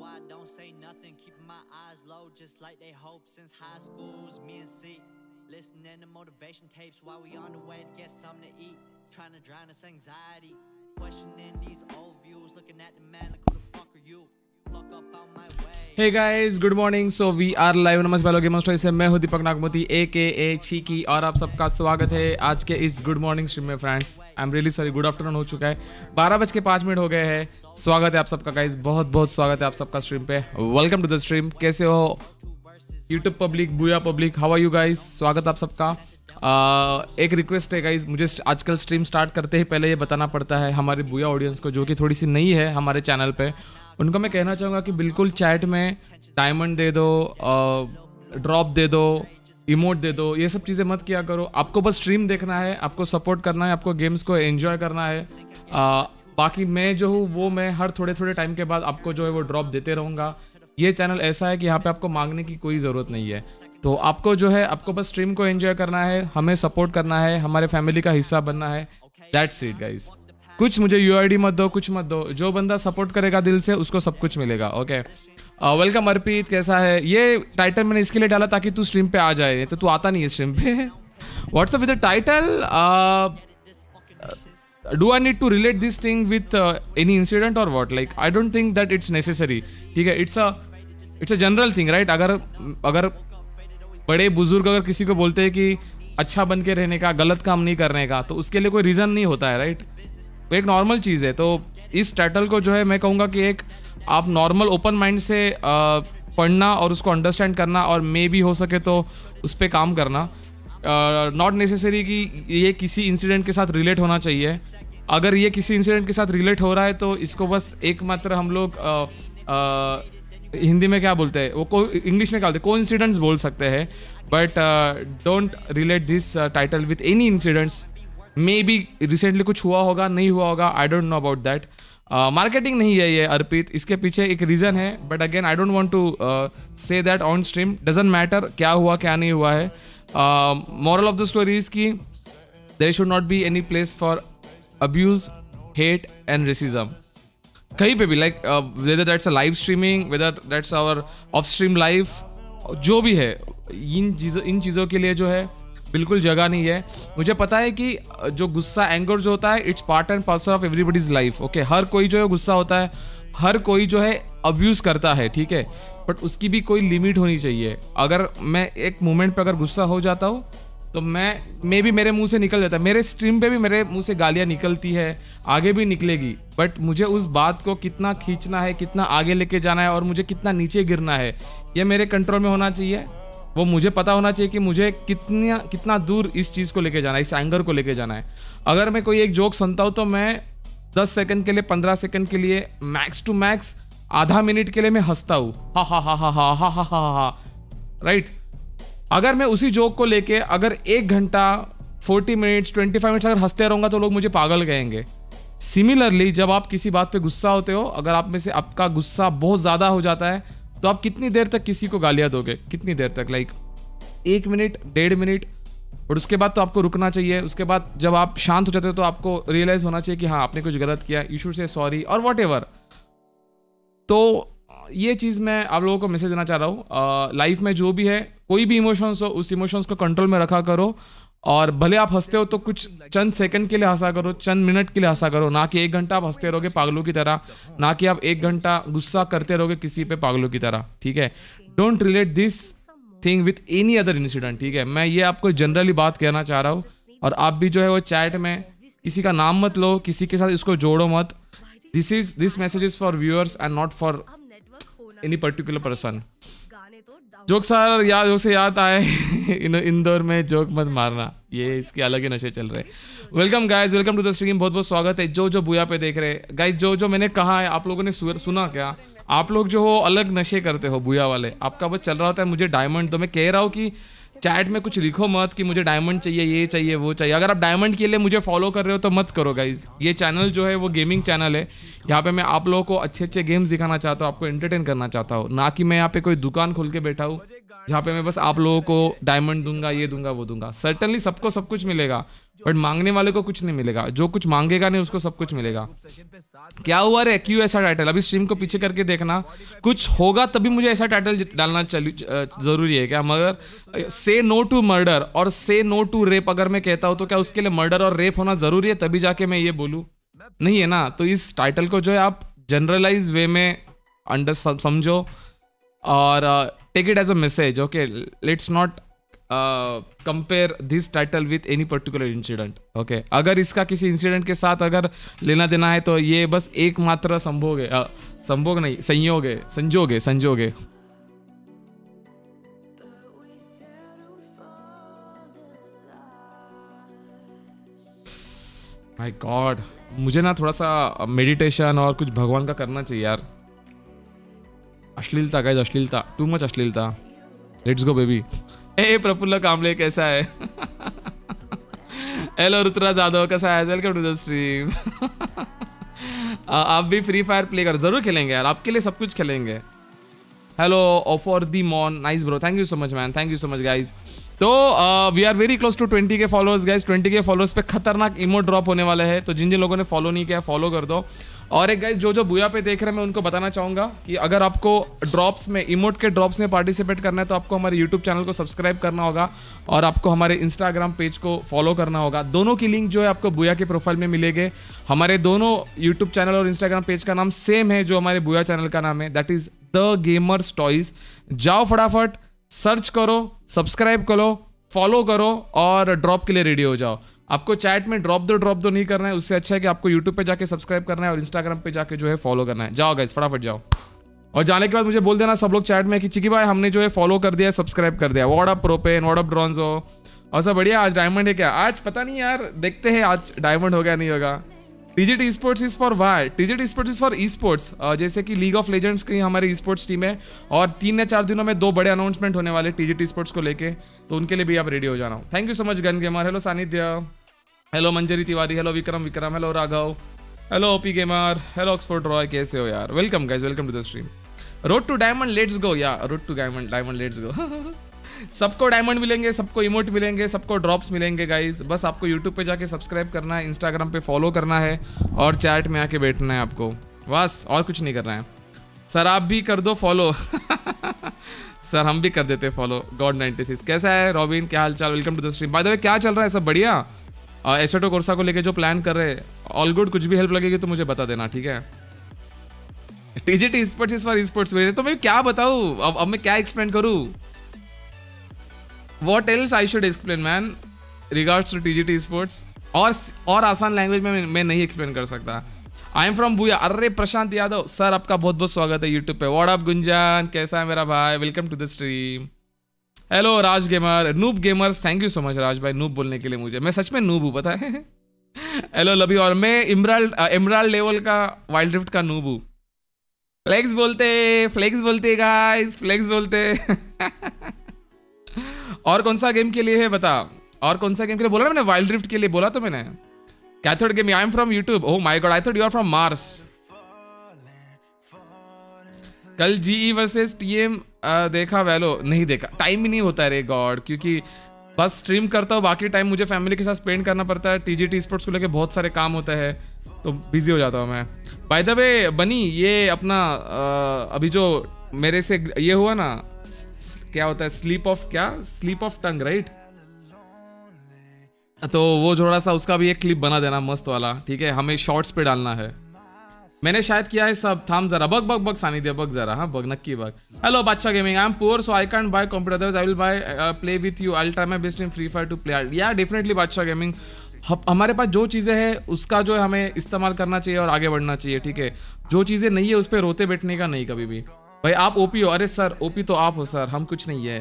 why I don't say nothing, keeping my eyes low, just like they hope since high school was me and C. Listening to motivation tapes while we on the way to get something to eat. Trying to drown this anxiety. Questioning these old views, looking at the man like who the fuck are you? Hey guys good morning so we are live hello gamer story से मैं हूँ दीपक नागमती ए के ए छीकी और आप सबका स्वागत है आज के इस गुड मॉर्निंग स्ट्रीम में friends I am really sorry good afternoon हो चुका है। बारह बज के पाँच मिनट हो गए हैं। स्वागत है आप सबका गाइस बहुत बहुत स्वागत है आप सबका स्ट्रीम पे। वेलकम टू द स्ट्रीम कैसे हो? YouTube public Booyah public how are you guys स्वागत आप सबका। uh, एक रिक्वेस्ट है गाइज़ मुझे आजकल स्ट्रीम स्टार्ट करते ही पहले ये बताना पड़ता है हमारे बुआ ऑडियंस को जो कि थोड़ी सी नई है हमारे चैनल पे। उनको मैं कहना चाहूँगा कि बिल्कुल चैट में डायमंड दे दो ड्रॉप दे दो इमोट दे दो ये सब चीज़ें मत किया करो। आपको बस स्ट्रीम देखना है आपको सपोर्ट करना है आपको गेम्स को एंजॉय करना है। uh, बाकी मैं जो हूँ वो मैं हर थोड़े थोड़े टाइम के बाद आपको जो है वो ड्रॉप देते रहूँगा। ये चैनल ऐसा है कि यहाँ पे आपको मांगने की कोई ज़रूरत नहीं है। तो आपको जो है आपको बस स्ट्रीम को एंजॉय करना है हमें सपोर्ट करना है हमारे फैमिली का हिस्सा बनना है। दैट्स इट गाइज़ कुछ मुझे यूआईडी मत दो, कुछ मत दो। जो बंदा सपोर्ट करेगा दिल से, उसको सब कुछ मिलेगा ओके वेलकम अर्पित कैसा है? ये टाइटल मैंने इसके लिए डाला ताकि तू स्ट्रीम पे आ जाए तो तू आता नहीं है स्ट्रीम पे। What's up with title do I need to relate this thing with any incident और what like I don't think that it's necessary ठीक है? It's a it's a general thing right अगर अगर बड़े बुज़ुर्ग अगर किसी को बोलते हैं कि अच्छा बन के रहने का, गलत काम नहीं करने का तो उसके लिए कोई रीज़न नहीं होता है राइट तो एक नॉर्मल चीज़ है। तो इस टाइटल को जो है मैं कहूँगा कि एक आप नॉर्मल ओपन माइंड से आ, पढ़ना और उसको अंडरस्टैंड करना और मे भी हो सके तो उस पर काम करना। नॉट नेसेसरी कि ये किसी इंसिडेंट के साथ रिलेट होना चाहिए। अगर ये किसी इंसिडेंट के साथ रिलेट हो रहा है तो इसको बस एकमात्र हम लोग हिंदी में क्या बोलते हैं? वो को इंग्लिश में क्या बोलते हैं? को इंसिडेंट्स बोल सकते हैं। But don't relate this title with any incidents may be recently कुछ हुआ होगा, नहीं हुआ होगा I don't know about that marketing नहीं है ये, अर्पित। इसके पीछे एक रीज़न है but again I don't want to say that on stream doesn't matter क्या हुआ, क्या नहीं हुआ है. Moral of the story is की there should not be any place for abuse hate and racism कहीं पे भी like whether that's a live streaming whether that's our off stream life जो भी है, इन चीज़ों इन चीज़ों के लिए जो है बिल्कुल जगह नहीं है। मुझे पता है कि जो गुस्सा एंगर जो होता है it's part and parcel of everybody's life okay हर कोई जो है गुस्सा होता है, हर कोई जो है अब्यूज़ करता है, ठीक है? बट उसकी भी कोई लिमिट होनी चाहिए। अगर मैं एक मोमेंट पे अगर गुस्सा हो जाता हूँ तो मैं, मे भी मेरे मुँह से निकल जाता है। मेरे स्ट्रीम पे भी मेरे मुँह से गालियाँ निकलती है, आगे भी निकलेगी। बट मुझे उस बात को कितना खींचना है, कितना आगे लेके जाना है, और मुझे कितना नीचे गिरना है, ये मेरे कंट्रोल में होना चाहिए। वो मुझे पता होना चाहिए कि मुझे कितना कितना दूर इस चीज़ को लेके जाना है, इस एंगर को लेके जाना है। अगर मैं कोई एक जोक सुनता हूँ तो मैं दस सेकंड के लिए, पंद्रह सेकंड के लिए मैक्स टू मैक्स आधा मिनट के लिए मैं हंसता हूँ। हा हा हा हा हा हा हा हा हा। राइट अगर मैं उसी जोक को लेके, अगर एक घंटा forty minutes twenty five minutes अगर हँसते रहूँगा तो लोग मुझे पागल कहेंगे। सिमिलरली जब आप किसी बात पे गुस्सा होते हो, अगर आप में से आपका गुस्सा बहुत ज़्यादा हो जाता है तो आप कितनी देर तक किसी को गालियाँ दोगे? कितनी देर तक? लाइक एक मिनट, डेढ़ मिनट, और उसके बाद तो आपको रुकना चाहिए। उसके बाद जब आप शांत हो जाते हो तो आपको रियलाइज़ होना चाहिए कि हाँ आपने कुछ गलत किया। यू शुड से सॉरी और वॉट तो ये चीज़ मैं आप लोगों को मैसेज देना चाह रहा हूँ। लाइफ में जो भी है, कोई भी इमोशंस हो, उस इमोशंस को कंट्रोल में रखा करो। और भले आप हँसते हो तो कुछ चंद सेकंड के लिए हंसा करो, चंद मिनट के लिए हंसा करो, ना कि एक घंटा आप हँसते रहोगे पागलों की तरह, ना कि आप एक घंटा गुस्सा करते रहोगे किसी पे पागलों की तरह, ठीक है? Don't relate this thing with any other incident ठीक है? मैं ये आपको जनरली बात कहना चाह रहा हूँ, और आप भी जो है वो चैट में किसी का नाम मत लो, किसी के साथ इसको जोड़ो मत। This is this message is for viewers and not for any particular person joke sir याद, जोक से याद आए इंदौर में जोक मत मारना। ये इसके अलग ही नशे चल रहे welcome guys welcome to the stream बहुत बहुत स्वागत है। जो जो बुया पे देख रहे गाइज़ जो जो मैंने कहा है, आप लोगों ने सुना क्या? आप लोग जो हो, अलग नशे करते हो बुया वाले। आपका बस चल रहा होता है मुझे डायमंड तो मैं कह रहा हूँ कि चैट में कुछ लिखो मत कि मुझे डायमंड चाहिए, ये चाहिए, वो चाहिए। अगर आप डायमंड के लिए मुझे फॉलो कर रहे हो तो मत करो गाइज़ ये चैनल जो है, वो गेमिंग चैनल है। यहाँ पे मैं आप लोगों को अच्छे अच्छे गेम्स दिखाना चाहता हूँ, आपको एंटरटेन करना चाहता हूँ। ना कि मैं यहाँ पे कोई दुकान खोल के बैठा हूँ। जहाँ पे मैं बस आप लोगों को डायमंड दूँगा ये दूँगा वो दूँगा। सर्टनली सबको सब कुछ मिलेगा बट मांगने वाले को कुछ नहीं मिलेगा। जो कुछ मांगेगा नहीं उसको सब कुछ मिलेगा। क्या हुआ रे? क्यों ऐसा टाइटल अभी स्ट्रीम को पीछे करके देखना। कुछ होगा तभी मुझे ऐसा टाइटल डालना ज़रूरी है क्या? मगर से नो टू मर्डर और से नो टू रेप अगर मैं कहता हूँ तो क्या उसके लिए मर्डर और रेप होना ज़रूरी है? तभी जाके मैं ये बोलूँ। नहीं है ना? तो इस टाइटल को जो है आप जनरलाइज वे में अंडर समझो। और take it as a message okay let's not compare this title with any particular incident okay अगर इसका किसी इंसिडेंट के साथ अगर लेना देना है तो ये बस एकमात्र संभोग है संभोग नहीं, संयोग है, संजोग है संजोग है। माय गॉड मुझे ना थोड़ा सा मेडिटेशन और कुछ भगवान का करना चाहिए यार। अश्लीलता गाइज़ अश्लीलता टू मच अश्लीलता. लेट्स गो बेबी ए प्रफुल्ल कामले, कैसा है? हेलो रुतराज यादव कैसा है? वेलकम टू द स्ट्रीम आप भी फ्री फायर प्ले कर. ज़रूर खेलेंगे यार. आपके लिए सब कुछ खेलेंगे. हेलो ऑफ़र दी मॉन nice bro thank you so much man thank you so much guys तो we are very close to twenty K followers guys twenty K followers पे खतरनाक इमो ड्रॉप होने वाले हैं. तो जिन जिन लोगों ने फॉलो नहीं किया फॉलो कर दो. और एक गाइज़ जो जो बुया पे देख रहे हैं, मैं उनको बताना चाहूँगा कि अगर आपको ड्रॉप्स में इमोट के ड्रॉप्स में पार्टिसिपेट करना है तो आपको हमारे यूट्यूब चैनल को सब्सक्राइब करना होगा और आपको हमारे इंस्टाग्राम पेज को फॉलो करना होगा। दोनों की लिंक जो है आपको बुया के प्रोफ़ाइल में मिलेंगे। हमारे दोनों यूट्यूब चैनल और इंस्टाग्राम पेज का नाम सेम है, जो हमारे बुया चैनल का नाम है। That is the gamers toys जाओ फटाफट सर्च करो सब्सक्राइब करो फॉलो करो और ड्रॉप के लिए रेडी हो जाओ। आपको चैट में ड्रॉप दो ड्रॉप दो नहीं करना है। उससे अच्छा है कि आपको यूट्यूब पे जाके सब्सक्राइब करना है और इंस्टाग्राम पे जाके जो है फॉलो करना है। जाओ गाइस फटाफट जाओ। और जाने के बाद मुझे बोल देना सब लोग चैट में कि, चिकी भाई, हमने जो है फॉलो कर दिया सब्सक्राइब कर दिया। What up propane what up ड्रॉन्सो और सब बढ़िया, आज डायमंड है क्या? आज पता नहीं यार, देखते हैं आज डायमंड हो गया नहीं होगा। TGT esports is for Y TGT esports is for esports जैसे कि लीग ऑफ़ लेजेंड्स की हमारी ई स्पोर्ट्स टीम है और तीन या चार दिनों में दो बड़े अनाउंसमेंट होने वाले टीजेट ई स्पोर्ट्स को लेके। तो उनके लिए भी आप रेडी हो जाना। Thank you so much gun gamer hello Sanidhya hello Manjari Tiwari hello Vikram Vikram hello Raghav hello OP gamer hello Oxford Roy कैसे हो यार? Welcome guys welcome to the stream road to diamond let's go या road to diamond diamond let's go सबको diamond मिलेंगे, सबको emote मिलेंगे, सबको drops मिलेंगे गाइज़ बस आपको यूट्यूब पे जाके सब्सक्राइब करना है इंस्टाग्राम पे फॉलो करना है और चैट में आके बैठना है आपको. बस, और कुछ नहीं करना है. सर आप भी कर दो फॉलो सर हम भी कर देते फॉलो गॉड नाइनटी सिक्स कैसा है रॉबिन क्या हाल चाल welcome to the stream by the way क्या चल रहा है? सब बढ़िया? एसेटो कोर्सा को लेके जो प्लान कर रहे ऑल गुड कुछ भी हेल्प लगेगी तो मुझे बता देना, ठीक है? TGT sports is for sports मेरे तो मैं क्या बताऊँ? अब अब मैं क्या एक्सप्लेन करूँ? What else I should explain man regards to TGT sports और और आसान लैंग्वेज में मैं नहीं एक्सप्लेन कर सकता। आई एम फ्रॉम बुया अरे, प्रशांत यादव सर आपका बहुत बहुत स्वागत है यूट्यूब पे। What up Gunjan? कैसा है मेरा भाई? Welcome to the stream hello Raj gamer noob gamers thank you so much Raj भाई नूब बोलने के लिए मुझे। मैं सच में नूब हूँ, पता है? हेलो लभी और मैं इमराल इमराल लेवल का वाइल्ड ड्रिफ्ट का नूब हूँ। फ्लेक्स बोलते फ्लेक्स बोलते गाइस फ्लेक्स बोलते। और कौन सा गेम के लिए है, बता? और कौन सा गेम के लिए? बोला ना मैंने वाइल्ड ड्रिफ्ट के लिए बोला तो मैंने। Cathode game I am from YouTube oh my god I thought you are from Mars कल जीई वर्सेस टीएम देखा वैलो नहीं देखा। टाइम ही नहीं होता रे गॉड क्योंकि बस स्ट्रीम करता हूँ बाकी टाइम मुझे फैमिली के साथ स्पेंड करना पड़ता है। टीजीटी स्पोर्ट्स को लेकर बहुत सारे काम होते हैं तो बिज़ी हो जाता हूँ मैं। बाय द वे बनी ये अपना आ, अभी जो मेरे से ये हुआ ना क्या होता है स्लीप ऑफ़ क्या? स्लीप ऑफ़ टंग राइट तो वो थोड़ा सा उसका भी एक क्लिप बना देना मस्त वाला ठीक है? हमें शॉर्ट्स पे डालना है। मैंने शायद किया है सब। थाम जरा। बग बग बग सानी दे बग जरा हाँ बग नक्की bug hello Badshah gaming I am poor so I can't buy computer I will buy play with you I try my best in free fire to play या definitely Badshah gaming हमारे पास जो चीज़ें हैं, उसका जो है हमें इस्तेमाल करना चाहिए और आगे बढ़ना चाहिए, ठीक है? जो चीज़ें नहीं है, उस पर रोते बैठने का नहीं कभी भी। भाई, आप ओपी हो। अरे सर ओपी तो आप हो, सर। हम कुछ नहीं है।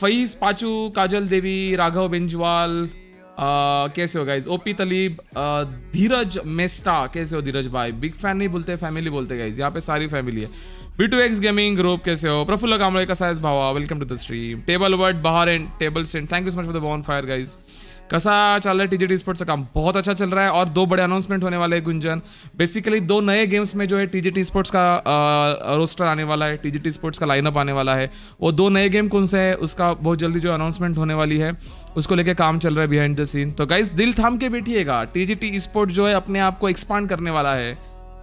फईस पाचू, काजल देवी, राघव, बेंजवाल कैसे हो गाइज़ ओपी तलीब धीरज मेस्टा, कैसे हो धीरज भाई? बिग फ़ैन नहीं बोलते फैमिली बोलते गाइज़ यहाँ पे सारी फैमिली है। B two X gaming group कैसे हो? प्रफुल्ल कामड़े का साइज़ भावा welcome to the stream table word बाहर एंड टेबल Saint thank you so much for the bonfire guys कैसा चल रहा है टीजीटी स्पोर्ट्स का काम? बहुत अच्छा चल रहा है और दो बड़े अनाउंसमेंट होने वाले हैं गुंजन। बेसिकली दो नए गेम्स में जो है टीजीटी स्पोर्ट्स का रोस्टर आने वाला है टीजीटी स्पोर्ट्स का लाइनअप आने वाला है। वो दो नए गेम कौन से है, उसका बहुत जल्दी जो अनाउंसमेंट होने वाली है, उसको लेके काम चल रहा है बिहाइंड द सीन तो गाइज़ दिल थाम के बैठिएगा। टीजीटी स्पोर्ट जो है अपने आप को एक्सपांड करने वाला है।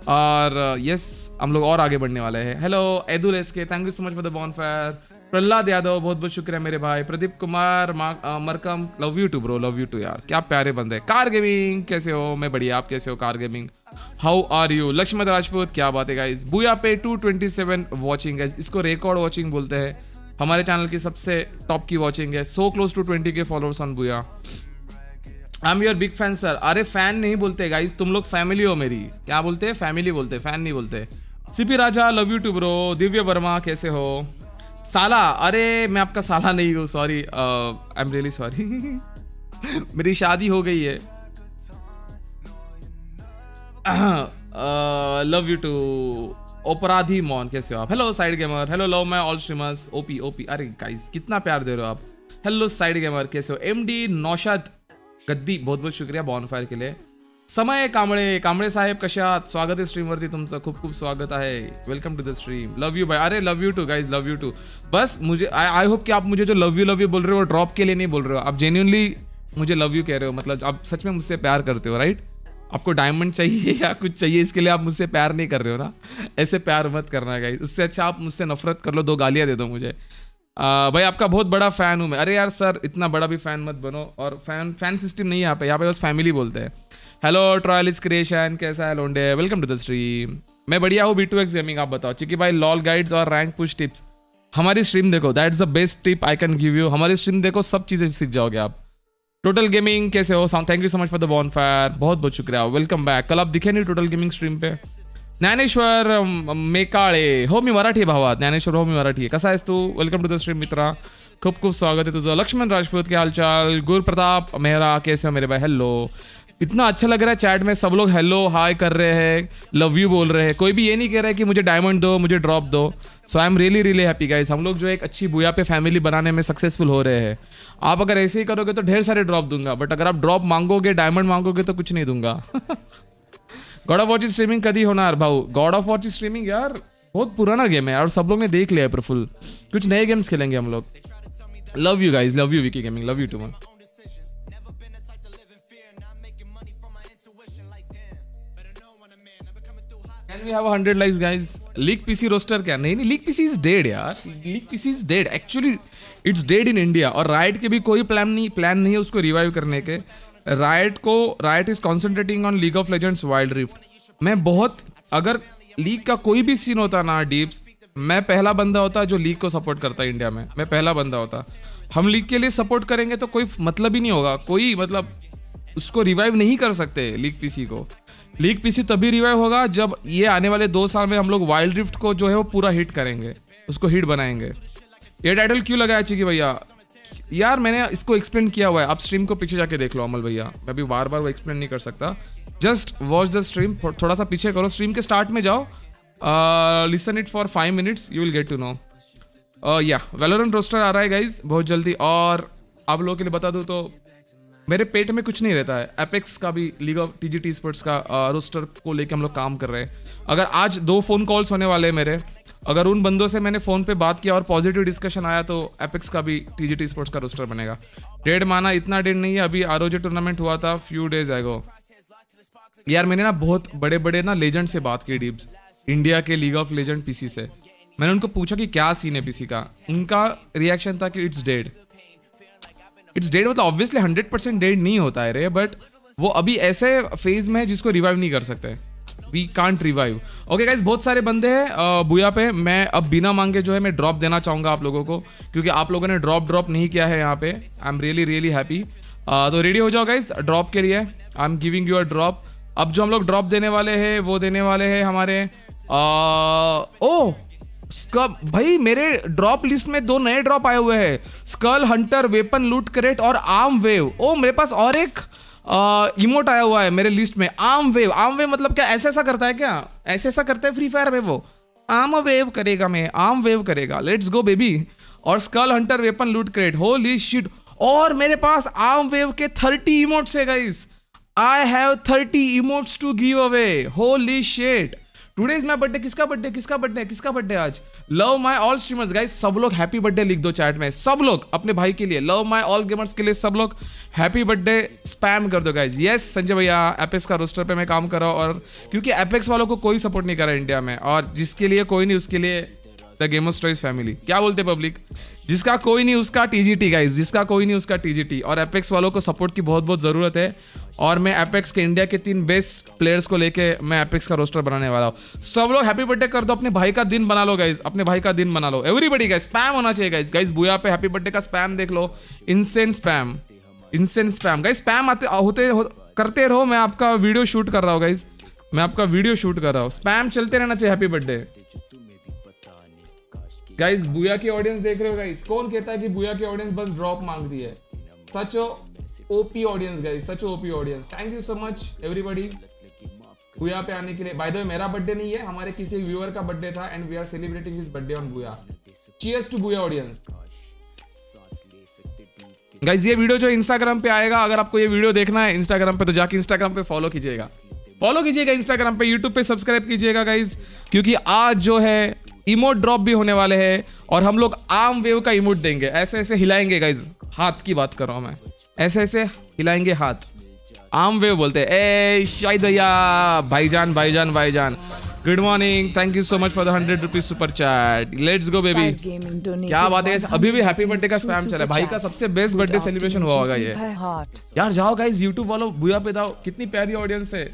और यस हम लोग और आगे बढ़ने वाले हैं। Hello एदुल S K thank you so much for the bonfire Prahlad Yadav, बहुत बहुत शुक्रिया मेरे भाई। Pradeep Kumar Markam love you too bro love you too यार। क्या प्यारे बंदे। कार गेमिंग कैसे हो? मैं बढ़िया, आप कैसे हो? Car gaming how are you Laxman Rajput, क्या बात है गाइस बुया पे 227 वाचिंग है इसको रिकॉर्ड वाचिंग बोलते हैं। हमारे चैनल की सबसे टॉप की वॉचिंग है। सो क्लोज टू 20 के followers on Booyah. I am your big fan sir अरे फ़ैन नहीं बोलते गाइज़ तुम लोग फैमिली हो मेरी। क्या बोलते? हैं फैमिली बोलते फ़ैन नहीं बोलते। CP Raja love you too bro Divya Verma, कैसे हो? साला, अरे, मैं आपका साला नहीं हूँ sorry I am really sorry मेरी शादी हो गई है। लव यू टू अपराधी मॉन, कैसे हो आप? Hello side gamer hello love my all streamers OP OP अरे गाइस कितना प्यार दे रहे हो आप? हेलो साइड गेमर कैसे हो? एम डी नौशाद गद्दी बहुत बहुत शुक्रिया बॉनफायर के लिए। समय कांबळे. कांबळे साहेब कशात स्वागत आहे स्ट्रीमवरती तुमचं. खूप खूप स्वागत आहे. Welcome to the stream love you भाई अरे love you too guys love you too बस मुझे आई आई होप कि आप मुझे जो लव यू लव यू बोल रहे हो ड्रॉप के लिए नहीं बोल रहे हो. आप जेन्यूनली मुझे लव यू कह रहे हो. मतलब आप सच में मुझसे प्यार करते हो राइट आपको डायमंड चाहिए या कुछ चाहिए इसके लिए आप मुझसे प्यार नहीं कर रहे हो ना? ऐसे प्यार मत करना गाइज़ उससे अच्छा आप मुझसे नफरत कर लो दो गालियाँ दे दो मुझे. आ, भाई आपका बहुत बड़ा फ़ैन हूँ मैं. अरे यार सर इतना बड़ा भी फ़ैन मत बनो. और फ़ैन फ़ैन सिस्टम नहीं है यहाँ पे. यहाँ पे बस फैमिली बोलते हैं. हेलो ट्रायलिस क्रिएशन कैसा है लोंडे? वेलकम टू द स्ट्रीम मैं बढ़िया हूँ बी टू एक्स गेमिंग आप बताओ। चिकी भाई लॉल गाइड्स और रैंक पुश टिप्स हमारी स्ट्रीम देखो that is the best tip I can give you हमारी स्ट्रीम देखो, सब चीज़ें सीख जाओगे आप। टोटल गेमिंग कैसे हो? Thank you so much for the bonfire बहुत बहुत शुक्रिया। वेलकम बैक कल आप दिखे नहीं टोटल गेमिंग स्ट्रीम पे। ज्ञानेश्वर मेकाळे हो मी मराठी भावात ज्ञानेश्वर हो मी मराठी कसा आहेस तू? वेलकम टू द स्ट्रीम मित्रा। खूप खूप स्वागत है तुझं। लक्ष्मण राजपूत के हालचाल? गुर प्रताप मेहरा, कैसे हो मेरे भाई? हेलो इतना अच्छा लग रहा है चैट में, सब लोग हेलो हाय कर रहे हैं लव यू बोल रहे हैं। कोई भी ये नहीं कह रहा है कि मुझे डायमंड दो, मुझे ड्रॉप दो। So I am really really happy guys हम लोग जो एक अच्छी बुया पे फैमिली बनाने में सक्सेसफुल हो रहे हैं। आप अगर ऐसे ही करोगे तो ढेर सारे ड्रॉप दूँगा बट अगर आप ड्रॉप मांगोगे डायमंड मांगोगे तो कुछ नहीं दूँगा। गॉड ऑफ़ वॉच स्ट्रीमिंग कभी होना, यार भाऊ। गॉड ऑफ़ वॉच स्ट्रीमिंग यार, बहुत पुराना गेम है और सब लोग ने देख लिया है प्रफुल कुछ नए गेम्स खेलेंगे हम लोग। Love you guys love you Vicky gaming love you too much we have 100 likes, guys? Leak PC roster क्या? नहीं नहीं लीक पीसी इज़ डेड यार. League PC is dead actually it's dead in India और Riot के भी कोई plan नहीं plan नहीं है उसको रिवाइव करने के. राइट को Riot is concentrating on league of legends wild rift मैं बहुत, अगर लीग का कोई भी सीन होता ना डीप्स मैं पहला बंदा होता जो लीग को सपोर्ट करता इंडिया में. मैं पहला बंदा होता. हम लीग के लिए सपोर्ट करेंगे तो कोई मतलब ही नहीं होगा. कोई मतलब उसको रिवाइव नहीं कर सकते लीग पीसी को. लीग पीसी तभी रिवाइव होगा जब ये आने वाले दो साल में हम लोग वाइल्ड रिफ्ट को जो है वो पूरा हिट करेंगे। उसको हिट बनाएँगे। ये टाइटल क्यों लगाया चाहिए भैया? यार मैंने इसको एक्सप्लेन किया हुआ है। आप स्ट्रीम को पीछे जाके देख लो अमल भैया। मैं अभी बार बार वो एक्सप्लेन नहीं कर सकता। जस्ट वॉच द स्ट्रीम थोड़ा सा पीछे करो। स्ट्रीम के स्टार्ट में जाओ। Listen it for five minutes you will get to know yeah Valorant roster आ रहा है गाइज़ बहुत जल्दी। और आप लोगों के लिए बता दूँ तो मेरे पेट में कुछ नहीं रहता है। एपेक्स का भी league of T G T sports का रोस्टर को लेके हम लोग काम कर रहे हैं। अगर आज दो फ़ोन कॉल्स होने वाले हैं मेरे, अगर उन बंदों से मैंने फ़ोन पे बात किया और पॉजिटिव डिस्कशन आया तो एपिक्स का भी टी जी टी स्पोर्ट्स का रोस्टर बनेगा। डेढ़ माना इतना डेढ़ नहीं है, अभी आरओजी टूर्नामेंट हुआ था फ्यू डेज़ एगो यार, मैंने ना बहुत बड़े बड़े ना लेजेंड से बात की डीप्स इंडिया के लीग ऑफ़ लेजेंड पीसी से। मैंने उनको पूछा कि क्या सीन है पीसी का? उनका रिएक्शन था कि इट्स डेड इट्स डेड मतलब ऑब्वियसली हंड्रेड परसेंट डेड नहीं होता है रे बट वो अभी ऐसे फ़ेज़ में है जिसको रिवाइव नहीं कर सकते। We can't revive okay guys बहुत सारे बंदे हैं बुया पे। मैं अब बिना मांगे जो है, मैं ड्रॉप देना चाहूँगा आप लोगों को, क्योंकि आप लोगों ने ड्रॉप ड्रॉप नहीं किया है यहाँ पे। I am really really happy तो रेडी हो जाओ गाइज़ ड्रॉप के लिए। I am giving you a drop अब जो हम लोग ड्रॉप देने वाले हैं, वो देने वाले हैं हमारे ओ! स्कब भाई, मेरे ड्रॉप लिस्ट में दो नए ड्रॉप आए हुए हैं। Skull hunter weapon loot crate और आर्म वेव ओ, मेरे पास और एक इमोट आया हुआ है मेरे लिस्ट में। आर्म वेव आर्म वेव मतलब क्या, ऐसा ऐसा करता है क्या? ऐसा ऐसा करता है फ्री फायर में वो। आर्म वेव करेगा मैं। आर्म वेव करेगा। लेट्स गो बेबी और skull hunter weapon loot crate holy shit और मेरे पास आर्म वेव के थर्टी इमोट्स है guys I have thirty emotes to give away holy shit today is my birthday किसका बर्थडे किसका birthday किसका बर्थडे आज? Love my all streamers guys सब लोग हैप्पी बर्थडे लिख दो चैट में। सब लोग, अपने भाई के लिए। लव माई ऑल गेमर्स के लिए सब लोग हैप्पी बर्थडे स्पैम कर दो गाइज़ यस संजय भैया एपेक्स का रोस्टर पे मैं काम कर रहा हूँ और क्योंकि एपेक्स वालों को कोई सपोर्ट नहीं कर रहा इंडिया में। और जिसके लिए, कोई नहीं, उसके लिए द गेमर्स चॉइस फैमिली क्या बोलते पब्लिक जिसका कोई नहीं उसका टीजीटी गाइस जिसका कोई नहीं उसका टीजीटी और एपेक्स वालों को सपोर्ट की बहुत बहुत ज़रूरत है। और मैं एपेक्स के इंडिया के तीन बेस्ट प्लेयर्स को लेके मैं एपेक्स का रोस्टर बनाने वाला हूँ। सब लोग हैप्पी बर्थडे कर दो अपने भाई का दिन बना लो गाइज़ अपने भाई का दिन बना लो। एवरीबडी गाइज़ स्पैम होना चाहिए गाइस गाइस बुया पे हैप्पी बर्थडे का स्पैम देख लो। Insane spam insane spam guys spam आते होते हो, करते रहो। मैं आपका वीडियो शूट कर रहा हूँ गाइज़ मैं आपका वीडियो शूट कर रहा हूँ। स्पैम चलते रहना चाहिए हैप्पी बर्थडे गाइस बुया की ऑडियंस देख रहे हो गाइस कौन कहता है कि बुया की ऑडियंस बस ड्रॉप मांगती है? Such OP audience guys such OP audience thank you so much everybody Booyah पे आने के लिए बाय द वे मेरा बर्थडे नहीं है, हमारे किसी व्यूअर का बर्थडे था and we are celebrating his birthday on Booyah cheers to Booyah audience guys ये वीडियो जो इंस्टाग्राम पे आएगा, अगर आपको ये वीडियो देखना है इंस्टाग्राम पे तो जाके इंस्टाग्राम पे फॉलो कीजिएगा। फॉलो कीजिएगा इंस्टाग्राम पे यूट्यूब पे सब्सक्राइब कीजिएगा गाइस क्योंकि आज जो है इमोट ड्रॉप भी होने वाले हैं और हम लोग आर्म वेव का इमोट देंगे। ऐसे ऐसे हिलाएँगे गाइज़ हाथ की बात कर रहा हूँ मैं। ऐसे ऐसे हिलाएँगे हाथ। आर्म वेव बोलते हैं। ए भैया भाईजान भाईजान भाईजान। Good morning thank you so much for the hundred rupees super chat let's go baby क्या बात है? अभी भी हैप्पी बर्थडे का स्पैम चला है। भाई का सबसे बेस्ट बर्थडे सेलिब्रेशन हुआ होगा ये। यार जाओ गाइज़ यूट्यूब वालों बुआ पे दाओ कितनी प्यारी ऑडियंस है।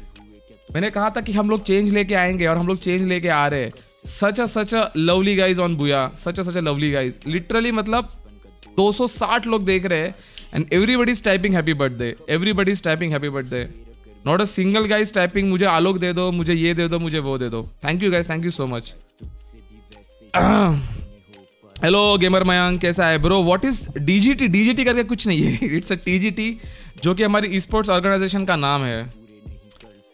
मैंने कहा था कि हम लोग चेंज लेके आएँगे और हम लोग चेंज लेके आ रहे हैं। Such a such a lovely guys on Booyah such a such a lovely guys literally मतलब 260 लोग देख रहे हैं and everybody is typing happy birthday everybody is typing happy birthday not a single guys typing मुझे आलोक दे दो मुझे ये दे दो मुझे वो दे दो. Thank you guys thank you so much hello gamer Mayank कैसा है? Bro what is DGT DGT करके कुछ नहीं है. इट्स अ टीजीटी जो कि हमारी स्पोर्ट्स ऑर्गेनाइजेशन का नाम है.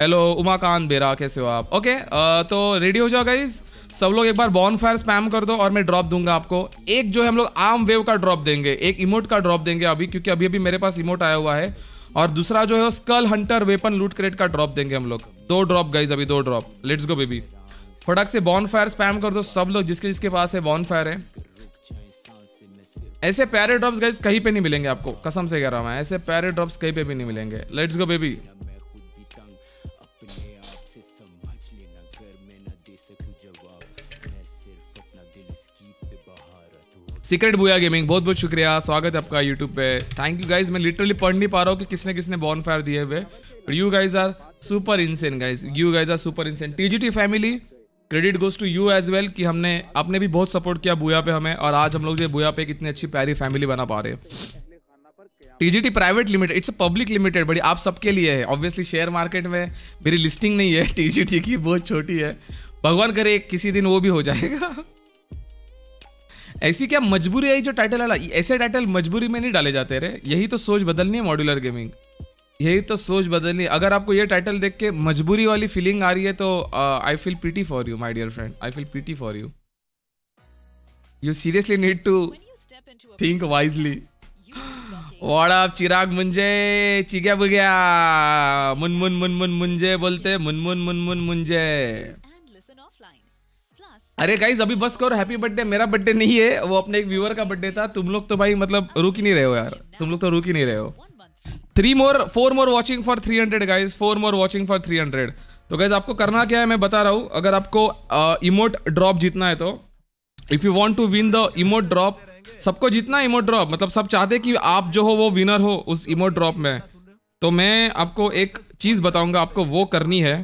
हेलो उमाकांत बेरा कैसे हो आप? ओके okay, uh, तो रेडी हो जाओ गाइज़ सब लोग एक बार बॉन फायर स्पैम कर दो और मैं ड्रॉप दूँगा आपको। एक जो है, हम लोग आर्म वेव का ड्रॉप देंगे, एक इमोट का ड्रॉप देंगे अभी, क्योंकि अभी अभी मेरे पास इमोट आया हुआ है। और दूसरा जो है skull hunter weapon loot crate का ड्रॉप देंगे हम लोग। दो ड्रॉप गाइज़ अभी दो ड्रॉप लेट्स गो बेबी फटक से बॉन फायर स्पैम कर दो सब लोग, जिसके जिसके पास है बॉन फायर है। ऐसे प्यारे ड्रॉप्स गाइज़ कहीं पे नहीं मिलेंगे आपको। कसम से कह रहा हूँ ऐसे प्यारे ड्रॉप्स कहीं पे भी नहीं मिलेंगे। Let's go baby secret Booyah gaming बहुत बहुत शुक्रिया, स्वागत है आपका यूट्यूब पे। थैंक यू गाइज़ मैं लिटरली पढ़ नहीं पा रहा हूँ कि किसने किसने बॉन फायर दिए हुए। You guys are super insane guys you guys are super insane TGT family credit goes to you as well कि हमने, आपने भी बहुत सपोर्ट किया बुया पे हमें और आज हम लोग जो बुया पे कितनी अच्छी प्यारी फैमिली बना पा रहे TGT private limited it's a public limited बड़ी आप सबके लिए है। ऑब्वियसली शेयर मार्केट में मेरी लिस्टिंग नहीं है टीजीटी की, बहुत छोटी है। भगवान करे, किसी दिन वो भी हो जाएगा। ऐसी क्या मजबूरी आई जो टाइटल वाला? ऐसे टाइटल मजबूरी में नहीं डाले जाते रहे यही तो सोच बदलनी है मॉड्यूलर गेमिंग यही तो सोच बदलनी अगर आपको ये टाइटल देख के मजबूरी वाली फीलिंग आ रही है तो I feel pity for you my dear friend I feel pity for you you seriously need to think wisely वाड़ा चिराग मुंजे चिग्या बुग्या। मुन मुन मुन मुन मुंजे बोलते मुन मुन मुन मुन मुंजे। अरे गाइज़ अभी बस करो हैप्पी बर्थडे मेरा बर्थडे नहीं है, वो अपने एक व्यूअर का बर्थडे था। तुम लोग तो भाई मतलब रुक ही नहीं रहे हो यार। तुम लोग तो रुक ही नहीं रहे हो। Three more four more watching for three hundred guys four more watching for three hundred तो गाइज़ आपको करना क्या है, मैं बता रहा हूँ। अगर आपको इमोट ड्रॉप जीतना है तो if you want to win the emote drop सबको जीतना इमोट ड्रॉप मतलब सब चाहते कि आप जो हो, वो विनर हो उस इमोट ड्रॉप में। तो मैं आपको एक चीज़ बताऊँगा, आपको वो करनी है।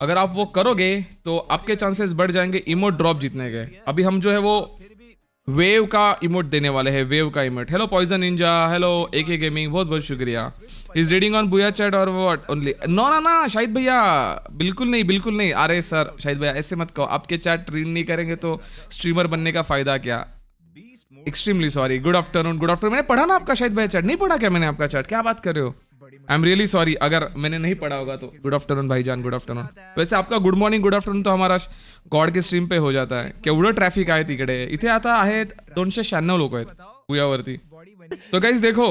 अगर आप वो करोगे तो आपके चांसेस बढ़ जाएँगे इमोट ड्रॉप जीतने के। अभी हम जो है वो वेव का इमोट देने वाले हैं वेव का इमोट हेलो पॉइजन इंजा हेलो ए के गेमिंग बहुत बहुत शुक्रिया। Is reading on Booyah chat और वॉट ओनली नो ना ना शाहिद भैया, बिल्कुल नहीं बिल्कुल नहीं। अरे सर, शाहिद भैया, ऐसे मत कहो। आपके चैट रीड नहीं करेंगे तो स्ट्रीमर बनने का फ़ायदा क्या? Extremely sorry good afternoon good afternoon मैंने पढ़ा ना आपका शायद भाई चैट नहीं पढ़ा क्या मैंने आपका चैट क्या बात कर रहे हो? आई एम रियली सॉरी अगर मैंने नहीं पढ़ा होगा तो। गुड आफ्टरनून भाईजान गुड आफ्टरनून वैसे आपका गुड मॉर्निंग गुड आफ्टरनून तो हमारा गॉड के स्ट्रीम पे हो जाता है। केवढं ट्रॅफिक आहे तिकडे इथे आता आहेत दोनशे शहाण्णव लोक आहेत बुयावरती। तो गाइज़ देखो,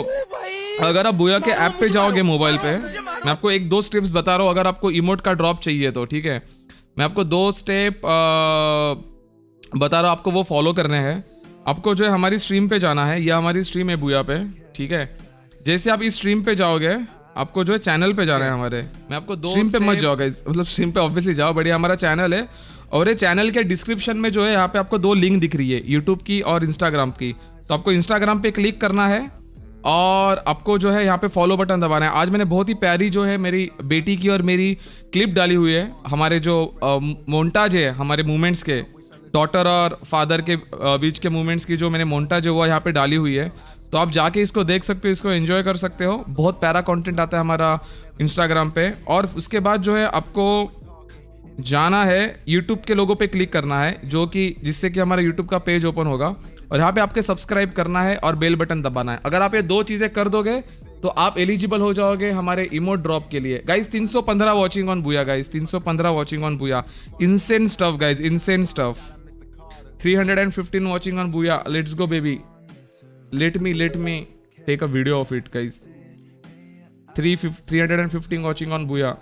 अगर आप बुया के ऐप पे जाओगे मोबाइल पे, मैं आपको एक दो स्टेप्स बता रहा हूँ, अगर आपको इमोट का ड्रॉप चाहिए तो ठीक है? मैं आपको दो स्टेप बता रहा हूँ, आपको वो फॉलो करने हैं। आपको जो है हमारी स्ट्रीम पे जाना है यह हमारी स्ट्रीम है बुया पे, ठीक है? जैसे आप इस स्ट्रीम पे जाओगे आपको जो है चैनल पे जाना है हमारे। मैं आपको दो स्ट्रीम पे मत जाओ गाइस मतलब स्ट्रीम पे ऑब्वियसली जाओ बढ़िया हमारा चैनल है। और ये चैनल के डिस्क्रिप्शन में जो है यहाँ पे आपको दो लिंक दिख रही है यूट्यूब की और इंस्टाग्राम की। तो आपको इंस्टाग्राम पे क्लिक करना है और आपको जो है यहाँ पे फॉलो बटन दबाना है। आज मैंने बहुत ही प्यारी जो है मेरी बेटी की और मेरी क्लिप डाली हुई है। हमारे जो मोन्टाज है हमारे मूवमेंट्स के डॉटर और फादर के बीच के मूवमेंट्स की जो मैंने मोन्टाज है वो यहाँ पे डाली हुई है। तो आप जाके इसको देख सकते हो, इसको एंजॉय कर सकते हो। बहुत प्यारा कंटेंट आता है हमारा इंस्टाग्राम पे। और उसके बाद जो है, आपको जाना है यूट्यूब के लोगों पे क्लिक करना है, जो कि जिससे कि हमारा यूट्यूब का पेज ओपन होगा। और यहाँ पे आपके सब्सक्राइब करना है और बेल बटन दबाना है। अगर आप ये दो चीज़ें कर दोगे तो आप एलिजिबल हो जाओगे हमारे इमोट ड्रॉप के लिए। Guys 315 watching on Booyah guys 315 watching on Booyah insane stuff guys insane stuff 315 watching on Booyah let's go baby let me let me take a video of it guys 3 315 watching on Booyah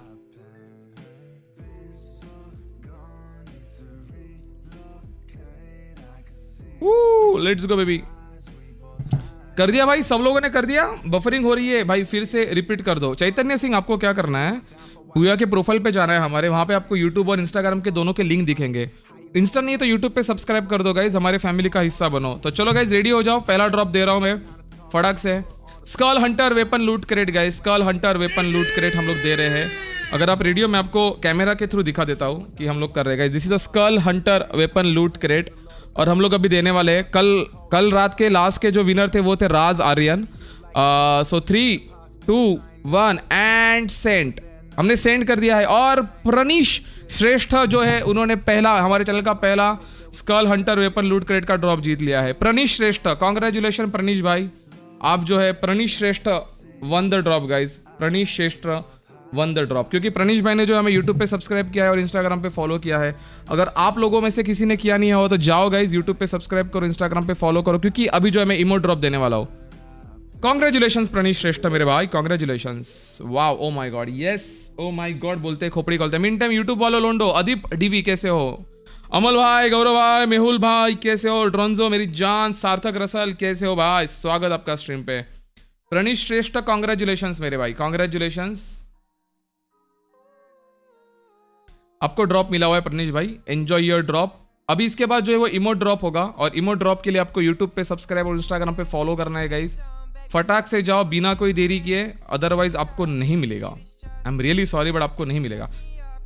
let's go baby कर दिया भाई सब लोगों ने कर दिया buffering हो रही है भाई फिर से रिपीट कर दो चैतन्य सिंह आपको क्या करना है पूया के प्रोफ़ाइल पे जाना है हमारे वहाँ पे आपको यूट्यूब और इंस्टाग्राम के दोनों के लिंक दिखेंगे इंस्टा नहीं तो यूट्यूब पे सब्सक्राइब कर दो गाइज़ हमारे फैमिली का हिस्सा बनो। तो चलो गाइज़ रेडी हो जाओ. पहला ड्रॉप दे रहा हूँ मैं। फड़क से। Skull hunter weapon loot crate guys skull hunter weapon loot crate हम लोग दे रहे हैं। अगर आप रेडियो में आपको कैमरा के थ्रू दिखा देता हूँ कि हम लोग कर रहे हैं this is a skull hunter weapon loot crate और हम लोग अभी देने वाले हैं। कल कल रात के लास्ट के जो विनर थे, वो थे Raj Aryan so three two one and sent हमने सेंड कर दिया है। और प्रनीश श्रेष्ठ जो है, उन्होंने पहला, हमारे चैनल का पहला skull hunter weapon loot crate का ड्रॉप जीत लिया है। प्रनीश श्रेष्ठ कॉन्ग्रेचुलेशन प्रनीश भाई। आप जो है, Pranish Shrestha won the drop guys Pranish Shrestha won the drop क्योंकि प्रणीश भाई ने जो हमें यूट्यूब पे सब्सक्राइब किया है और इंस्टाग्राम पे फॉलो किया है, अगर आप लोगों में से किसी ने किया नहीं हो तो जाओ गाइज़ यूट्यूब पे सब्सक्राइब करो इंस्टाग्राम पे फॉलो करो, क्योंकि अभी जो हमें इमो ड्रॉप देने वाला हूँ। कॉन्ग्रेचुलेशन प्रणीश श्रेष्ठ मेरे भाई कॉन्ग्रेचुलेशन वाह ओ my god yes oh my god बोलते खोपड़ी खोलते मिन टाइम यूट्यूब वालो लोंडो अदीप डीवी कैसे हो अमल भाई गौरव भाई मेहुल भाई कैसे हो ड्रोन्जो मेरी जान सार्थक रसल कैसे हो भाई स्वागत आपका स्ट्रीम पे प्रणीश श्रेष्ठ कॉन्ग्रेचुलेशन मेरे भाई कॉन्ग्रेचुलेशन आपको ड्रॉप मिला हुआ है प्रणीश भाई. एंजॉय योर ड्रॉप अभी इसके बाद जो है वो इमो ड्रॉप होगा और इमो ड्रॉप के लिए आपको यूट्यूब पे सब्सक्राइब और इंस्टाग्राम पे फॉलो करना है गाइज़ फटाक से जाओ, बिना कोई देरी किए अदरवाइज़ आपको नहीं मिलेगा। I am really sorry but आपको नहीं मिलेगा।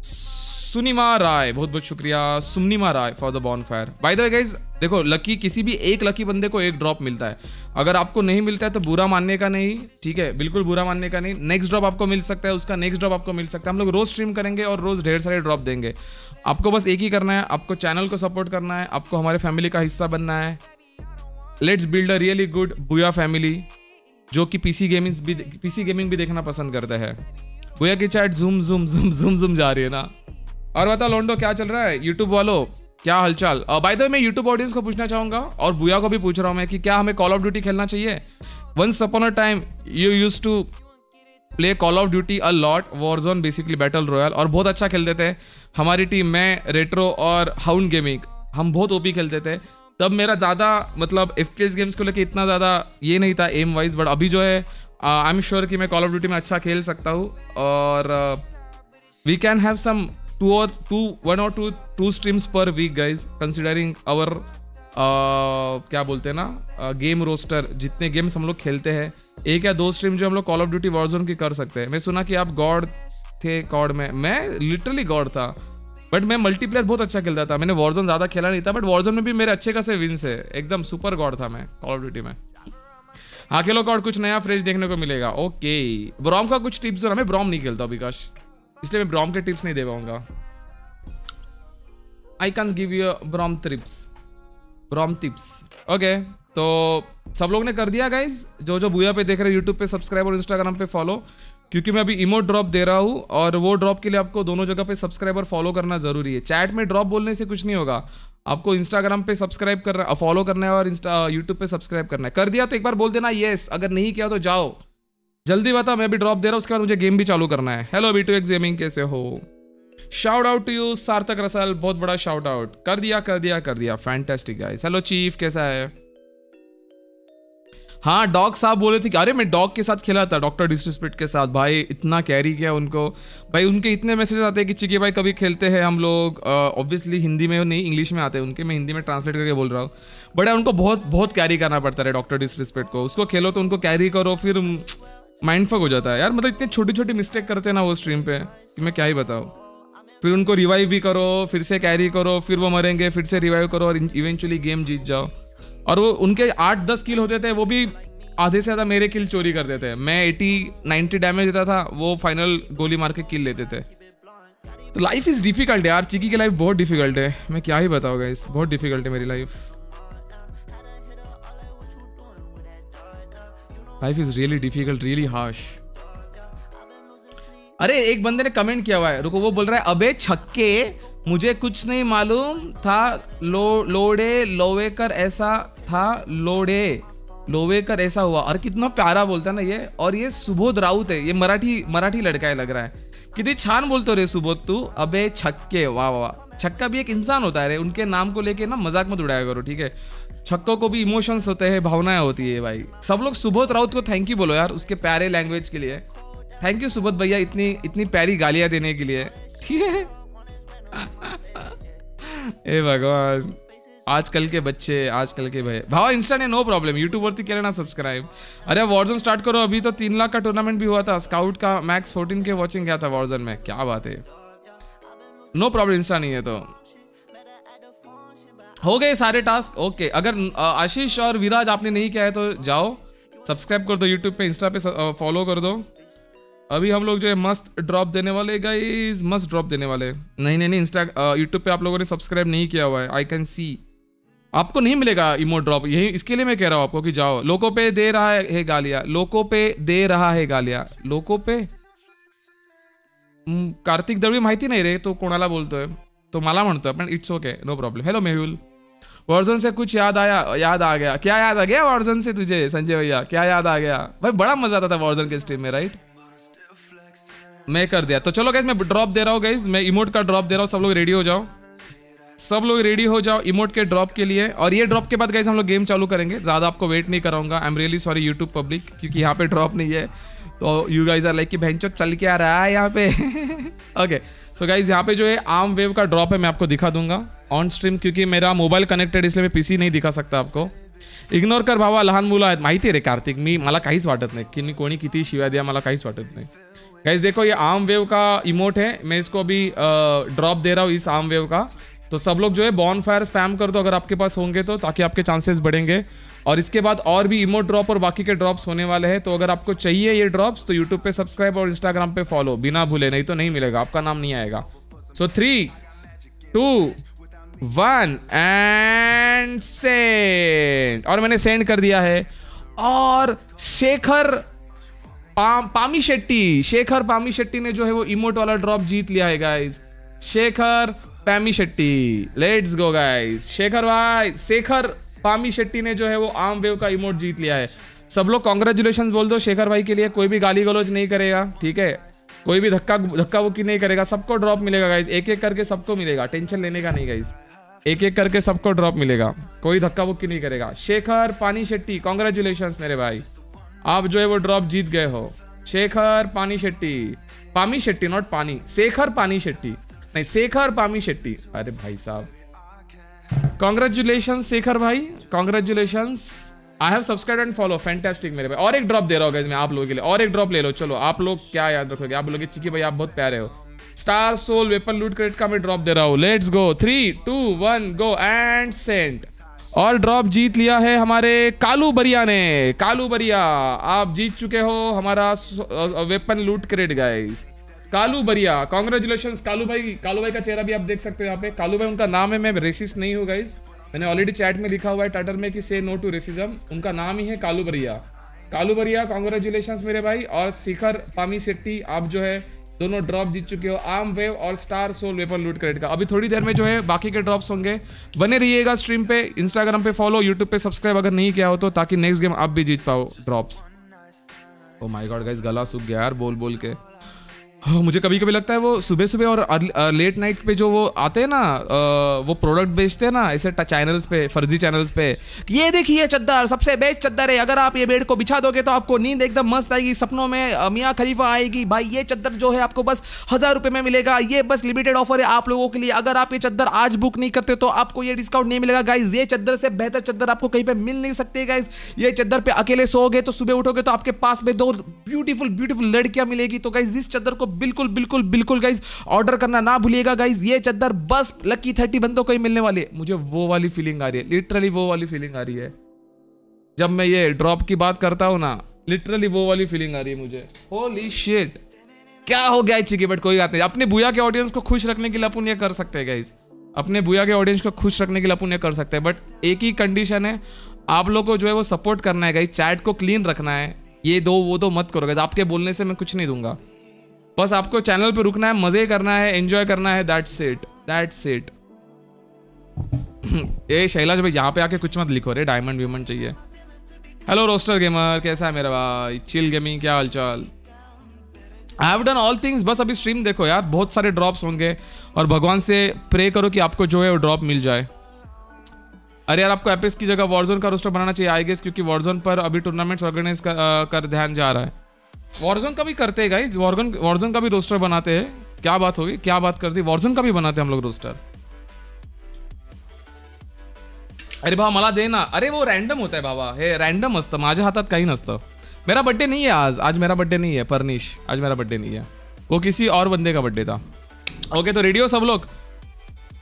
सुनिमा राय, बहुत बहुत शुक्रिया। Sumanima Rai for the bonfire by the way guys देखो लकी किसी भी एक लकी बंदे को एक ड्रॉप मिलता है। अगर आपको नहीं मिलता है तो बुरा मानने का नहीं, ठीक है? बिल्कुल बुरा मानने का नहीं। नेक्स्ट ड्रॉप आपको मिल सकता है, उसका नेक्स्ट ड्रॉप आपको मिल सकता है। हम लोग रोज स्ट्रीम करेंगे और रोज ढेर सारे ड्रॉप देंगे। आपको बस एक ही करना है, आपको चैनल को सपोर्ट करना है, आपको हमारे फैमिली का हिस्सा बनना है। Let's build a really good Booyah family जो कि पीसी गेमिंग भी पीसी गेमिंग भी देखना पसंद करता है। बुया की chat zoom zoom zoom zoom zoom जा रही है ना। और बता लोंडो, क्या चल रहा है? यूट्यूब वालों, क्या हालचाल? बाय द वे मैं यूट्यूब ऑडियंस को पूछना चाहूँगा, और बुया को भी पूछ रहा हूँ मैं कि क्या हमें कॉल ऑफ़ ड्यूटी खेलना चाहिए? Once upon a time you use to play call of duty a lot war zone basically battle royale और बहुत अच्छा खेलते थे। हमारी टीम में रेट्रो और हाउंड गेमिंग हम बहुत ओपी खेलते थे। तब मेरा ज़्यादा मतलब एफ़ गेम्स को लेकर इतना ज़्यादा ये नहीं था एम वाइज बट अभी जो है आई एम श्योर कि मैं कॉल ऑफ़ ड्यूटी में अच्छा खेल सकता हूँ और we can have some two or two one or two streams per week guys considering our uh, क्या बोलते हैं ना गेम रोस्टर जितने गेम्स हम लोग खेलते हैं एक या दो स्ट्रीम जो हम लोग कॉल ऑफ़ ड्यूटी वॉरजोन की कर सकते हैं। मैं सुना कि आप गॉड थे कॉड में मैं लिटरली गॉड था। बट मैं मल्टीप्लेयर बहुत अच्छा खेलता था। मैंने वॉरजोन ज़्यादा खेला नहीं था बट वॉरजोन में भी मेरे अच्छे खासे विन्स है। एकदम सुपर गॉड था मैं कॉल ऑफ़ ड्यूटी में। हाँ खेलो गॉड कुछ नया फ्रेश देखने को मिलेगा। ओके ब्रॉम का कुछ टिप्स मैं ब्रॉम नहीं खेलता विकास इसलिए मैं ब्रॉम के टिप्स नहीं दे पाऊँगा। I can give you brom tips brom tips okay तो सब लोग ने कर दिया गाइज़ जो जो बुया पे देख रहे हैं यूट्यूब पे सब्सक्राइब और इंस्टाग्राम पे फॉलो क्योंकि मैं अभी इमो ड्रॉप दे रहा हूँ और वो ड्रॉप के लिए आपको दोनों जगह पे सब्सक्राइब और फॉलो करना ज़रूरी है। चैट में ड्रॉप बोलने से कुछ नहीं होगा। आपको इंस्टाग्राम पे सब्सक्राइब करना फॉलो करना है और इंस्टा यूट्यूब पे सब्सक्राइब करना है। कर दिया तो एक बार बोल देना येस अगर नहीं किया तो जाओ। जल्दी बता, मैं भी ड्रॉप दे रहा हूँ, उसके बाद मुझे गेम भी चालू करना है। हेलो बी टू गेमिंग कैसे हो? Shout out to you Sarthak Rasal, बहुत बड़ा शाउट आउट कर दिया कर दिया कर दिया। फैंटेस्टिक गाइस हेलो चीफ कैसा है? हाँ डॉग साहब बोले थे कि, अरे, मैं डॉग के साथ खेला था, डॉक्टर डिसरिस्पेक्ट के साथ। भाई, इतना कैरी किया उनको। भाई, उनके इतने मैसेज आते हैं कि, चिकी भाई, कभी खेलते हैं हम लोग? ऑब्वियसली हिंदी में नहीं इंग्लिश में आते हैं उनके। मैं हिंदी में ट्रांसलेट करके बोल रहा हूँ। बट उनको बहुत बहुत कैरी करना पड़ता है डॉक्टर डिसरिस्पेक्ट को। उसको खेलो तो उनको कैरी करो, फिर माइंड फक हो जाता है। यार मतलब इतनी छोटी छोटी मिस्टेक करते हैं ना वो स्ट्रीम पे कि मैं क्या ही बताऊँ। फिर उनको रिवाइव भी करो, फिर से कैरी करो, फिर वो मरेंगे, फिर से रिवाइव करो और इवेंचुअली गेम जीत जाओ। और वो उनके आठ दस किल होते थे, वो भी आधे से ज़्यादा मेरे किल चोरी कर देते। मैं एटी, नाइनटी डैमेज देता था, वो फाइनल गोली मार के किल लेते थे। तो लाइफ इज़ डिफ़िकल्ट यार, चिकी की लाइफ बहुत डिफ़िकल्ट है। मैं क्या ही बताऊँगा इस बहुत डिफ़िकल्ट है मेरी life life is really difficult really harsh अरे, एक बंदे ने कमेंट किया हुआ है, रुको, वो बोल रहा है, अबे, छक्के, मुझे कुछ नहीं मालूम था, लो, लोड़े, लोवेकर, ऐसा था लोड़े। लोवेकर ऐसा हुआ। और कितना प्यारा बोलता है ना ये। और ये सुबोध राउत है। ये मराठी मराठी लड़का है लग रहा है। कितनी छान बोलते रे सुबोध तू। अबे छक्के, वाह वाह छक्का भी एक इंसान होता है रे। उनके नाम को लेके ना मज़ाक मत उड़ाया करो, ठीक है? छक्कों को भी इमोशंस होते हैं, भावनाएँ होती है भाई। सब लोग सुबोध राउत को थैंक यू बोलो यार, उसके प्यारे लैंग्वेज के लिए। थैंक यू सुबोध भैया इतनी इतनी प्यारी गालियाँ देने के लिए। ठीक है ए भगवान। आजकल के बच्चे, आजकल के भाई। भाव इंस्टा ने नो प्रॉब्लम यूट्यूब वरती केलं ना सब्सक्राइब अरे वॉर्जन स्टार्ट करो। अभी तो तीन लाख का टूर्नामेंट भी हुआ था। स्काउट का मैक्स फोर्टीन के वॉचिंग गया था वॉर्जन में। क्या बात है। नो प्रॉब्लम इंस्टा नहीं है तो। हो गए सारे टास्क ओके अगर आशीष और विराज आपने नहीं किया है तो जाओ। सब्सक्राइब कर दो यूट्यूब पे इंस्टा पे फॉलो कर दो। अभी हम लोग जो है मस्त ड्रॉप देने वाले गाइस मस्त ड्रॉप देने वाले नहीं नहीं नहीं इंस्टा यूट्यूब पे आप लोगों ने सब्सक्राइब नहीं किया हुआ है। आई कैन सी आपको नहीं मिलेगा इमो ड्रॉप यही इसके लिए मैं कह रहा हूँ आपको कि जाओ। लोको पे दे रहा है गालिया। लोको पे दे रहा है गालिया। लोको पे? कार्तिक दळवी माहिती नाही रे तो कोणाला बोलतोय। तो मला म्हणतोय पण it's okay no problem hello Mehul version से कुछ याद आया, याद आ गया। क्या याद आ गया वर्जन से तुझे, संजय भैया? क्या याद आ गया? भाई, बड़ा मज़ा आता था वर्जन के स्ट्रीम में राइट मैं कर दिया। तो चलो गैस मैं ड्रॉप दे रहा हूँ गैस मैं इमोट का ड्रॉप दे रहा हूँ, सब लोग रेडी हो जाओ। सब लोग रेडी हो जाओ इमोट के ड्रॉप के लिए। और ये ड्रॉप के बाद गैस हम लोग गेम चालू करेंगे। ज़्यादा आपको वेट नहीं कराऊँगा। I am really sorry YouTube public क्योंकि यहाँ पे ड्रॉप नहीं है। तो यू गाइज़ आर लाइक कि बहन चल के आ रहा है यहाँ पे? ओके सो गाइज़ यहाँ पे जो है आर्म वेव का ड्रॉप है, मैं आपको दिखा दूँगा। ऑन स्ट्रीम क्योंकि मेरा मोबाईल कनेक्टेड इसलिए मैं पीसी नहीं दिखा सकता आपको। इग्नोर कर भावा, लहान मुलं आहेत माहिती रे कार्तिक, मी, मला काहीच वाटत नाही. की कोणी किती शिव्या द्या, मला काहीच वाटत नाही. गाइज़ देखो, ये आर्म वेव का इमोट है। मैं इसको अभी ड्रॉप दे रहा हूँ इस आर्म वेव का। तो सब लोग जो है बॉन फायर स्पैम कर दो अगर आपके पास होंगे तो ताकि आपके चांसेस बढ़ेंगे। और इसके बाद और भी इमोट ड्रॉप और बाकी के ड्रॉप्स होने वाले हैं। तो अगर आपको चाहिए ये ड्रॉप्स तो यूट्यूब पे सब्सक्राइब और इंस्टाग्राम पे फॉलो बिना भूले, नहीं तो नहीं मिलेगा, आपका नाम नहीं आएगा। So three two one and send और मैंने सेंड कर दिया है। और शेखर पाम, पामी शेट्टी, शेखर पामी शेट्टी ने जो है वो इमोट वाला ड्रॉप जीत लिया है guys Shekhar Pami Shetty. Let's go guys Shekhar भाई, शेखर पामी शेट्टी ने जो है वो आम वेव का इमोट जीत लिया है। सब लोग कॉन्ग्रेचुलेशन बोल दो शेखर भाई के लिए। कोई भी गाली गलोज नहीं करेगा, ठीक है? कोई भी धक्का धक्का बुक्की नहीं करेगा। सबको ड्रॉप मिलेगा गाइज़ एक एक करके सबको मिलेगा। टेंशन लेने का नहीं गाइज़ एक एक करके सबको ड्रॉप मिलेगा। कोई धक्का बुक्की नहीं करेगा। शेखर पानी शेट्टी कॉन्ग्रेचुलेशन मेरे भाई। आप जो है वो ड्रॉप जीत गए हो। शेखर पानी शेट्टी। पामी शेट्टी नॉट पानी। शेखर पानी शेट्टी। नहीं, शेखर पामी शेट्टी। अरे भाई साहब। कॉन्ग्रेचुलेशन शेखर भाई। Congratulation I have subscribe and follow fantastic मेरे भाई। और एक ड्रॉप दे रहा हूँ मैं आप लोगों के लिए। और एक ड्रॉप ले लो। चलो, आप लोग क्या याद रखोगे? आप बोलोगे चिकी भाई, आप बहुत प्यारे हो। Star soul weapon loot credit का मैं ड्रॉप दे रहा हूँ। Let's go three two one go and sent और ड्रॉप जीत लिया है हमारे कालू बरिया ने। कालू बरिया, आप जीत चुके हो हमारा weapon loot crate guys Kalu बरिया कॉन्ग्रेचुलेशन कालू भाई कालू भाई का चेहरा भी आप देख सकते हो यहाँ पे। कालू भाई उनका नाम है, मैं रेसिस्ट नहीं हूँ गाइस मैंने ऑलरेडी चैट में लिखा हुआ है टाइटल में कि से नो टू रेसिज्म उनका नाम ही है कालू बरिया. कालू बरिया कॉन्ग्रेचुलेशन मेरे भाई. और शिखर पामी शेट्टी, आप जो है, दोनों ड्रॉप जीत चुके हो. आर्म वेव और star soul weapon loot credit का। अभी थोड़ी देर में जो है, बाकी के ड्रॉप्स होंगे। बने रहिएगा स्ट्रीम पे इंस्टाग्राम पे फॉलो यूट्यूब पे सब्सक्राइब अगर नहीं किया हो तो ताकि नेक्स्ट गेम आप भी जीत पाओ drops oh my god guys गला सूख गया यार बोल बोल के। हाँ, मुझे कभी कभी लगता है वो सुबह सुबह और लेट नाइट पे जो वो आते हैं ना वो प्रोडक्ट बेचते हैं ना ऐसे चैनल्स पे फर्जी चैनल्स पे। ये देखिए चद्दर सबसे बेस्ट चद्दर है। अगर आप ये बेड को बिछा दोगे तो आपको नींद एकदम मस्त आएगी। सपनों में मियाँ खलीफा आएगी। भाई ये चद्दर जो है आपको बस हज़ार रुपये में मिलेगा। ये बस लिमिटेड ऑफ़र है आप लोगों के लिए। अगर आप ये चद्दर आज बुक नहीं करते तो आपको ये डिस्काउंट नहीं मिलेगा। गाइज़ ये चद्दर से बेहतर चद्दर आपको कहीं पर मिल नहीं सकती है गाइज़ ये चद्दर पर अकेले सोओगे तो सुबह उठोगे तो आपके पास में दो ब्यूटीफुल ब्यूटीफुल लड़कियाँ मिलेगी। तो गाइज़ इस चद्दर को बिल्कुल बिल्कुल बिल्कुल गाइज़ ऑर्डर करना ना भूलिएगा गाइज़ ये चद्दर बस लकी थर्टी बंदों को ही मिलने वाली है। मुझे वो वाली फीलिंग आ रही है लिटरली वो वाली फीलिंग आ रही है। जब मैं ये ड्रॉप की बात करता हूँ ना लिटरली वो वाली फीलिंग आ रही है मुझे। होली शिट क्या हो गया चिकी बट, कोई बात नहीं। अपने बुया के ऑडियंस को खुश रखने के लिए अपन ये कर सकते हैं गाइज़ अपने बुया के ऑडियंस को खुश रखने के लिए अपन ये कर सकते हैं। बट एक ही कंडीशन है, आप लोग को जो है वो सपोर्ट करना है गाइज़ चैट को क्लीन रखना है। ये दो, वो तो मत करो गाइज़ आपके बोलने से मैं कुछ नहीं दूँगा। बस आपको चैनल पे रुकना है मज़े करना है एंजॉय करना है दैट्स इट दैट्स इट ए शैलाश भाई यहाँ पे आके कुछ मत लिखो रे डायमंड वीमंड चाहिए। हेलो रोस्टर गेमर कैसा है मेरा भाई? चिल गेमिंग क्या हालचाल? I have done all things बस अभी स्ट्रीम देखो यार बहुत सारे ड्रॉप्स होंगे और भगवान से प्रे करो कि आपको जो है वो ड्रॉप मिल जाए। अरे यार आपको एपिक्स की जगह वॉर्जोन का रोस्टर बनाना चाहिए आई गेस क्योंकि वॉर्जोन पर अभी टूर्नामेंट्स ऑर्गेनाइज कर, कर ध्यान जा रहा है। वॉर्जोन का भी करते हैं गाइज़ वॉर्जोन वॉर्जोन का भी रोस्टर बनाते हैं. क्या बात होगी? क्या बात कर दी? वॉर्जोन का भी बनाते हैं हम लोग रोस्टर अरे भावा मला दे ना अरे वो रॅन्डम होत आहे बाबा. हे रॅन्डम असतं माझ्या हातात काही नसतं. मेरा बर्थडे नहीं है आज. आज मेरा बर्थडे नहीं है, परनीश. आज मेरा बर्थडे नहीं है. वो किसी और बंदे का बर्थडे था. ओके तो रेडियो सब लोग.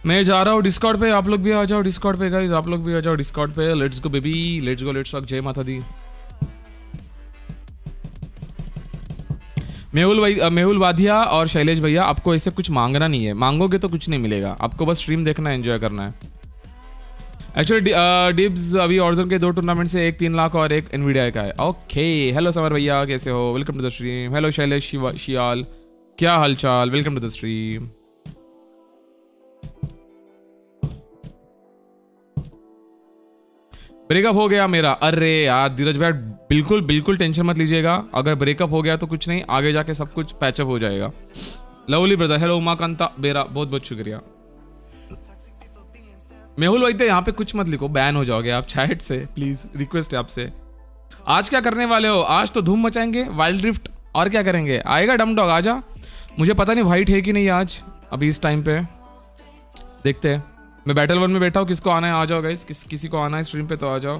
मैं जा रहा हूँ डिस्कॉर्ड पे. आप लोग भी आ जाओ डिस्कॉर्ड पे गाइज़ आप लोग भी आ जाओ डिस्कॉर्ड पे. Let's go baby let's go let's rock जय माता दी. मेहुल भाई मेहुल वाधिया और शैलेश भैया, आपको ऐसे कुछ मांगना नहीं है। मांगोगे तो कुछ नहीं मिलेगा। आपको बस स्ट्रीम देखना है एंजॉय करना है। एक्चुअली डिब्स अभी ऑर्जन के दो टूर्नामेंट से एक तीन लाख और एक एनवीडिया का है। ओके हेलो समर भैया, कैसे हो? Welcome to the stream hello Shailesh Shiyal क्या हालचाल? Welcome to the stream breakup हो गया मेरा। अरे यार, धीरज भाई, बिल्कुल बिल्कुल टेंशन मत लीजिएगा। अगर ब्रेकअप हो गया तो कुछ नहीं, आगे जाके सब कुछ पैचअप हो जाएगा। लवली ब्रदर हेलो उमाकांता बेरा, बहुत बहुत शुक्रिया। मेहुल वैद्य यहाँ पे कुछ मत लिखो बैन हो जाओगे आप चैट से प्लीज़ रिक्वेस्ट है आपसे। आज क्या करने वाले हो? आज तो धूम मचाएँगे वाइल्ड ड्रिफ्ट और क्या करेंगे? आएगा डम डॉग आजा। मुझे पता नहीं वाइट है कि नहीं आज, अभी इस टाइम पे। देखते हैं। मैं बैटल वन में बैठा हूँ, किसको आना है, आ जाओ गाइस किस, किसी को आना है स्ट्रीम पे तो आ जाओ।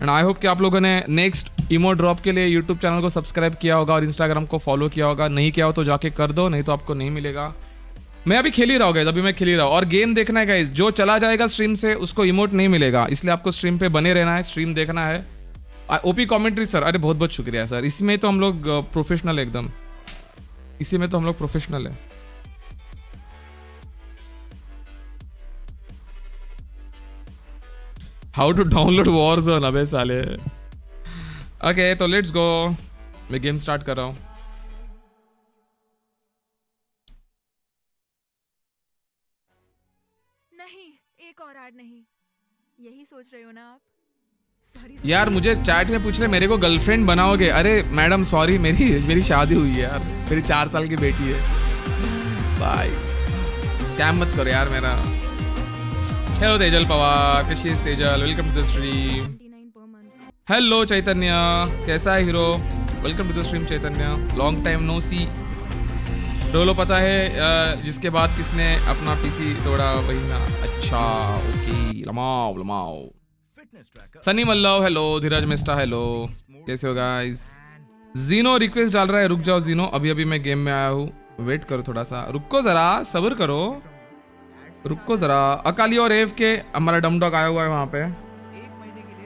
एंड आई होप कि आप लोगों ने नेक्स्ट इमो ड्रॉप के लिए यूट्यूब चैनल को सब्सक्राइब किया होगा और इंस्टाग्राम को फॉलो किया होगा। नहीं किया हो तो जाके कर दो, नहीं तो आपको नहीं मिलेगा। मैं अभी खेल ही रहा हूँ गाइज़ अभी मैं खेल ही रहा हूँ। और गेम देखना है गाइज़ जो चला जाएगा स्ट्रीम से, उसको इमोट नहीं मिलेगा। इसलिए आपको स्ट्रीम पे बने रहना है स्ट्रीम देखना है। ओपी कमेंट्री सर अरे बहुत बहुत शुक्रिया सर इसमें तो हम लोग प्रोफेशनल एकदम। इसी में तो हम लोग प्रोफेशनल है। How to download war zone अबे साले। ओके तो लेट्स गो मैं गेम स्टार्ट कर रहा हूँ। यही सोच रहे हो ना आप? सॉरी यार मुझे चैट में पूछ रहे मेरे को गर्लफ्रेंड बनाओगे? अरे मैडम सॉरी मेरी मेरी शादी हुई है यार। मेरी चार साल की बेटी है। बाय स्कैम मत करो यार मेरा। Is Tejal welcome to the stream 29 per month hello Chaitanya कैसा है hero welcome to the stream Chaitanya long time no see Dolo पता है जिसके बाद किसने अपना पीसी तोड़ा वही ना अच्छा okay lmao lmao Sunny Mallav hello Dheeraj मिस्टा hello कैसे हो गाइस जीनो रिक्वेस्ट डाल रहा है, रुक जाओ जीनो अभी अभी मैं गेम में आया हूँ. वेट करो थोड़ा सा. रुको जरा, सब्र करो. रुको जरा। अकाली और एफ़ के हमारा डमडॉग आया हुआ है वहाँ पे।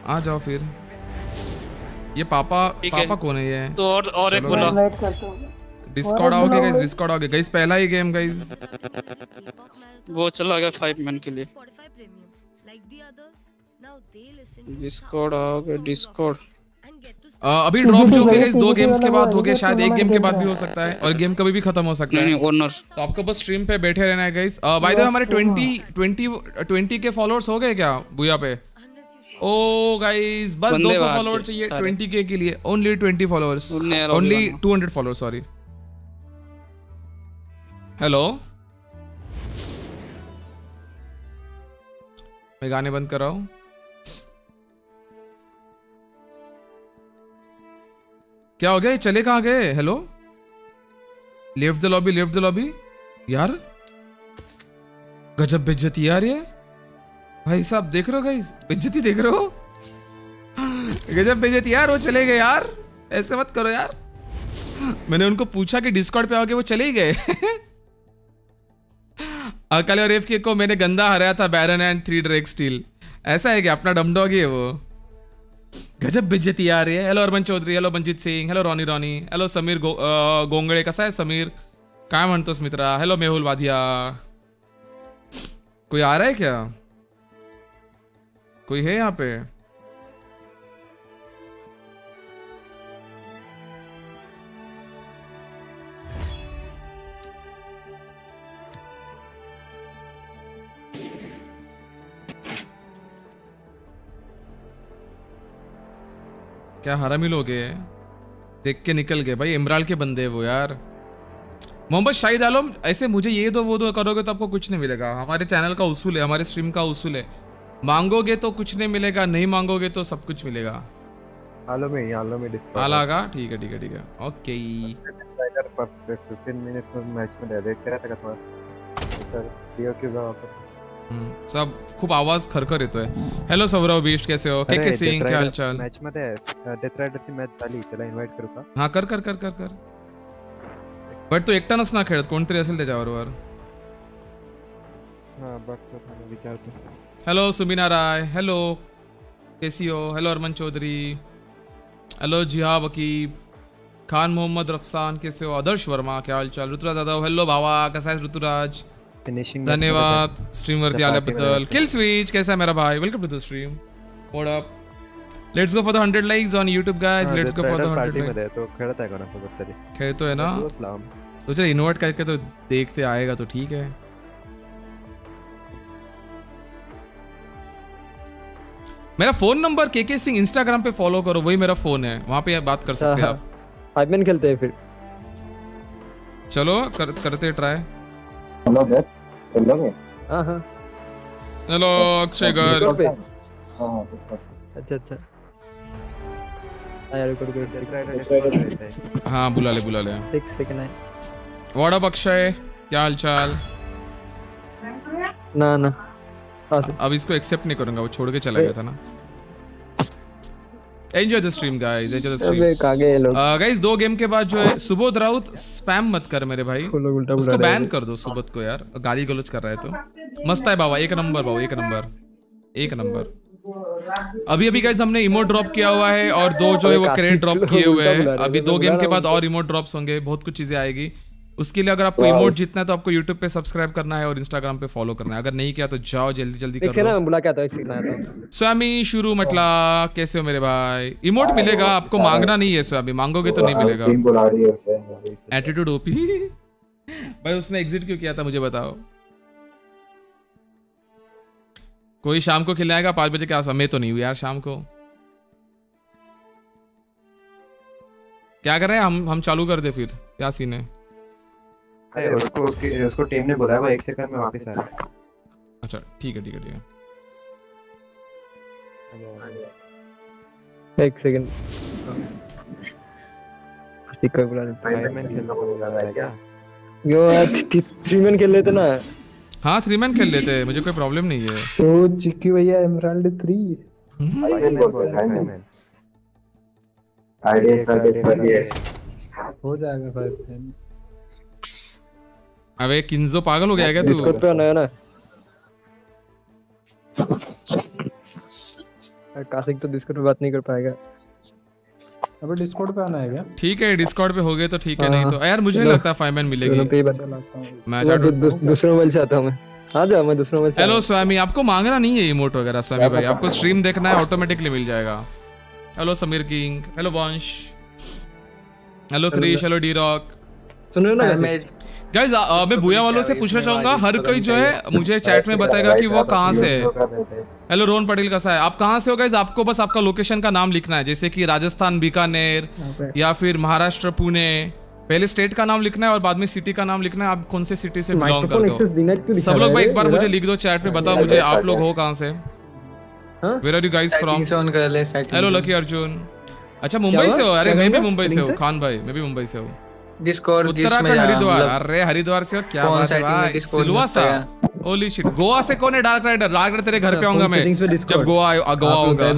आ जाओ फिर। ये पापा है। पापा कौन है ये? तो और और एक बोला। डिस्कॉर्ड आओगे गाइस डिस्कॉर्ड आओगे। गाइस पहला ही गेम गाइस वो चला गया फाइव मैन के लिए। डिस्कॉर्ड आओगे डिस्कॉर्ड अभी ड्रॉप जो होंगे guys, दो गेम्स के बाद हो गए शायद एक गेम के बाद भी हो सकता है और गेम कभी भी खत्म हो सकता है। ओनर। तो आपको बस स्ट्रीम पे बैठे रहना है गाइस बाय द वे हमारे 20 20 20 के फॉलोअर्स हो गए क्या बुया पे? ओ गाइस बस 200 फॉलोअर चाहिए सारे। 20 के के लिए। ओनली 20 फॉलोअर्स ओनली अभी 200 फॉलोअर्स सॉरी हेलो मैं गाने बंद कर रहा हूँ। क्या हो गया? चले कहाँ गए? Hello left the lobby left the lobby यार? गजब बेइज्जती यार ये। भाई साहब, देख रहे हो गाइस बेइज्जती देख रहे हो? गजब बेइज्जती यार, वो चले गए यार। ऐसे मत करो यार। मैंने उनको पूछा कि डिस्कॉर्ड पे आओगे वो चले ही गए। अकल और एफ़ के को मैंने गंदा हराया था baron and three drake steal ऐसा है कि अपना डमडॉग ही है वो। गजब बिज्जती आ रही है। Hello Arman Chaudhary. Hello Manjeet Singh. Hello Ronnie Ronnie hello Sameer गो, गोंगड़े। कसा है समीर? काय म्हणतोस मित्रा? हेलो मेहुल वाधिया कोई आ रहा है क्या? कोई है यहाँ पे? क्या हरामी लोग हैं? देख के निकल गए। भाई इमराल के बंदे वो यार। मोहम्मद शाहिद आलम ऐसे मुझे ये दो वो दो करोगे तो आपको कुछ नहीं मिलेगा। हमारे चैनल का उसूल है हमारे स्ट्रीम का उसूल है। मांगोगे तो कुछ नहीं मिलेगा नहीं मांगोगे तो सब कुछ मिलेगा। me, follow me Discord. आला का ठीक है ठीक है ठीक है। ओके। Perfect 15 minutes में मैच में वेट करा था। तुम्हारा सर क्यू का ऑफ़र सब खूप आवाज़ खरखर येतोय. हॅलो सौरव बिष्ट कैसे हो? के के सिंग क्या हालचाल? मॅच मध्ये डेथ रायडरची मॅच झाली त्याला इन्व्हाइट करू का? हा कर कर कर कर कर. बट तो एकटा नस ना खेळत कोणतरी असेल त्याच्याबरोबर हा बघतो विचारतो. हेलो सुमीना राय हेलो कैसी हो? हेलो अरमन चौधरी हेलो जिहा वकीब खान मोहम्मद रफसान कैसे हो? आदर्श वर्मा क्या हाल चाल ऋतुराज यादव हेलो भावा कसा आहे ऋतुराज? फिनिशिंग धन्यवाद स्ट्रीम वरती त्या आल्याबद्दल किल स्विच कैसा है मेरा भाई? Welcome to the stream what up let's go for the 100 likes on YouTube guys. Let's go for the 100 party likes मध्ये आहे, तो खेळत आहे कोणासोबत कधी खेळतोय ना? दिवस लांब तो चल इन्वर्ट करके तो देखते आएगा तो ठीक है। मेरा फ़ोन नंबर के के सिंह इंस्टाग्राम पे फॉलो करो वही मेरा फ़ोन है। वहाँ पे बात कर सकते हैं आप। हाइपमैन खेलते हैं फिर। चलो कर, करते ट्राई हाँ हाँ हेलो। अक्षय गर्ग। अच्छा अच्छा। हाँ रिकॉर्ड कर येत आहे. हाँ बुला ले बुला ले। एक सेकंड है व्हाट अप अक्षय क्या हाल चाल ना ना। हाँ अब इसको एक्सेप्ट नहीं करूँगा वो छोड़ के चला गया था ना। Enjoy the stream guys enjoy the stream guys दो गेम के बाद जो है सुबोध राउत स्पैम मत कर मेरे भाई। उसको बैन कर दो सुबोध को यार। गाली गलोच कर रहा है तो। मस्त है बाबा एक नंबर बाबा एक नंबर एक नंबर अभी अभी गाइस हमने इमोट ड्रॉप किया हुआ है और दो जो है वो क्रेडिट ड्रॉप किए हुए हैं। हैं, अभी दो गेम के बाद और इमोट ड्रॉप्स होंगे बहुत कुछ चीज़ें आएगी। उसके लिए अगर आपको इमोट जीतना है तो आपको यूट्यूब पे सब्सक्राइब करना है और इंस्टाग्राम पे फॉलो करना है। अगर नहीं किया तो जाओ जल्दी जल्दी कर स्वामी शुरू मटला कैसे हो मेरे भाई? इमोट मिलेगा आपको मांगना नहीं है स्वामी मांगोगे तो नहीं मिलेगा। एटीट्यूड ओपी भाई उसने एग्जिट क्यों किया था मुझे बताओ। कोई शाम को खिलाएगा पाँच बजे के आसपास? मैं तो नहीं हूँ यार शाम को। क्या कर रहे हैं? हम हम चालू कर दे फिर क्या सीन है अरे उसको उसकी उसको टीम ने बुलाया वो एक सेकंड में वापस आ रहा है। अच्छा ठीक है ठीक है ठीक है। एक सेकंड स्टिकर बुला लेते फाइव मैन खेलने को बुला रहा है क्या? यो थ्री मैन खेल लेते ना? हाँ थ्री मैन खेल लेते हैं मुझे कोई प्रॉब्लम नहीं है। तो चिक्की भैया एमराल्ड थ्री है मैन हो जाएगा फाइव मैन अबे किंजो पागल हो गया है क्या तू? डिस्कॉर्ड पे आना है ना यार, कासिक तो डिस्कॉर्ड पे बात नहीं कर पाएगा। अबे डिस्कॉर्ड पे आना है क्या? ठीक है डिस्कॉर्ड पे हो गए तो ठीक है हाँ, नहीं तो। यार मुझे नहीं लगता फाइव मैन मिलेगी। ही हूँ। मैं दूसरे मोबाइल से आता हूँ मैं। आ जाओ मैं दूसरे मोबाइल से हेलो स्वामी आपको मांगना नहीं है इमोट वगैरह स्वामी भाई? आपको स्ट्रीम देखना है ऑटोमेटिकली मिल जाएगा। Hello Sameer king hello Vansh hello Krish hello D Rock सुन रहे हो ना मैं गाइस मैं बुया वालों से पूछना चाहूँगा। हर कोई जो है मुझे चैट में बताएगा कि वो कहाँ से है। हेलो रोहन पटेल का सा है आप कहाँ से हो गाइस आपको बस आपका लोकेशन का नाम लिखना है। जैसे कि राजस्थान बीकानेर या फिर महाराष्ट्र पुणे। पहले स्टेट का नाम लिखना है और बाद में सिटी का नाम लिखना है। आप कौन से सिटी से बिलोंग करते हो? सब लोग भाई एक बार मुझे लिख दो चैट में बताओ मुझे आप लोग हो कहाँ से? हाँ? Where are you guys from hello lucky Arjun अच्छा मुंबई से हो? अरे मैं भी मुंबई से हूँ खान भाई मैं भी मुंबई से हूँ। डिस्कॉर्ड हरिद्वार। मतलब अरे हरिद्वार से हो क्या बात है भाई? होली शिट गोवा से कौन है डार्क राइडर डार्क राइडर तेरे घर अच्छा, पे आऊँगा मैं। जब गोवा गोवा आऊँगा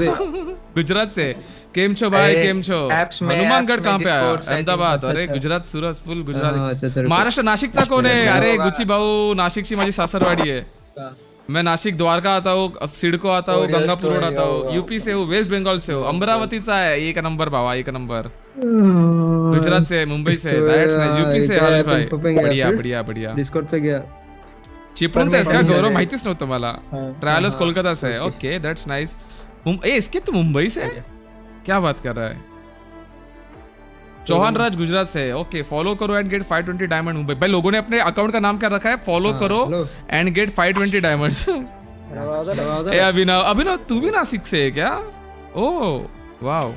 गुजरात से। केम छो भाई केम छो। हनुमानगढ़ कहाँ पे आया? अहमदाबाद। अरे अच्छा। गुजरात सुरत फुल हाँ, गुजरात अच्छा, अच्छा. महाराष्ट्र नाशिकचा कोण आहे अरे होगा. गुची भाऊ नाशिकची माझी सासरवाडी आहे मैं नासिक द्वारका आता हूँ सिडको आता हूँ गंगापुर रोड आता हूँ यूपी से हूँ वेस्ट बंगाल से हूँ अमरावतीचा है एक नंबर भावा एक नंबर। गुजरात से मुंबई से. यूपी से हर्ष भाई। बढ़िया बढ़िया बढ़िया। डिस्कॉर्ड पे गया। चिपळूण आहेस का गौरव. माहितीच नव्हतं मला। ट्रॅव्हलर्स कोलकाता से है। ओके। दैट्स नाइस ए इसके तो मुंबई से क्या बात कर रहा है? चौहान राज गुजरात से ओके फॉलो करो एंड गेट 520 डायमंड मुंबई। भाई लोगों ने अपने अकाउंट का नाम क्या रखा है? फॉलो हाँ, करो एंड गेट 520 डायमंड्स ए अभिनव अभिनव तू भी नासिक से है क्या? Oh wow.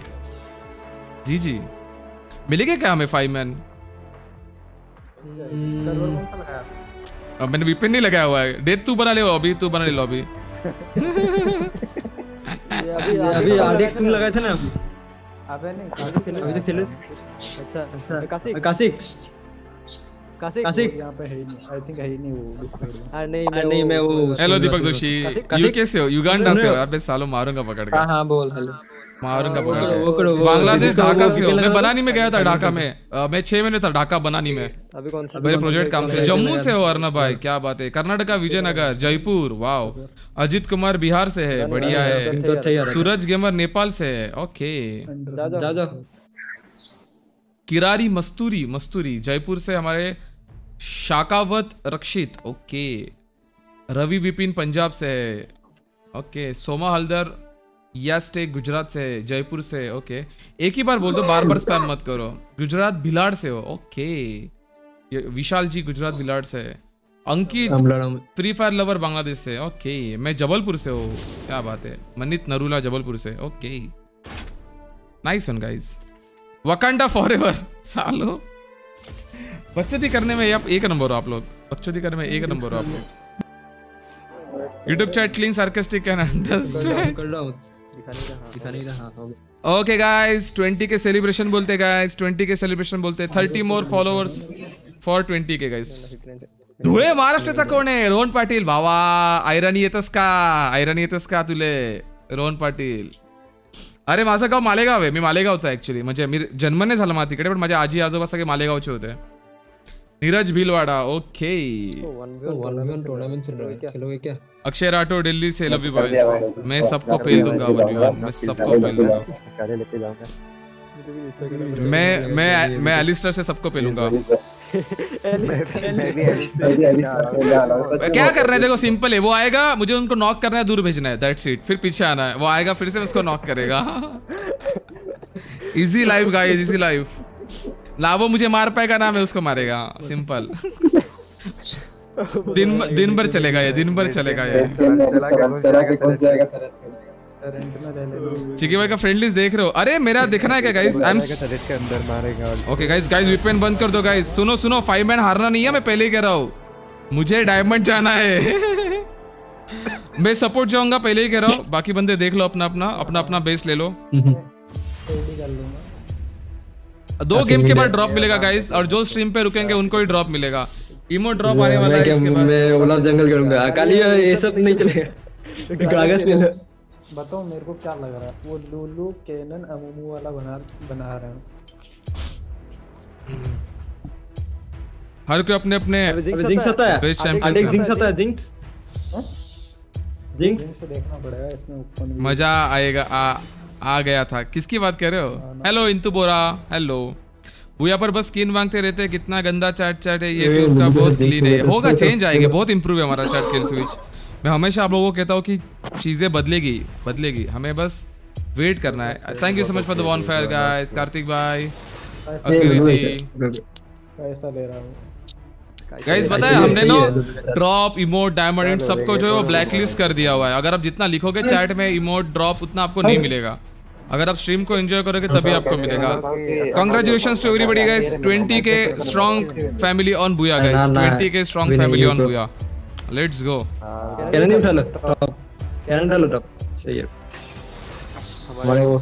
जी जी। मिलेगा क्या हमें फाइव मैन अब मैंने वीपीएन नहीं लगाया हुआ है। डेट तू बना ले अभी तू बना ले लो अभी अभी आरडीएक्स तुम लगाए थे ना अभी? अबे नहीं अभी तो खेल अच्छा अच्छा काशिक काशिक कासिक यहाँ पे है ही नहीं आई थिंक है ही नहीं वो Discord नहीं मैं नहीं मैं वो हेलो दीपक जोशी यू कैसे हो युगांडा से हो अबे सालों मारूँगा पकड़ के हाँ हाँ बोल हेलो के वो- बांग्लादेश ढाका से हो। मैं बनानी में गया था ढाका में। मैं छह महीने था ढाका बनानी में। अभी कौन सा? मेरे प्रोजेक्ट काम से जम्मू से हो अर्नब भाई क्या बात है। कर्नाटका विजयनगर जयपुर वाओ। अजित कुमार बिहार से है बढ़िया है। तो अच्छा ही सूरज गेमर नेपाल से है ओके। जा जा जा किरारी मस्तूरी मस्तूरी जयपुर से हमारे शाकावत रक्षित ओके। रवि विपिन पंजाब से है okay. Soma Haldar yes tech Gujarat से जयपुर से ओके। एक ही बार बोल दो बार बार स्पैम मत करो। गुजरात भिलाड़ से हो ओके। विशाल जी गुजरात भिलाड़ से। अंकित हूँ। फ्री फायर लवर बांग्लादेश से ओके। मैं जबलपुर से हूँ क्या बात है। मनित नरूला जबलपुर से okay. Nice one guys Wakanda forever सालो बच्चोदी करने में आप एक नंबर हो आप लोग। बच्चोदी करने में एक नंबर हो आप लोग। YouTube chat clean sarcastic can understand हूँ हाँ हो। ओके गाइस 20 के सेलिब्रेशन बोलते गाइस 20 के सेलिब्रेशन बोलते 30 मोर फॉलोअर्स फॉर 20 के गाइस धुळे महाराष्ट्राचा कोण आहे? रोहन पाटील भावा ऐराणी येतस का? ऐराणी येतस का तुले? रोहन पाटील. अरे माझं गाव मालेगाव आहे. मी मालेगावचा ऍक्च्युली म्हणजे मी जन्म नाही झाला मला तिकडे पण माझे आजी आजोबा सगळे मालेगावचे होते. नीरज भीलवाड़ा ओके खेलोगे क्या? अक्षय राठौर दिल्ली से लव यू बॉयज़ मैं सबको पेल दूँगा वन मैं सबको पेल दूँगा। गाड़ी लेके जाऊँगा। मैं मैं मैं एलिस्टर से सबको पेलूँगा। मैं भी ऐसे क्या करना है? देखो सिंपल है। वो आएगा मुझे उनको नॉक करना है दूर भेजना है। दैट्स इट फिर पीछे आना है। वो आएगा फिर से उसको नॉक करेगा। Easy life guys easy life लावो मुझे मार पाएगा ना, मैं उसको मारेगा। सिंपल। दिन दिन भर चलेगा ये, दिन भर चलेगा ये। चिकी भाई का फ्रेंड देख रहे हो। अरे, मेरा देखना है क्या गाइस आई एम के अंदर मारेगा ओके गाइस गाइस वीपीएन बंद कर दो गाइस सुनो सुनो फाइव मैन हारना नहीं है, मैं पहले ही कह रहा हूँ। मुझे डायमंड जाना है। मैं सपोर्ट जाऊँगा, पहले ही कह रहा हूँ। बाकी बंदे देख लो अपना अपना अपना अपना बेस ले लो दो गेम के बाद ड्रॉप मिलेगा गाइस और जो स्ट्रीम पे रुकेंगे उनको ही ड्रॉप मिलेगा। इमो ड्रॉप आने वाला है इसके बाद। मैं ओलाब जंगल करूँगा काली ये सब नहीं चलेगा। कागज़ पे बताओ मेरे को क्या लग रहा है? वो लूलू कैनन अमूमू वाला बना बना रहे हैं। हर कोई अपने अपने जिंक्स आता है? बेस्ट चैंपियन जिंक्स आता है। जिंक्स। जिंक्स? से देखना पड़ेगा इसमें ओपन मज़ा आएगा आ गया था। किसकी बात कर रहे हो? हेलो इंतु बोरा। हेलो भूया पर बस स्किन मांगते रहते हैं कितना गंदा चैट चैट है ये भी उसका बहुत क्लीन है। होगा चेंज आएगा बहुत इंप्रूव है हमारा चैट किल स्विच मैं हमेशा आप लोगों को कहता हूँ कि चीज़ें बदलेगी बदलेगी। हमें बस वेट करना है। Thank you so much for the one fire guys Kartik भाई गाइस है हमने ना ड्रॉप इमोट डायमंड सबको जो है वो ब्लैक लिस्ट कर दिया हुआ है। अगर आप जितना लिखोगे चैट में इमोट ड्रॉप उतना आपको नहीं मिलेगा। अगर आप स्ट्रीम को एंजॉय करोगे तभी आपको मिलेगा। कॉन्ग्रेचुलेशन टू एवरीबॉडी गाइस 20 के strong family on booyah guys 20 के strong family on booyah let's go cannon नहीं उठा लो टॉप कैनन डालो टॉप सही है। हमारे वो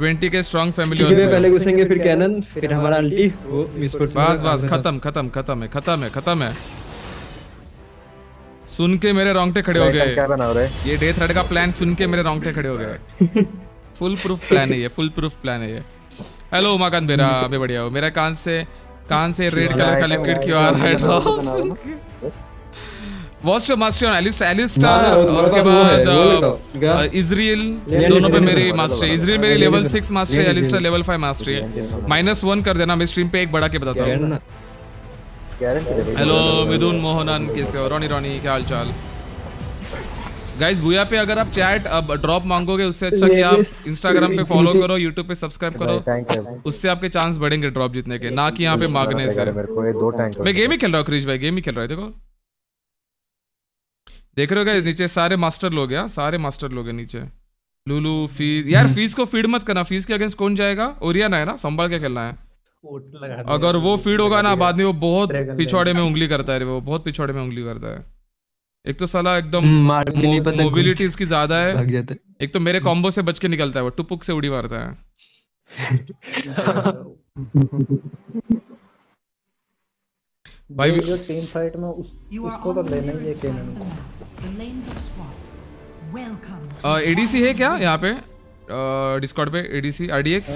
20 के स्ट्रांग फैमिली ऑन बुया पहले घुसेंगे फिर कैनन फिर हमारा अल्टी वो मिस बस बस खत्म खत्म खत्म है खत्म है खत्म है सुन के मेरे रोंगटे खड़े हो क्या गए बना रहे ये डे थ्रेड का प्लान सुन के मेरे रोंगटे खड़े हो गए फुल प्रूफ प्लान है ये फुल प्रूफ प्लान है ये। हेलो उमाकांत बेरा मैं बढ़िया हूँ। मेरा कान से कान से रेड कलर का लिक्विड क्यों आ रहा है ड्रॉप के worst master on Alistar Alistar उसके। बाद? इजराइल दोनों पे मेरी मास्टर इजराइल मेरी लेवल सिक्स मास्टर है ले, लेवल फाइव मास्टर है। माइनस वन कर देना मैं स्ट्रीम पे एक बढ़ा के बताता हूँ। गारंटी हेलो मिथुन मोहनन कैसे हो? रोनी रोनी क्या हाल चाल गाइस बुया पे अगर आप चैट अब ड्रॉप मांगोगे उससे अच्छा कि आप इंस्टाग्राम पे फॉलो करो यूट्यूब पे सब्सक्राइब करो। उससे आपके चांस बढ़ेंगे ड्रॉप जीतने के ना कि यहाँ पे मांगने से। मेरे को ये दो टैंक मैं गेम ही खेल रहा हूँ क्रिश भाई गेम ही खेल रहा है देखो। देख रहे हो गाइस नीचे सारे मास्टर लोग हैं हाँ? सारे मास्टर लोग हैं नीचे। लुलू फ़ीस यार फ़ीस को फ़ीड मत करना फ़ीस के अगेंस्ट कौन जाएगा? ओरियाना है ना संभाल के खेलना है। अगर वो फ़ीड होगा ना बाद में वो बहुत पिछवाड़े में उंगली करता है वो बहुत पिछवाड़े में उंगली करता है। एक तो साला एकदम मोबिलिटी उसकी ज़्यादा है। भाग जाता एक तो मेरे कॉम्बो से बच के निकलता है वो टुपुक से उड़ी मारता है। भाई भाई जो टीम फाइट में उस उसको तो लेना ही है केनन एडीसी है क्या यहाँ पे? डिस्कॉर्ड पे एडीसी आरडीएक्स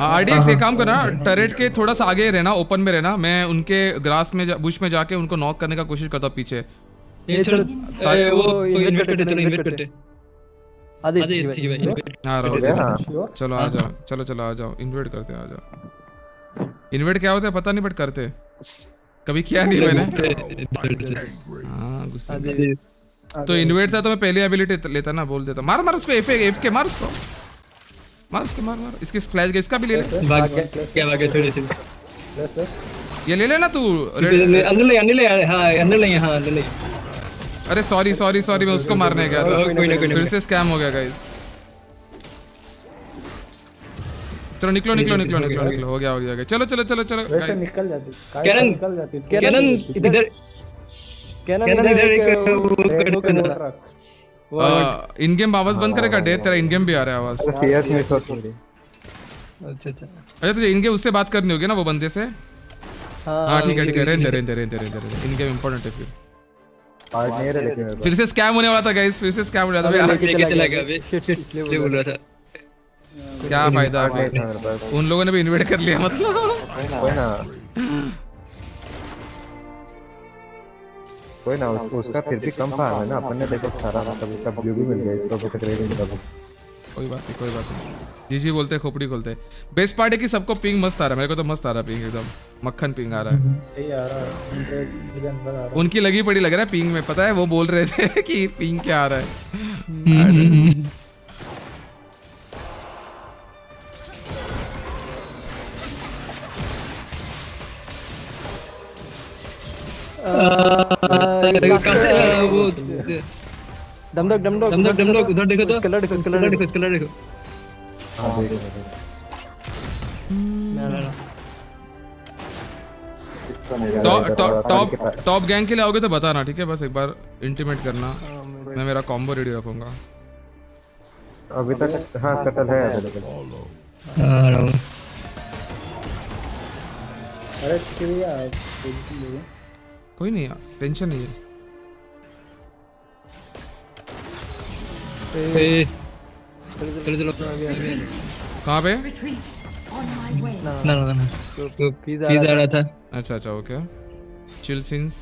आरडीएक्स एक काम करना टरेट के थोड़ा सा आगे रहना ओपन में रहना। मैं उनके ग्रास में बुश में जाके उनको नॉक करने का कोशिश करता हूँ पीछे। ये छोड़ वो इन्वेट करते चलो इन्वेट करते आधे ठीक है भाई आ रहा हो हूँ हाँ चलो आ जाओ चलो चलो आ जाओ इन्वेट करते आ जाओ इन्वेट क्या होता है पता नहीं बट करते कभी किया नहीं मैंने हाँ गुस्सा तो इन्वेट था तो मैं पहले एबिलिटी लेता ना बोल देता मार मार उसको एफ़ एफ़ के मार उसको मार उसको मार मार इसकी फ्लैश इसका भी ले ले भाग गया क्या भाग गया छोड़ छोड़ प्लस प्लस ये ले लेना तू अंदर ले अंदर ले हाँ अंदर ले हाँ अंदर ले अरे सॉरी सॉरी सॉरी मैं उसको मारने गया था। फिर से स्कैम हो गया गाइस चलो निकलो निकलो निकलो निकलो निकलो हो गया हो गया चलो चलो चलो चलो निकल जाती कैनन- निकल जाती कैनन इधर कैनन इधर एक इन गेम आवाज़ बंद करेगा डे तेरा इन गेम भी आ रहा है आवाज़। सीएस होती है अच्छा अच्छा। अरे तुझे इन गेम उससे बात करनी होगी ना वो बंदे से? हाँ ठीक है ठीक है रहने दे रहने दे रहने दे रहने दे। इन गेम इंपॉर्टेंट है फिर। फिर से स्कैम होने वाला था गाइस फिर से स्कैम हो रहा था। भाई, लेके चला गया अबे इसलिए बोल रहा था। क्या फ़ायदा उन लोगों ने भी इन्वेट कर लिया मतलब। कोई ना। कोई ना। उसको उसका फिर भी कम था है ना। अपन ने देखो सारा मतलब उसका व्यू भी मिल गया इसको तो तकरीबन नहीं मिला बस कोई बात नहीं कोई बात नहीं। जी जी बोलते खोपड़ी खोलते बेस्ट पार्ट है कि सबको पिंग मस्त आ रहा है मेरे को तो मस्त आ रहा है पिंग एकदम। मक्खन पिंग आ रहा है। आ है आ उनकी लगी पड़ी लग रहा है पिंग में पता है वो बोल रहे थे कि पिंग क्या आ रहा है। कहाँ से आ, वो? डमडक डमडक डमडक डमडक उधर देखो तो। कलर देखो कलर देखो कलर देखो। हाँ देख हैं। रहा टॉप टॉप गैंग के लिए आओगे तो बताना ठीक है? बस एक बार इंटीमेट करना। मैं मेरा कॉम्बो रेडी रखूँगा। अभी तक हाँ शटल है। अवेलेबल आ रहा हूँ। अरे कोई नहीं यार टेंशन नहीं है। चलो चलो कहाँ पे ना ना ना। पिज्जा आ रहा था। अच्छा अच्छा ओके चिल सीन्स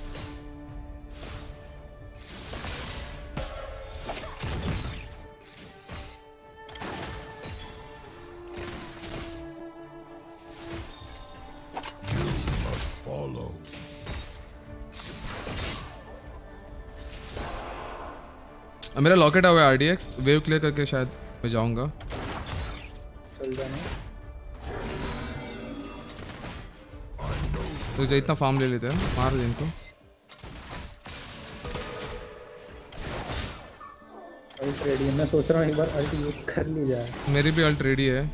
मेरा लॉकेट हुआ है आरडीएक्स वेव क्लियर करके शायद मैं जाऊँगा। चल जाना तो जो इतना फार्म ले लेते हैं मार दे इनको। रेडी है। मैं सोच रहा हूँ एक बार अल्ट यूज़ कर ली जाए। मेरी भी अल्ट रेडी है।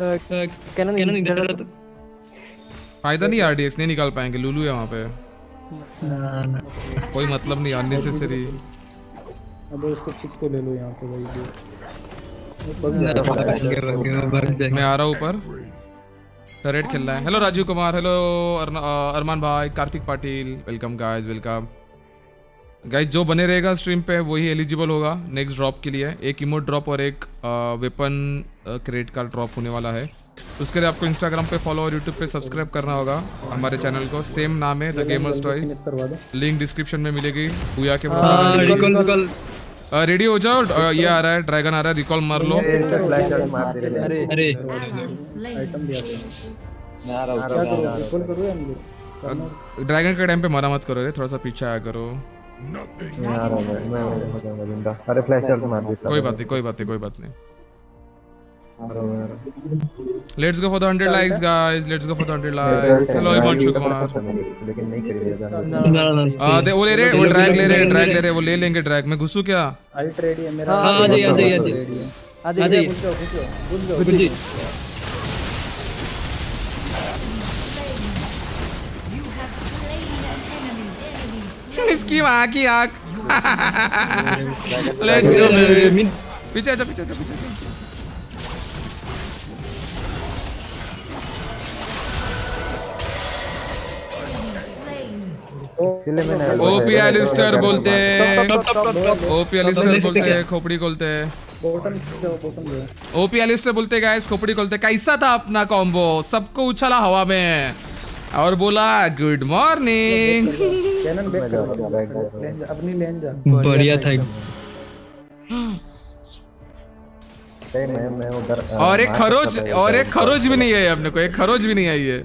कैनन कैनन इधर तो फ़ायदा नहीं आरडीएक्स नहीं निकाल पाएँगे। लुलू है वहाँ पे। ना ना। कोई मतलब नहीं अननेसेसरी अब उसको किसको ले लो यहाँ पे भाई ये मैं आ रहा हूँ ऊपर। रेड खेल रहा है। हेलो राजीव कुमार हेलो अरमान भाई Kartik Patil welcome guys welcome guys जो बने रहेगा स्ट्रीम पे वही एलिजिबल होगा नेक्स्ट ड्रॉप के लिए। एक इमोट ड्रॉप और एक वेपन क्रेडिट कार्ड ड्रॉप होने वाला है। उसके लिए आपको इंस्टाग्राम पे फॉलो और यूट्यूब पे सब्सक्राइब करना होगा। हमारे चैनल को सेम नाम है the gamers toys link description में मिलेगी। बुया के हाँ रिकॉल रिकॉल रेडी हो जाओ। ये आ रहा है ड्रैगन आ रहा है रिकॉल मार लो? ड्रैगन के टाइम पे मरा मत करो रे थोड़ा सा पीछे आया करो। मैं अरे फ्लैश मार कोई बात नहीं कोई बात नहीं कोई बात नहीं। आ हूँ, आ let's go for the 100 likes guys let's go for the 100 likes hello Himanshu Kumar लेकिन नहीं करिए जाना ना ना आ दे वो ले रहे वो ड्रैग ले रहे ड्रैग ले रहे वो ले लेंगे ड्रैग मैं घुसू क्या? अल्ट रेडी है मेरा। हाँ, आ जाइए, आ जाइए, आ जाइए। आ आ जाइए। जाइए घुस जाओ घुस। जाओ घुस जाओ इसकी माँ की आँख। लेट्स गो बेबी पीछे आजा पीछे आजा पीछे इसलिए मैंने ओपी एलिस्टर बोलते ओपी एलिस्टर बोलते हैं खोपड़ी खोलते हैं। ओपी एलिस्टर बोलते गाइस खोपड़ी खोलते कैसा था अपना कॉम्बो सबको उछाला हवा में। और बोला गुड मॉर्निंग अपनी लेन जा। बढ़िया था। नहीं, मैं मैं और एक था, और एक खरोच भी नहीं आई अपने को एक खरोच भी नहीं आई है।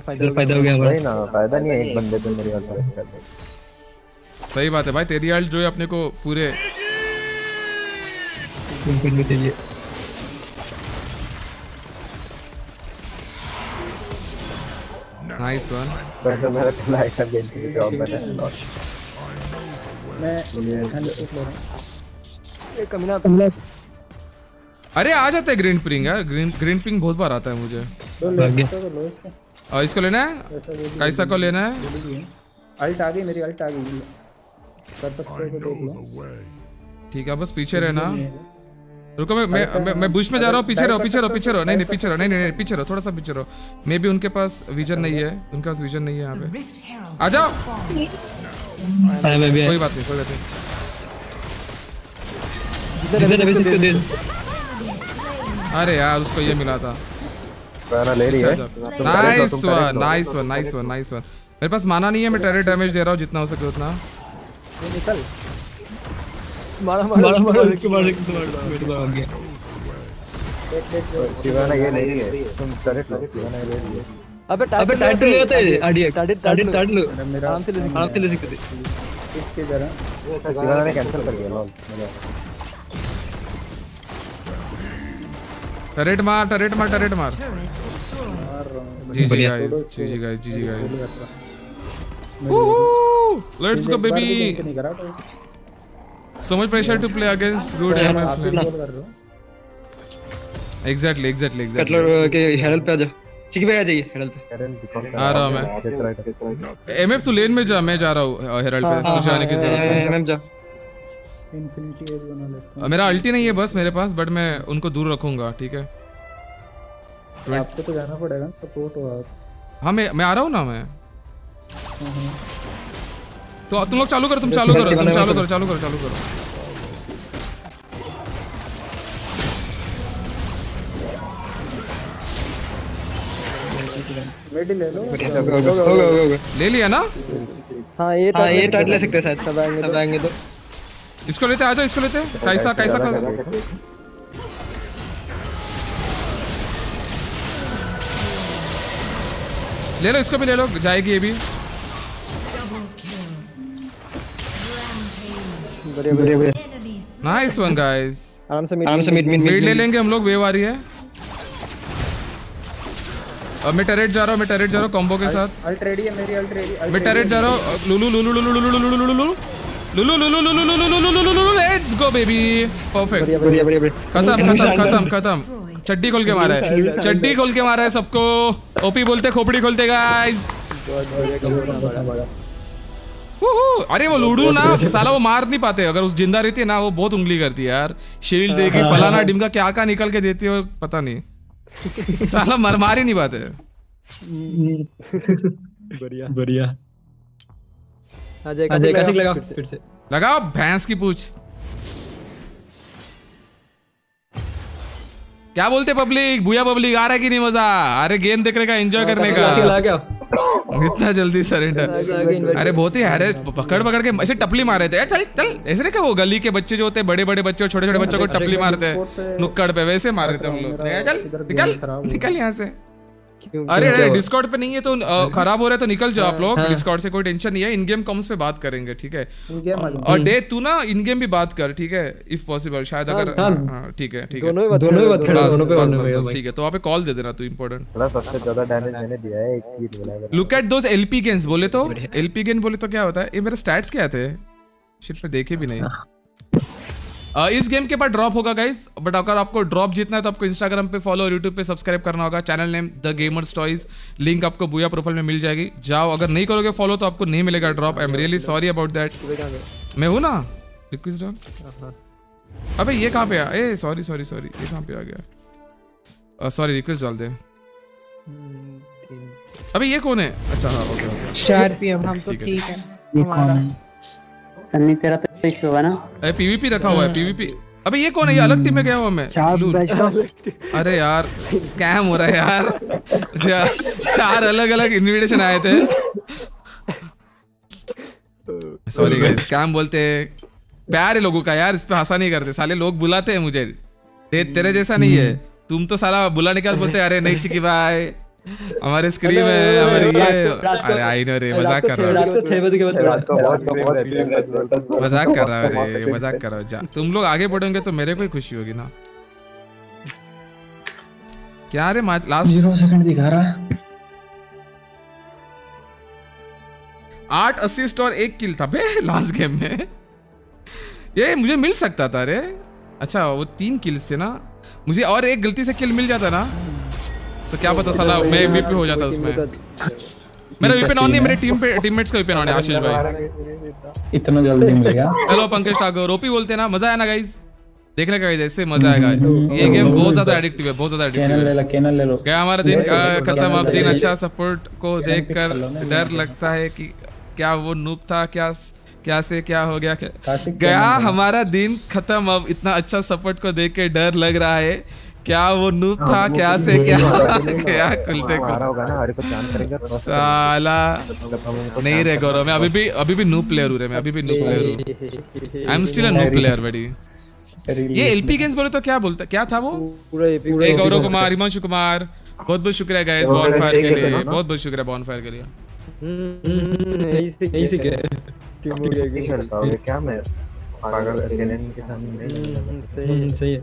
फ़ायदा इधर इधर फ़ायदा हो गया हमारा ना फ़ायदा नहीं है एक बंदे पे मेरी अल्ट प्रेस कर दे सही बात है भाई तेरी अल्ट जो है अपने को पूरे भी चाहिए। नाइस वन वैसे मेरा फ्लैश का गेम की जॉब बना मैं हैंड से ले रहा हूँ। ये कमीना अरे आ जाता है ग्रीन पिंग यार ग्रीन ग्रीन पिंग बहुत बार आता है मुझे। दो ले। तो लो इसको। और इसको लेना है? कैसा को लेना है? अल्ट आ गई मेरी अल्ट आ गई। कर सकते हो तो देख लो। ठीक है बस पीछे रहना। रुको मैं मैं मैं, मैं बुश में जा रहा हूँ पीछे रहो पीछे रहो पीछे रहो। नहीं नहीं पीछे रहो नहीं नहीं नहीं पीछे रहो थोड़ा सा पीछे रहो। मे भी उनके पास विजन नहीं है उनके पास विजन नहीं है यहाँ पे। आ जाओ। हाँ मैं भी कोई बात नहीं। कोई बात नहीं दे अरे यार उसको ये मिला था। गाना ले रही है nice one nice one nice one nice one मेरे पास माना नहीं है मैं टेरर डैमेज दे रहा हूँ जितना हो सके उतना ये निकल मारा मारा मारा मारा के मारा के मेरे को आ गया देख देख जो शिवाना ये ले है तुम टरेट लो शिवाना ये ले रही है अबे अबे टाइट ले होता है आडिया टाइट टाइट टाइट लो मेरा मेरा आराम से ले आराम से ले सकते इसके जरा शिवाना ने कैंसिल कर दिया लॉल टरेट मार टरेट मार टरेट मार। हूँ G G guys G G guys G G guys let's go baby MF भी man. गोल कर रहे हो exactly exactly exactly कटलर के हेडल पे आ जा। चिकी भाई आ जाइए हेडल पे। आ रहा हूँ मैं। MF तू लेन में जा मैं जा रहा हूँ हेरल्ड पे। तू जाने की ज़रूरत नहीं मैम जा। इन्फिनिटी एज बना लेते है। मेरा अल्टी नहीं है बस मेरे पास बट मैं उनको दूर रखूँगा ठीक है? हैं आपको तो जाना पड़ेगा सपोर्ट हो आप। हाँ मैं मैं आ रहा हूँ ना मैं? तो तुम लोग चालू करो तुम चालू करो तुम चालू करो चालू करो चालू करो। मेडी ले लिया ना? हाँ ये हाँ ये टाइट ले सकते हैं शायद। सब आएँगे सब आएँगे तो। इसको लेते आ जाओ इसको लेते कैसा कैसा कर ले लो इसको भी ले लो जाएगी ये भी। बढ़िया बढ़िया नाइस वन गाइस आराम से आराम से मिड मिड मिड ले लेंगे हम लोग वेव आ रही है। अब मैं टेरेट जा रहा हूँ मैं टेरेट जा रहा हूँ कॉम्बो के साथ। अल्ट रेडी है मेरी अल्ट रेडी मैं टेरेट जा रहा हूँ। Lulu Lulu Lulu Lulu Lulu Lulu. Lulu Lulu Lulu Lulu Lulu Lulu Lulu let's go baby perfect खत्म खत्म खत्म खत्म चड्डी खोल के मारा है चड्डी खोल के मारा है सबको ओपी बोलते खोपड़ी खोलते गाइस अरे वो लूडू ना साला वो मार नहीं पाते अगर उस ज़िंदा रहती है ना वो बहुत उंगली करती है यार शील्ड देगी फलाना डिमका क्या का निकल के देती है पता नहीं साला मर मार ही नहीं पाते बढ़िया बढ़िया अजय कैसे लगा लगा फिर से। लगाओ भैंस की पूछ। क्या बोलते पब्लिक? बुया पब्लिक आ रहा है कि नहीं मज़ा? अरे गेम देखने का एंजॉय करने का। इतना जल्दी सरेंडर अरे बहुत ही अरे पकड़ पकड़ के ऐसे टपली मार रहे थे चल चल ऐसे नहीं क्या वो गली के बच्चे जो होते हैं बड़े बड़े बच्चे और छोटे छोटे बच्चों को टपली मारते हैं नुक्कड़ पे वैसे मार रहे थे हम लोग। चल निकल निकल यहाँ से। अरे अरे डिस्कॉर्ड पे नहीं है तो खराब हो रहा है तो निकल जाओ आप लोग। डिस्कॉर्ड से कोई टेंशन नहीं है। इन गेम कॉम्स पे बात करेंगे ठीक है? और डे तू ना इन गेम भी बात कर ठीक है? इफ़ पॉसिबल शायद अगर हाँ। हाँ, ठीक है ठीक है। ही ही ठीक है तो वहाँ पे कॉल दे देना तू इम्पोर्टेंट थोड़ा सबसे ज़्यादा डैमेज मैंने दिया है एक ही। बोला look at those LP gains बोले तो? एलपी गेन बोले तो क्या होता है? ये मेरे स्टैट्स क्या थे? शिट पे देखे भी नहीं। इस गेम के बाद ड्रॉप होगा गाइज़ बट अगर आपको ड्रॉप जीतना है तो आपको इंस्टाग्राम पे फॉलो और यूट्यूब पे सब्सक्राइब करना होगा. Channel name the gamers toys link आपको बुया प्रोफ़ाइल में मिल जाएगी. जाओ अगर नहीं करोगे फॉलो तो आपको नहीं मिलेगा drop I am really sorry about that मैं हूँ ना? रिक्वेस्ट डन अबे ये कहाँ पे आ? ए सॉरी सॉरी सॉरी ये कहाँ पे आ गया? सॉरी रिक्वेस्ट डाल दे। अबे ये कौन है? अच्छा हाँ ओके ओके चार पीएम हम तो ठीक है। ठीक है। हमारा। सन्नी तेरा तो इशू होगा ना। अरे पीवीपी रखा हुआ है पीवीपी अबे ये कौन है? ये अलग टीम में गया हुआ मैं? दूर। अरे यार स्कैम हो रहा है यार। चार अलग अलग इनविटेशन आए थे। सॉरी गाइस स्कैम बोलते हैं। प्यार है लोगों का यार इस पे हंसा नहीं करते। साले लोग बुलाते हैं मुझे। ते, तेरे जैसा नहीं है। तुम तो साला बुलाने के बाद बोलते अरे नहीं चिकी भाई हमारे स्क्रीन में हमारे ये अरे आई नो रे मज़ाक कर रहा हूँ। रात को छह बजे के बाद रात को बहुत बहुत बहुत मज़ाक कर रहा हूँ रे मज़ाक कर रहा हूँ। जा तुम लोग आगे बढ़ोगे तो मेरे को ही खुशी होगी ना। क्या रे लास्ट ज़ीरो सेकंड दिखा रहा। है आठ असिस्ट और एक किल था बे लास्ट गेम में। ये मुझे मिल सकता था रे। अच्छा वो तीन किल्स थे ना। मुझे और एक गलती से किल मिल जाता ना। तो क्या पता साला मैं एमवीपी हो जाता उसमें। मेरा वीपन ऑन नहीं मेरे टीम पे टीममेट्स का वीपन ऑन है आशीष भाई। इतना जल्दी मिल गया। हेलो पंकज ठाकुर ओपी बोलते ना मज़ा आया ना गाइस देखने का गाइस ऐसे मज़ा आएगा। ये गेम बहुत ज़्यादा एडिक्टिव है बहुत ज़्यादा एडिक्टिव है। कैनल ले लो गया हमारा दिन खत्म? अब दिन अच्छा सपोर्ट को देखकर डर लगता है कि क्या वो नूप था क्या क्या से क्या हो गया क्या गया हमारा दिन खत्म? अब इतना अच्छा सपोर्ट को देख के डर लग रहा है क्या वो नूप था? क्या से क्या? क्या खुलते को होगा ना हरे को चाँद करेंगे तो। साला नहीं रे गौरव मैं अभी भी अभी भी नू प्लेयर हूँ रे मैं अभी भी नू प्लेयर हूँ। आई एम स्टिल अ नू प्लेयर बड़ी ये एलपी गेम्स बोले तो क्या बोलता क्या था वो? पूरा गौरव कुमार हिमांशु कुमार बहुत बहुत शुक्रिया गाइस बॉनफायर के लिए बहुत बहुत शुक्रिया बॉनफायर के लिए। यही सीखे हो नहीं खेल पाओगे क्या मैं पागल के सामने नहीं सही सही है।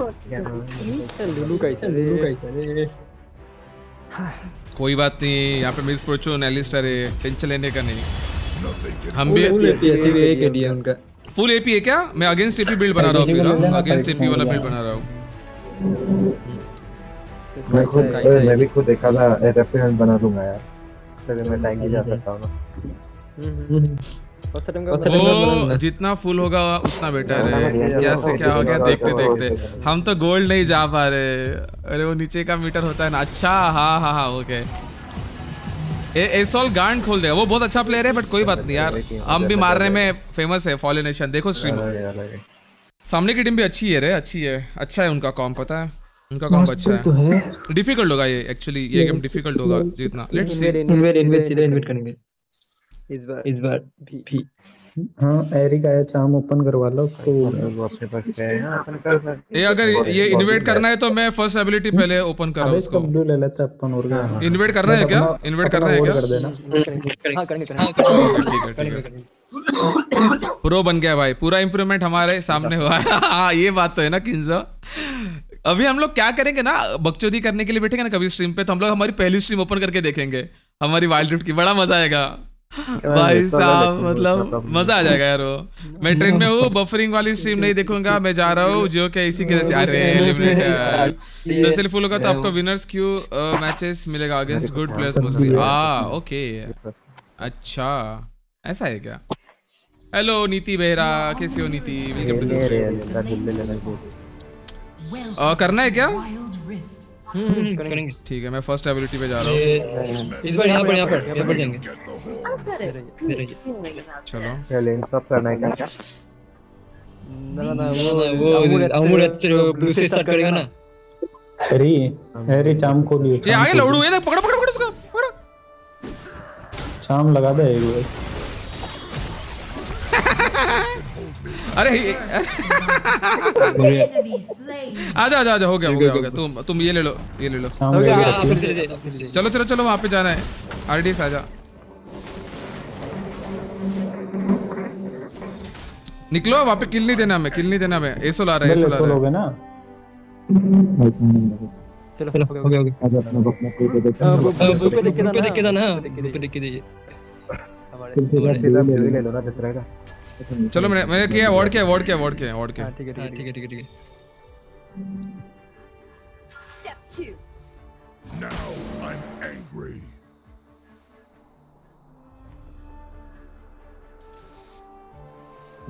है? लुलू कोई बात नहीं यहाँ पे मिस प्रोचो एलिस्टर है टेंशन लेने का नहीं। हम भी फुल एपीएससी भी एक एडीएम उनका। फुल एपी है क्या? मैं अगेंस्ट एपी बिल्ड बना रहा हूँ फिर अगेंस्ट एपी वाला बिल्ड बना रहा हूँ। मैं खुद मैं भी खुद देखा था रेफरेंस बना दूँगा यार। चलो मैं टैंक ही जा सकता हूँ वो जितना फुल होगा उतना बेटर है क्या क्या हो गया देखते देखते। हम तो गोल्ड नहीं जा पा रहे। अरे वो नीचे का मीटर होता है ना। अच्छा हाँ हाँ हाँ ओके एसॉल गांड खोल देगा वो बहुत अच्छा प्लेयर है बट कोई बात नहीं यार। हम भी मारने में फ़ेमस है फॉलिनेशन देखो स्ट्रीम है, है। सामने की टीम भी अच्छी है रे अच्छी है। अच्छा है उनका कॉम पता है? उनका कॉम अच्छा है। डिफ़िकल्ट होगा ये एक्चुअली ये गेम डिफ़िकल्ट होगा जीतना। लेट्स सी इन्वेट इन्वेट सीधे इन्वेट करेंगे। इस बार इस बार भी। हाँ एरिक आया चाम ओपन करवा लो उसको। वो अपने पास हैं। अपन कर ये अगर ये इन्वेट करना है तो मैं फ़र्स्ट एबिलिटी पहले ओपन कर रहा हूँ इसको उसको ब्लू ले लेते अपन और क्या। इन्वेट करना है क्या? इन्वेट करना है क्या? कर देना। हाँ करेंगे है है प्रो बन गया भाई। पूरा इम्प्रूवमेंट हमारे सामने हुआ है। हाँ ये बात तो है ना किंजो अभी हम लोग क्या करेंगे ना बकचोदी करने के लिए बैठेंगे ना कभी स्ट्रीम पे तो हम लोग हमारी पहली स्ट्रीम ओपन करके देखेंगे। हमारी वाइल्ड रिफ्ट की बड़ा मज़ा आएगा। भाई साहब मतलब मज़ा आ जाएगा यार वो। मैं ट्रेन में हूँ बफरिंग वाली स्ट्रीम नहीं देखूँगा मैं जा रहा हूँ जियो के इसी के अरे सोशल फुल होगा तो आपको विनर्स क्यू मैचेस मिलेगा against good players mostly uh okay अच्छा ऐसा है क्या? हेलो नीति बेहरा कैसी हो नीति? करना है क्या? ठीक है मैं फ़र्स्ट एबिलिटी पे जा रहा हूँ। इस बार यहाँ पर यहाँ पर यहाँ पर जाएँगे। चलो। क्या लेन स्टॉप करना है क्या? ना ना ना वो वो वो अमूल ब्लू से स्टार्ट करेगा ना। एरी एरी चाम को लिए ये आगे लौड़ू ये देख, पकड़ो पकड़ो पकड़ो उसको पकड़ो। चाम लगा दे एक बार। अरे आजा आजा आजा हो गया हो गया हो गया। तुम तुम ये ले लो ये ले लो। हाँ, दे। चलो चलो चलो वहाँ पे जाना है। आरडीएस आजा। निकलो वहाँ पे किल नहीं देना हमें किल नहीं देना हमें। एसो ला रहा है ले एसो ले रहा है। ना? चलो चलो हो हो गया। गया हो गया हाँ, वो- वो- वो पे देख के ऊपर देख के था ना देख के दीजिए हमारे ले लो ना चलो मैंने मैंने किया अवार्ड किया अवार्ड किया अवार्ड किया अवार्ड किया। हाँ, ठीक है ठीक है हाँ, ठीक है। ठीक है step 2 now I am angry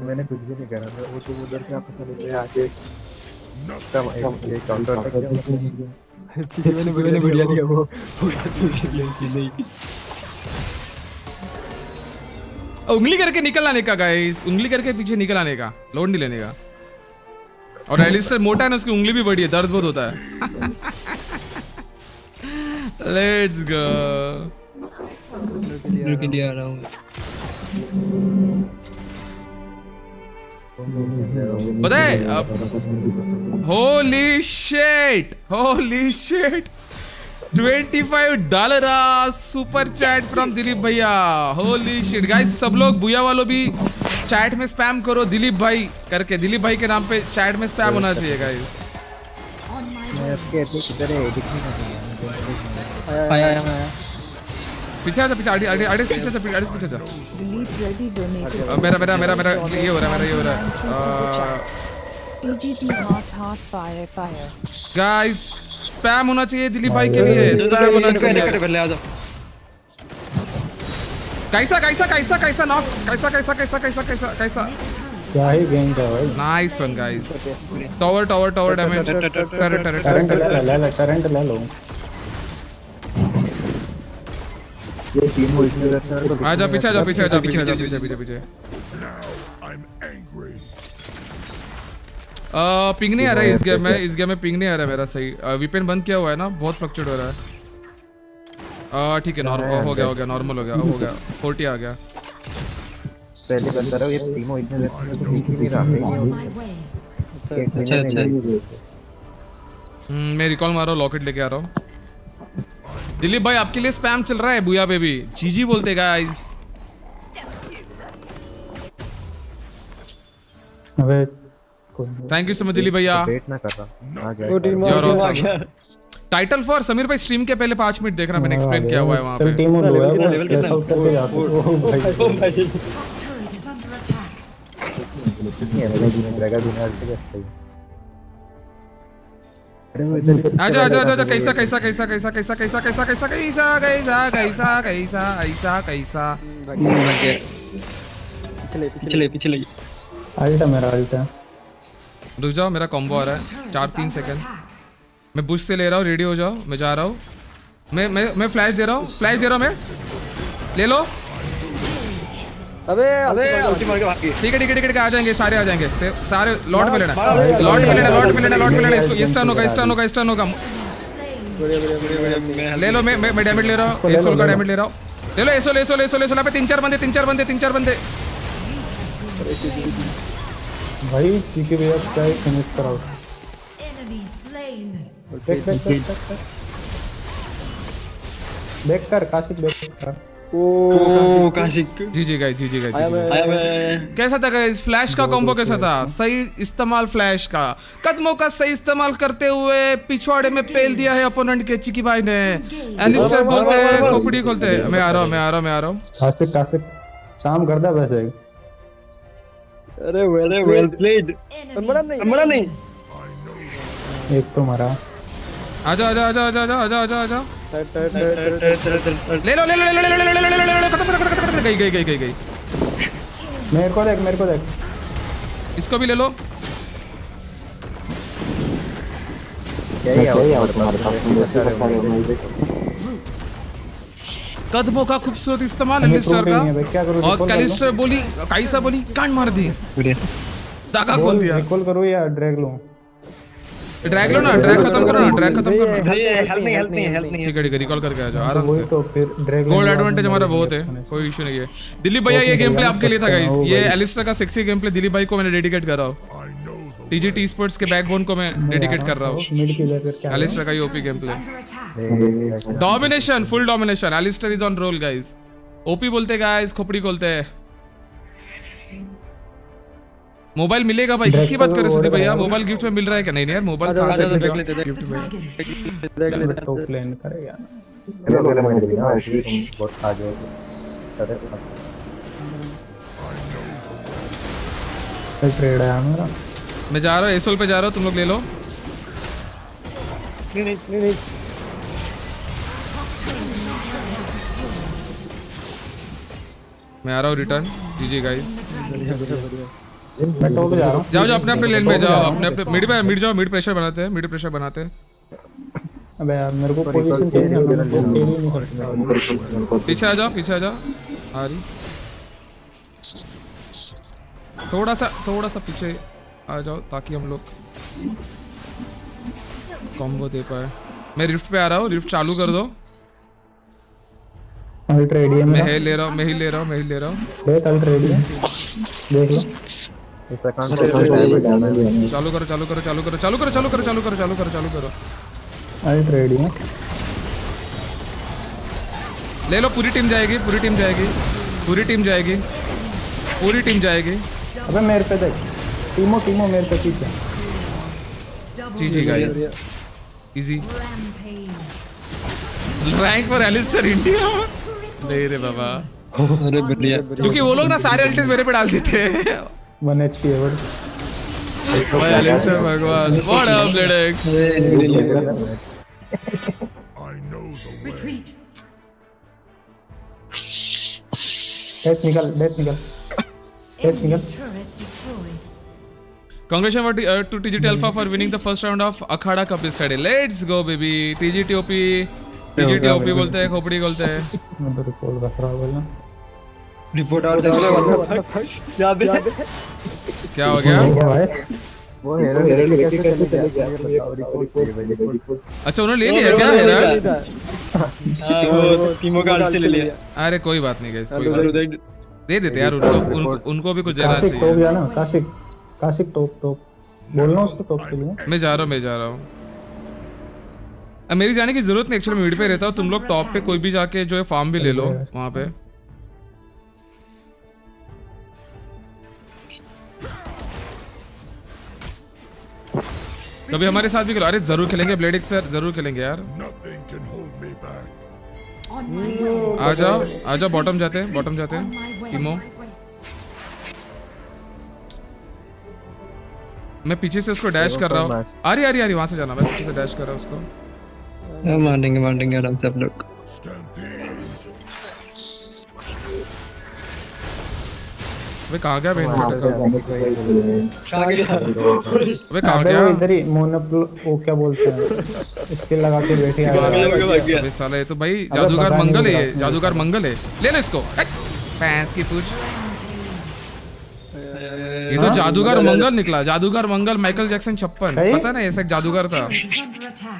मैंने कुछ भी नहीं करा था वो तो उधर से आप पता नहीं आगे कम कम एक काउंटर तक मैंने बढ़िया दिया वो पूरा नहीं। उंगली करके निकल आने का गाइस उंगली करके पीछे निकल आने का लोड नहीं लेने का. और एलिस्टर मोटा है ना उसकी उंगली भी बड़ी है दर्द बहुत होता है. लेट्स गो रुक के आ रहा हूँ पता है holy shit holy shit 25 dollar super chat from Dilip भैया। होली शिट गाइस सब लोग बुया वालों भी चैट में स्पैम करो दिलीप भाई करके। दिलीप भाई के नाम पे चैट में स्पैम होना चाहिए गाइस पीछे आजा पीछे आड़ी आड़ी आड़ी पीछे जा पीछे आड़ी पीछे जा। अ, मेरा मेरा मेरा मेरा ये हो रहा है मेरा ये हो रहा है। गाइस स्पैम होना चाहिए दिलीप भाई के लिए स्पैम होना चाहिए पहले आ जाओ कैसा कैसा कैसा कैसा नॉक कैसा कैसा कैसा कैसा कैसा कैसा क्या ही गेम का भाई nice one guys tower tower tower damage current ले ले ले ले करंट ले लो ये तीन वो इसमें रहते हैं तो आजा पीछे जा पीछे जा पीछे जा पीछे पीछे पीछे पिंग नहीं आ रहा है इस गेम में इस गेम में पिंग नहीं आ रहा है मेरा सही। वीपीएन बंद किया हुआ है ना बहुत फ्लक्चुएट हो रहा है। ठीक है नॉर्मल हो गया हो गया नॉर्मल हो गया हो गया 40 आ गया। पहले बता रहा हूँ ये तीनों इसमें रहते हैं तो दिख ही नहीं रहा। है अच्छा अच्छा। हम्म, मैं रिकॉल मार रहा हूँ लॉकेट लेके आ रहा हूँ। दिलीप भाई आपके लिए स्पैम चल रहा है बुया बेबी जीजी बोलते गाइस अबे। Thank you so much Dilip भैया वेट ना कर रहा टाइटल फॉर समीर भाई स्ट्रीम के पहले पाँच मिनट देखना मैंने एक्सप्लेन किया हुआ है वहाँ पे टीम लो है वो लेवल कितना? हो है आज आजा आजा कैसा कैसा कैसा कैसा कैसा कैसा कैसा कैसा कैसा कैसा कैसा कैसा ऐसा कैसा पिछले पिछले पिछले अल्ट है मेरा अल्ट है रुक जाओ मेरा कॉम्बो आ रहा है। चार तीन सेकंड मैं बुश से ले रहा हूँ रेडी हो जाओ। मैं जा रहा हूँ। मैं मैं मैं फ्लैश दे रहा हूँ। फ्लैश दे रहा हूँ मैं। ले लो। अबे अबे उल्टी मार के भाग गई। ठीक है ठीक है ठीक है आ जाएँगे सारे आ जाएँगे। सारे लॉट में लेना लॉट में लेना लॉट में लेना लॉट में लेना इसको इस टर्न होगा इस टर्न होगा इस टर्न होगा। ले लो मैं मैं मैं डैमेज ले रहा हूँ। एसोल का डैमेज ले। रहा हूँ। ले लो एसोल एसोल एसोल एसोल पे तीन चार बंदे तीन चार बंदे तीन चार बंदे। भाई चीके भैया क्या फिनिश कराओ बैक बैक बैक कर काशिक बैक कर ओ काशिक जी जी गाइस जी जी गाइस कैसा था गाइस फ्लैश का कॉम्बो कैसा था। सही इस्तेमाल फ्लैश का। कदमों का सही इस्तेमाल करते हुए पिछवाड़े में पेल दिया है ओपोनेंट के चिकी भाई ने। एलिस्टर बोलते हैं खोपड़ी खोलते हैं। मैं आ रहा हूँ मैं आ रहा हूँ मैं आ रहा हूँ। काशिक काशिक शाम कर दे वैसे अरे वेल वेल प्लेड मरा नहीं। मरा नहीं। एक तो मरा। आजा आजा आजा आजा आजा आजा आजा आजा। ले लो ले लो ले लो ले लो ले लो ले लो ले लो ले लो खत्म खत्म खत्म खत्म गई गई गई गई गई। मेरे को देख मेरे को देख। इसको भी ले लो। कदमों का खूबसूरत इस्तेमाल एलिस्टर का। और? कैलिस्टर बोली काइसा बोली कांड मार दी धागा खोल दिया। रिकॉल करो या ड्रैग लूँ। ड्रैग लो ना ड्रैग खत्म करो ना ड्रैग खत्म करो ना हेल्प नहीं हेल्प नहीं हेल्प नहीं ठीक है ठीक है रिकॉल करके आ जाओ आराम से। तो फिर ड्रैग गोल्ड एडवांटेज हमारा बहुत है कोई इशू नहीं है। दिलीप भैया ये गेम प्ले आपके लिए था गाइस ये एलिस्टर का सेक्सी गेम प्ले दिलीप भाई को मैंने डेडिकेट कर रहा हूँ। टीजीटी स्पोर्ट्स के बैकबोन को मैं डेडिकेट कर रहा हूँ। आ एलिस्टर का OP game play domination full domination Alistar is on roll guys OP बोलते गाइस खोपड़ी खोलते हैं. मोबाइल मिलेगा भाई। किसकी बात कर रहे हो सुदीप भैया? मोबाइल गिफ्ट में मिल रहा है क्या? नहीं यार मोबाइल कहाँ से गिफ्ट में टॉप लेन करेगा बहुत खा गए अरे ट्रेड है मेरा। मैं जा रहा हूँ एसोल पे जा रहा हूँ तुम लोग ले लो। नहीं नहीं नहीं नहीं। मैं आ रहा हूँ रिटर्न जी जी गाइस मैं टॉप जा रहा हूँ। जाओ जाओ अपने अपने लेन में जाओ अपने अपने मिड पे मिड जाओ मिड प्रेशर बनाते हैं मिड प्रेशर बनाते हैं। अबे यार मेरे को पोजीशन चेंज करना है मैं खेल ही नहीं पीछे आ जाओ पीछे आ जाओ। आ रही। थोड़ा सा थोड़ा सा पीछे। आ जाओ ताकि हम लोग कॉम्बो दे पाए। मैं रिफ्ट पे आ रहा हूँ रिफ्ट चालू कर दो। मैं ही ले रहा हूँ मैं ही ले रहा हूँ मैं ही ले रहा हूँ। देख अल्ट्रा एडीएम देख लो। इस अकाउंट से चालू करो चालू करो चालू करो चालू करो चालू करो चालू करो चालू करो चालू करो। ले लो पूरी टीम जाएगी पूरी टीम जाएगी पूरी टीम जाएगी पूरी टीम जाएगी। अबे मेरे पे देख। टीमो टीमो मेरे पे पीछे। G G guys easy rank for Alistar India नहीं रे बाबा। अरे बढ़िया। क्योंकि वो लोग ना सारे अल्टेस मेरे पे डाल देते हैं। वन एच पी एवर भाई एलिस्टर भगवान व्हाट अप लेडेक्स डेथ निकल डेथ निकल। डेथ निकल Congratulations uh, to TGT Alpha for winning the first round of Akhada Cup yesterday. Let's go baby. TGT OP TGT OP बोलते हैं खोपड़ी बोलते हैं। मैं तो रिकॉल का खराब हो गया रिपोर्ट आउट देखो याद है। क्या हो गया? भाई वो हेरो हेरो लेके कैसे चले गया रिपोर्ट अच्छा उन्होंने ले लिया क्या? हेराल्ड हाँ वो टीमों का अल्ट ले लिया। अरे कोई बात नहीं गाइस कोई बात दे देते यार उनको उनको, भी कुछ देना काशिक टॉप चाहिए जाना काशिक। काशिक टॉप टॉप बोलना उसको टॉप के लिए। मैं जा रहा हूँ मैं जा रहा हूँ। अब मेरी जाने की ज़रूरत नहीं एक्चुअली मिड पे रहता हूँ तुम लोग टॉप पे कोई भी जाके जो है फार्म भी ले लो वहाँ पे। कभी हमारे साथ भी करो अरे ज़रूर खेलेंगे ब्लेड सर ज़रूर खेलेंगे यार। आ जाओ आ जाओ बॉटम जाते हैं बॉटम जाते हैं। टीमो मैं पीछे से उसको डैश कर रहा हूँ। आ रही आ रही वहाँ से जाना मैं पीछे से डैश कर रहा हूँ उसको। मार देंगे मार देंगे आराम से आप लोग। अबे कहाँ गया बहन बेटा कहाँ गया? अबे कहाँ गया? इधर ही मोनोप्लो वो क्या बोलते हैं? स्किल लगा के बैठे आ अबे साला ये तो भाई जादूगर मंगल है जादूगर मंगल है। ले लो इसको। पैंस की पूछ। ये तो जादूगर मंगल निकला जादूगर मंगल माइकल जैक्सन छप्पन। पता ना ऐसा जादूगर था।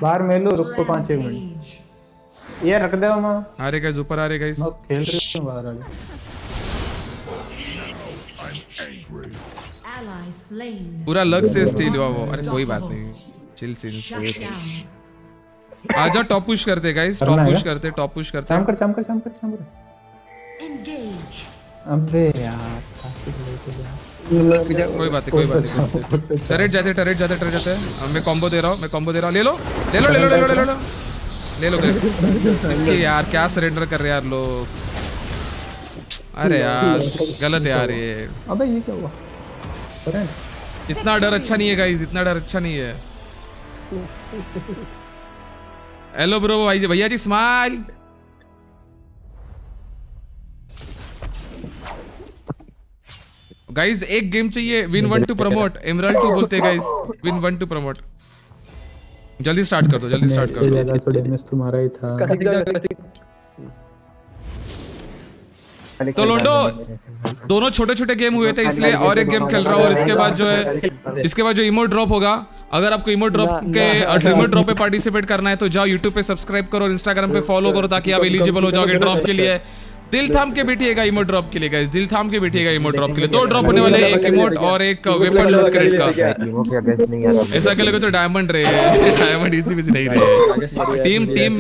बाहर मेलो रुको पाँच एक मिनट। ये रख दे मैं आ रहे गाइस ऊपर आ रहे गाइस खेल रही हूँ बाहर आगे। पूरा लग से स्टील हुआ वो। अरे कोई बात नहीं। चिल सीन आजा टॉप पुश करते गाइस टॉप पुश करते टॉप पुश करते। चाम कर चाम कर चाम कर चाम कर। अबे यार क्लासिक लेके जा। कोई बात नहीं कोई बात नहीं टरेट जाते टरेट जाते टरेट जाते। मैं कॉम्बो दे रहा हूँ मैं कॉम्बो दे रहा हूँ। ले लो ले लो ले लो ले लो ले लो ले लो। इसकी यार क्या सरेंडर कर रहे यार लोग? अरे यार गलत यार ये। अबे ये क्या हुआ? इतना डर अच्छा नहीं है गाइस इतना डर अच्छा नहीं है। हेलो ब्रो भाई जी भैया जी स्माइल गाइस एक गेम चाहिए win one two promote emerald two बोलते हैं guys win one two promote जल्दी स्टार्ट कर दो जल्दी स्टार्ट कर दो. ज़्यादा तो डैमेज तुम्हारा ही था। तो लोंडो दोनों छोटे छोटे गेम हुए थे इसलिए और एक गेम खेल रहा हूँ और इसके बाद जो है इसके बाद जो इमोट ड्रॉप होगा अगर आपको इमोट ड्रॉप के इमोट ड्रॉप पे पार्टिसिपेट करना है तो जाओ यूट्यूब पे सब्सक्राइब करो और इंस्टाग्राम पे फॉलो करो ताकि आप एलिजिबल हो जाओगे ड्रॉप के लिए। दिल थाम के बैठिएगा इमोट ड्रॉप के लिए गाइस दिल थाम के बैठिएगा इमोट ड्रॉप के लिए। दो ड्रॉप होने वाले एक इमोट और एक वेपन क्रेडिट का। ऐसा कह तो डायमंड रहे डायमंड इसी में नहीं रहे टीम टीम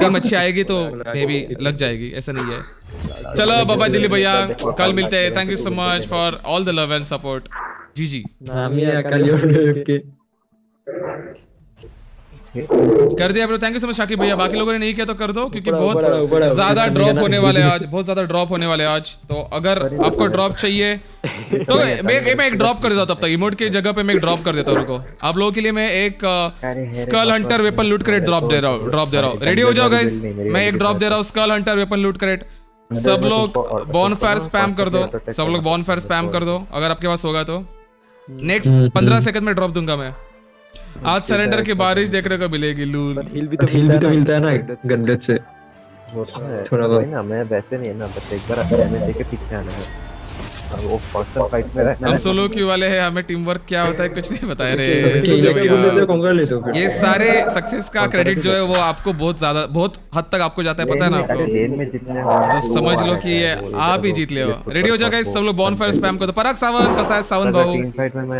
टीम अच्छी आएगी तो मे बी लग जाएगी, ऐसा नहीं है। चलो, बाबा दिल्ली भैया, कल मिलते हैं। Thank you so much for all the love and support G G. कर दिया bro thank you so much Shakib भैया। बाकी लोगों ने नहीं किया तो कर दो क्योंकि बहुत ज़्यादा ड्रॉप होने वाले आज बहुत ज़्यादा ड्रॉप होने वाले आज। तो अगर आपको ड्रॉप चाहिए तो मैं मैं एक ड्रॉप कर देता हूँ तब तक। इमोट की जगह पे मैं एक ड्रॉप कर देता हूँ रुको। आप लोगों के लिए मैं एक skull hunter weapon loot crate drop दे रहा हूँ ड्रॉप दे रहा हूँ। रेडी हो जाओ गाइस मैं एक ड्रॉप दे रहा हूँ skull hunter weapon loot crate सब लोग बॉनफायर स्पैम कर दो। सब लोग बॉनफायर स्पैम कर दो। अगर आपके पास होगा तो। नेक्स्ट पंद्रह सेकंड में ड्रॉप दूँगा मैं। आज सरेंडर की बारिश देखने को मिलेगी लूल। हिल भी तो मिलता है ना गंदे से। थोड़ा बहुत। ना मैं वैसे नहीं है ना बस एक बार देके ठीक से आना है। वो पर्सनल फाइट में रहना हम सोलो क्यू वाले हैं हमें टीम वर्क क्या होता है कुछ नहीं बताया रे ठीक है, सोचो बोल देते हो, भैया congratulate हो फिर। ये सारे सक्सेस का क्रेडिट जो है वो आपको बहुत ज़्यादा बहुत हद तक आपको जाता है पता है ना आपको? तो समझ लो कि ये आप ही जीत ले हो। रेडी हो जाओ गाइस सब लोग बॉनफायर स्पैम करो पराग सावन कसा है सावन बाबू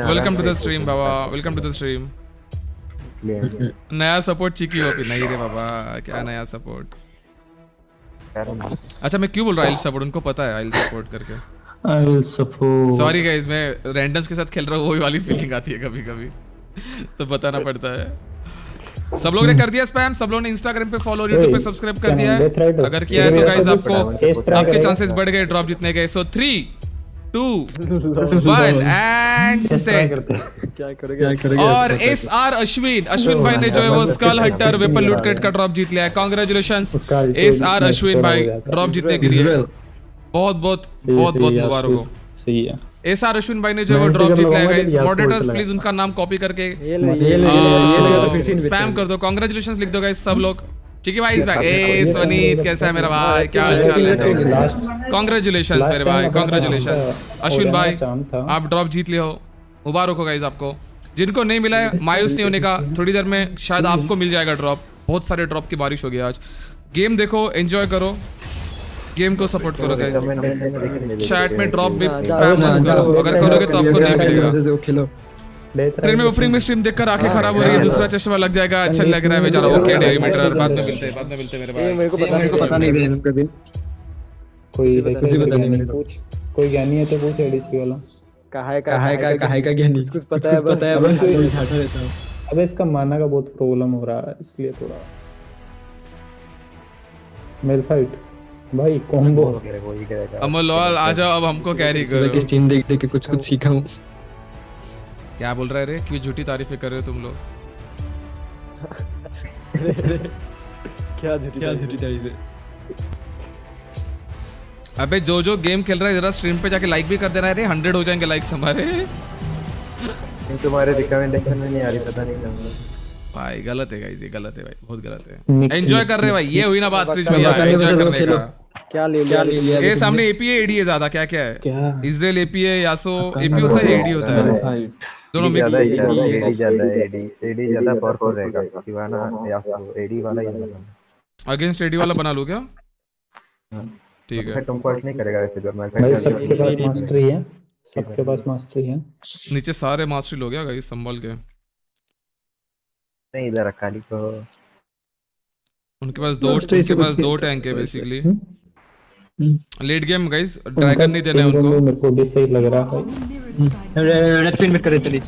वेलकम टू द स्ट्रीम बाबा। वेलकम टू द स्ट्रीम नया सपोर्ट चिकी ओपी नहीं रे बाबा क्या नया सपोर्ट अच्छा मैं क्यों बोल रहा हूँ सपोर्ट उनको पता है आइल सपोर्ट करके। I will support sorry guys मैं रैंडम्स के साथ खेल रहा हूँ वही वाली फीलिंग आती है कभी कभी तो बताना पड़ता है। सब लोग ने कर दिया स्पैम सब लोग ने इंस्टाग्राम पे फॉलो यूट्यूब पे सब्सक्राइब कर दिया है। अगर किया है तो गाइस आपको आपके चांसेस बढ़ गए ड्रॉप जीतने के so three two one and set क्या करोगे? क्या करोगे? और एस आर अश्विन अश्विन भाई ने जो है वो skull hunter weapon loot crate का ड्रॉप जीत लिया है। कॉन्ग्रेचुलेशन एस आर अश्विन भाई ड्रॉप जीतने के लिए। बहुत बहुत बहुत बहुत मुबारक हो। सही है। एस आर अश्विन भाई ने जो है वो ड्रॉप जीत लिया है मॉडरेटर्स प्लीज़ उनका नाम कॉपी करके लगा तो स्पैम कर दो। कॉन्ग्रेचुलेशन लिख दो गाइस सब लोग। ठीक है भाई इस बैक ए स्वनीत कैसा है मेरा भाई क्या हाल चाल है कॉन्ग्रेचुलेशन मेरे भाई कॉन्ग्रेचुलेशन अश्विन भाई आप ड्रॉप जीत लियो मुबारक हो गाइस आपको जिनको नहीं मिला है मायूस नहीं होने का थोड़ी देर में शायद आपको मिल जाएगा ड्रॉप बहुत सारे ड्रॉप की बारिश हो गई आज गेम देखो एंजॉय करो गेम को सपोर्ट करो गाइस चैट में ड्रॉप भी स्पैम मत करो अगर करोगे तो आपको नहीं मिलेगा खेलो ट्रेन में बुफरिंग में स्ट्रीम देखकर आँखें खराब हो रही है दूसरा चश्मा लग जाएगा अच्छा लग रहा है मैं जा रहा हूँ ओके डेरी मीटर बाद में मिलते हैं बाद में मिलते हैं मेरे भाई मेरे को पता को पता नहीं था कभी कोई कुछ भी पता नहीं पूछ कोई ज्ञानी है तो पूछ एडीसी वाला कहा है कहा है का कहा है का ज्ञानी कुछ पता है पता है बस झाटा रहता हूँ अबे इसका माना का बहुत प्रॉब्लम हो रहा है इसलिए थोड़ा मेल फाइट भाई कॉम्बो वही करेगा अमल लॉल आ जाओ अब हमको कैरी करो स्ट्रीम देख देख के कुछ कुछ सीखा हूँ क्या बोल रहे रे? क्यों झूठी तारीफें कर रहे हो तुम लोग? क्या झूठी क्या झूठी तारीफ़? अबे जो जो गेम खेल रहा है जरा स्ट्रीम पे जाके लाइक भी कर देना है रे। हंड्रेड हो जाएँगे लाइक्स हमारे। तुम्हारे रिकमेंडेशन में नहीं आ रही पता नहीं क्या भाई गलत है गाइस ये गलत है भाई बहुत गलत है। एंजॉय कर रहे हैं भाई ये हुई ना बात क्रिश भैया एंजॉय करने का। क्या ले लिया ले लिया ये सामने एपीए एडी है ज़्यादा क्या क्या है? क्या? इजराइल एपीए यासो एपी होता है एडी होता है। दोनों मिक्स ज़्यादा एडी ज़्यादा एडी एडी ज़्यादा पावरफुल रहेगा। शिवाना या एडी वाला ही अगेंस्ट एडी वाला बना लो क्या? ठीक है। तुमको अर्थ नहीं करेगा वैसे जो मैं भाई सबके पास मास्टरी है। सबके पास मास्टरी है। नीचे सारे मास्टरी लोग गए संभल के। नहीं इधर अकाली को उनके पास दो उनके पास दो टैंक है basically. Late game guys dragon नहीं देना है उनको मेरे को भी सही लग रहा है। रेड पिन में करे चली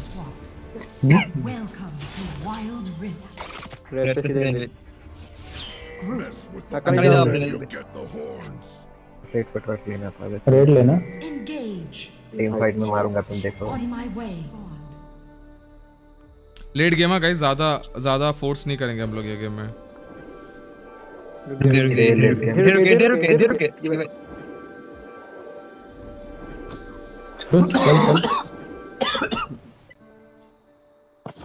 रेड पे सीधे अकाली अपने पर ट्रक लेना रेड लेना। टीम फाइट में मारूँगा तुम देखो। लेट गेम है गाइस ज़्यादा ज़्यादा फोर्स नहीं करेंगे हम लोग ये गेम में।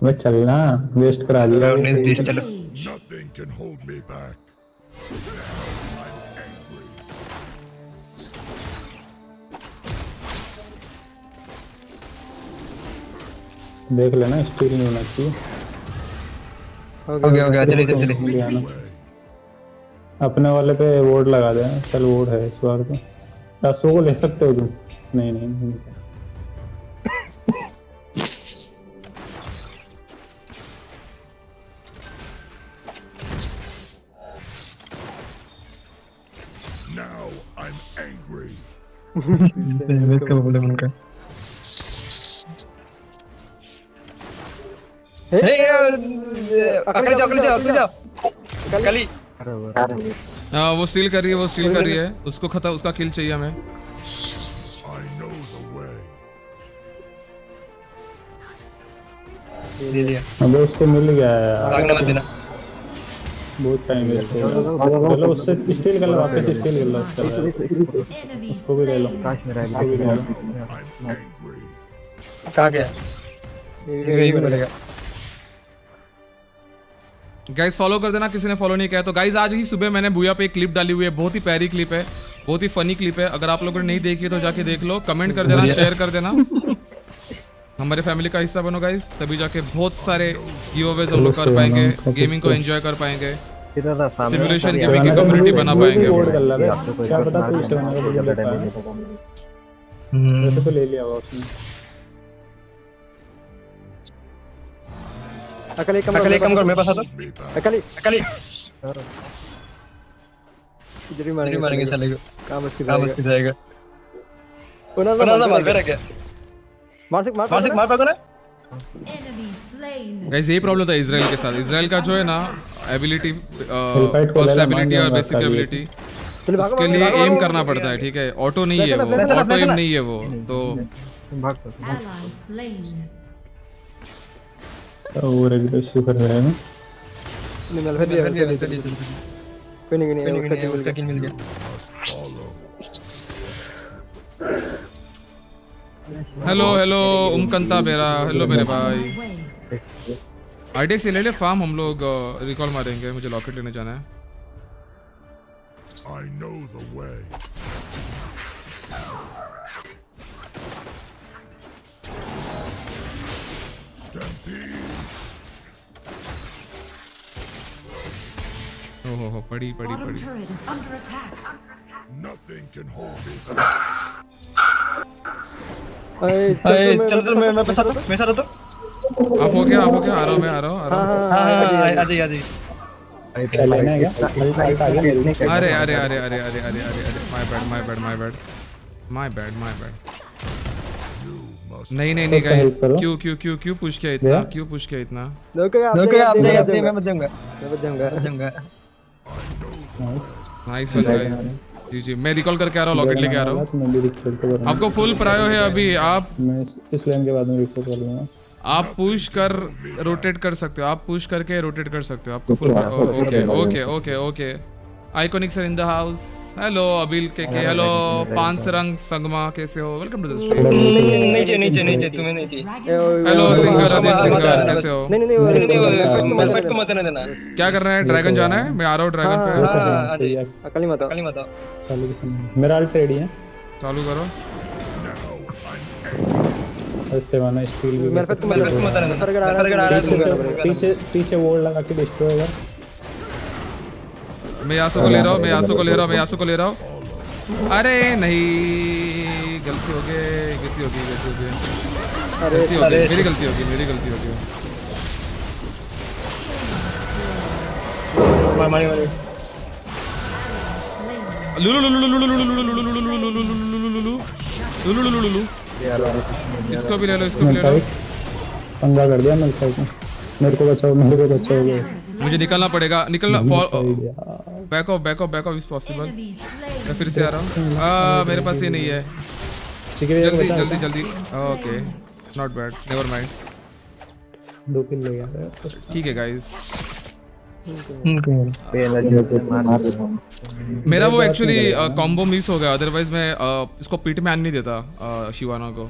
मैं चलना वेस्ट करा दिया चलो Nothing can hold me back. देख लेना स्टील नहीं होना चाहिए हो गया हो गया चलिए चलिए अपने वाले पे वोट लगा देना चल वोट है इस बार तो। दसों को ले सकते हो तुम? नहीं नहीं नहीं। Now I'm angry. वेलकम बोले उनका। हे! अकाली जाओ अकाली जाओ अकाली जाओ। अकाली हाँ वो स्टील कर रही है वो स्टील कर रही है। उसको खत्म उसका किल चाहिए हमें। अबे उसको मिल गया यार। बहुत टाइम हो चलो उससे स्टील कर लो वापस स्टील कर लो उसका। उसको भी ले लो। काश मेरा भी ले गया? मिलेगा गाइस फॉलो कर देना किसी ने फॉलो नहीं किया तो गाइस आज ही सुबह मैंने बुया पे एक क्लिप डाली हुई है बहुत ही प्यारी क्लिप है बहुत ही फनी क्लिप है। अगर आप लोगों ने नहीं देखी तो जाके देख लो कमेंट कर देना शेयर कर देना। हमारे फैमिली का हिस्सा बनो गाइज़ तभी जाके बहुत सारे गिवअवेज हम लोग कर पाएँगे गेमिंग को एंजॉय कर पाएँगे। सिमुलेशन गेमिंग की कम्युनिटी बना पाएँगे। वोट कर ला ये अकाली कम अकाली कम कर मेरे पास आ तो अकाली अकाली इधर ही मारेंगे मारेंगे साले को काम अच्छी काम अच्छी जाएगा उन्होंने बना ना मार मेरा क्या मार सक मार मार मार पाओगे ना गाइस यही प्रॉब्लम था इसराइल के साथ इसराइल का जो है ना एबिलिटी फ़र्स्ट एबिलिटी और बेसिक एबिलिटी उसके लिए एम करना पड़ता है ठीक है. ऑटो नहीं है वो. ऑटो एम नहीं है वो तो और एग्रेसिव कर रहे हैं। ना नहीं मैं फिर दिया दिया, दिया। कोई नहीं कोई नहीं उसका किल मिल गया। हेलो हेलो उमकंता बेरा हेलो मेरे भाई। आरटीएक्स से ले ले फार्म हम लोग रिकॉल मारेंगे। मुझे लॉकेट लेने जाना है। I know the way. ओहो हो पड़ी पड़ी पड़ी। Nothing can hold me अरे अरे चल चल मैं मैं पैसा तो मैं सारा तो आप हो गया आप हो गया आ रहा हूँ मैं आ रहा हूँ आ रहा हूँ। हाँ हाँ आ आ चल अरे अरे अरे अरे अरे अरे अरे अरे my bad my bad my bad my bad my bad नहीं नहीं नहीं गाइस क्यों क्यों क्यों क्यों पुश किया इतना? क्यों पुश किया इतना? रोको आप रोको आप नहीं आप आप नहीं जाइए, मैं मत जाऊँगा मैं बच जाऊँगा मत जाऊँगा। Nice one guys G G. मैं रिकॉल करके आ रहा हूँ लॉकेट लेके आ रहा हूँ. आपको फुल प्रायो है अभी? आप मैं इस- इस लाइन के बाद में रिकॉल कर लूँगा. आप पुश कर रोटेट कर सकते हो. आप पुश करके रोटेट कर सकते हो. आपको full okay okay okay okay iconic sir in the house hello अबिल के के हेलो पाँच रंग संगमा कैसे हो वेलकम टू द स्ट्रीम नीचे नीचे नीचे तुम्हें नहीं थी हेलो सिंगर अदित सिंगर कैसे हो नहीं नहीं नहीं नहीं नहीं वो- वो मत रहने देना क्या कर रहे हैं? ड्रैगन जाना है? मैं आ रहा हूँ ड्रैगन हाँ, पे? हाँ, है अकाली मत आओ अकाली मत। आओ चालू के समय मेरा अल्ट रेडी है। चालू करो। ऐसे वाला स्टील भी मेरे पे तो मत है, है पीछे पीछे पीछे वोल्ड लगा के डिस्ट्रॉय कर मैं यासु को ले रहा हूँ मैं यासु को ले रहा हूँ मैं यासु को ले रहा हूँ अरे नहीं गलती हो गई गलती हो गई गलती हो गई गलती हो गई मेरी गलती होगी मेरी गलती होगी इसको भी ले लो इसको भी ले लो पंगा कर दिया मेरे को बचाओ मेरे को बचाओ मुझे निकलना पड़ेगा निकलना back off back off back off is possible मैं फिर से आ रहा हूँ। आ, मेरे पास ये नहीं है। जल्दी जल्दी जल्दी। Okay not bad never mind दो किल ले गया। ठीक है गाइस हैं, मार हूँ। वो एक्चुअली कॉम्बो मिस हो गया। अदरवाइज़ मैं uh, इसको पिट में आने नहीं देता uh, शिवाना को।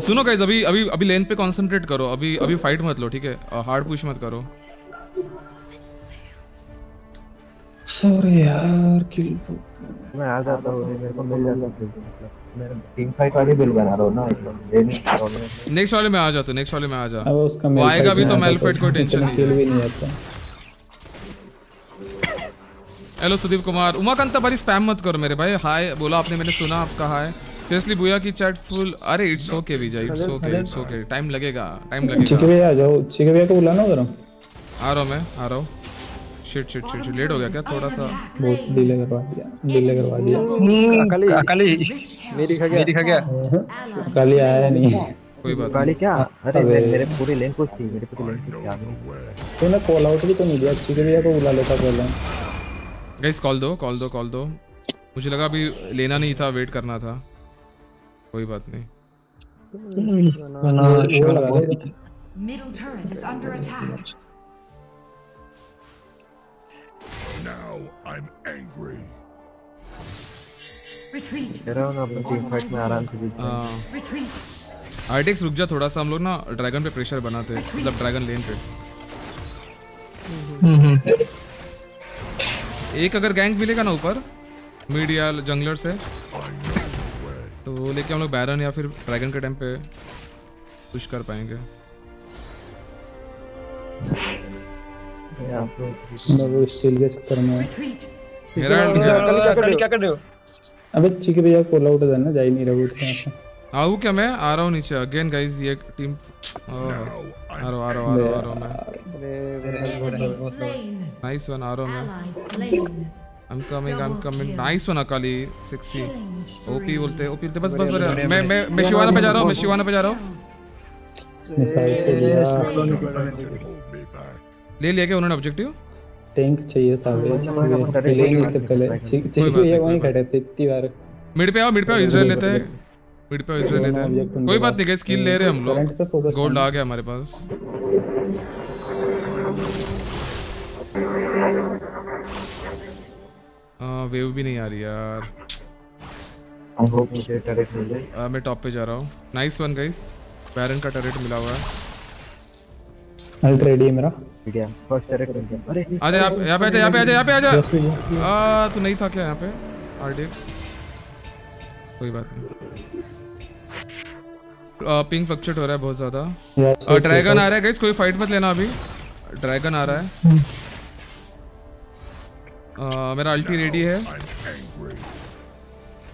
सुनो गाइस अभी अभी अभी लेन पे कंसंट्रेट करो अभी अभी फाइट मत लो ठीक है? हार्ड पुश मत करो। सॉरी यार किल मैं आ जाता हूँ मेरे को मिल जाता है मैं टीम फाइट वाली बिल बना रहा हूँ ना एकदम हूँ। नेक्स्ट वाले में आ जा तू नेक्स्ट वाले में आ जा। अब उसका वो आएगा भी तो मेलफेट कोई टेंशन नहीं किल है भी नहीं आता। हेलो सुदीप कुमार उमाकांत भाई स्पैम मत करो मेरे भाई। हाय बोला आपने मैंने सुना आपका हाय सीरियसली बुया की चैट फुल अरे it's okay Vijay it's okay it's okay time लगेगा टाइम लगेगा। चिके भैया आ जाओ चिके भैया को बुलाना उधर। आ रहा हूँ मैं आ रहा हूँ। शिट शिट शिट लेट हो गया क्या थोड़ा सा? बहुत डिले करवा दिया डिले करवा दिया। अकाली अकाली। मेरी खा गया मेरी खा गया काली आया नहीं। कोई बात गाड़ी क्या? अरे मेरे पूरी लेन पुश थी मेरे पूरी लेन पुश थी। तूने कॉल आउट भी तो नहीं दिया चिके भैया को बुला लेता पहले। गाइस कॉल दो कॉल दो कॉल दो। मुझे लगा अभी लेना नहीं था वेट करना था। कोई बात नहीं दे Middle turret is under attack. Now I'm angry. Retreat. रहा ना अपनी टीम फाइट में आराम से जीत जाएँगे। हाँ Retreat. आर्टिक्स रुक जा थोड़ा सा हम लोग ना ड्रैगन पे प्रेशर बनाते हैं मतलब ड्रैगन लेन पे एक अगर गैंग मिलेगा ना ऊपर मिड या जंगलर से तो वो लेके हम लोग बैरन या फिर ड्रैगन के टाइम पे पुश कर पाएँगे। मैं वो स्टील के चक्कर में मेरा क्या कर रहे हो? अबे चिके भैया कॉल आउट है ना जा ही नहीं रहा वो तो आऊ क्या मैं? आ रहा हूँ नीचे। अगेन गाइस ये टीम आ रहा आ रहा आ रहा आ रहा मैं। नाइस वन आ रहा मैं. I'm coming, I'm coming. Nice one, Akali. Sexy. OP बोलते हैं, OP बोलते हैं. बस बस बस मैं मैं मैं शिवाना पे जा रहा हूँ, मैं शिवाना पे जा रहा हूँ. ले लिया क्या उन्होंने ऑब्जेक्टिव? टैंक चाहिए सारे खेलेंगे से पहले नहीं, कोई वहीं बात खड़े थे इतनी बार मिड पे आओ, मिड पे आओ, इजराइल लेते हैं. मिड पे आओ, इजराइल लेते हैं. कोई बात नहीं, गाइस स्किल ले रहे हैं हम लोग. गोल्ड आ गया हमारे पास. वेव भी नहीं आ रही यार. आ, मैं टॉप पे जा रहा हूँ. Nice one guys. बैरन का टरेट मिला हुआ है. अल्ट रेडी है मेरा ठीक है फ़र्स्ट टरेट अरे आजा यहाँ पे यहाँ पे आजा यहाँ पे आजा यहाँ पे आजा Yes, भैया। आ तू नहीं था क्या यहाँ पे आरडीएक्स कोई बात नहीं पिंग फ्लक्चुएट हो रहा है बहुत ज़्यादा ड्रैगन. आ रहा है गाइस कोई फाइट मत लेना अभी ड्रैगन आ रहा है आ, मेरा अल्टी रेडी है।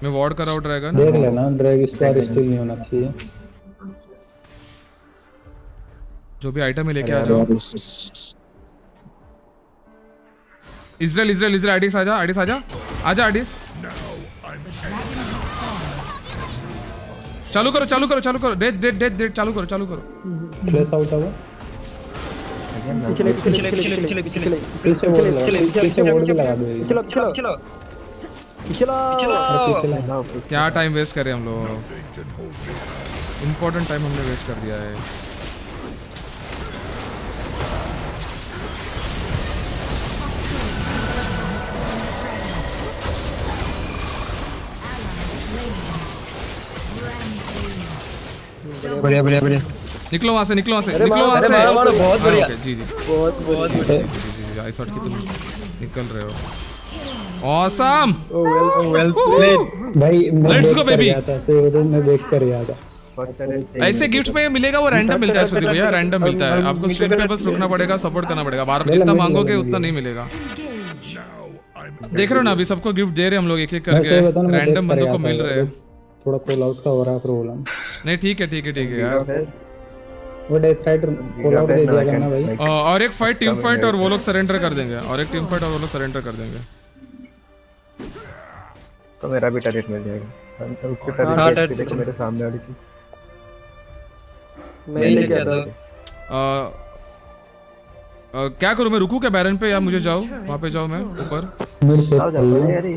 मैं वार्ड कर रहा हूँ ड्रैगन देख लेना ड्रैग इस बार स्टील नहीं होना चाहिए। जो भी आइटम है लेके आ जाओ। इजराइल इजराइल इजराइल आइडिस आजा आइडिस आजा। आजा आइडिस चालू करो चालू करो चालू करो। डेट डेट डेट डेट चालू करो चालू करो। फ्लैश आउट हुआ क्या टाइम वेस्ट करे हम लोग? इम्पोर्टेंट टाइम हमने वेस्ट कर दिया है। बढ़िया बढ़िया बढ़िया। निकलो वहाँ से निकलो वहाँ से निकलो वहाँ से। बहुत हाँ, बढ़िया। जी जी। बहुत बहुत जी जी जी जी आई थॉट कि तुम निकल रहे हो। ऑसम वेल प्लेड भाई मैं Let's देख go, कर baby. गया था से उधर मैं देख कर गया था। ऐसे गिफ्ट में मिलेगा वो रैंडम मिलता है सुदीप भैया रैंडम मिलता है। आपको स्ट्रीम पे बस रुकना पड़ेगा सपोर्ट करना पड़ेगा। बार जितना मांगोगे उतना नहीं। मिलेगा। देख रहे हो ना अभी सबको गिफ्ट दे रहे हम लोग एक एक करके। रैंडम बंदों को मिल रहे हैं। थोड़ा कॉल आउट का हो रहा है प्रॉब्लम नहीं ठीक है ठीक है ठीक है यार। वो डेथ राइट कॉल आउट दे दिया करना भाई और एक फाइट टीम फाइट और वो लोग सरेंडर कर देंगे और एक टीम फाइट और वो लोग सरेंडर कर देंगे तो मेरा भी टैरेट मिल जाएगा उसके हाँ, turret- देखो मेरे सामने वाली की मैं ही लेके आता अ, अ, क्या करूँ मैं रुकूं क्या बैरन पे या मुझे जाओ वहाँ पे जाओ मैं ऊपर मिड से आओ जाओ अरे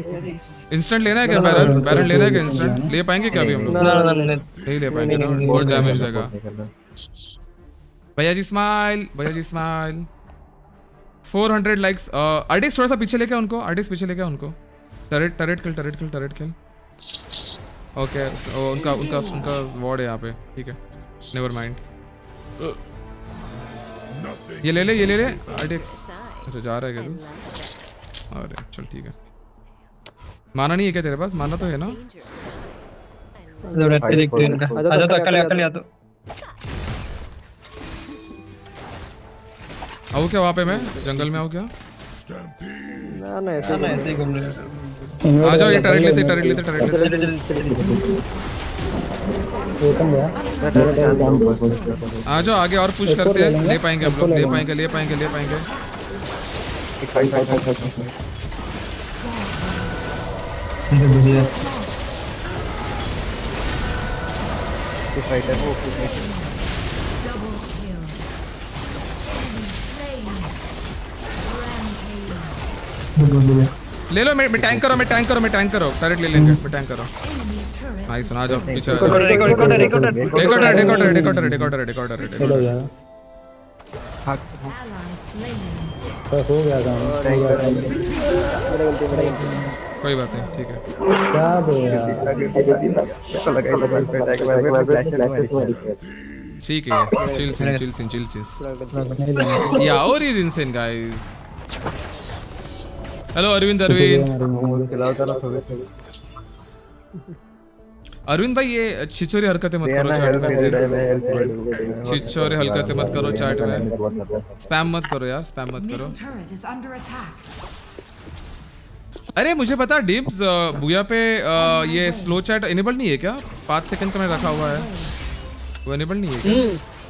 इंस्टेंट लेना है क्या बैरन बैरन लेना है क्या इंस्टेंट ले पाएँगे क्या अभी हम लोग। नहीं ले पाएँगे ना बहुत डैमेज जाएगा भैया जी स्माइल भैया जी स्माइल 400 लाइक्स आर्टिस्ट थोड़ा सा पीछे लेके उनको. आर्टिस्ट पीछे लेके उनको. Turret turret kill turret kill turret kill okay उनका उनका उनका वार्ड है यहाँ पे. ठीक है. नेवर माइंड ये ले ले ये ले ले. आर्टिक्स अच्छा जा रहा है क्या तू? अरे चल ठीक है. माना नहीं है क्या तेरे पास? माना तो है ना? देखते देखते इनका आ जाओ तो अकेले अकेले आ तो आओ क्या वहाँ पे मैं? जंगल में आऊँ क्या? ना ना ऐसे ही ऐसे ही घूम रहे आ जाओ ये टरेट लेते टरेट लेते टरेट लेते। आ जाओ आगे और पुश करते हैं। ले पाएँगे हम लोग ले पाएँगे ले पाएँगे ले पाएँगे। फाइटर वो ले लो मैं मैं टैंक करो मैं टैंक करो मैं टैंक करो। टरेट ले लेंगे मैं टैंक करो। नाइस आ जाओ पीछे recorder recorder recorder recorder recorder recorder recorder recorder हो। हो गया काम। हो। कोई बात नहीं ठीक है। क्या बे यार तो लगा इधर पर अटैक में मैं फ्लैश मारी ठीक है chill scene chill scene chill scene या और is insane guys hello Arvind Arvind Arvind भाई ये छिछोरी हरकतें मत करो चैट में। छिछोरी हरकतें मत करो चैट में स्पैम मत करो यार स्पैम मत करो. अरे मुझे पता डिप्स बुया पे ये स्लो चैट इनेबल नहीं है क्या? पाँच सेकंड का मैं रखा हुआ है। वो इनेबल नहीं है क्या?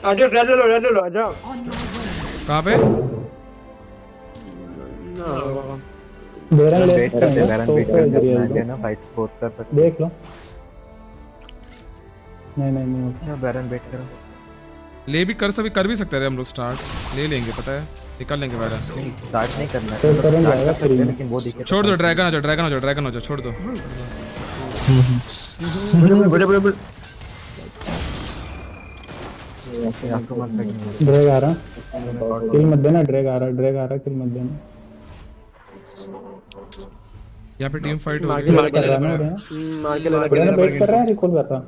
आ रेड लो रेड लो आ कहाँ पे? बेरन ले वेट सकते करते हैं बैरन तो वेट करते गिरिए हैं ना फाइट फोर्स कर सकते देख लो। नहीं नहीं नहीं होगा हैं बैरन वेट करो। ले भी कर सभी कर भी सकते हैं हम लोग स्टार्ट ले लेंगे पता है। निकाल लेंगे बाहर स्टार्ट नहीं करना है। तो करेंगे Start आएगा कर फ्री सकते हैं, में लेकिन वो दिखे छोड़ दो ड्रैगन आ जाओ ड्रैगन आ जाओ ड्रैगन आ जाओ छोड़ दो। बड़े बड़े बड़े फेंकना ड्रैग आ रहा। किल मत देना ड्रैग आ रहा ड्रैग आ रहा किल मत देना। यहाँ पे टीम फाइट हो रही है। मार के कर रहा पड़ेगा उन्हें। हम्म, मार के लेना वेट कर रहा है रिकॉल कर रहा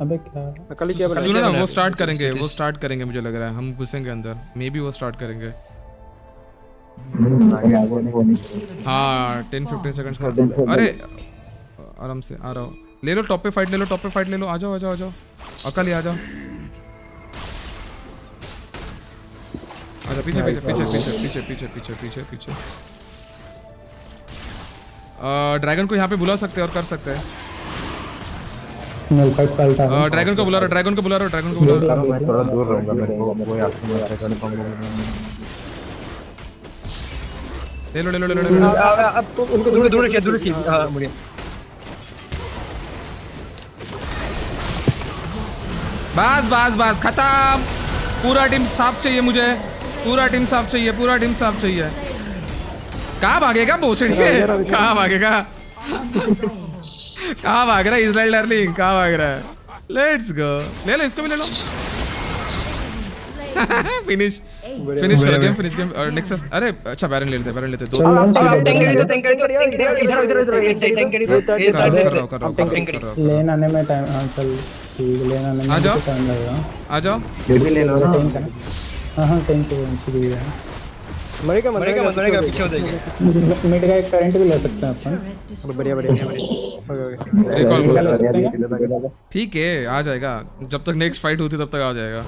अबे क्या? अकल क्या बना। सुनो ना वो स्टार्ट करेंगे वो स्टार्ट करेंगे मुझे लग रहा है। हम घुसेंगे अंदर। मे बी वो स्टार्ट करेंगे। हाँ टेन फिफ्टीन सेकंड्स का अरे आराम से आ रहा हूँ। ले लो टॉप पे फाइट ले लो टॉप पे फाइट ले लो। आ जाओ आ जाओ आ जाओ। अकल ही आ जाओ। अच्छा पीछे पीछे पीछे पीछे पीछे पीछे पीछे पीछे पीछे। ड्रैगन को यहाँ पे बुला सकते हैं और कर सकते हैं। है। ड्रैगन को बुला रहा ड्रैगन को बुला रहा ड्रैगन को बुला रहा ले लो ले लो ले लो ले लो। अब उनको दूर दूर रखिए दूर रखिए। हाँ मुड़िए। बस बस बस खत्म। पूरा टीम साफ़ चाहिए मुझे। पूरा टीम साफ़ चाहिए पूरा टीम साफ़ चाहिए। कहाँ भागेगा भोसड़ी? कहाँ भागेगा? कहाँ भाग रहा है इसराइल डार्लिंग कहाँ भाग रहा है? लेट्स गो ले लो इसको भी ले लो। फिनिश फिनिश करो गेम फिनिश गेम और नेक्सस अरे अच्छा बैरन ले लेते बैरन लेते दो चल लॉन्च अब कर टैंक दो तो टैंक इधर इधर इधर इधर टैंक इधर कर रहा हूँ कर रहा हूँ हूँ हूँ हूँ लेन आने में टाइम हाँ चल ठीक लेन आने में आ जाओ। टाइम लगेगा। आ जाओ। ये भी ले लो टैंक है हाँ हाँ टैंक तो फ्री है। मरेगा मरेगा मरेगा पीछे हो जाएगा। मिड का एक करंट भी ले सकते हैं अपन। बढ़िया बढ़िया ठीक है आ जाएगा। जब तक नेक्स्ट फाइट होती तब तक आ जाएगा।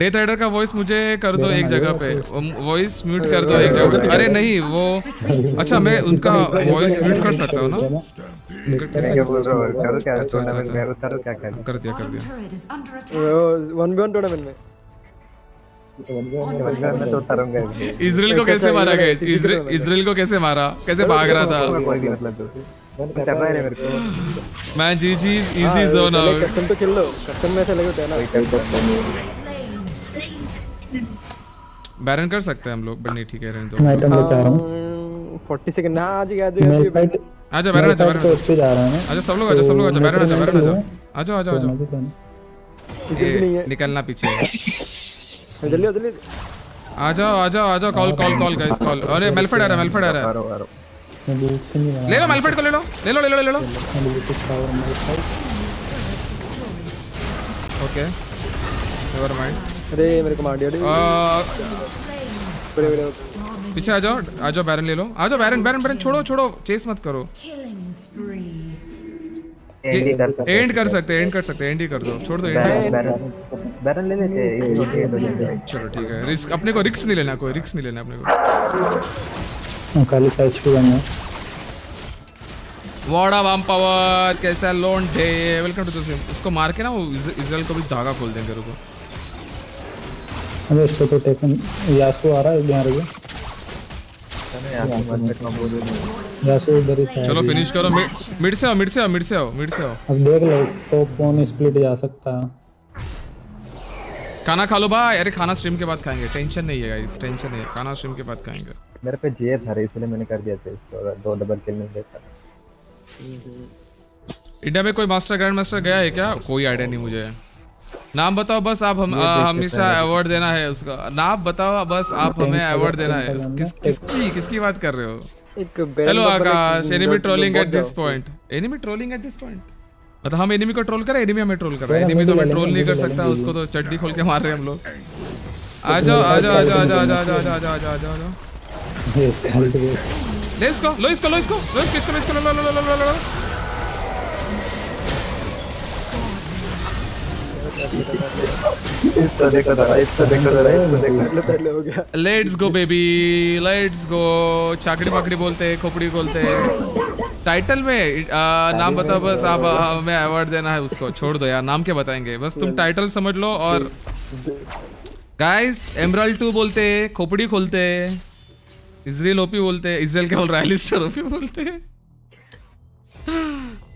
डेथ राइडर का वॉइस मुझे कर दो एक जगह पे। वॉइस म्यूट कर दो एक जगह अरे नहीं वो अच्छा मैं उनका वॉइस म्यूट कर सकता हूँ ना? करो अच्छा, अच्छा, अच्छा। करो दिया कर दिया. वन बी वन टूर्नामेंट में। इसराइल को कैसे मारा गया? इसराइल को कैसे मारा? कैसे भाग रहा था? कोई भी। मतलब दो मैं G G easy zone out custom तो खेल लो। कस्टम में ऐसे लगे होते ना बैरन कर सकते हैं हम लोग बट नहीं ठीक है रहने मैं दो आइटम लेके आ रहा हूँ फोर्टी सेकंड हाँ आज गया। फाइट आजा बैरन आजा तो बैरन उस पे जा रहा है। ना आजा सब लोग आजा सब लोग आजा बैरन आजा बैरन आजा। आजा आजा। आजा तो निकलना पीछे। जल्दी आओ जल्दी आ जाओ आ जाओ आ जाओ call call call guys call अरे मेलफेड आ रहा है मेलफेड आ रहा है। ले लो मेलफेड को ले लो। ले लो ले लो ले लो। ओके नेवर माइंड अरे मेरे को मार दिया रे बड़े बड़े पीछे आ जाओ आ जाओ बैरन ले लो। आ जाओ बैरन बैरन बैरन छोड़ो छोड़ो चेस मत करो। Killing spree. एंड कर सकते एंड कर सकते एंड एंड ही कर दो। छोड़ दो बैरन एंड बैरन बैरन ले लेते हैं है चलो ठीक है रिस्क अपने को रिस्क नहीं लेना कोई रिस्क नहीं लेना अपने को। मैं खाली पैच पे बना। वाड़ा वाम पावर कैसा लोन डे वेलकम टू द स्ट्रीम उसको मार के ना वो इजराइल को भी धागा खोल देंगे रुको। अबे इसको तो टेकन यासु आ रहा है यहाँ रुको चलो फिनिश करो मिड से आओ मिड से आओ मिड से आओ मिड से आओ। अब देख लो टॉप वन स्प्लिट जा सकता है। खाना खा लो भाई। अरे खाना स्ट्रीम के बाद खाएँगे। टेंशन नहीं है गाइस टेंशन नहीं है। खाना स्ट्रीम के बाद खाएँगे। मेरे पे जे था रे इसलिए मैंने कर दिया चेस तो दो डबल किल नहीं देता इंडिया में कोई मास्टर ग्रैंड मास्टर गया है क्या? कोई आइडिया नहीं मुझे। नाम बताओ बस आप हम हमेशा अवार्ड देना है उसका। नाम बताओ बस आप हमें अवार्ड देना है। किस किसकी किसकी बात कर रहे हो? Hello Aakash enemy trolling at this point enemy trolling at this point मतलब हम एनिमी को ट्रोल करें एनिमी हमें ट्रोल कर। रहा है एनिमी तो हमें ट्रोल नहीं कर सकता उसको तो चड्डी खोल के मार रहे हैं हम लोग। आ जाओ आ जाओ आ जाओ आ जाओ आ जाओ आ जाओ आ जाओ आ जाओ आ जाओ। आ जाओ तो वेस्ट ले इसको लो इसको लो इसको लो इसको इसको लो लो लो लो लो let's go baby let's go चाकड़ी पाकड़ी बोलते हैं खोपड़ी बोलते हैं। टाइटल में आ, नाम बताओ बस आप हमें अवार्ड देना है उसको। छोड़ दो यार नाम क्या बताएँगे? बस तुम टाइटल समझ लो और गाइस एमराल टू बोलते हैं खोपड़ी खोलते हैं। इसराइल ओपी बोलते हैं इसराइल क्या बोल रहा है? बोलते हैं।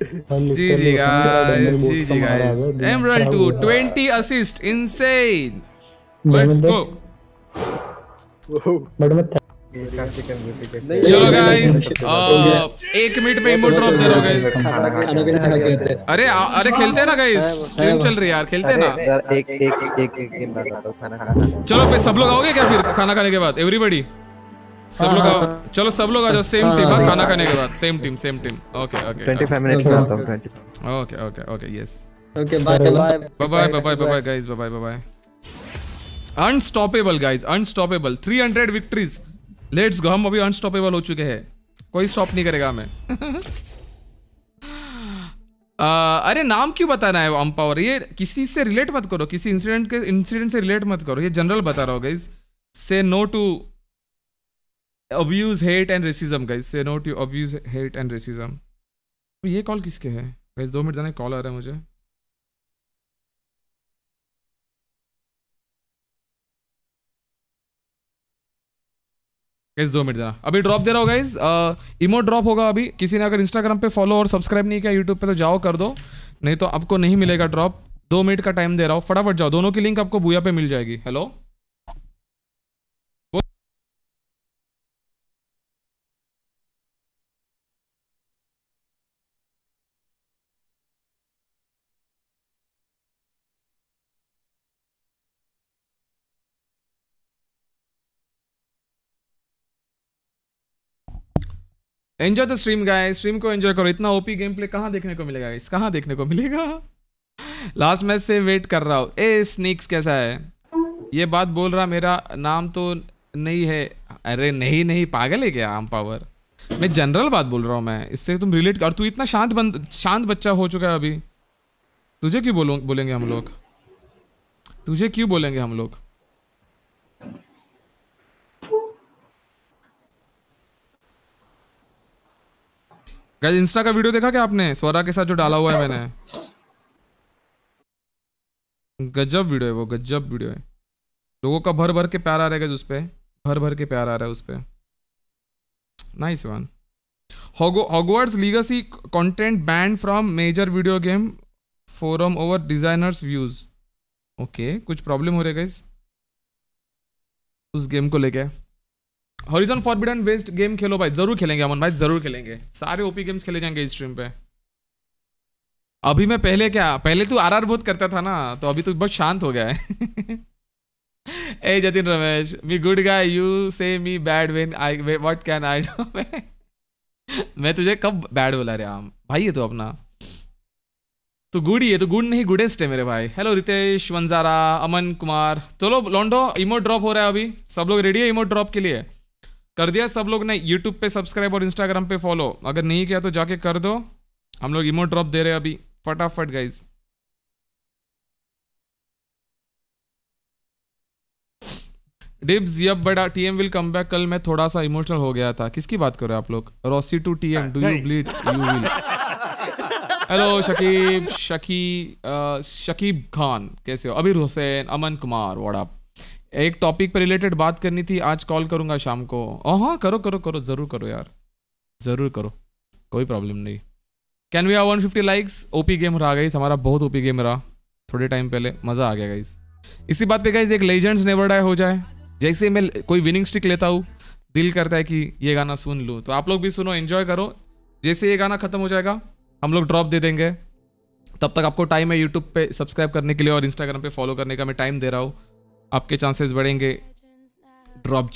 G G guys G G guys emerald two 20 assist insane let's go but मैं चलो गाइस एक मिनट में इमोट ड्रॉप दे रहा हैं। अरे अरे खेलते हैं ना गाइस स्ट्रीम चल रही है यार खेलते हैं ना एक एक एक एक एक गेम लगा दो खाना खाना चलो सब लोग आओगे क्या फिर खाना खाने के बाद एवरीबॉडी सब लोग चलो सब लोग आ जाओ सेम टीम हाँ खाना खाने के बाद same team same team okay okay 25 minutes में आता हूँ 25 okay okay okay yes okay bye bye bye bye bye bye bye guys bye bye bye unstoppable guys unstoppable 300 victories let's go हम अभी अनस्टॉपेबल हो चुके हैं। कोई स्टॉप नहीं करेगा हमें। आ, अरे नाम क्यों बताना है अम पावर ये? किसी से रिलेट मत करो किसी इंसिडेंट के इंसिडेंट से रिलेट मत करो। ये जनरल बता रहा हूँ guys say no to abuse hate and racism guys say no to abuse hate and racism ये कॉल किसके है? गाइस दो मिनट, जाने कॉल आ रहा है मुझे। गाइस दो मिनट देना अभी ड्रॉप दे रहा हूँ गाइस इमो ड्रॉप होगा अभी। किसी ने अगर इंस्टाग्राम पे फॉलो और सब्सक्राइब नहीं किया यूट्यूब पे तो जाओ कर दो। नहीं तो आपको नहीं मिलेगा ड्रॉप दो मिनट का टाइम दे रहा हूँ। फटाफट जाओ। दोनों की लिंक आपको भूया पे मिल जाएगी। Hello enjoy the stream guys stream को एंजॉय करो. इतना ओपी गेम प्ले कहाँ देखने को मिलेगा इस कहाँ देखने को मिलेगा? लास्ट मैच से वेट कर रहा हूँ। ए स्निक्स कैसा है? ये बात बोल रहा मेरा नाम तो नहीं है। अरे नहीं नहीं, पागल है क्या? आम पावर मैं जनरल बात बोल रहा हूँ मैं। इससे तुम रिलेट कर तू इतना शांत बंद शांत बच्चा हो चुका है अभी। तुझे क्यों बोलो बोलेंगे हम लोग? तुझे क्यों बोलेंगे हम लोग? गाइस इंस्टा का वीडियो देखा क्या आपने? स्वरा के साथ जो डाला हुआ है मैंने। गजब वीडियो है वो, गजब वीडियो है। लोगों का भर भर के प्यार आ रहा है उस पर भर भर के प्यार आ रहा है उस पर nice one Hogwarts Legacy content banned from major video game forum over designers views okay कुछ प्रॉब्लम हो रहा है गाइस उस गेम को लेके। हॉरिजन फॉरबिडन बेस्ड गेम खेलो भाई, ज़रूर खेलेंगे अमन भाई, ज़रूर खेलेंगे। सारे ओपी गेम्स खेले जाएँगे स्ट्रीम पे। अभी मैं पहले क्या, पहले तू आर आर बहुत करता था ना तो अभी तो बहुत शांत हो गया है। ए, Jatin Ramesh me good guy you say me bad when I what can I do मैं तुझे कब बैड बोला रे आम? भाई है तो अपना। तो गुड ही है तो गुड नहीं गुडेस्ट है मेरे भाई। हेलो रितेश, वंजारा, अमन कुमार। चलो लॉन्डो इमोट ड्रॉप हो रहा है अभी। सब लोग रेडी है इमोट ड्रॉप के लिए? कर दिया सब लोग ने यूट्यूब पे सब्सक्राइब और इंस्टाग्राम पे फॉलो अगर नहीं किया तो जाके कर दो। हम लोग इमो ड्रॉप दे रहे हैं अभी। फटाफट गाइज़ डिब्स यब बड़ा टीएम विल कम बैक कल मैं थोड़ा सा इमोशनल हो गया था। किसकी बात कर रहे हो आप लोग? Rossi to TM do you bleed you will hello Shakib Shaki Shakib Khan कैसे हो? अबीर हुसैन अमन कुमार व्हाट एक टॉपिक पर रिलेटेड बात करनी थी, आज कॉल करूँगा शाम को। ओ हाँ करो करो करो, ज़रूर करो यार। ज़रूर करो, कोई प्रॉब्लम नहीं। Can we are one fifty likes OP game रहा गई, हमारा बहुत ओपी गेम रहा, थोड़े टाइम पहले, मज़ा आ गया गाइस इसी बात पे गाइस एक लेजेंड्स नेवर डाई हो जाए। जैसे मैं कोई विनिंग स्टिक लेता हूँ, दिल करता है कि ये गाना सुन लूँ। तो आप लोग भी सुनो एंजॉय करो। जैसे ये गाना खत्म हो जाएगा, हम लोग ड्रॉप दे देंगे। तब तक आपको टाइम है यूट्यूब पे सब्सक्राइब करने के लिए और इंस्टाग्राम पे फॉलो करने का, मैं टाइम दे रहा हूँ। आपके चांसेस बढ़ेंगे. ड्रॉप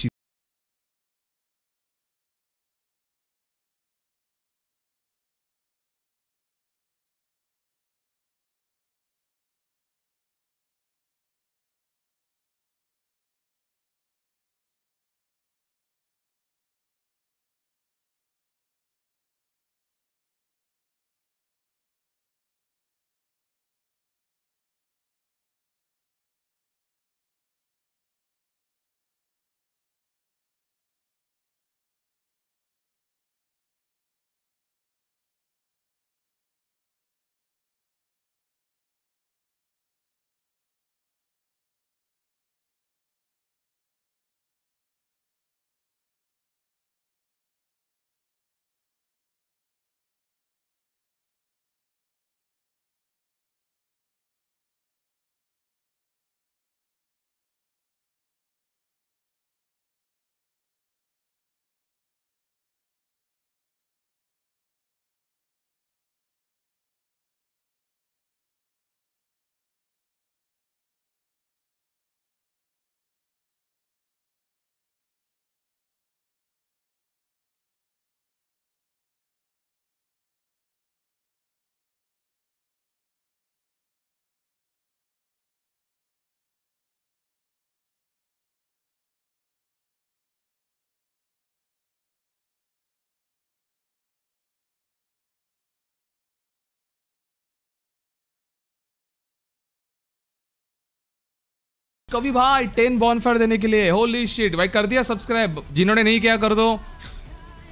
कभी भाई टेन बॉनफायर देने के लिए होली शिट भाई कर दिया सब्सक्राइब जिन्होंने नहीं किया, कर दो।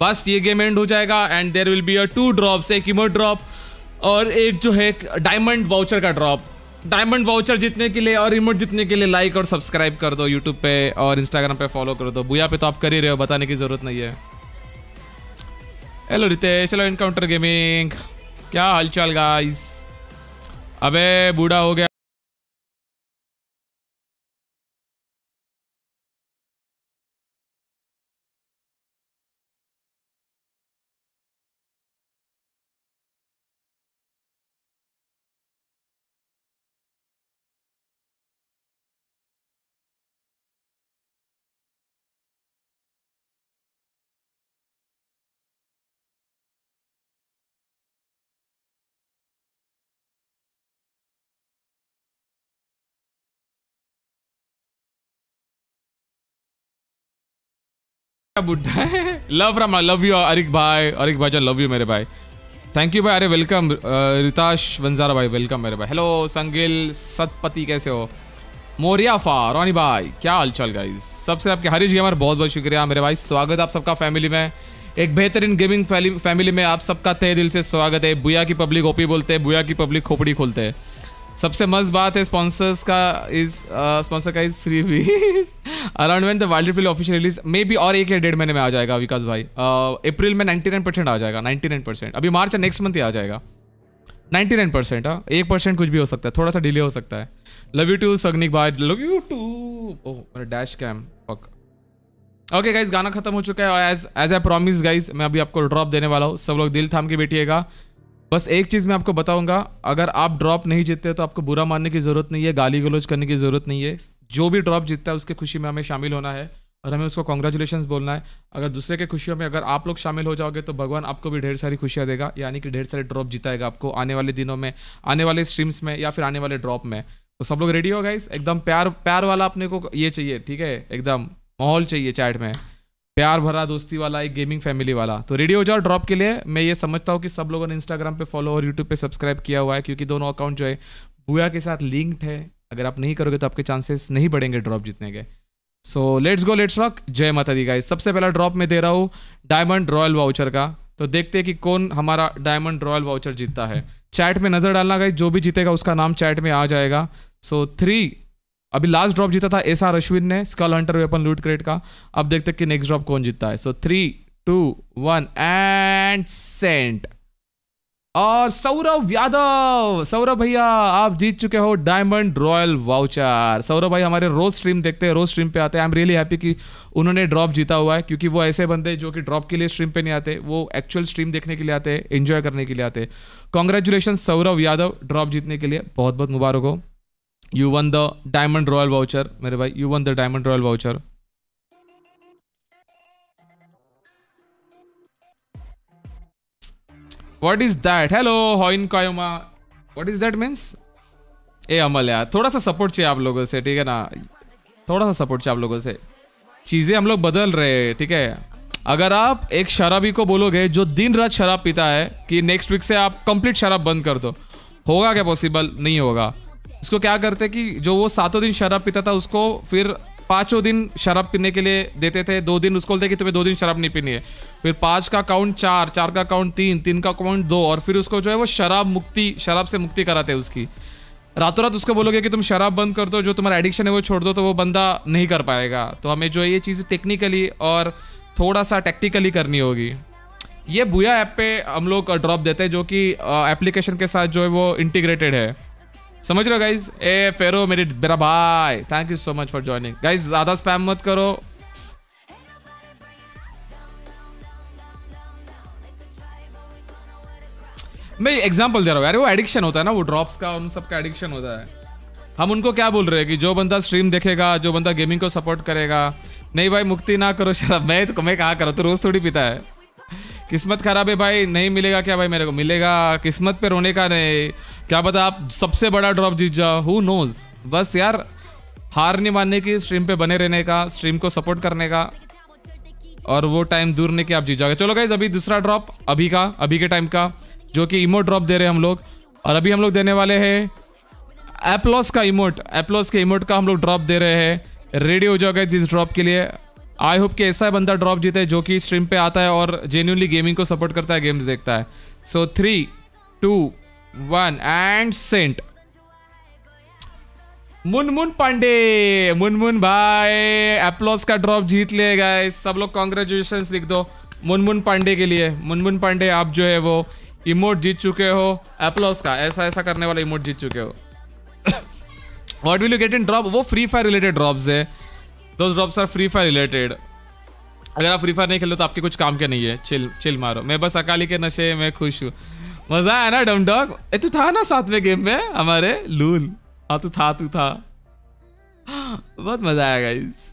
बस ये गेम एंड हो जाएगा and there will be a two drops एक इमो ड्रॉप और एक जो है डायमंड वाउचर का ड्रॉप डायमंड वाउचर जीतने के लिए और रिमोट जीतने के लिए लाइक और सब्सक्राइब कर दो यूट्यूब पे और इंस्टाग्राम पे फॉलो कर दो। बुया पे तो आप कर ही रहे हो, बताने की ज़रूरत नहीं है। हेलो रितेश चलो इनकाउंटर गेमिंग क्या हालचाल गाइस अबे, बूढ़ा हो गया। बुढ़ा है? Love from love you Arik भाई अरिक भाई लव यू मेरे भाई थैंक यू भाई अरे वेलकम रिताश वंजारा भाई वेलकम मेरे भाई हेलो संगिल, सतपति कैसे हो? मोरियाफा रोनी भाई क्या हालचाल गाइस सबसे आपके हरीश गेमर बहुत बहुत शुक्रिया मेरे भाई स्वागत आप सबका फैमिली में. एक बेहतरीन गेमिंग फैमिली में आप सबका तहे दिल से स्वागत है. बुया की पब्लिक ओपी बोलते हैं, बुया की पब्लिक खोपड़ी खोलते हैं. सबसे मस्त बात है स्पॉन्सर्स का इज़ स्पॉन्सर का इज़ फ्री वीज around when the wild field official release may be और एक या डेढ़ महीने में आ जाएगा विकास भाई. अप्रैल uh, में 99 परसेंट आ जाएगा 99 परसेंट अभी मार्च नेक्स्ट मंथ ही आ जाएगा. 99 परसेंट हाँ. एक परसेंट कुछ भी हो सकता है थोड़ा सा डिले हो सकता है. लव यू टू सगनिक भाई लव यू टू मेरा डैश कैम ओके गाइज़ गाना खत्म हो चुका है और as as I promise guys मैं अभी आपको ड्रॉप देने वाला हूँ. सब लोग दिल थाम के बैठिएगा. बस एक चीज़ मैं आपको बताऊँगा, अगर आप ड्रॉप नहीं जीतते तो आपको बुरा मानने की ज़रूरत नहीं है, गाली गलोच करने की ज़रूरत नहीं है। जो भी ड्रॉप जीतता है, उसके खुशी में हमें शामिल होना है और हमें उसको कॉन्ग्रेचुलेशन बोलना है। अगर दूसरे के खुशियों में अगर आप लोग शामिल हो जाओगे तो भगवान आपको भी ढेर सारी खुशियाँ देगा, यानी कि ढेर सारे ड्रॉप जिताएगा आपको आने वाले दिनों में, आने वाले स्ट्रीम्स में या फिर आने वाले ड्रॉप में। तो सब लोग रेडी हो गाइस एकदम प्यार प्यार वाला अपने को ये चाहिए, ठीक है? एकदम माहौल चाहिए चैट में। प्यार भरा दोस्ती वाला, एक गेमिंग फैमिली वाला। तो रेडी हो जाओ ड्रॉप के लिए। मैं ये समझता हूँ कि सब लोगों ने इंस्टाग्राम पे फॉलो और यूट्यूब पे सब्सक्राइब किया हुआ है, क्योंकि दोनों अकाउंट जो है बुआ के साथ लिंक्ड है। अगर आप नहीं करोगे तो आपके चांसेस नहीं बढ़ेंगे ड्रॉप जीतने के। So let's go let's rock जय माता दी गाइस सबसे पहला ड्रॉप में दे रहा हूँ डायमंड रॉयल वाउचर का। तो देखते हैं कि कौन हमारा डायमंड रॉयल वाउचर जीतता है। चैट में नज़र डालना गाइस जो भी जीतेगा, उसका नाम चैट में आ जाएगा। सो थ्री अभी लास्ट ड्रॉप जीता था एस आर अश्विन ने skull hunter weapon loot crate का। अब देखते हैं कि नेक्स्ट ड्रॉप कौन जीतता है। So three two one and sent और सौरभ यादव, सौरभ भैया, आप जीत चुके हो डायमंड रॉयल वाउचर सौरभ भाई, हमारे रोज स्ट्रीम देखते हैं, रोज स्ट्रीम पे आते हैं। आई एम रियली हैप्पी कि उन्होंने ड्रॉप जीता हुआ है, क्योंकि वो ऐसे बंदे जो कि ड्रॉप के लिए स्ट्रीम पे नहीं आते, वो एक्चुअल स्ट्रीम देखने के लिए आते हैं एंजॉय करने के लिए आते हैं। कॉन्ग्रेचुलेशन सौरभ यादव ड्रॉप जीतने के लिए बहुत बहुत मुबारक हो। You won the diamond royal voucher मेरे भाई. You won the diamond royal voucher what is that hello हॉइन कायोमा व्हाट इज़ दैट मीन्स ए, अमल यार, थोड़ा सा सपोर्ट चाहिए आप लोगों से, ठीक है ना? थोड़ा सा सपोर्ट चाहिए आप लोगों से. चीज़ें हम लोग बदल रहे हैं, ठीक है? अगर आप एक शराबी को बोलोगे जो दिन रात शराब पीता है कि नेक्स्ट वीक से आप कंप्लीट शराब बंद कर दो, होगा क्या पॉसिबल नहीं होगा. उसको क्या करते कि जो वो सातों दिन शराब पीता था, उसको फिर पाँचों दिन शराब पीने के लिए देते थे। दो दिन उसको बोलते कि तुम्हें दो दिन शराब नहीं पीनी है। फिर पाँच का काउंट चार चार का काउंट तीन तीन का काउंट दो और फिर उसको जो है वो शराब मुक्ति, शराब से मुक्ति कराते हैं उसकी। रातों रात उसको बोलोगे कि तुम शराब बंद कर दो, जो तुम्हारा एडिक्शन है वो छोड़ दो तो वो बंदा नहीं कर पाएगा। तो हमें जो है ये चीज़ टेक्निकली और थोड़ा सा टेक्टिकली करनी होगी। ये बुया ऐप पे हम लोग ड्रॉप देते हैं जो कि एप्लीकेशन के साथ जो है वो इंटीग्रेटेड है। समझ रहे हो गाइज़ ए, फेरो, मेरी मेरा भाई। Thank you so much for joining guys ज़्यादा स्पैम मत करो। मैं एग्जांपल दे रहा हूँ यार, वो एडिक्शन होता है ना, वो ड्रॉप्स का, उन सब का एडिक्शन होता है। हम उनको क्या बोल रहे हैं कि जो बंदा स्ट्रीम देखेगा, जो बंदा गेमिंग को सपोर्ट करेगा, नहीं भाई, मुक्ति ना करो, शराब। मैं तो मैं कहा करो? तो रोज थोड़ी पीता है। किस्मत खराब है भाई, नहीं मिलेगा क्या भाई मेरे को? मिलेगा। किस्मत पे रोने का नहीं। क्या पता आप सबसे बड़ा ड्रॉप जीत जाओ? हु नोज़ बस यार, हार नहीं मानने की स्ट्रीम पे बने रहने का स्ट्रीम को सपोर्ट करने का, और वो टाइम दूर नहीं कि आप जीत जाओगे। चलो गाइज़ अभी दूसरा ड्रॉप अभी का, अभी के टाइम का, जो कि इमोट ड्रॉप दे रहे हैं हम लोग, और अभी हम लोग देने वाले हैं एप्लॉस का इमोट एप्लॉस के इमोट का हम लोग ड्रॉप दे रहे हैं। रेडी हो जाओगे इस ड्रॉप के लिए। आई होप कि ऐसा बंदा ड्रॉप जीते जो कि स्ट्रीम पे आता है और जेन्यूनली गेमिंग को सपोर्ट करता है गेम्स देखता है। So three two one and sent Munmun Pandey Munmun भाई एप्लॉस का ड्रॉप जीत लिए गए सब लोग कॉन्ग्रेचुलेशन लिख दो मुनमुन पांडे के लिए. मुनमुन पांडे आप जो है वो इमोट जीत चुके हो. एप्लॉस का. ऐसा ऐसा करने वाला इमोट जीत चुके हो. What will you get in drop वो फ्री फायर रिलेटेड ड्रॉप्स है. दो drops are free fire related अगर आप फ्री फायर नहीं खेलो तो आपके कुछ काम के नहीं है. चिल चिल मारो. मैं बस अकाली के नशे में खुश हूँ. मज़ा आया ना डम डॉग? ए तू था ना साथ में गेम में हमारे? लूल। हाँ तू था तू था। बहुत मज़ा आया गाइस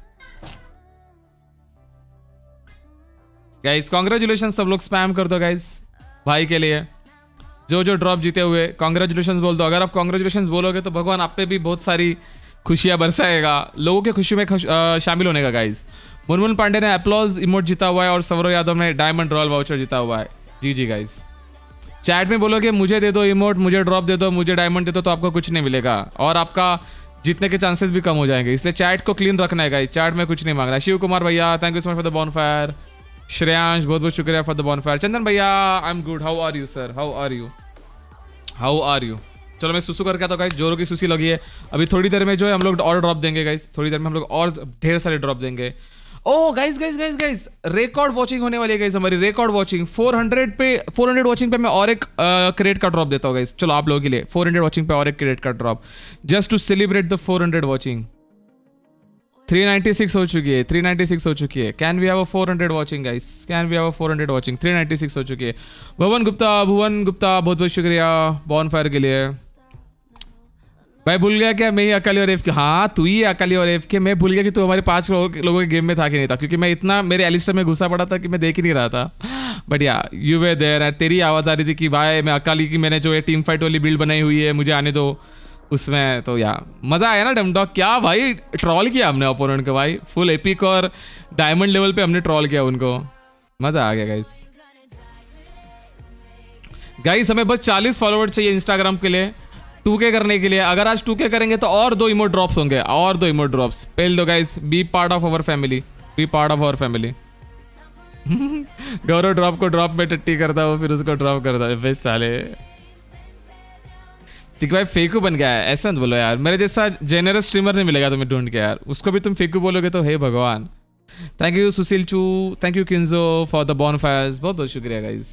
गाइस कॉन्ग्रेचुलेशन सब लोग स्पैम कर दो गाइस भाई के लिए। जो जो ड्रॉप जीते हुए कॉन्ग्रेचुलेशन बोल दो। अगर आप कॉन्ग्रेचुलेशन बोलोगे तो भगवान आप पे भी बहुत सारी खुशियाँ बरसाएगा। लोगों के खुशी में खुश, आ, शामिल होने का गाइस मुनमुन पांडे ने अप्लॉज इमोट जीता हुआ है और सौरव यादव ने डायमंड रॉयल वाउचर जीता हुआ है। जी जी गाइस चैट में बोलोगे, मुझे दे दो इमोट, मुझे ड्रॉप दे दो, मुझे डायमंड दे दो तो आपको कुछ नहीं मिलेगा। और आपका जीतने के चांसेस भी कम हो जाएँगे। इसलिए चैट को क्लीन रखना है गाइस चैट में कुछ नहीं मांगना शिव कुमार भैया thank you so much for the bonfire Shreyansh, बहुत बहुत शुक्रिया for the bonfire Chandan भैया I am good how are you sir how are you how are you चलो, मैं सुसु करके हूँ गाइस जोरों की सुसी लगी है। अभी थोड़ी देर में जो है, हम लोग और ड्रॉप देंगे गाइस थोड़ी देर में हम लोग और ढेर सारे ड्रॉप देंगे। ओ guys guys guys guys record watching होने वाली है गाइस हमारी रिकॉर्ड वॉचिंग 400 पे 400 वॉचिंग पे मैं और एक क्रेडिट का ड्रॉप देता हूँ गाइस चलो आप लोगों के लिए. 400 वॉचिंग पे और एक क्रेडिट का drop just to celebrate the 400 watching 396 हो चुकी है. 396 हो चुकी है. Can we have a 400 watching guys can we have a 400 watching 396 हो चुकी है. भवन गुप्ता, भुवन गुप्ता बहुत बहुत शुक्रिया. बॉन फायर के लिए. भाई भूल गया क्या मैं ही अकाली और एफ़ के हाँ तू ही अकाली और एफ़ के। मैं भूल गया कि तू हमारे पाँच लोगों लोगों के गेम में था कि नहीं था, क्योंकि मैं इतना मेरे एलिस्टर में घुसा पड़ा था कि मैं देख ही नहीं रहा था। बट या यू वे देर तेरी आवाज़ आ रही थी कि भाई, मैं अकाली की मैंने जो ये टीम फाइट वाली बिल्ड बनाई हुई है, मुझे आने दो। उसमें तो या मज़ा आया ना डमडॉग क्या भाई ट्रॉल किया हमने ओपोनेंट को भाई? फुल एपिक और डायमंड लेवल पे हमने ट्रॉल किया उनको। मज़ा आ गया गाइस गाइस हमें बस 40 फॉलोवर चाहिए इंस्टाग्राम के लिए। टू के करने के लिए। अगर आज टू के करेंगे तो और दो इमोट ड्रॉप्स होंगे, और दो इमोट ड्रॉप्स पहले दो guys be part of our family be part of our family Gaurav drop को ड्रॉप में टट्टी करता हो फिर उसको ड्रॉप करता है। बेस्ट साले। ठीक भाई, फेकू बन गया है, ऐसा बोलो यार। मेरे जैसा जेनरस स्ट्रीमर नहीं मिलेगा तुम्हें ढूंढ के यार। उसको भी तुम फेकू बोलोगे तो हे भगवान। थैंक यू सुशील चू। Thank you Kinjo for the bonfires बहुत बहुत शुक्रिया गाइज़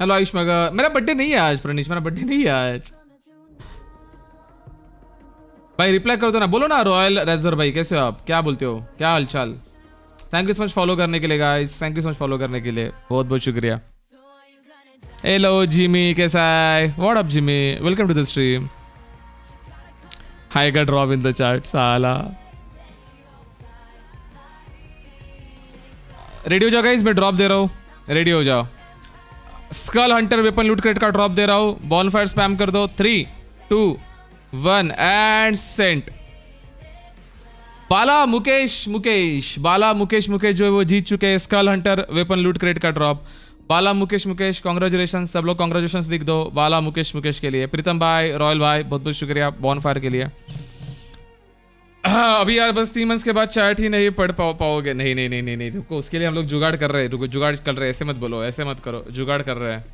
हेलो आयुष मगर मेरा बर्थडे नहीं है आज, प्रणीश। मेरा बर्थडे नहीं है आज। भाई रिप्लाई कर दो ना। बोलो ना रॉयल रेजर भाई, कैसे हो आप? क्या बोलते हो? क्या हालचाल? Thank you so much follow करने के लिए guys thank you so much follow करने के लिए. बहुत बहुत शुक्रिया। हेलो जिमी कैसा है? What up Jimmy welcome to the stream high का ड्रॉप इन द चार्ट साला। रेडी हो जाओ गाइस मैं ड्रॉप दे रहा हूँ। रेडियो जाओ। Skull hunter weapon loot crate का ड्रॉप दे रहा हूँ। बॉन फायर स्पैम कर दो। Three two one and sent Bala Mukesh Mukesh, Bala Mukesh Mukesh जो है वो जीत चुके हैं skull hunter weapon loot crate का ड्रॉप बाला मुकेश मुकेश कॉन्ग्रेचुलेशन सब लोग कॉन्ग्रेचुलेशन लिख दो। बाला मुकेश मुकेश के लिए। प्रीतम भाई, रॉयल भाई बहुत बहुत शुक्रिया बॉन फायर के लिए। हाँ, अभी यार बस तीन मंथ के बाद चैट ही नहीं पढ़ पाओ पाओगे। नहीं नहीं नहीं नहीं नहीं रुको उसके लिए हम लोग जुगाड़ कर रहे हैं। रुको जुगाड़ कर रहे हैं। ऐसे मत बोलो ऐसे मत करो। जुगाड़ कर रहे हैं।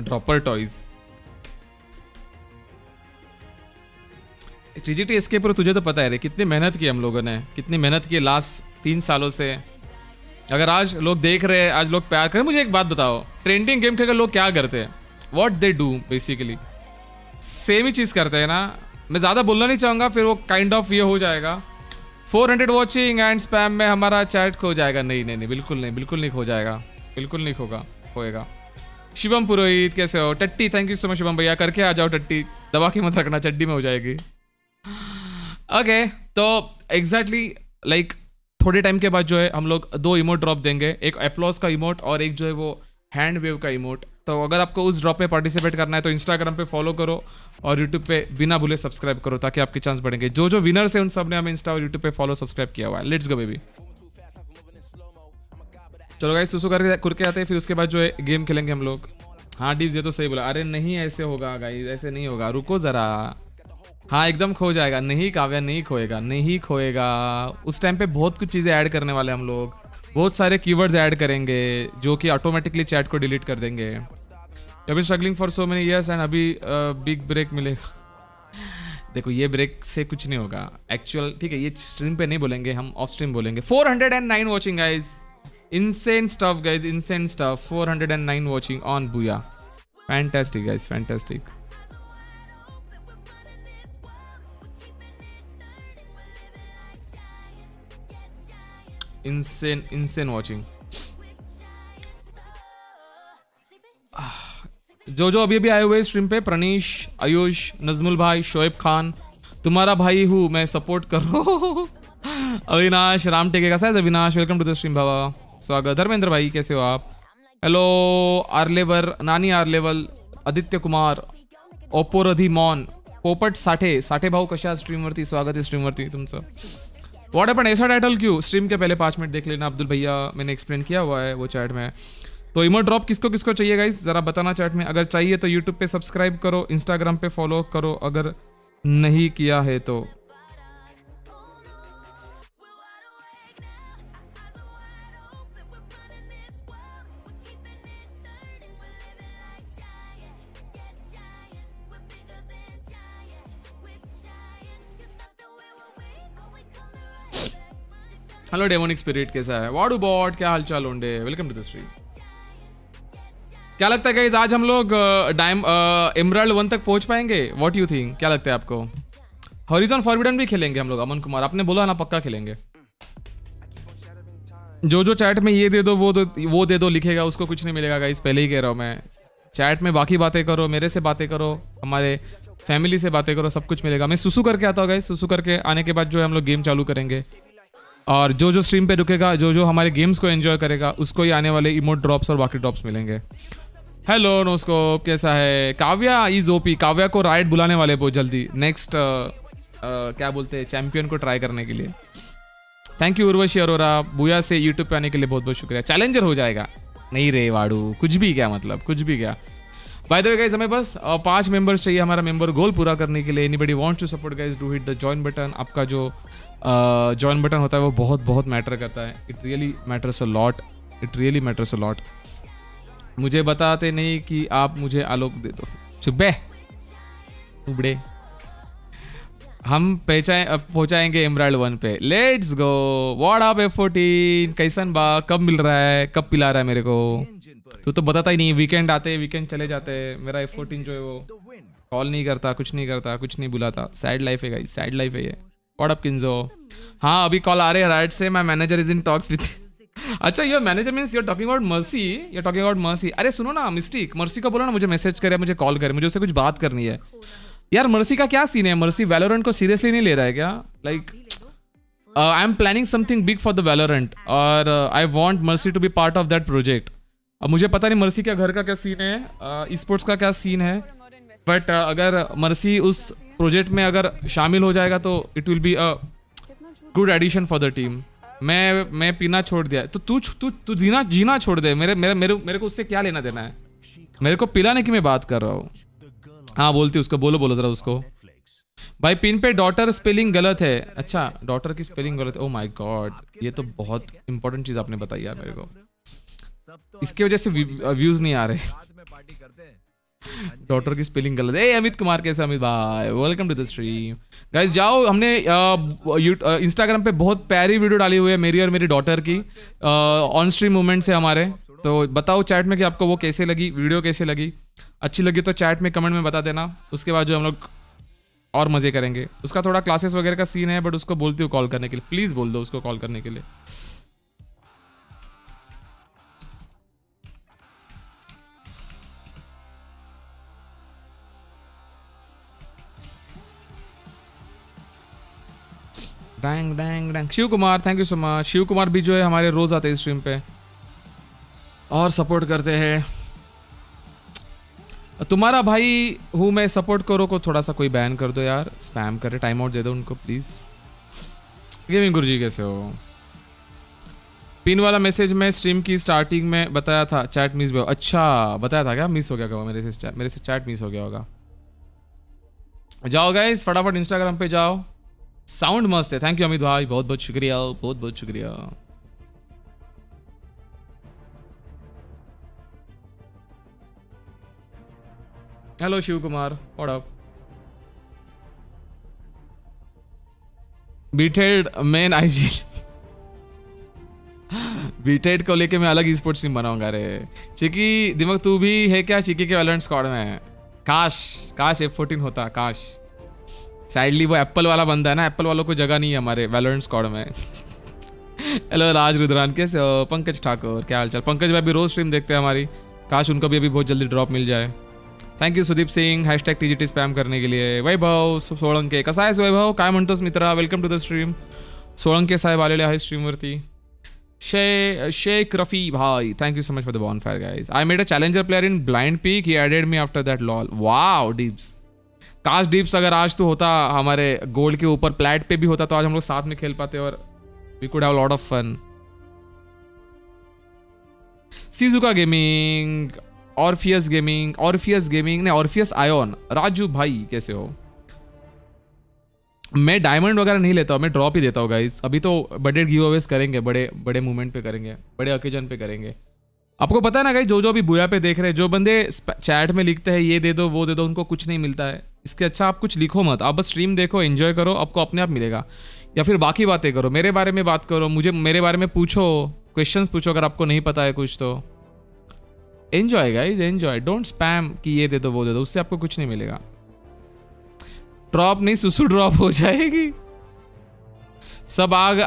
ड्रॉपर टॉयज टीजीटी एसके पर तुझे तो पता है रे कितनी मेहनत की हम लोगों ने। कितनी मेहनत की लास्ट तीन सालों से। अगर आज लोग देख रहे हैं आज लोग प्यार करें मुझे एक बात बताओ। ट्रेंडिंग गेम खेलकर लोग क्या करते हैं? What they do basically same ही चीज़ करते हैं ना। मैं ज़्यादा बोलना नहीं चाहूँगा फिर वो काइंड ऑफ़ ये हो जाएगा। 400 वॉचिंग एंड स्पैम में हमारा चैट खो जाएगा। नहीं नहीं नहीं बिल्कुल नहीं बिल्कुल नहीं खो जाएगा। बिल्कुल नहीं होगा होएगा शिवम पुरोहित कैसे हो? टट्टी thank you so much Shivam भैया करके आ जाओ टट्टी। दबा के मत रखना चड्डी में हो जाएगी। ओके okay, तो एग्जैक्टली लाइक like, थोड़े टाइम के बाद जो है हम लोग दो इमोट ड्रॉप देंगे। एक एप्लॉस का इमोट और एक जो है वो हैंड वेव का इमोट तो अगर आपको उस ड्रॉप पे पार्टिसिपेट करना है तो इंस्टाग्राम पे फॉलो करो और यूट्यूब पे बिना भूले सब्सक्राइब करो ताकि आपके चांस बढ़ेंगे। जो जो विनर्स है, उन सबने हमें इंस्टा और यूट्यूब पे फॉलो सब्सक्राइब किया हुआ है। लेट्स गो बेबी चलो गाइस सुसु करके करके आते हैं, फिर उसके बाद जो है गेम खेलेंगे हम लोग। हाँ डीप ये तो सही बोला। अरे नहीं, ऐसे होगा गाइस ऐसे नहीं होगा। रुको ज़रा। हाँ एकदम खो जाएगा। नहीं, काव्या, नहीं खोएगा नहीं खोएगा। उस टाइम पे बहुत कुछ चीज़ें ऐड करने वाले हम लोग। बहुत सारे कीवर्ड्स ऐड करेंगे, जो कि ऑटोमेटिकली चैट को डिलीट कर देंगे। अभी struggling for so many years and अभी बिग ब्रेक मिलेगा। देखो, ये ब्रेक से कुछ नहीं होगा। एक्चुअल ठीक है, ये स्ट्रीम पे नहीं बोलेंगे, हम ऑफ़ स्ट्रीम बोलेंगे। 409 watching guys insane stuff guys insane stuff 409 watching on Booyah fantastic guys fantastic insane insane watching. जो जो अभी अभी आए हुए स्ट्रीम पे प्रणीश आयुष, नजमुल भाई, शोएब खान, तुम्हारा भाई हूँ, मैं सपोर्ट कर रहा हूँ। अविनाश, राम टेके का size Avinash welcome to the stream बाबा। स्वागत, धर्मेंद्र भाई, कैसे हो आप? हेलो आर लेवल नानी आर लेवल आदित्य कुमार ओपोरधी मॉन पोपट साठे साठे भाऊ कशा आहात स्ट्रीमवरती स्वागत आहे स्ट्रीमवरती तुमचं। वॉट अपन ऐसा टाइटल क्यों? स्ट्रीम के पहले पाँच मिनट देख लेना, अब्दुल भैया, मैंने एक्सप्लेन किया हुआ है वो चैट में। तो इमो ड्रॉप किसको किसको चाहिए गाइस ज़रा बताना चैट में। अगर चाहिए तो यूट्यूब पे सब्सक्राइब करो इंस्टाग्राम पे फॉलो करो, अगर नहीं किया है तो। हेलो डेमोनिक स्पिरिट कैसा है? वाडू बॉट क्या हालचाल ओंडे वेलकम टू द स्ट्रीम क्या लगता है गाइज़ आज हम लोग डाइम एमराल्ड वन तक पहुँच पाएँगे? व्हाट यू थिंक क्या लगता है आपको? हॉरिजॉन फॉरबिडन भी खेलेंगे हम लोग, अमन कुमार। आपने बोला ना पक्का खेलेंगे। जो जो चैट में ये दे दो, वो दो, वो दे दो, लिखेगा, उसको कुछ नहीं मिलेगा गाइज़ पहले ही कह रहा हूँ मैं। चैट में बाकी बातें करो, मेरे से बातें करो, हमारे फैमिली से बातें करो, सब कुछ मिलेगा। मैं सुसु करके आता हूँ गाइज़ सुसु करके आने के बाद जो है हम लोग गेम चालू करेंगे। और जो जो स्ट्रीम पे रुकेगा जो जो हमारे गेम्स को एंजॉय करेगा उसको ही आने वाले इमोट ड्रॉप्स और बाकी ड्रॉप्स मिलेंगे। हेलो नोस्को कैसा है? काव्या इज़ ओपी काव्या को राइड बुलाने वाले बहुत जल्दी। नेक्स्ट क्या बोलते हैं? चैंपियन को ट्राई करने के लिए। Thank you Urvashi Arora. Booyah से यूट्यूब पे आने के लिए बहुत बहुत शुक्रिया। चैलेंजर हो जाएगा। नहीं रे वाड़ू कुछ भी क्या मतलब? कुछ भी क्या? बाय द वे गाइस हमें बस uh, पाँच मेंबर्स चाहिए हमारा मेंबर गोल पूरा करने के लिए। Anybody wants to support guys do hit the join button आपका जो जॉइन बटन होता है, वो बहुत बहुत मैटर करता है। It really matters a lot it really matters a lot मुझे बताते नहीं कि आप मुझे आलोक दे दो। चुप्पे उबड़े। हम पहचाए पहुंचाएँगे इमराल्ड वन पे। Let's go what up F fourteen कैसन बा? कब मिल रहा है? कब पिला रहा है मेरे को? तू तो बताता ही नहीं। वीकेंड आते वीकेंड चले जाते। मेरा एफ़ फोर्टीन जो है वो कॉल नहीं करता, कुछ नहीं करता, कुछ नहीं बुलाता। सैड लाइफ है गाइस सैड लाइफ है ये। वॉट अप किन्जो हाँ अभी कॉल आ रहे हैं राइट से। My manager is in talks with अच्छा your manager means you're talking about Mercy you're talking about Mercy अरे सुनो ना मिस्टेक मर्सी का बोलो ना मुझे मैसेज करे मुझे कॉल करे मुझे उससे कुछ बात करनी है। यार मर्सी का क्या सीन है? मर्सी वैलोरेंट को सीरियसली नहीं ले रहा है क्या? Like I am planning something big for the Valorant और I want Mercy to be part of that project अब मुझे पता नहीं मर्सी का घर का क्या सीन है स्पोर्ट्स uh, का क्या सीन है बट uh, अगर मर्सी उस प्रोजेक्ट में अगर शामिल हो जाएगा तो it will be a good addition for the team मैं मैं पीना छोड़ दिया। तो तू तू तू जीना जीना छोड़ दे। मेरे मेरे मेरे मेरे को उससे क्या लेना देना है? मेरे को पिलाने की मैं बात कर रहा हूँ। हाँ बोलती उसको, बोलो बोलो जरा उसको। भाई, पिन पे डॉटर स्पेलिंग गलत है। अच्छा डॉटर की स्पेलिंग गलत है। ओ माय गॉड ये तो बहुत इंपॉर्टेंट चीज़ आपने बताई यार मेरे को। इसकी वजह से व्यूज़ नहीं आ रहे। डॉटर की स्पेलिंग गलत है। अमित कुमार, कैसे अमित? भाई welcome to the stream guys जाओ, हमने इंस्टाग्राम पे बहुत प्यारी वीडियो डाली हुई है मेरी और मेरी डॉटर की। ऑन स्ट्रीम मूवमेंट से हमारे। तो बताओ चैट में कि आपको वो कैसे लगी वीडियो कैसे लगी? अच्छी लगी तो चैट में कमेंट में बता देना। उसके बाद जो हम लोग और मज़े करेंगे। उसका थोड़ा क्लासेस वगैरह का सीन है बट उसको बोलती हूँ कॉल करने के लिए। प्लीज़ बोल दो उसको कॉल करने के लिए। Dang dang dang Shiv Kumar thank you so much Shiv Kumar भी जो है हमारे रोज आते हैं स्ट्रीम पे। और सपोर्ट करते हैं। तुम्हारा भाई हूँ मैं सपोर्ट करो को थोड़ा सा कोई बैन कर दो यार। स्पैम करे टाइम आउट दे दो उनको प्लीज़ गेमिंग गुरु जी कैसे हो? पिन वाला मैसेज में स्ट्रीम की स्टार्टिंग में बताया था चैट मिस अच्छा बताया था क्या? मिस हो गया मेरे से मेरे से चैट मिस हो गया होगा। जाओ गाइस फटाफट इंस्टाग्राम पे जाओ। साउंड मस्त है। थैंक यू अमित भाई। बहुत बहुत शुक्रिया। बहुत बहुत शुक्रिया। Hello Shiv Kumar up beated main IG beated को लेके मैं अलग ई स्पोर्ट्स टीम बनाऊँगा रे। चिकी, दिमाग तू भी है क्या? चिकी के वैलेंट स्क्वाड में। काश काश एफ़ फोर्टीन होता। काश। साइडली वो एप्पल वाला बंदा है ना एप्पल वालों को जगह नहीं है हमारे वैलोरेंट स्क्वाड में। हेलो राज रुद्रान कैसे हो? पंकज ठाकुर, क्या हाल चाल पंकज भाई भी रोज स्ट्रीम देखते हैं हमारी। काश उनको भी अभी बहुत जल्दी ड्रॉप मिल जाए। Thank you Sudeep Singh hashtag T G T spam करने के लिए। वैभव सोळंके कसा आहेस वैभव? काय म्हणतोस मित्रा? Welcome to the stream Solanke साहेब आलेले आहे स्ट्रीमवरती शे शेख रफी भाई thank you so much for the bonfire guys I made a challenger player in blind pick he added me after that lol wow deeps कास्ट डिप्स अगर आज तो होता हमारे गोल्ड के ऊपर, प्लेट पे भी होता तो आज हम लोग साथ में खेल पाते और we could have lot of fun Shizuka gaming Orpheus gaming Orpheus gaming ने ऑर्फियस आयोन राजू भाई कैसे हो? मैं डायमंड वगैरह नहीं लेता हूँ मैं ड्रॉप ही देता हूँ गाइस अभी तो बड़े गिव अवेज करेंगे, बड़े बड़े मूवमेंट पे करेंगे, बड़े ओकेजन पे करेंगे. आपको पता है ना गाइस जो जो अभी बुया पे देख रहे हैं, जो बंदे चैट में लिखते हैं, ये दे दो, वो दे दो, उनको कुछ नहीं मिलता है। इसके अच्छा आप कुछ लिखो मत, आप बस स्ट्रीम देखो एंजॉय करो, आपको अपने आप मिलेगा। या फिर बाकी बातें करो, मेरे बारे में बात करो, मुझे, मेरे बारे में पूछो क्वेश्चंस पूछो, अगर आपको नहीं पता है कुछ तो। Enjoy guys enjoy don't spam कि ये दे दो, वो दे दो, उससे आपको कुछ नहीं मिलेगा। ड्रॉप नहीं, सुसु ड्रॉप हो जाएगी। सब आग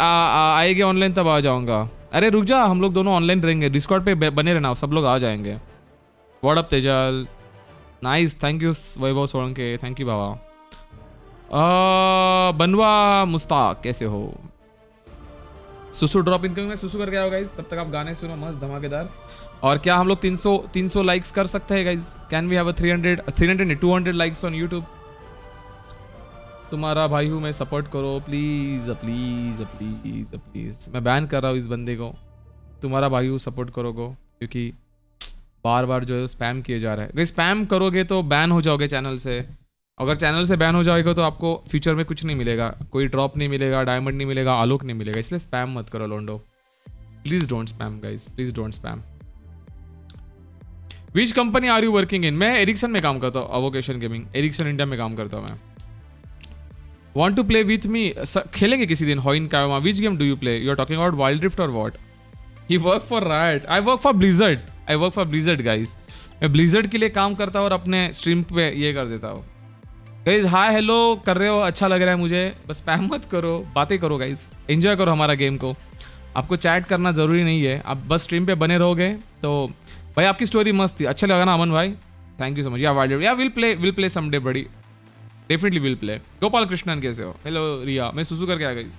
आएगी ऑनलाइन तब आ जाऊँगा। अरे, रुक जा, हम लोग दोनों ऑनलाइन रहेंगे। डिस्कॉर्ड पे बने रहना, सब लोग आ जाएँगे। What up Tejal? Nice thank you Vaibhav Solanke. Thank you बाबा। बनवा मुस्ताक, कैसे हो? सुसु ड्रॉप इनकमिंग में सुसु करके आओ गाइज़ तब तक आप गाने सुनो, मस्त, धमाकेदार। और क्या हम लोग 300 300 लाइक्स कर सकते हैं guys can we have a 300 300 200 likes on YouTube तुम्हारा भाई हूँ, मैं सपोर्ट करो। प्लीज़ प्लीज़ प्लीज़ प्लीज़ मैं बैन कर रहा हूँ इस बंदे को। तुम्हारा भाई हूँ सपोर्ट करोगे। क्योंकि बार बार जो है स्पैम किए जा रहा है। स्पैम करोगे तो बैन हो जाओगे चैनल से। अगर चैनल से बैन हो जाएगा तो आपको फ्यूचर में कुछ नहीं मिलेगा। कोई ड्रॉप नहीं मिलेगा डायमंड नहीं मिलेगा, आलोक नहीं मिलेगा। इसलिए स्पैम मत करो लोंडो। Please don't spam guys please don't spam which company are you working in मैं एरिक्सन में काम करता हूँ अवोकेशन गेमिंग एरिक्सन इंडिया में काम करता हूँ मैं। Want to play with me? खेलेंगे किसी दिन हॉइन कायोमा which game do you play you are talking about wild drift और what he work for right I work for Blizzard I work for Blizzard guys मैं ब्लिजर्ड के लिए काम करता हूँ और अपने स्ट्रीम पे ये कर देता हूँ। गाइज़ हाय हेलो कर रहे हो? अच्छा लग रहा है मुझे। बस पैम मत करो। बातें करो गाइज़ एंजॉय करो हमारा गेम को। आपको चैट करना ज़रूरी नहीं है। आप बस स्ट्रीम पे बने रहोगे तो भाई, आपकी स्टोरी मस्त थी। अच्छा लगा ना अमन भाई? थैंक यू सो मच या वाइल्ड या will play will play someday buddy definitely will play Gopal Krishnan कैसे हो हेलो रिया मैं सुसु करके आ गई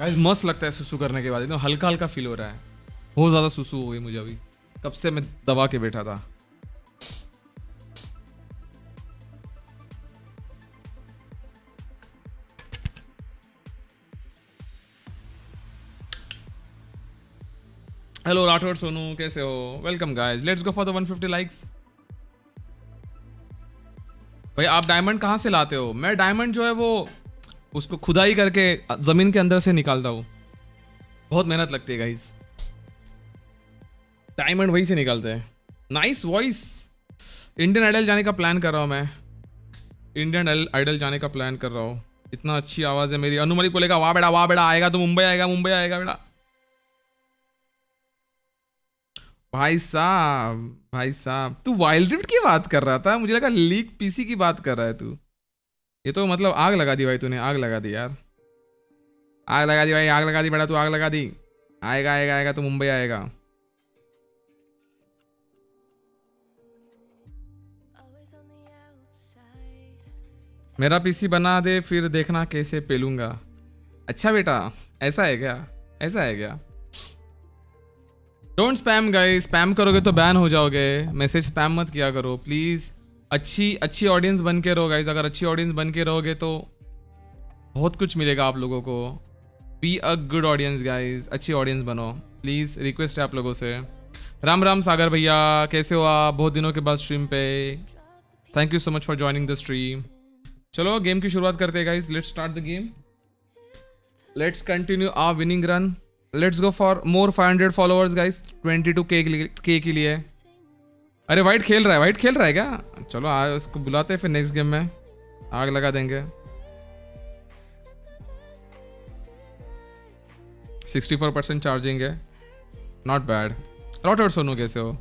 गाइस मस्त लगता है सुसु करने के बाद। एकदम हल्का हल्का फील हो रहा है। बहुत ज़्यादा सुसु हो गई मुझे अभी। कब से मैं दबा के बैठा था। हेलो राठौर सोनू कैसे हो? Welcome guys let's go for the 150 likes भाई, आप डायमंड कहाँ से लाते हो? मैं डायमंड जो है वो उसको खुदाई करके ज़मीन के अंदर से निकालता हूँ। बहुत मेहनत लगती है गाइस डायमंड वहीं से निकालते हैं। नाइस वॉइस इंडियन आइडल जाने का प्लान कर रहा हूँ मैं। इंडियन आइडल जाने का प्लान कर रहा हूँ। इतना अच्छी आवाज़ है मेरी। अनुमति बोलेगा वाह बेटा वाह बेटा, आएगा तो मुंबई आएगा मुंबई आएगा बेटा। भाई साहब भाई साहब, तू वाइल्ड रिफ्ट की बात कर रहा था? मुझे लगा लीक पीसी की बात कर रहा है तू। ये तो मतलब आग लगा दी भाई तूने, आग लगा दी यार। आग लगा दी भाई, आग लगा दी बेटा तू, आग लगा दी। आएगा आएगा आएगा तो मुंबई आएगा। मेरा पीसी बना दे, फिर देखना कैसे पेलूँगा। अच्छा बेटा, ऐसा है क्या? ऐसा है क्या? डोंट स्पैम गाइस स्पैम करोगे तो बैन हो जाओगे। मैसेज स्पैम मत किया करो प्लीज़ अच्छी अच्छी ऑडियंस बन के रहो गाइस अगर अच्छी ऑडियंस बन के रहोगे तो बहुत कुछ मिलेगा आप लोगों को. Be a good audience guys अच्छी ऑडियंस बनो. प्लीज़ रिक्वेस्ट है आप लोगों से. राम राम सागर भैया, कैसे हो आप? बहुत दिनों के बाद स्ट्रीम पे. Thank you so much for joining the stream चलो गेम की शुरुआत करते हैं guys let's start the game let's continue a winning run let's go for more 500 followers guys 22 के के के लिए. अरे वाइट खेल रहा है वाइट खेल रहा है क्या? चलो, आ उसको बुलाते हैं फिर नेक्स्ट गेम में। आग लगा देंगे। 64 परसेंट चार्जिंग है। नॉट बैड रॉट और सोनू कैसे हो?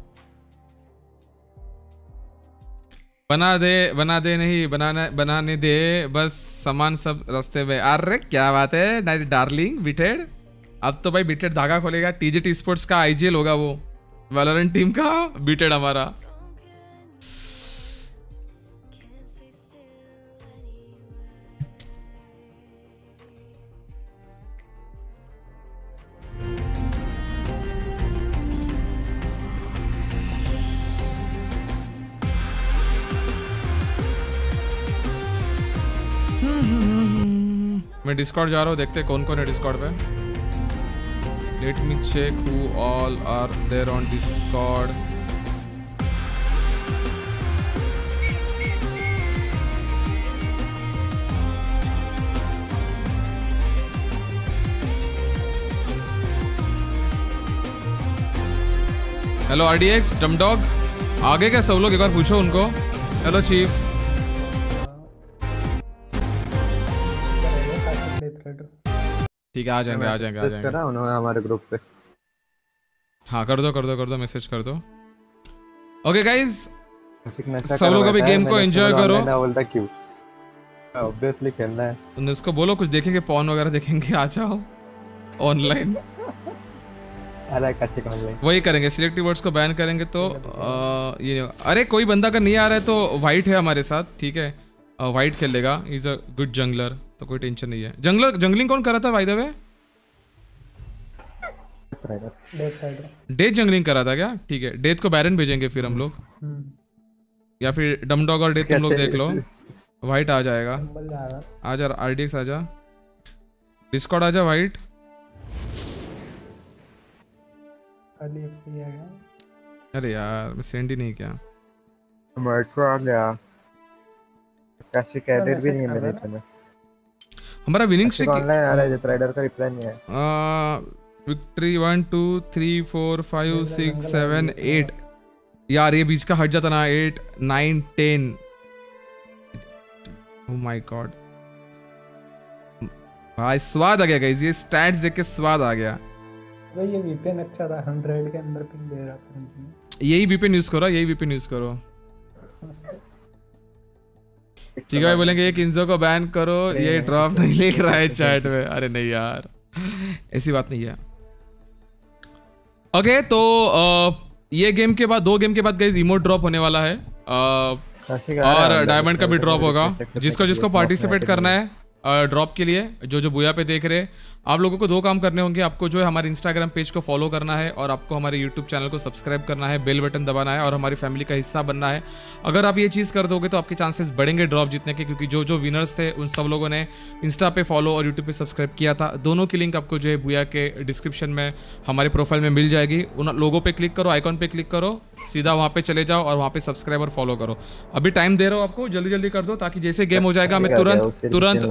बना दे बना दे नहीं, बनाने बनाने दे। बस सामान सब रास्ते में। अरे, क्या बात है डार्लिंग बिटेड अब तो भाई बिटेड धागा खोलेगा। टीजेटी स्पोर्ट्स का आईजीएल होगा वो। वैलोरेंट टीम का बीटेड हमारा। मैं डिस्कॉर्ड जा रहा हूँ, देखते कौन कौन है डिस्कॉर्ड पे। Let me check who all are there on Discord. Hello RDX Dumdog आगे क्या सब लोग एक बार पूछो उनको? हेलो चीफ ठीक है आ जाएँगे आ जाएँगे आ जाएँगे। करा उन्होंने हमारे ग्रुप पे। हाँ कर दो कर दो कर दो मैसेज कर दो। ओके गाइस सब लोग अभी गेम को एंजॉय करो। बोलता क्यों? ऑब्वियसली खेलना है। उन्हें उसको बोलो कुछ देखेंगे पॉन वगैरह देखेंगे आ जाओ। ऑनलाइन वही करेंगे सिलेक्टिव वर्ड्स को बैन करेंगे तो आ, ये अरे कोई बंदा अगर नहीं आ रहा है तो वाइट है हमारे साथ ठीक है? वाइट खेलेगा इज़ अ गुड जंगलर तो कोई टेंशन नहीं है। जंगलर जंगलिंग कौन कर रहा था बाय द डेथ जंगलिंग करा था क्या? ठीक है डेथ को बैरन भेजेंगे फिर हम लोग। या फिर डम डॉग और डेथ तुम लोग देख लो। वाइट आ जाएगा। आ जा आरडीएक्स आ जा। डिस्कॉर्ड आ जा वाइट अरे यार मैं सेंड ही नहीं किया। मेट्रो आ गया। कैसे कैडेट भी नहीं है मेरे इतने। हमारा विनिंग स्ट्रीक ऑनलाइन आ रहा है। राइडर का रिप्लाई नहीं है। Victory one two three four five six seven eight यार ये बीच का हट जाता ना eight nine ten oh my god भाई स्वाद आ गया गाइस ये स्टैट्स देख के स्वाद आ गया। भाई ये वीपीएन अच्छा था 100 के अंदर पिन दे रहा था। यही वीपीएन यूज़ करो यही वीपीएन यूज़ करो। ठीक है भाई बोलेंगे ये किंजो को बैन करो ये ड्रॉप नहीं। लिख रहा है चैट में। अरे नहीं यार ऐसी बात नहीं है। ओके तो ये गेम के बाद दो गेम के बाद गाइस इमोट ड्रॉप होने वाला है। और डायमंड का भी ड्रॉप होगा। जिसको जिसको पार्टिसिपेट करना है ड्रॉप के लिए जो जो बुया पे देख रहे आप लोगों को दो काम करने होंगे। आपको जो है हमारे इंस्टाग्राम पेज को फॉलो करना है और आपको हमारे यूट्यूब चैनल को सब्सक्राइब करना है बेल बटन दबाना है और हमारी फैमिली का हिस्सा बनना है। अगर आप ये चीज़ कर दोगे तो आपके चांसेस बढ़ेंगे ड्रॉप जीतने के क्योंकि जो जो विनर्स थे उन सब लोगों ने इंस्टा पे फॉलो और यूट्यूब पे सब्सक्राइब किया था। दोनों की लिंक आपको जो है बुया के डिस्क्रिप्शन में हमारे प्रोफ़ाइल में मिल जाएगी। उन लोगों पर क्लिक करो आइकॉन पे क्लिक करो सीधा वहाँ पे चले जाओ और वहाँ पे सब्सक्राइब और फॉलो करो। अभी टाइम दे रहा हूँ आपको जल्दी जल्दी कर दो ताकि जैसे गेम हो जाएगा मैं तुरंत तुरंत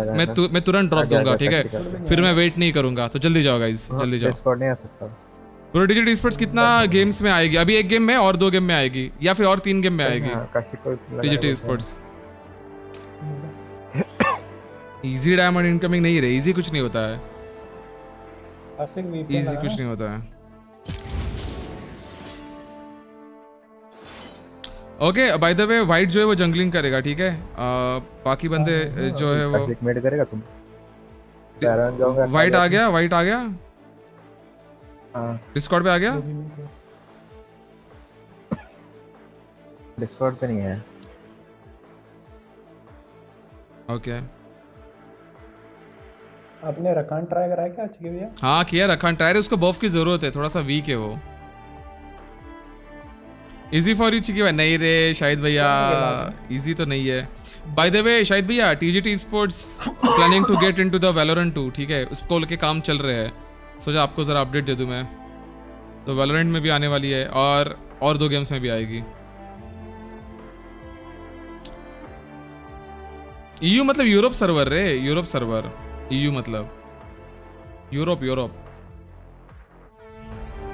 मैं तुरंत ड्रॉप दूँगा ठीक है? फिर मैं वेट नहीं करूँगा तो जल्दी जाओ गाइस जल्दी जाओ। डिस्कॉर्ड नहीं आ सकता। ब्रो डिजिट कितना गेम्स में आएगी? अभी एक गेम में और दो गेम में आएगी या फिर और तीन गेम में आएगी? हाँ, काशी को लगा डिजिट देते स्पोर्ट्स इजी डायमंड इनकमिंग नहीं रहे इजी कुछ नहीं होता है। इजी कुछ नहीं होता है। Okay by the way white जो है वो जंगलिंग करेगा ठीक है? अ, बाकी बंदे हाँ, जो है वो करेगा तुम। वाइट आ गया वाइट आ गया? हाँ। डिस्कॉर्ड पे आ गया? डिस्कॉर्ड पे नहीं है। ओके आपने रकान ट्राई करा है क्या अच्छी भैया हाँ किया रखा टायर उसको बफ की ज़रूरत है थोड़ा सा वीक है वो। इजी फॉर यू चिकी भाई। नहीं रे शाहिद भैया। इजी तो नहीं है। बाय द वे शायद भैया TGT sports planning to get into the Valorant 2 ठीक है? उसको लेके काम चल रहे हैं। सोचा आपको जरा अपडेट दे दूँ मैं। तो वैलोरेंट में भी आने वाली है और और दो गेम्स में भी आएगी। ईयू मतलब यूरोप सर्वर रे यूरोप सर्वर ईयू मतलब। यूरोप यूरोप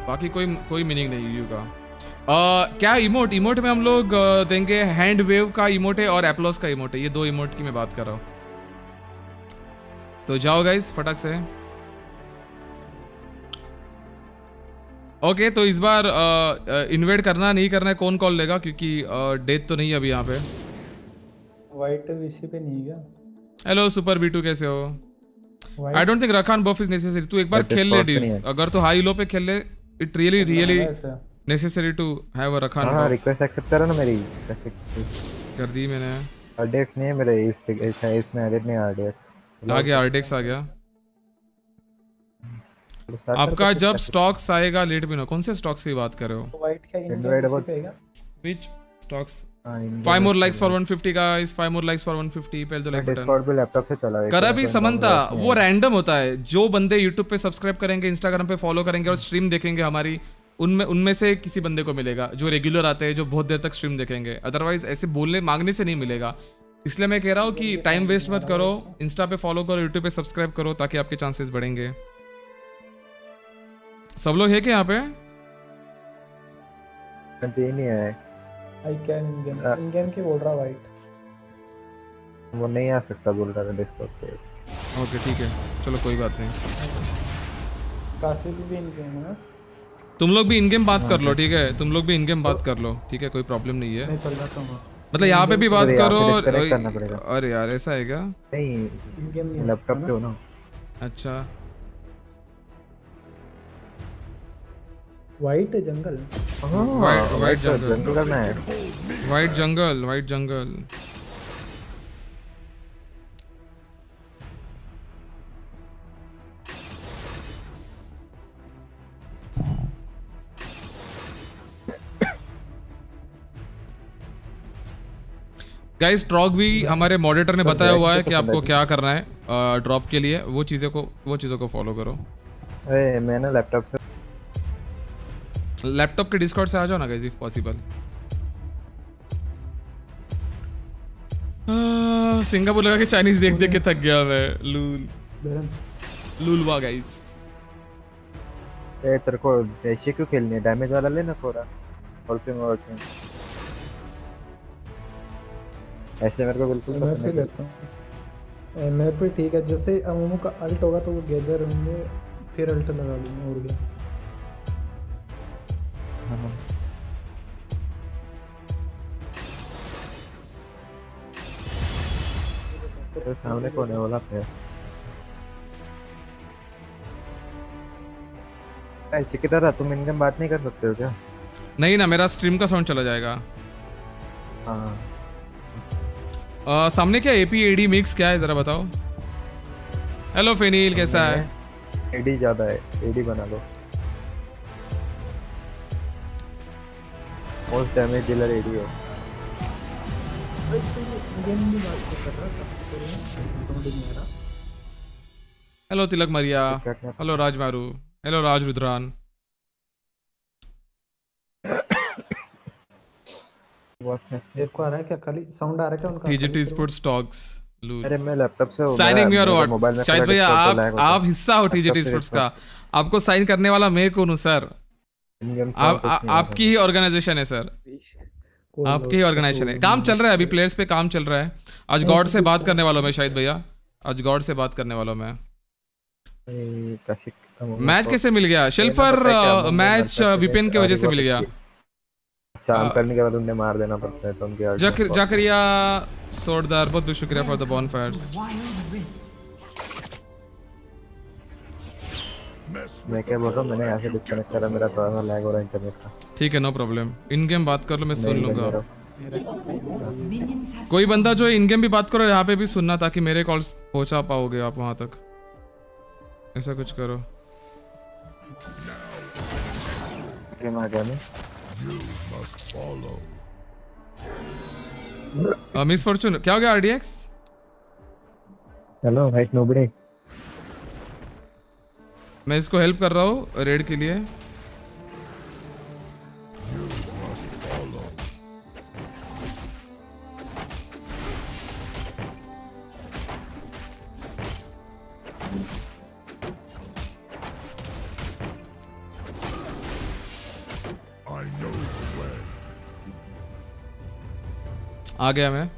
बाकी कोई कोई मीनिंग नहीं ईयू का। अ, क्या इमोट इमोट में हम लोग देंगे हैंड वेव का इमोट है और एप्लोस का इमोट है ये दो इमोट की मैं बात कर रहा हूँ। तो जाओ गाइस फटक से। ओके तो इस बार इन्वेट करना नहीं करना है कौन कॉल लेगा? क्योंकि डेथ तो नहीं है अभी यहाँ पे। वाइट विशी पे नहीं क्या? हेलो सुपर बीटू कैसे हो? I don't think Rakan buff is necessary तू एक बार खेल ले डील्स अगर तो हाई लो पे खेल ले it really really necessary to have a रखान हाँ। रिक्वेस्ट एक्सेप्ट करो ना मेरी। कर दी मैंने। आरडीएक्स नहीं है मेरे इस इस इसमें एडिट नहीं आरडीएक्स आ गया आरडेक्स आ गया। आपका जब स्टॉक्स आएगा लेट भी ना कौन से स्टॉक्स की बात कर रहे हो? वाइट क्या इन Invite about- पे which stocks five more likes for 150 guys five more likes for 150 पहले तो लाइक बटन डिस्कॉर्ड पे लैपटॉप से चला है करा भी समंता वो रैंडम होता है। जो बंदे यूट्यूब पे सब्सक्राइब करेंगे इंस्टाग्राम पे फॉलो करेंगे और स्ट्रीम देखेंगे हमारी उनमें उनमें से किसी बंदे को मिलेगा जो रेगुलर आते हैं जो बहुत देर तक स्ट्रीम देखेंगे। अदरवाइज़ ऐसे बोलने मांगने से नहीं मिलेगा। इसलिए मैं कह रहा हूँ कि टाइम वेस्ट मत करो इंस्टा पे फॉलो करो यूट्यूब पे सब्सक्राइब करो ताकि आपके चांसेस बढ़ेंगे। सब लोग है क्या यहाँ पे? तीन ही आई कैन इन गेम हाँ। की बोल रहा वाइट वो नहीं आ सकता बोल रहा था डिस्कॉर्ड पे। ओके ठीक है। चलो कोई बात नहीं। काशी भी गेम है ना? तुम लोग भी इन गेम बात कर लो ठीक है? तुम लोग भी इन गेम बात कर लो ठीक है? कोई प्रॉब्लम नहीं है। हूँ। मतलब यहाँ पे भी बात करो disconnect करना पड़ेगा। अरे यार ऐसा है क्या? नहीं इन गेम नहीं लैपटॉप पे हो ना? अच्छा। White jungle white white jungle jungle करना है। White jungle white jungle guys track भी हमारे मॉडरेटर ने बताया हुआ है कि आपको क्या करना है ड्रॉप के लिए वो चीज़ें को वो चीज़ों को फॉलो करो। अरे मैं ना लैपटॉप से लैपटॉप के डिस्कॉर्ड से आ जाओ ना गाइस इफ़ पॉसिबल सिंगापुर लगा के चाइनीज़ देख देख के थक गया मैं। लूल। लूलवा गाइस ए तेरे को ऐसे क्यों खेलनी है? डैमेज वाला लेना थोड़ा। फॉर्चून वॉर्चून ऐसे मेरे को बिल्कुल मैं पसंद नहीं लेता हूँ। मैं पे ठीक है जैसे अमूमू का अल्ट होगा तो वो गैदर होंगे फिर अल्ट लगा लूँगा और क्या। हाँ। तेरे सामने कौन है वाला पे ऐसे की तुम इनकम बात नहीं कर सकते हो क्या? नहीं ना मेरा स्ट्रीम का साउंड चला जाएगा। हाँ। अ, सामने क्या एपी एडी मिक्स क्या है? जरा बताओ। हेलो फेनील कैसा है? एडी ज़्यादा है। एडी बना लो। मोस्ट डैमेज डीलर एडी है। आ hello Tilak Maria hello Raj Maru hello Raj Rudran तेरे को आ रहा है क्या? खाली साउंड आ रहा है क्या उनका? टीजीटी स्पोर्ट्स स्टॉक्स अरे मैं लैपटॉप से साइनिंग योर व्हाट शायद भैया आप तो है। हिस्सा हो टीजीटी स्पोर्ट्स का। आपको साइन करने वाला मैं कौन हूँ सर आप आपकी ही ऑर्गेनाइजेशन है सर आपकी ही ऑर्गेनाइजेशन है। काम चल रहा है अभी प्लेयर्स पे काम चल रहा है। आज गॉड से बात करने वाला हूँ मैं शायद भैया। आज गॉड से बात करने वाला हूँ मैं। मैच तो- कैसे मिल गया? शिल्फर मैच विपिन की वजह से मिल गया। शाम करने के बाद उन्हें मार देना पड़ता है तो उनकी आर्ट जक, बहुत- जकरिया सोरदार बहुत बहुत शुक्रिया फॉर द बॉन फायर्स मैं क्या बोल रहा हूँ मैंने यहाँ से डिस्कनेक्ट करा मेरा थोड़ा सा लैग हो रहा है इंटरनेट का। ठीक है नो प्रॉब्लम इन गेम बात कर लो मैं सुन लूँगा। कोई बंदा जो इन गेम भी बात करो यहाँ पे भी सुनना ताकि मेरे कॉल्स पहुँचा पाओगे आप वहाँ तक। ऐसा कुछ करो। गेम आ गया मैं मिस फॉर्चून क्या हो गया आरडीएक्स हेलो भाई नोबडी मैं इसको हेल्प कर रहा हूँ रेड के लिए। आ गया मैं।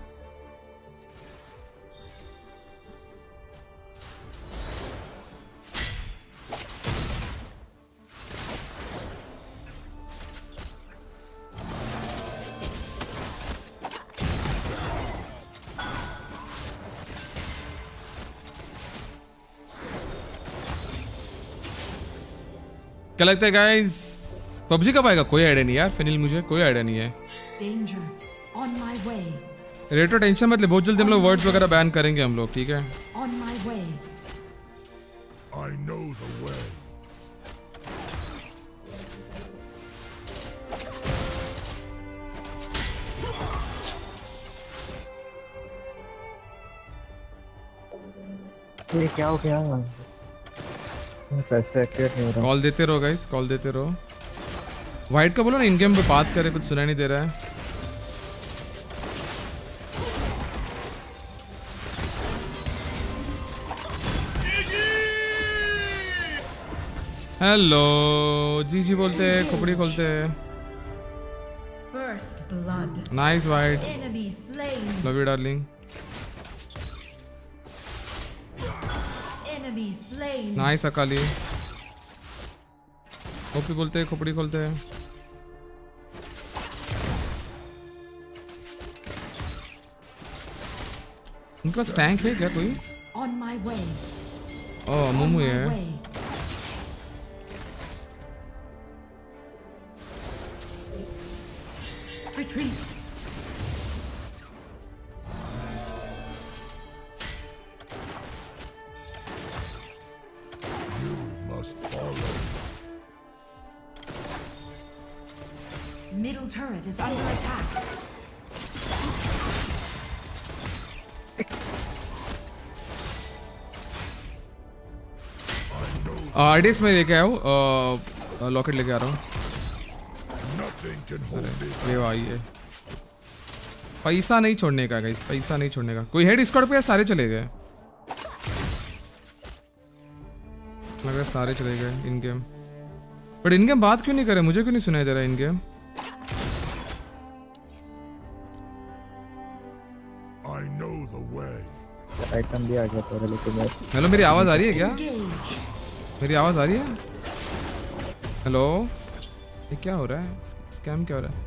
क्या लगता है गाइस पबजी कब आएगा? कोई आइडिया नहीं यार, फिनिल मुझे कोई आइडिया नहीं है। Danger. On my way. रेटो टेंशन मत ले बहुत जल्दी हम लोग वर्ड्स वगैरह बैन करेंगे हम लोग ठीक है On my way. I know the way. ये क्या हो गया कैसे एक्टिवेट नहीं हो रहा कॉल देते रहो गाइस कॉल देते रहो वाइट का बोलो ना इन गेम पे बात करे कुछ सुनाई नहीं दे रहा है हेलो जी जी बोलते हैं खोपड़ी खोलते। हैं nice white love you darling nice Akali OP बोलते हैं खोपड़ी खोलते। हैं उनके पास टैंक है क्या कोई? ओह मोमू है। Retreat. You must follow. Middle turret is under attack. RDX में लेके आया हूँ लॉकेट लेके आ रहा हूँ Nothing can hold me. ये वो आई है। पैसा नहीं छोड़ने का गाइस पैसा नहीं छोड़ने का। कोई हेड स्क्वाड पे? या सारे चले गए। लग रहा है सारे चले गए in game but in game बात क्यों नहीं करे? मुझे क्यों नहीं सुनाई दे रहा in game I know the way. Item भी आ गया था लेकिन हेलो मेरी आवाज़ आ रही है क्या? मेरी आवाज़ आ रही है? हेलो ये क्या हो रहा है? स्कैम क्या हो रहा है?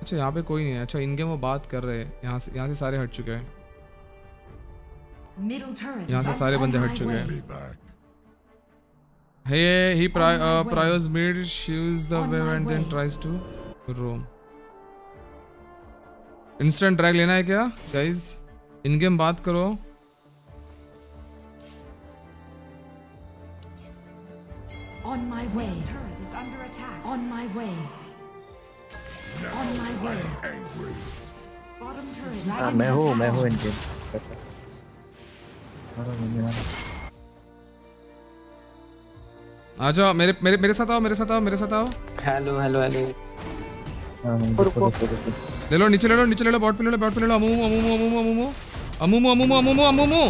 अच्छा यहाँ पे कोई नहीं है। अच्छा इनके वो बात कर रहे हैं। यहाँ से यहाँ से सारे हट चुके हैं। यहाँ से सारे बंदे हट चुके हैं। हे ही प्रायोस mid shoes the way and then tries to roam instant drag लेना है क्या गाइस इन गेम बात करो। On my way On my way. Now On my way. Angry. Bottom turret. हाँ मैं हूँ मैं हूँ इनके आ जाओ मेरे मेरे मेरे साथ आओ मेरे साथ आओ मेरे साथ आओ। हेलो हेलो हेलो ले लो नीचे ले लो नीचे ले लो बॉट पे ले लो बॉट पे ले लो अमूमू अमूमू अमूमू अमूमू। अमूमू अमूमू अमूमू अमूमू।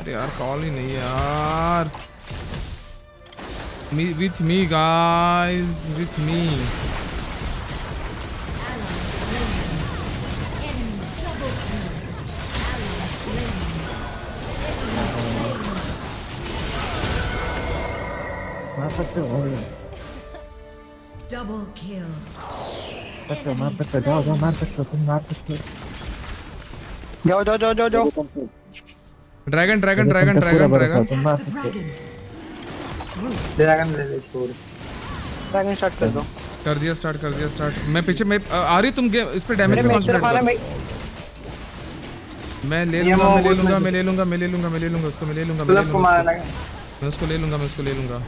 अरे यार कॉल ही नहीं यार। Me, with me, guys. With me. मार सकते हो Double kill. सकते हो मार सकते हो जाओ जाओ मार सकते हो तुम मार सकते हो जाओ जाओ जाओ जाओ जाओ ड्रैगन ड्रैगन ड्रैगन तुम पे पूरा ड्रैगन भरोसा है, ड्रैगन तुम मार सकते हो dragon ले ले छोड़ ड्रैगन स्टार्ट कर दो. कर दिया स्टार्ट कर दिया स्टार्ट मैं पीछे मैं आ रही तुम गेम इस पे डैमेज। मैं ले लूँगा मैं ले लूँगा मैं ले लूँगा मैं ले लूँगा मैं ले लूँगा उसको मैं ले लूँगा मैं उसको ले लूँगा मैं उसको ले लूँगा।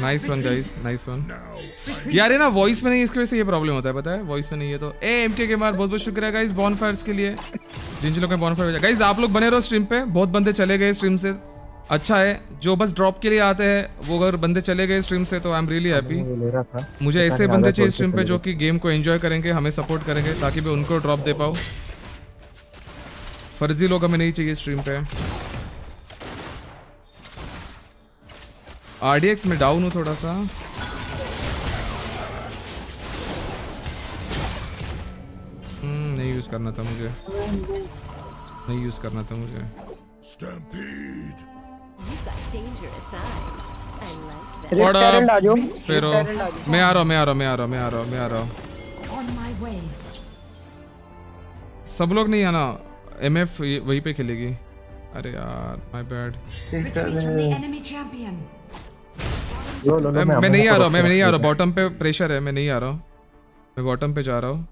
Nice one guys nice one यार ये ना वॉइस में नहीं इसकी वजह से ये प्रॉब्लम होता है पता है? वॉइस में नहीं है तो। ए एम के मार बहुत बहुत शुक्रिया गाइस बॉनफायर्स के लिए। जिन जिन लोगों ने बॉनफायर भेजा गाइस आप लोग बने रहो स्ट्रीम पे। बहुत बंदे चले गए स्ट्रीम से। अच्छा है जो बस ड्रॉप के लिए आते हैं वो अगर बंदे चले गए स्ट्रीम से तो आई एम रियली हैप्पी मुझे ऐसे बंदे चाहिए स्ट्रीम पे जो। कि गेम को एंजॉय करेंगे हमें सपोर्ट करेंगे ताकि मैं उनको ड्रॉप दे पाऊँ। फर्जी लोग हमें नहीं चाहिए स्ट्रीम पे। आरडीएक्स में डाउन हूँ थोड़ा सा। हम्म, नहीं यूज़ करना था मुझे। नहीं यूज़ करना था मुझे। फिर मैं आ रहा हूँ मैं आ रहा हूँ मैं आ रहा हूँ मैं आ रहा हूँ मैं आ रहा हूँ. सब लोग नहीं आना एम एफ़ वहीं पे खेलेगी। अरे यार माय बैड मैं मैं मैं नहीं आ रहा हूँ मैं नहीं आ रहा बॉटम पे प्रेशर है मैं नहीं आ रहा। हूँ मैं बॉटम पे जा रहा हूँ।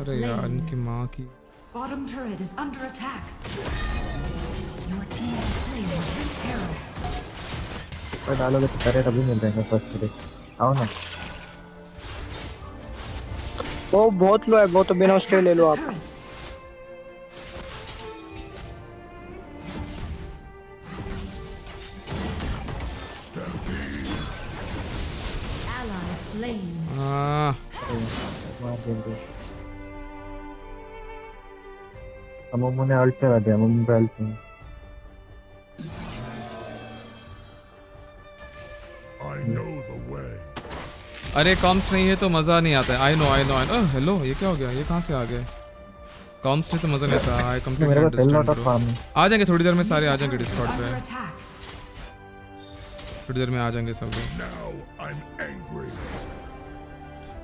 अरे यार इनकी माँ की। Bottom turret is under attack. Your team has slain the terror. पर डालोगे तो करे अभी मिल जाएगा फ़र्स्ट डे आओ ना। वो बहुत लो है वो तो बिना उसके ले लो आप। अमुमु ने अल्ट चला दिया पे अल्ट way. अरे कॉम्स नहीं है तो मज़ा नहीं आता है। I know I know I know hello ये क्या हो गया? ये कहाँ से आ गए? कॉम्स नहीं तो मज़ा नहीं आता आई मेरे को completely tell not of understand farm आ जाएँगे थोड़ी देर में सारे आ जाएँगे डिस्कॉर्ड पे। थोड़ी देर में आ जाएँगे सब। लोग.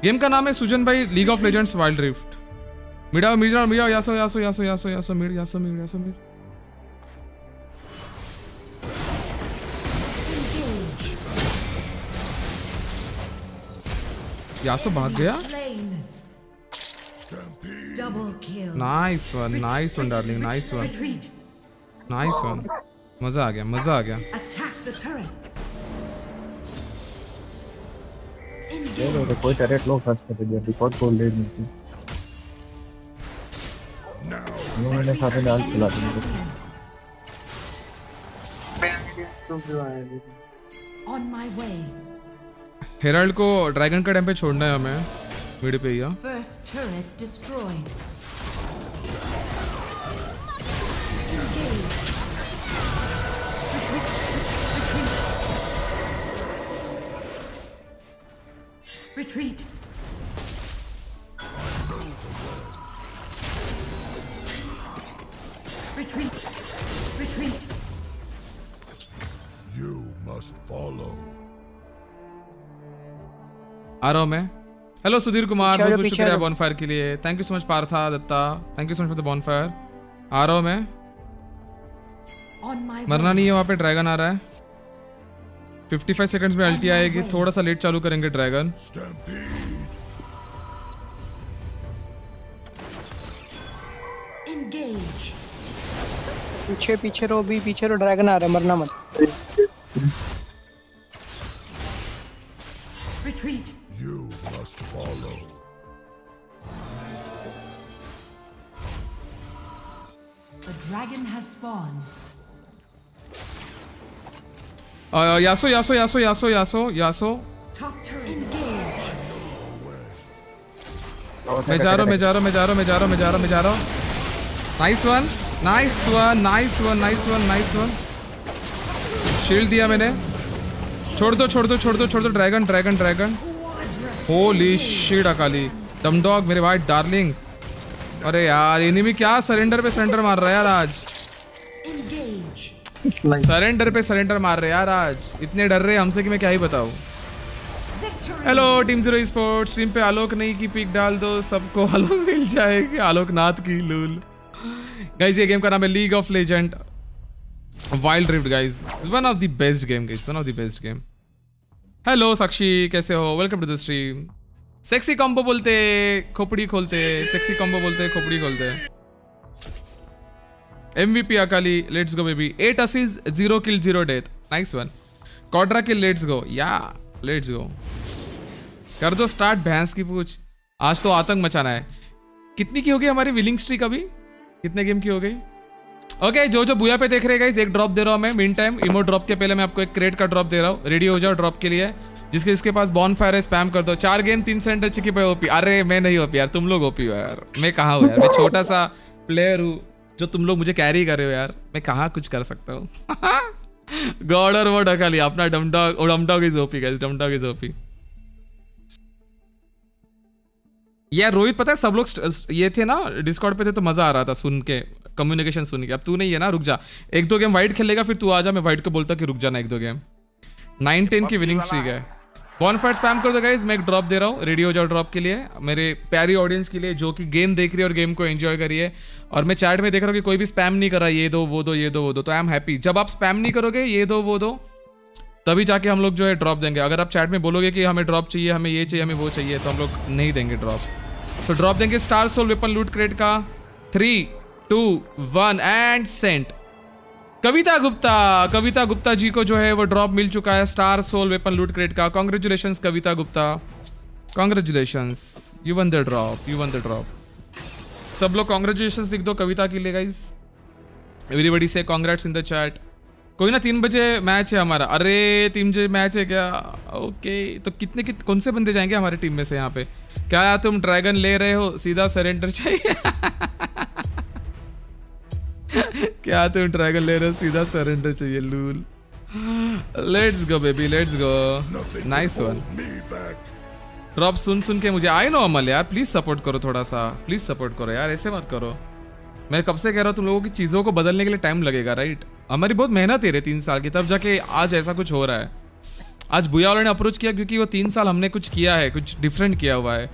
गेम का नाम है सुजन भाई League of Legends Wild Rift मिडा मिडा मिडा Yasuo Yasuo Yasuo Yasuo Yasuo mid Yasuo mid Yasuo mid Yasuo भाग गया. Nice one nice one darling nice one nice one मज़ा आ गया मज़ा आ गया। लो कोई टैरेट लो फ़र्स्ट कर दिया डिफ़ॉल्ट गोल ले ली उन्होंने सारे डाल चला दिया On my way. हेराल्ड को ड्रैगन का टाइम पे छोड़ना है हमें मिड पे ही हाँ। Turret. Retreat. Retreat. Retreat. You must follow. आ रहा हूँ मैं हेलो सुधीर कुमार बहुत बहुत शुक्रिया। बॉनफायर के लिए thank you so much Partha Datta thank you so much for the bonfire आ रहा हूँ मैं मरना नहीं है वहाँ पे ड्रैगन आ रहा है 55 सेकंड्स में अल्टी आएगी थोड़ा सा लेट चालू करेंगे ड्रैगन Stampede. Engage. पीछे पीछे रहो भी पीछे रो ड्रैगन आ रहा है मरना मत Retreat. You must follow. The dragon has spawned. यासो Yasuo Yasuo Yasuo Yasuo यासो Top turret engage. मैं जा रहा हूँ मैं जा रहा हूँ मैं जा रहा हूँ मैं जा रहा हूँ मैं जा रहा हूँ मैं जा रहा हूँ nice one nice one nice one nice one nice one shield दिया मैंने। छोड़ दो छोड़ दो छोड़ दो छोड़ दो। Dragon dragon dragon holy shit Akali. Dumdog मेरे भाई डार्लिंग अरे यार एनिमी क्या सरेंडर पे सरेंडर मार रहा है यार आज? सरेंडर पे सरेंडर मार रहे यार आज। इतने डर रहे हमसे कि मैं क्या ही बताऊँ। Hello team zero sports team पे आलोक नहीं की पिक डाल दो सबको आलोक मिल जाएगी। आलोक नाथ की लूल। गाइस ये गेम का नाम है League of Legend Wild Rift guys one of the best game guys one of the best game hello Sakshi कैसे हो welcome to the stream sexy combo बोलते खोपड़ी खोलते सेक्सी कॉम्बो बोलते खोपड़ी खोलते MVP Akali, let's go baby. 8 assists, 0 kill, 0 death. Nice one. Quadra kill, let's go. Yeah, let's go. कर दो स्टार्ट भैंस की पूछ आज तो आतंक मचाना है कितनी की होगी हमारी विलिंग स्ट्रीक अभी कितने गेम की हो गई? ओके okay, जो जो बुया पे देख रहे गाइस एक ड्रॉप दे रहा हूँ मैं। मिन टाइम इमो ड्रॉप के पहले मैं आपको एक क्रेट का ड्रॉप दे रहा हूँ। रेडी हो जाओ ड्रॉप के लिए। जिसके जिसके पास बॉन फायर है स्पैम कर दो। चार गेम तीन सेंटर चिकी पे ओपी अरे मैं नहीं ओपी यार तुम लोग ओपी हो यार। मैं कहा हूँ यार? मैं छोटा सा प्लेयर हूँ जो तुम लोग मुझे कैरी कर रहे हो यार। मैं कहाँ कुछ कर सकता हूँ? गॉड और वो ढका लिया अपना Dumdog Dumdog is OP guys Dumdog is OP यार रोहित पता है सब लोग ये थे ना डिस्कॉर्ड पे थे तो मज़ा आ रहा था सुन के कम्युनिकेशन सुन के। अब तू नहीं है ना रुक जा। एक दो गेम वाइट खेलेगा फिर तू आ जा मैं वाइट को बोलता कि रुक जाना एक दो गेम नाइन टेन की विनिंग स्ट्रीक है। बॉन फाइट स्पैम कर दो गाइज़ मैं एक ड्रॉप दे रहा हूँ रेडी हो जाओ ड्रॉप के लिए। मेरे प्यारी ऑडियंस के लिए जो कि गेम देख रही है और गेम को एंजॉय करिए और मैं चैट में देख रहा हूँ कि कोई भी स्पैम नहीं कर रहा ये दो वो दो ये दो वो दो तो आई एम हैप्पी जब आप स्पैम नहीं करोगे ये दो वो दो तभी जाके हम लोग जो है ड्रॉप देंगे। अगर आप चैट में बोलोगे कि हमें ड्रॉप चाहिए, हमें ये चाहिए, हमें वो चाहिए तो हम लोग नहीं देंगे ड्रॉप तो ड्रॉप देंगे star soul weapon loot crate का। Three two one and sent Kavita Gupta Kavita Gupta ji को जो है वो ड्रॉप मिल चुका है star soul weapon loot crate का। Congratulation Kavita Gupta. Congratulation you won the drop you won the drop सब लोग कॉन्ग्रेचुलेशन लिख दो कविता के लिए गाइज़ एवरीबडी से कॉन्ग्रेट्स इन द चैट कोई ना तीन बजे मैच है हमारा। अरे, तीन बजे मैच है क्या? ओके तो कितने कित, कौन से बंदे जाएँगे हमारे टीम में से यहाँ पे? क्या यार तुम ड्रैगन ले रहे हो? सीधा सरेंडर चाहिए? क्या तुम ड्रैगन ले रहे हो? सीधा सरेंडर चाहिए, lol. Let's go baby let's go nice one drop सुन सुन के मुझे आई नो अमल यार प्लीज़ सपोर्ट करो थोड़ा सा। प्लीज़ सपोर्ट करो यार, ऐसे मत करो। मैं कब से कह रहा हूँ तुम लोगों की चीज़ों को बदलने के लिए टाइम लगेगा राइट हमारी बहुत मेहनत है रे तीन साल की तब जाके आज ऐसा कुछ हो रहा है। आज बुया वाले ने अप्रोच किया क्योंकि वो तीन साल हमने कुछ किया है कुछ डिफरेंट किया हुआ है।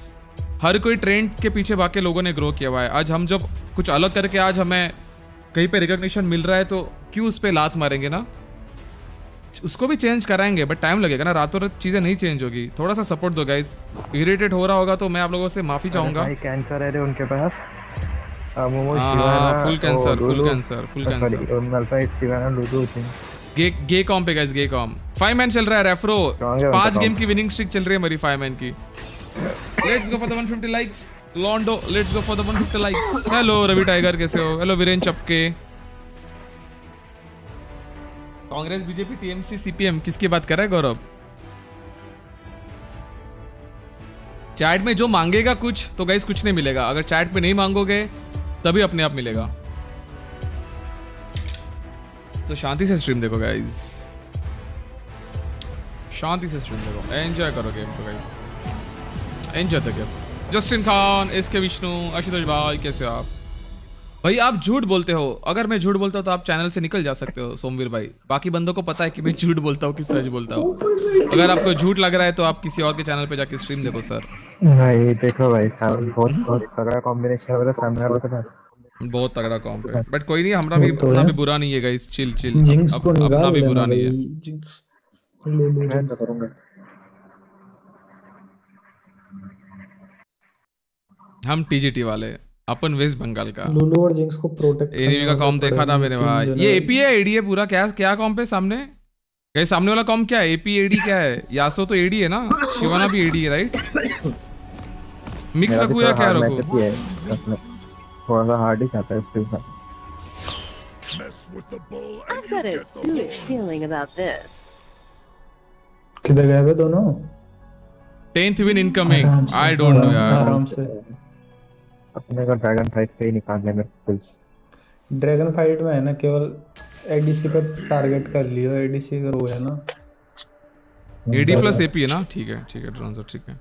हर कोई ट्रेंड के पीछे बाकी लोगों ने ग्रो किया हुआ है। आज हम जब कुछ अलग करके आज हमें कहीं पे रिकॉग्निशन मिल रहा है तो क्यों उस पर लात मारेंगे ना? उसको भी चेंज कराएँगे बट टाइम लगेगा ना। रातों रात चीज़ें नहीं चेंज होगी। थोड़ा सा सपोर्ट दो गाइज़ इरिटेट हो रहा होगा तो मैं आप लोगों से माफ़ी चाहूँगा। कैंसर है रे उनके पास। Full cancer full cancer full cancer gay gay comp पे guys gay comp five man चल रहा है रेफरो पाँच गेम की विनिंग स्ट्रिक चल रही है मेरी फाइव मैन की. Let's go for the 150 likes लॉन्डो let's go for the 150 likes hello Ravi tiger कैसे हो? हेलो वीरेन चपके कांग्रेस बीजेपी टीएमसी सीपीएम किसकी बात कर रहा है गौरव? चैट में जो मांगेगा कुछ तो गाइस कुछ नहीं मिलेगा। अगर चैट में नहीं मांगोगे तभी अपने आप मिलेगा। तो शांति से स्ट्रीम देखो गाइज़ शांति से स्ट्रीम देखो। एंजॉय करो गेम को guys enjoy the game Justin Khan S K Vishnu Ashutosh भाई कैसे हो आप? भाई आप झूठ बोलते हो। अगर मैं झूठ बोलता हूँ तो आप चैनल से निकल जा सकते हो सोमवीर भाई। बाकी बंदों को पता है कि मैं झूठ बोलता हूँ कि सच बोलता हूँ। अगर आपको झूठ लग रहा है तो आप किसी और के चैनल पे जाके स्ट्रीम देखो सर भाई देखो भाई बहुत बहुत तगड़ा कॉम्बिनेशन है सामने वाले के पास बहुत तगड़ा कॉम्प है। बट कोई नहीं हमारा भी अपना भी बुरा नहीं है गाइस चिल चिल अपना भी बुरा नहीं है। तो हम टीजीटी वाले अपन वेस्ट बंगाल का। लुलु और जिंक्स को प्रोटेक्ट एनिमी का कॉम देखा ना मेरे भाई। ये एपी है एडी है पूरा। क्या क्या कॉम पे सामने? कहीं सामने वाला कॉम क्या है? एपी एडी क्या है? यासो तो एडी है ना? शिवाना भी एडी है राइट मिक्स रखू या क्या रखू? थोड़ा सा हार्ड ही खाता है इसके साथ। I've got a good feeling about this. किधर गए वे दोनों? 10th win incoming I don't know यार। आराम से। अपने को ड्रैगन फाइट पे ही निकालने में पुल्स ड्रैगन फाइट में है ना केवल एडीसी पे टारगेट कर लियो एडीसी अगर वो है ना। एडी प्लस एपी है ना? ठीक है ठीक है ड्रोन ठीक है।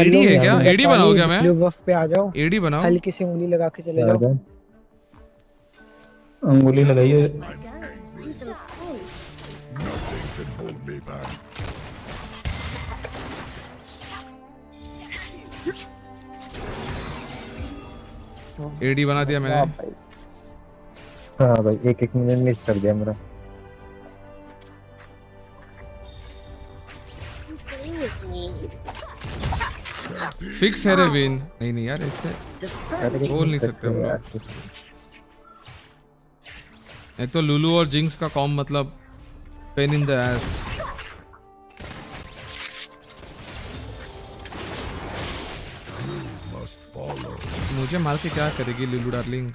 एडी है क्या? एडी बनाओ क्या मैं? ब्लू बफ पे आ जाओ। एडी बनाओ। हल्की सी उंगली लगा के चले जाओ। अंगुली लगाइए। Nothing एडी बना दिया मैंने। हाँ भाई एक एक मिनट मिस कर दिया मेरा। फिक्स है रे विन नहीं नहीं यार इससे बोल नहीं सकते हम लोग। एक तो लुलू और जिंक्स का कॉम मतलब पेन इन द एस मुझे मार के क्या करेगी, लुलू डार्लिंग?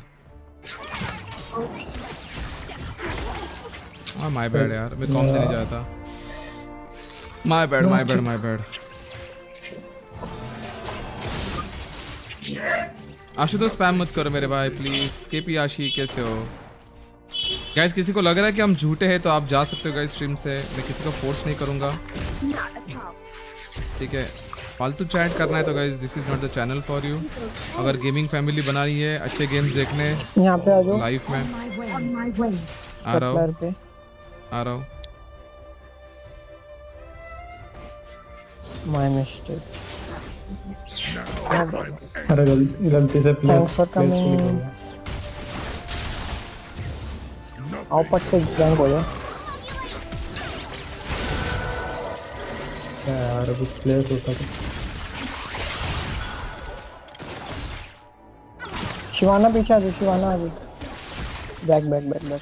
हाँ माय बैड यार, मैं कॉम देने था। My bad my bad my bad Ashu तो स्पैम मत करो मेरे भाई प्लीज़ केपी आशी कैसे हो? गाइस किसी को लग रहा है कि हम झूठे हैं तो आप जा सकते हो गाइस स्ट्रीम से। मैं किसी को फोर्स नहीं करूँगा। ठीक है। फालतू चैट करना है तो guys this is not the channel for you अगर गेमिंग फैमिली बना रही है अच्छे गेम्स देखने यहाँ पे आ जाओ। लाइफ में. आ रहा हूँ। आ रहा हूँ। माय मिस्टेक अरे गल, गलती से प्लेस for coming. आओ पट से गैंग हो जाओ। क्या यार अब प्लेस होता था। शिवाना पीछे आ जाओ शिवाना आ जाओ बैक बैक बैक बैक।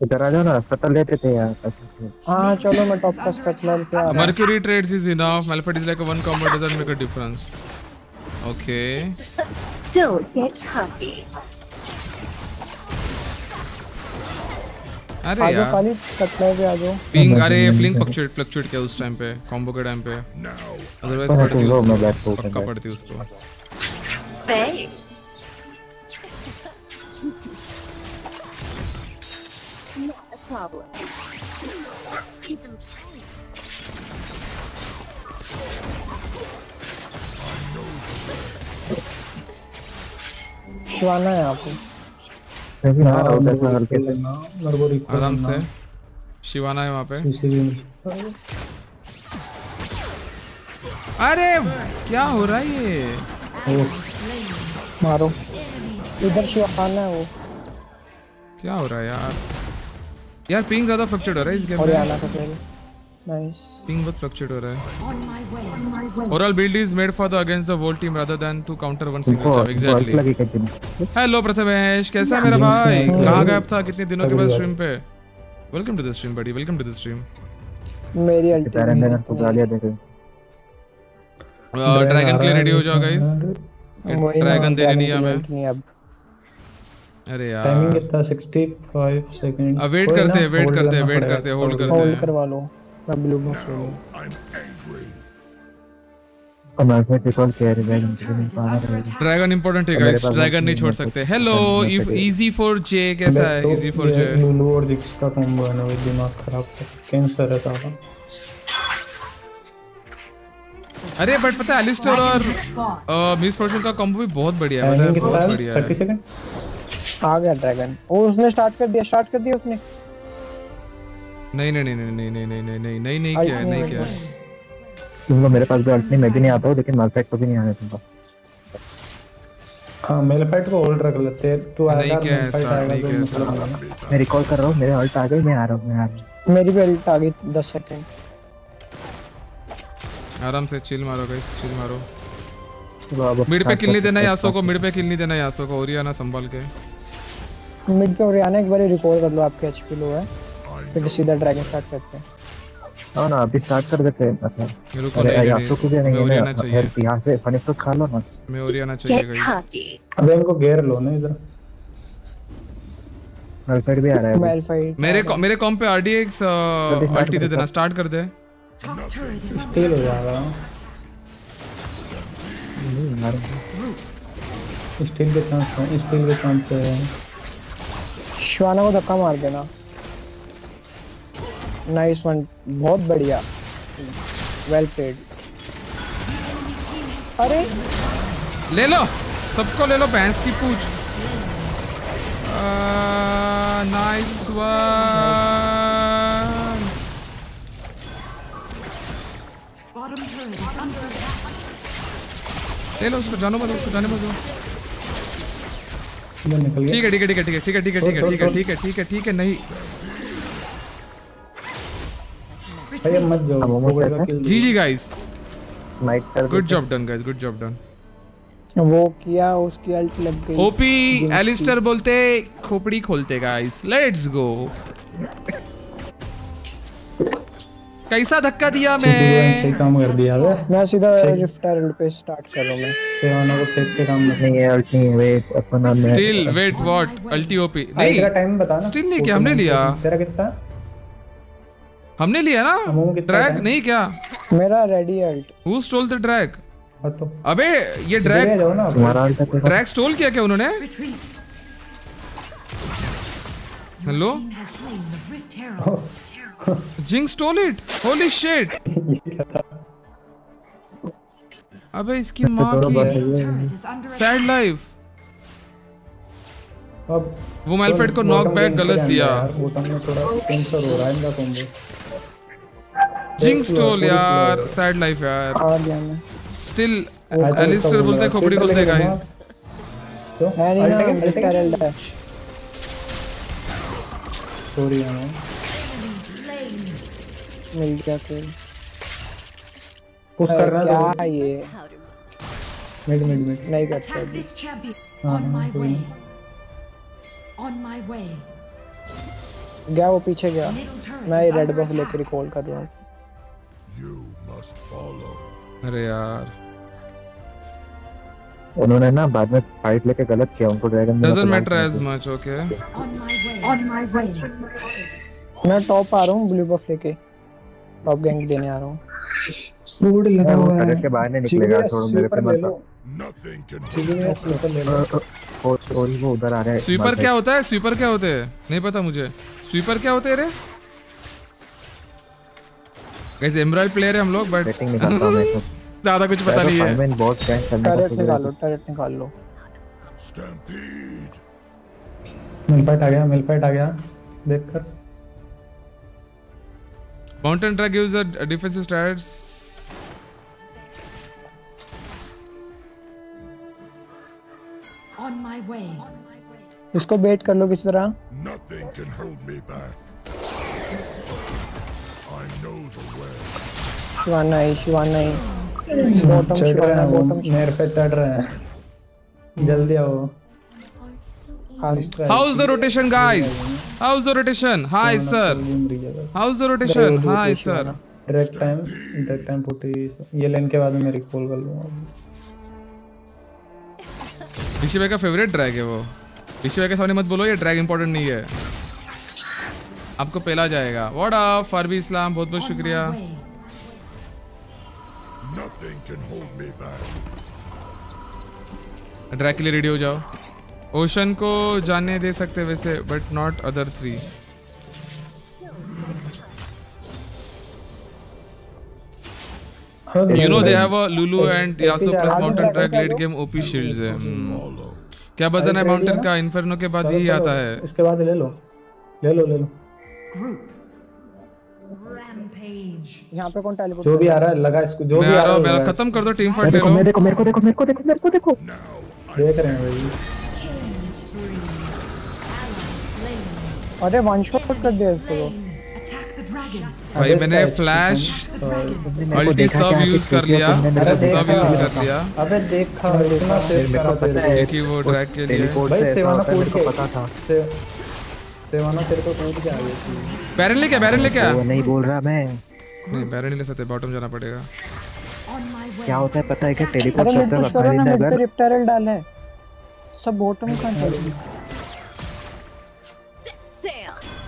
इधर आ जाओ ना अस्पताल लेते थे यार हाँ चलो मैं टॉप का स्पेक्टलर पे आ Mercury treads is enough Malphite is like a one combo doesn't make a difference okay don't get happy अरे यार खाली कटलर पे आ जाओ पिंग अरे फ्लिंग फ्लक्चुएट फ्लक्चुएट किया उस टाइम पे कॉम्बो के टाइम पे अदरवाइज़ पड़ती तो मैं उसको बैठ को पक्का। पड़ती उसको problem. Even शिवाना है यहाँ आराम से। शिवाना है वहाँ पे। अरे क्या हो रहा है ये? मारो। इधर शिवाना है वो। क्या हो रहा है यार? यार पिंग ज़्यादा फ्लक्चुएट हो रहा है इस गेम और में। आना का पहले नाइस पिंग बहुत फ्लक्चुएट हो रहा है। On my way. On my way. Overall build is made for the against the whole team rather than to counter one तुमको single jab. Bolt Exactly. लगी क्या दिन हेलो प्रथमेश कैसा है मेरा भाई? कहाँ गायब था? कितने दिनों के बाद स्ट्रीम पे? Welcome to the stream buddy welcome to the stream मेरी ने तो गालियाँ दे रहे ड्रैगन के लिए रेडी हो जाओ गाइस ड्रैगन देने नहीं हमें अब। अरे टाइमिंग कितना 65 सेकंड अब वेट करते हैं वेट करते हैं वेट करते हैं होल्ड करते हैं। होल्ड करवा लो। हूँ ड्रैगन इंपॉर्टेंट है गाइस ड्रैगन नहीं छोड़ सकते. हेलो तो इफ़ इजी फॉर जे कैसा है? इजी फॉर जे लुलू और जिक्स का कॉम्बो है ना वो दिमाग खराब कर कैंसर है साला अरे बट पता है एलिस्टर और मिस फॉर्चून का कॉम्बो भी बहुत बढ़िया है। मतलब बहुत है। 30 सेकंड आ गया ड्रैगन वो उसने स्टार्ट कर दिया स्टार्ट कर दिया उसने। नहीं नहीं नहीं नहीं नहीं नहीं नहीं नहीं नहीं नहीं नहीं किया है नहीं नहीं किया है। तुमको मेरे पास भी अल्ट नहीं मैं भी नहीं आता हूँ लेकिन मार्केट को भी नहीं आने दूँगा। हाँ मेल फाइट को होल्ड रख लेते हैं तू नहीं आएगा किया है, नहीं तो किया है, मतलब start। मैं रिकॉल कर रहा हूँ मेरे अल्ट आ गए मैं आ रहा हूँ मैं आ रहा हूँ। मेरी भी अल्ट आ गई दस सेकंड आराम से चिल मारो गाइस चिल मारो। मिड पे किल नहीं देना यासो को मिड पे किल नहीं देना यासो को ओरियाना संभाल के। मिड पे ओरियाना एक बार रिकॉल कर लो आपके एचपी लो है। फिर सीधा ड्रैगन स्टार्ट करते हैं। हाँ ना अभी स्टार्ट कर देते हैं मतलब। अरे यासो को भी नहीं है। चाहिए। हेल्प यहाँ से फनी फ्रूट खा लो ना। मैं ओरियाना चाहिए गाइस. अबे इनको घेर लो ना इधर। अल्फाइड भी आ रहा है फाइट मेरे मेरे कॉम पे आरडीएक्स अल्टी दे देना स्टार्ट कर दे। स्टील हो जाएगा हम्म, मारो। स्टील के चांस है स्टील के चांस है। शिवाना को धक्का मार देना। नाइस वन बहुत बढ़िया वेल प्लेड अरे ले लो सबको ले लो भैंस की पूछ नाइस वन. ले लो उसको जानो मत उसको जाने मत है ठीक है ठीक है ठीक है ठीक है ठीक है ठीक है ठीक है ठीक है ठीक है ठीक है नहीं भैया मत जाओ वो चाहता? किल जी जी गाइस स्माइट कर good job done guys good job done वो किया उसकी अल्ट लग गई। ओपी एलिस्टर बोलते खोपड़ी खोलते गाइस लेट्स गो कैसा धक्का दिया सही मैं? काम कर दिया है मैं सीधा रिफ्ट एरल्ड पे स्टार्ट कर रहा हूँ मैं। सेवाना को फेंक के काम नहीं है नहीं wait upon still wait what ulti OP नहीं नहीं टाइम बता ना स्टिल नहीं क्या हमने लिया। तेरा कितना? हमने लिया ना? ट्रैक नहीं क्या? मेरा ready ult who stole the track अबे ये ट्रैक ट्रैक स्टोल किया क्या उन्होंने? हेलो जिंग स्टोल इट होली शिट अबे इसकी माँ की सैड लाइफ अब वो मेलफेड को नॉक बैक गलत दिया। जिंक्स ट्रोल तो यार सैड लाइफ यार. हाँ, स्टिल एलिस्टर बोलते खोपड़ी बोलते गाइस तो नहीं ना एलिस्टरल डैश सॉरी यार. मिल गया तो. कोई पुश कर रहा है क्या ये? मिड मिड मिड नहीं कर करता on my way on my way गया वो पीछे गया. मैं रेड बफ लेके रिकॉल कर रहा हूँ. अरे यार। उन्होंने ना बाद में फाइट लेके गलत किया उनको dragon doesn't matter as much okay On my way. On my way. मैं टॉप आ रहा हूँ ब्लू बफ लेके। टॉप गैंग देने आ रहा हूँ। फ़ूड लगा हुआ है। के बाहर नहीं निकलेगा छोड़ो मेरे पे स्वीपर मत स्वीपर वो वो उधर आ रहा है स्वीपर क्या होता है? स्वीपर क्या होते हैं? नहीं पता मुझे। स्वीपर क्या होते हैं रे? गाइस एमराल्ड प्लेयर है हम लोग बट ज़्यादा कुछ पता नहीं है। बहुत कैंप करने का टरेट निकाल लो टरेट निकाल। लो. मिलपाइट आ गया मिलपाइट आ गया। देख कर। Mountain track use the defensive stats On my way. इसको बेट कर लो किसी तरह। Nothing can hold me back. Shyvana he Shyvana ही बॉटम चढ़ रहे शिवाना बॉटम मेरे पे चढ़ रहे हैं। जल्दी आओ। How's the rotation, guys? How's the rotation? Hi, sir. How's the rotation? Hi, sir. Direct time direct time 40 ये लेन के बाद मैं रिकॉल कर लूँगा ऋषि भाई का फेवरेट ड्रैग है वो। ऋषि भाई के सामने मत बोलो ये ड्रैग इंपॉर्टेंट नहीं है। आपको पहला जाएगा। व्हाट अप फारबी इस्लाम बहुत बहुत शुक्रिया। Nothing can hold me back. ड्रैक के लिए रेडी हो जाओ। ओशन को जाने दे सकते वैसे but not other three you know they have a Lulu and Yasuo plus mountain track late game OP shields है। hmm। क्या बजन है माउंटेन का इन्फर्नो के बाद ही आता है। इसके बाद ले लो। ले लो ले लो। Rampage. यहाँ पे कौन टेलीपोर्ट जो भी आ रहा है लगा इसको जो भी आ रहा है मेरा खत्म कर दो टीम फाइट ले देखो लो मेरे देखो मेरे को देखो मेरे को देखो मेरे को देखो देख रहे हैं भाई। अरे वन शॉट कर दिया इसको तो. भाई मैंने फ्लैश अल्टी सब यूज़ कर लिया मैंने सब यूज़ कर लिया। अबे देखा इतना सेव करा पता है एक ही वो ड्रैग के। लिए भाई सेवाना होता है, कूद मेरे के को पता था। बैरन लेके बैरन लेके आ। नहीं बोल रहा मैं। नहीं बैरन नहीं ले सकते बॉटम जाना पड़ेगा। क्या होता है पता है क्या टेलीपोर्ट शब्द का फ़ायदा है अगर रिफ्टरल है। सब बॉटम का है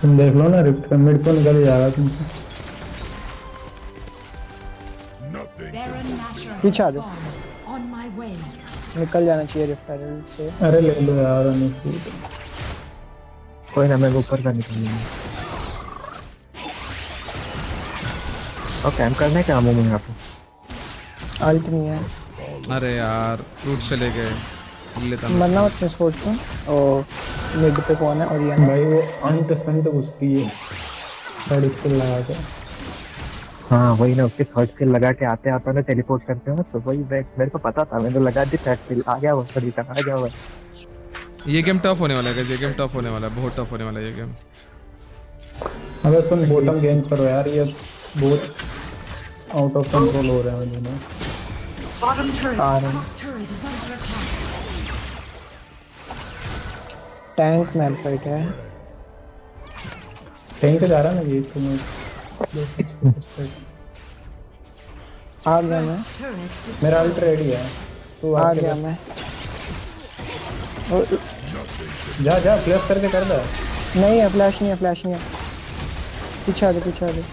तुम देख लो ना रिफ्ट मिड कौन गली जा रहा है तुमसे। पीछे आ जाओ। निकल जाना चाहिए रिफ्ट से। अरे ले लो यार अनुसूट कोई ना मैं ऊपर का निकल लूँगा। और कैंप करना है क्या मुँह यहाँ पे? अल्ट नहीं है। अरे यार रूट चले गए। लेता मरना मत मैं सोच रहा हूँ। और मिड पे कौन है और ये भाई वो अंत संत घुसती है। थर्ड स्किल लगा के। हाँ वही ना उसके थर्ड स्किल लगा के आते आते ना टेलीपोर्ट करते हो ना तो वही मेरे को पता था मैंने लगा दी थर्ड स्किल आ गया वो सॉरी आ गया वो। ये गेम टफ होने वाला है ये गेम टफ होने वाला है बहुत टफ होने वाला है ये गेम अगर तुम बॉटम गेम करो यार ये बहुत आउट ऑफ़ कंट्रोल हो रहा है दोनों. आ रहे हैं। under attack. टैंक मैल फाइट है पे जा रहा है ना ये तुम्हें आ गया मैं। मेरा अल्ट रेडी है। तू आ गया मैं। जा जा फ्लैश करके कर दे। नहीं है फ्लैश नहीं है फ्लैश नहीं। है पीछे आ दे पीछे आ दे।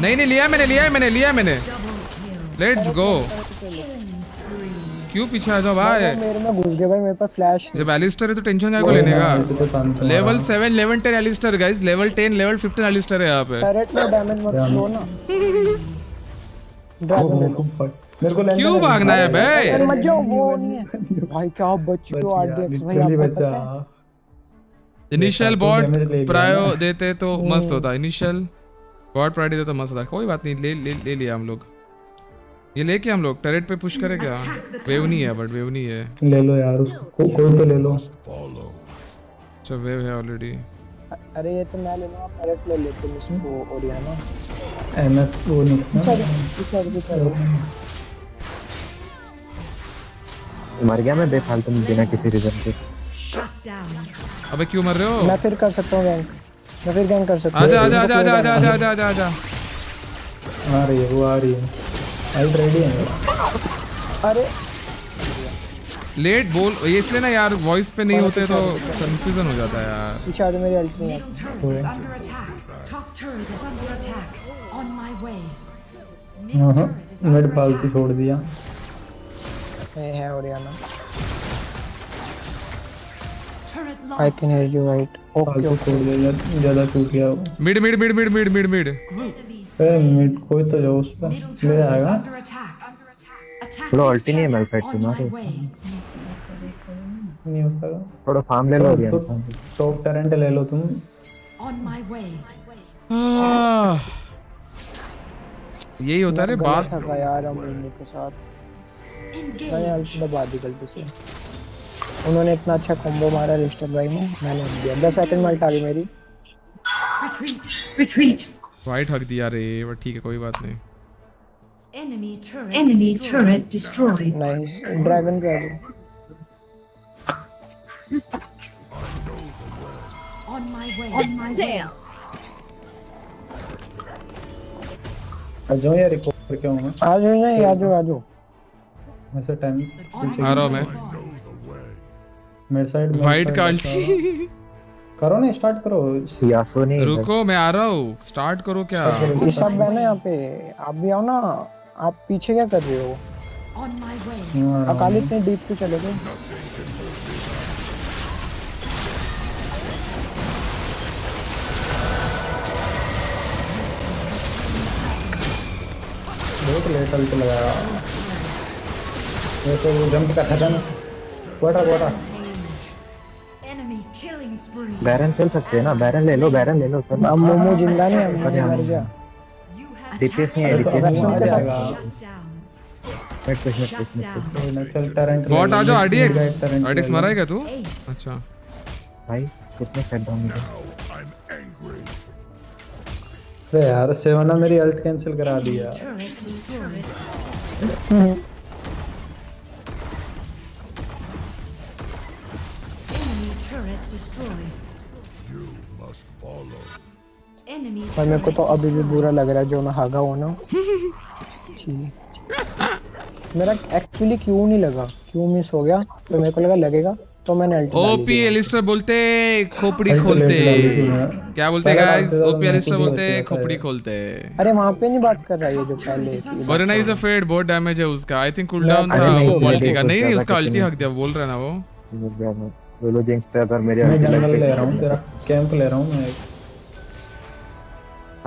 नहीं नहीं लिया मैंने लिया है मैंने लिया मैंने। लेट्स गो क्यों पीछे आ जाओ भाई? मेरे में घुस गया भाई मेरे पास फ्लैश जब एलिस्टर है तो टेंशन क्या को लेने का? Level 7 level 10 Alistar guys level 10 level 15 Alistar है यहाँ पे। टैरेट में डैमेज मत लो ना। मेरे को क्यों भागना है भाई? मत जाओ वो नहीं है। भाई क्या बच्चे हो आरडीएक्स भाई आपको बच्चा पता है? इनिशियल तो बॉट प्रायो देते तो मस्त होता। इनिशियल बॉट प्रायोरिटी देते तो मस्त होता। कोई बात नहीं ले ले ले लिया हम लोग। ये लेके हम लोग टैरेट पे पुश करें क्या? वेव नहीं है बट वेव नहीं है। ले लो यार उसको कोई तो ले लो। अच्छा वेव है ऑलरेडी अरे ये तो मैं ले लूँगा आप ले लेते हैं इसको और या ना। एमएफ वो नहीं अच्छा अच्छा अच्छा मर गया मैं बेफालतू में बिना किसी रीजन के। अबे क्यों मर रहे हो? मैं फिर कर सकता हूँ गैंग मैं फिर गैंग कर सकता हूँ। आजा आजा आजा आजा आजा आजा आजा। आ रही है वो आ रही है। ऑलरेडी अरे। लेट बोल ये इसलिए ना यार वॉइस पे नहीं होते तो कंफ्यूजन हो जाता है यार। पीछे आ मेरी हेल्प नहीं मिड पालती छोड़ दिया। ए है और Orianna I can hear you right okay okay ज़्यादा टूट गया। Mid mid mid mid mid mid mid. Mid कोई तो उस पर ले अल्टी नहीं है तुम्हारे नहीं थोड़ा फार्म ले लो तो तो ले लो तुम। यही होता है बात था यार हम के साथ। अल्टी दबा दी गलती से। उन्होंने इतना अच्छा कॉम्बो मारा रिस्टर भाई ने मैंने दिया 10 सेकंड में मेरी। रिट्रीट रिट्रीट वाइट हक दिया रे बट ठीक है कोई बात नहीं Enemy turret. Enemy turret destroyed. Nice dragon गई On my way. On my way. आ जाओ यार करके आऊँ मैं आ जाओ नहीं आ जाओ आ जाओ ऐसे टाइम आ रहा हूँ मैं मेरे साइड वाइट का अल्टी करो ना स्टार्ट करो। यासो नहीं रुको मैं आ रहा हूँ। स्टार्ट करो क्या? ये सब है ना यहाँ पे आप भी आओ ना आप पीछे क्या कर रहे हो? Way. अकाली इतने डीप क्यों चले गए। बहुत लेट अल्ट लगाया। वैसे वो जंप कर था ना। killing spree. बैरन चल सकते हैं ना बैरन ले लो बैरन ले लो चल अब मोमो ज़िंदा नहीं है मोमो मर गया। डीपीएस नहीं है डीपीएस नहीं आ है। जाएगा पुश मिड पुश ना चल टैलेंट बॉट आ जाओ आरडीएक्स आरडीएक्स मरा है क्या तू? अच्छा। भाई कितने सेट डाउन है अरे यार सेवना मेरी अल्ट कैंसिल करा दिया पर मेरे को तो अभी भी बुरा लग रहा है जो मैं हागा हो ना। मेरा एक्चुअली क्यों नहीं लगा? क्यों मिस हो गया? तो मेरे को लगा लगेगा तो मैंने ओपी एलिस्टर बोलते खोपड़ी खोलते। थी मैं। क्या बोलते गाइस तो ओपी एलिस्टर बोलते खोपड़ी खोलते। अरे वहाँ पे नहीं बात कर रहा ये जो पहले। वरना इज़ अफेड बहुत डैमेज है उसका। आई थिंक कूलडाउन था अरे मल्टी का। नहीं, नहीं उसका अल्टी हक दिया बोल रहा ना वो। बोलो जिंक्स पे अगर मेरे मैं जंगल ले रहा हूँ तेरा कैंप ले रहा हूँ मैं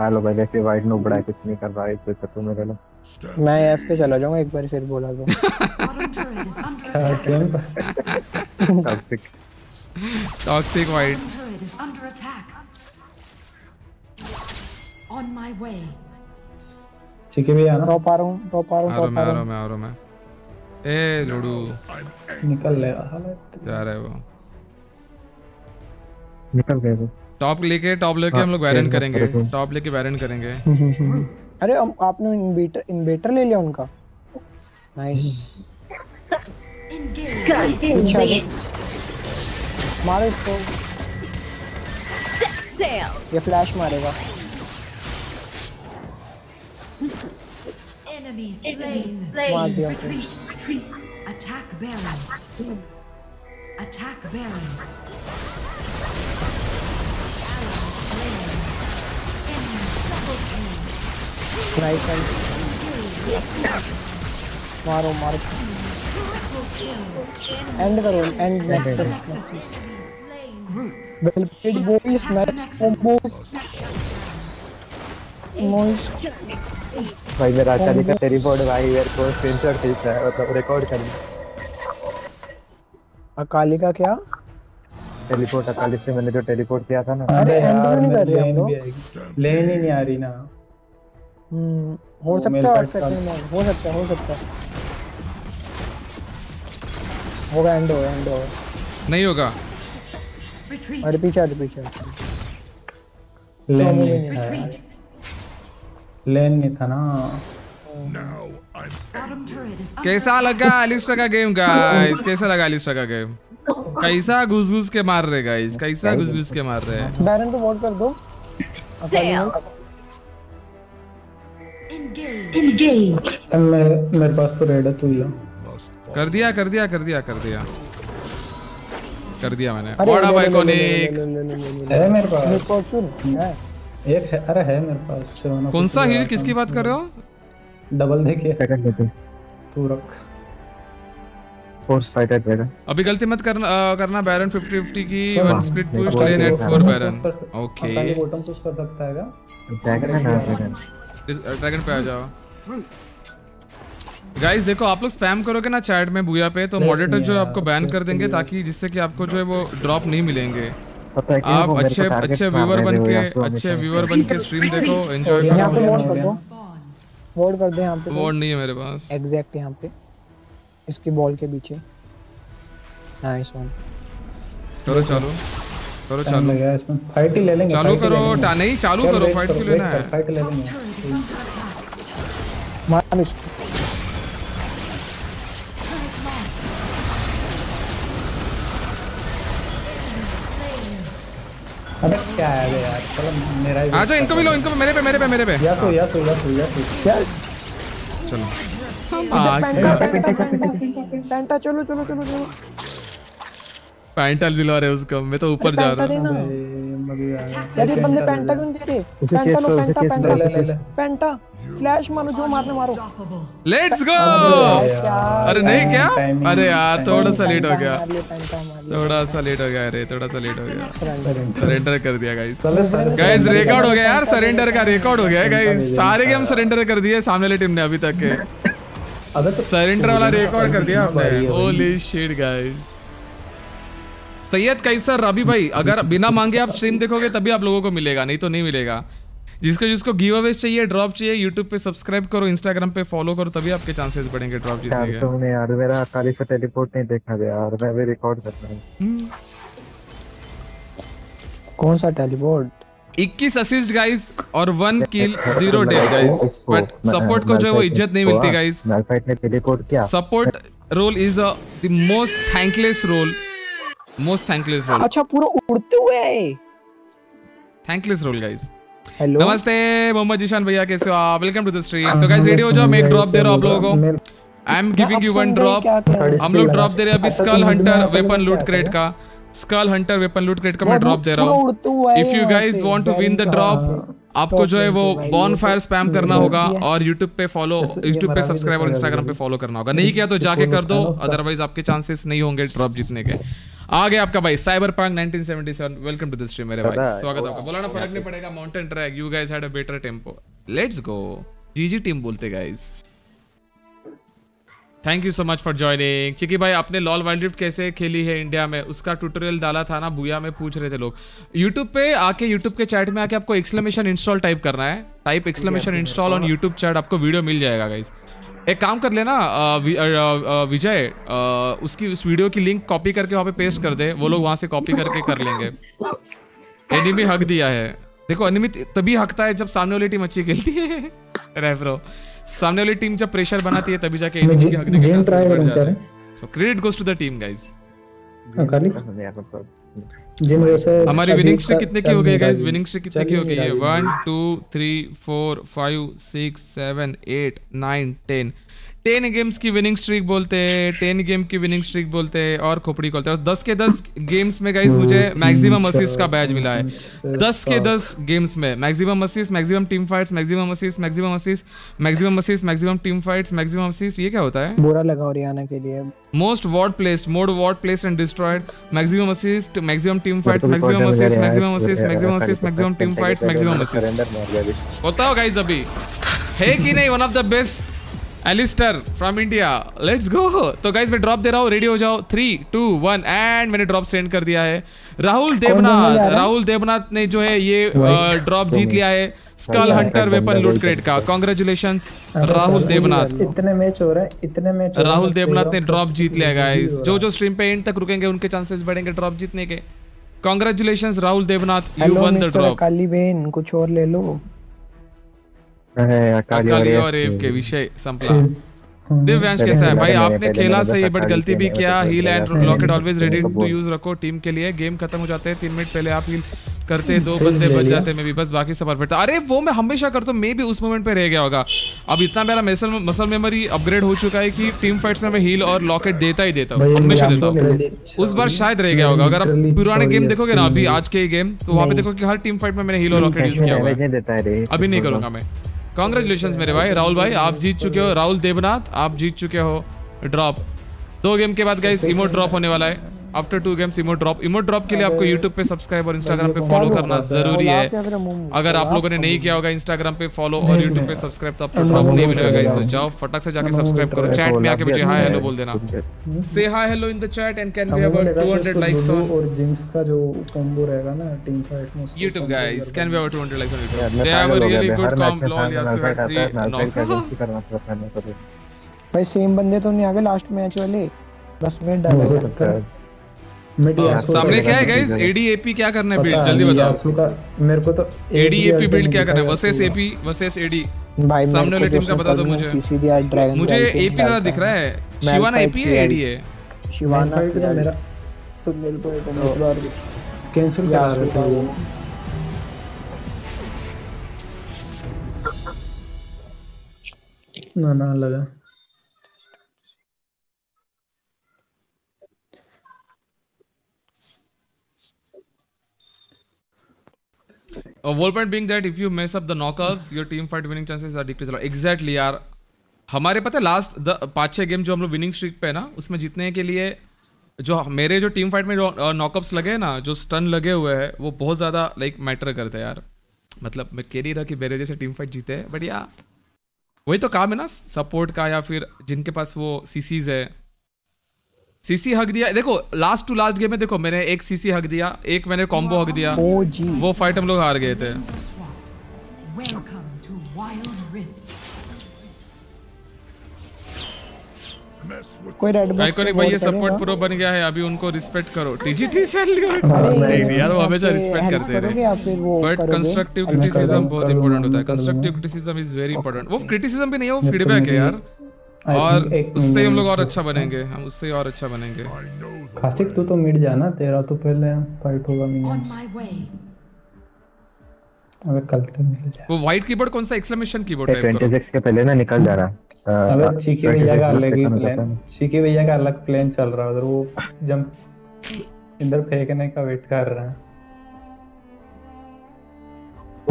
हेलो भाई वैसे वाइड नो बड़ा कुछ नहीं कर रहा है इससे तो मेरे लिए मैं एफ़ पे चला जाऊँगा एक बार फिर बोला तो। Toxic toxic white turret is under attack. On my way. चिकी भी आना टॉप आ रहा हूँ टॉप आ रहा हूँ टॉप मैं आ रहा हूँ। मैं आ रहा मैं। ए लोडू। निकल लेगा जा रहा है वो। निकल गए वो। टॉप लेके टॉप लेके हाँ, हम लोग खेलना करेंगे टॉप लेके वैरन करेंगे अरे हम आपने इन्वेटर इन्वेटर ले लिया उनका नाइस। मारो इसको ये फ्लैश मारेगा Enemy slain. मार दिया Retreat. Retreat. Attack Baron. Nice मारो मारो. एंड करो end next well played boys nice combos nice भाई मेरा अचानक का टेलीपोर्ट भाई मेरे को स्क्रीनशॉट खींचना है मतलब रिकॉर्ड करना अकाली का क्या? टेलीपोर्ट अकाली से मैंने जो टेलीपोर्ट किया था ना। अरे एंड क्यों नहीं कर रहे हम लोग? लेन ही नहीं आ रही ना। हो सकता है सेकंड में हो सकता है हो सकता है। होगा एंड होगा एंड होगा। नहीं होगा। अरे पीछे आ जाओ, पीछे। लेन नहीं नहीं, था। लेन नहीं था ना। कैसा लगा एलिस्टर का गेम गाइस कैसा लगा एलिस्टर का गेम कैसा घुस घुस के मार रहे गाइस कैसा घुस घुस के मार रहे हैं? बैरन को वोट कर दो. में। Engage. Engage. मैं मेरे पास तो रेड है तू ही ला कर दिया कर दिया कर दिया कर दिया। कर दिया मैंने। अरे बड़ा ले, भाई ले, को ले, ले, निक। ले, ले, ले, ले, ले, ले। है मेरे पास निक फॉर्चून है। एक है अरे है मेरे पास सेवन कौन सा हील किसकी बात कर रहे हो? डबल देखिए सेकंड लेते तू रख। फोर्स फाइटर ड्रैगन अभी गलती मत करना करना बैरन 50 50 की one split push lane eight नहीं, four Baron Akali okay bottom push कर सकता है। क्या? ड्रैगन है ना ड्रैगन पे आ जाओ। गाइस देखो आप लोग स्पैम करोगे ना चैट में बुया पे तो मॉडरेटर जो है आपको बैन कर देंगे ताकि जिससे कि आपको जो है वो ड्रॉप नहीं मिलेंगे। है आप अच्छे अच्छे व्यूअर रहे बन के अच्छे। व्यूअर बन के स्ट्रीम देखो एंजॉय यहाँ पे करो वोट कर दो। वोट कर दो यहाँ पे। वॉर्ड नहीं है मेरे पास। एग्जैक्ट यहाँ पे। इसकी बॉल के पीछे। नाइस वन करो चालू। करो चालू फाइट ही ले लेंगे चालू ही करो टा नहीं चालू करो फाइट क्यों लेना है फाइट ले लेंगे attack. इसको अबे क्या है यार चलो मेरा ही आ जाओ इनको भी लो इनको भी मेरे पे मेरे पे मेरे पे या तो या तो या तो या तो यार चलो पेंटा चलो चलो चलो चलो पैंट दिलवा रहे उसको। मैं तो ऊपर जा रहा हूँ। ये बंदे पेंटा क्यों दे रहे? पेंटा लो पेंटा पेंटा। पेंटा फ्लैश मारो जो मारने मारो। लेट्स गो अरे नहीं क्या? अरे यार थोड़ा सा लेट हो गया। थोड़ा सा लेट हो गया अरे थोड़ा सा लेट हो गया। सरेंडर कर दिया गाइस सारे गाइस रिकॉर्ड हो गया यार सरेंडर का रिकॉर्ड हो गया गाइस सारे गेम सरेंडर कर दिए सामने वाली टीम ने अभी तक के। तो सरेंडर वाला रिकॉर्ड कर दिया भाई। Holy shit guys Syed Qaiser Ravi भाई अगर बिना मांगे आप स्ट्रीम देखोगे तभी आप लोगों को मिलेगा नहीं तो नहीं मिलेगा। जिसको जिसको गिव अवे चाहिए ड्रॉप चाहिए यूट्यूब पे सब्सक्राइब करो इंस्टाग्राम पे फॉलो करो तभी आपके चांसेस बढ़ेंगे ड्रॉप जीतने के। तुमने यार मेरा अकाली से टेलीपोर्ट नहीं देखा गया यार मैं भी रिकॉर्ड कर रहा हूँ। हम्म। कौन सा टेलीपोर्ट 21 असिस्ट गाइस और one kill zero death guys but support को जो है वो इज़्ज़त नहीं मिलती गाइस मैलफाइट ने टेलीपोर्ट किया। Support role is the most thankless role most thankless role अच्छा पूरा उड़ते हुए है थैंकलेस रोल गाइस हेलो नमस्ते मोहम्मद जीशान भैया कैसे हो आप? वेलकम टू द स्ट्रीम तो गाइस रेडी हो जाओ? मैं एक ड्रॉप दे रहा हूँ आप लोगों को। I am giving you one drop? हम लोग ड्रॉप दे रहे हैं अभी skull hunter weapon loot crate का। Skull hunter weapon loot crate का मैं ड्रॉप दे रहा हूँ। इफ़ यू वहाँ गाइज़ से, want to win the drop आपको जो है वो बॉन फायर स्पैम करना होगा और यूट्यूब पे फॉलो यूट्यूब पे सब्सक्राइब और इंस्टाग्राम पे फॉलो करना होगा। नहीं किया तो जाके कर दो। अदरवाइज़ आपके चांसेस नहीं होंगे ड्रॉप जीतने के। आ गया आपका भाई cyberpunk 1977 welcome to the stream मेरे भाई. स्वागत आपका। बोला ना फ़र्क नहीं पड़ेगा mountain track you guys had a better tempo let's go GG team बोलते guys thank you so much for joining चिकी भाई आपने लॉल वाइल्ड ड्रिफ्ट कैसे खेली है इंडिया में? उसका ट्यूटोरियल डाला था ना बुया में पूछ रहे थे लोग। यूट्यूब पे आके यूट्यूब के चैट में आके आपको एक्सक्लेमेशन इंस्टॉल टाइप करना है। Type exclamation install on YouTube chat आपको वीडियो मिल जाएगा गाइस एक काम कर लेना विजय उसकी उस वीडियो की लिंक कॉपी करके वहाँ पे पेस्ट कर दे वो लोग वहाँ से कॉपी करके कर लेंगे। एनिमी हक दिया है। देखो एनिमी तभी हकता है जब सामने वाली टीम अच्छी खेलती है। रेफरो सामने वाली टीम जब प्रेशर बनाती है तभी जाके मैं enemy जे- के हकने के बढ़ जाते so credit goes to the team guys हाँ, जिन वैसे हमारी विनिंग स्ट्रीक कितने की हो गई गाइस विनिंग स्ट्रीक कितने की हो गई है? रहा जी। One two three four five six seven eight nine ten games की विनिंग स्ट्रीक बोलते हैं टेन गेम की विनिंग स्ट्रीक बोलते हैं और खोपड़ी बोलते हैं। दस के दस गेम्स में गाइज़ मुझे मैक्सिमम असिस्ट का बैच मिला है। दस के दस गेम्स में maximum assist maximum team fights maximum assist maximum assist maximum assist maximum team fights maximum assist ये क्या होता है? बुरा लगा हरियाणा के लिए। Most ward placed mode ward placed and destroyed maximum assist maximum team fights maximum assist maximum assist maximum assist maximum team fights maximum assist जिस- बताओ गाइस अभी। है कि नहीं one of the best Alistar from India let's go तो guys मैं drop दे रहा हूँ. रेडी हो जाओ. थ्री टू वन एंड मैंने ड्रॉप सेंड कर दिया है. राहुल देवनाथ. राहुल देवनाथ ने जो है ये ड्रॉप जीत लिया है. Skull hunter weapon loot crate का. कॉन्ग्रेचुलेशन राहुल देवनाथ. इतने मैच हो रहे हैं इतने मैच रहे राहुल देवनाथ ने ड्रॉप जीत लिया गाइस जो जो स्ट्रीम पे एंड तक रुकेंगे उनके चांसेस बढ़ेंगे ड्रॉप जीतने के. Congratulation Rahul Devnath. You won the drop Akali बहन कुछ और ले लो. अकाली और एव के विषय संपला। दिव्यांश कैसा है? भाई आपने खेला सही बट गलती भी किया? Heal and locket always ready to use रखो टीम के लिए। गेम खत्म हो जाते हैं तीन मिनट पहले आप हील करते दो बंदे बच जाते मैं भी बस बाकी सब परफेक्ट अरे वो मैं हमेशा करता हूँ मे भी उस मोमेंट पे रह गया होगा। अब इतना मेरा मसल मसल मेमोरी अपग्रेड हो चुका है कि टीम फाइट्स में मैं हील और लॉकेट देता ही देता हूँ हमेशा देता हूँ। उस बार शायद रह गया होगा। अगर आप पुराने गेम देखोगे ना अभी आज के गेम तो वहाँ पे। देखो कि हर टीम फाइट में मैंने हील और लॉकेट यूज़ किया हुआ डैमेज है नहीं देता है अभी नहीं करूँगा मैं। कॉन्ग्रेचुलेशन मेरे भाई। राहुल भाई, आप जीत चुके हो। राहुल देवनाथ, आप जीत चुके हो। ड्रॉप दो गेम के बाद गाइस इमोट ड्रॉप होने वाला है। After two games emote drop emote drop के लिए आपको यूट्यूब पे सब्सक्राइब और इंस्टाग्राम पे फॉलो करना ज़रूरी है। अगर आप लोगों ने नहीं किया होगा इंस्टाग्राम पे फॉलो और यूट्यूब पे सब्सक्राइब तो आपको ड्रॉप नहीं मिलेगा गाइस तो जाओ फटाक से जाके सब्सक्राइब करो। चैट में आके मुझे हाय हेलो बोल देना से hi hello in the chat and can have लगा कि 200 लाइक्स ऑन और जिंक्स का जो कॉम्बो रहेगा ना टीम फाइट में उसको YouTube combo guys करके can we have 200 likes on यार, YouTube? मैं they have a पागल हो गया really बे, good हर मैच comp में lol सामने yes we नाइट had आता है three नाइट का knockouts करना पड़ता है तो। भाई सेम बंदे तो नहीं आ गए लास्ट मैच वाले। बस मिड डाल दो। सकता है यासो सामने क्या है गाइस। एडीएपी क्या करना है बिल्ड जल्दी बताओ। यासु का मेरे को तो एडीएपी बिल्ड क्या करना है? वर्सेस एपी वर्सेस एडी भाई सामने वाली टीम का बता दो मुझे। मुझे एपी डालता दिख रहा है। शिवाना एपी है एडी है शिवाना की। मेरा तो मेरे को तो इस बार कैंसिल करा रहे वो ना ना लगा। A whole point being that if you mess up the knockouts, your team fight winning chances are decreased. Exactly यार. हमारे पता है लास्ट द पाँच छः गेम जो हम लोग विनिंग स्ट्रीक पे ना उसमें जीतने के लिए जो मेरे जो टीम फाइट में जो नॉकअप्स लगे ना जो स्टन लगे हुए हैं वो बहुत ज़्यादा लाइक मैटर करते हैं यार. मतलब मैं कह नहीं रहा कि मेरे जैसे टीम फाइट जीते हैं बट या वही तो काम है ना सपोर्ट का या फिर जिनके पास वो सीसीज है सीसी हक दिया। देखो लास्ट टू लास्ट गेम में देखो मैंने एक सीसी हक दिया एक मैंने कॉम्बो हक दिया। वो फाइट हम लोग हार गए थे. कोई रेड आइकॉनिक भाई ये सपोर्ट प्रो बन गया है अभी उनको रिस्पेक्ट करो। टीजीटी सेल नहीं यार वो हमेशा रिस्पेक्ट करते करोगे या फिर वो हैं बट कंस्ट्रक्टिव क्रिटिसिज्म बहुत इंपॉर्टेंट होता है। Constructive criticism is very important वो क्रिटिसिज्म भी नहीं है वो फीडबैक है यार। और उससे हम लोग और अच्छा बनेंगे हम उससे और अच्छा बनेंगे। खासिक तू तो मिट जाना तेरा तो पहले फाइट होगा मिनियंस. अबे कल तक मिल जाए। वो व्हाइट कीबोर्ड कौन सा एक्सक्लेमेशन कीबोर्ड टाइप करो? 26 के पहले ना निकल जाना अबे चीकी भैया का अलग ही प्लान चीकी भैया का अलग प्लान चल रहा है उधर वो जंप इधर फेंकने का वेट कर रहा है।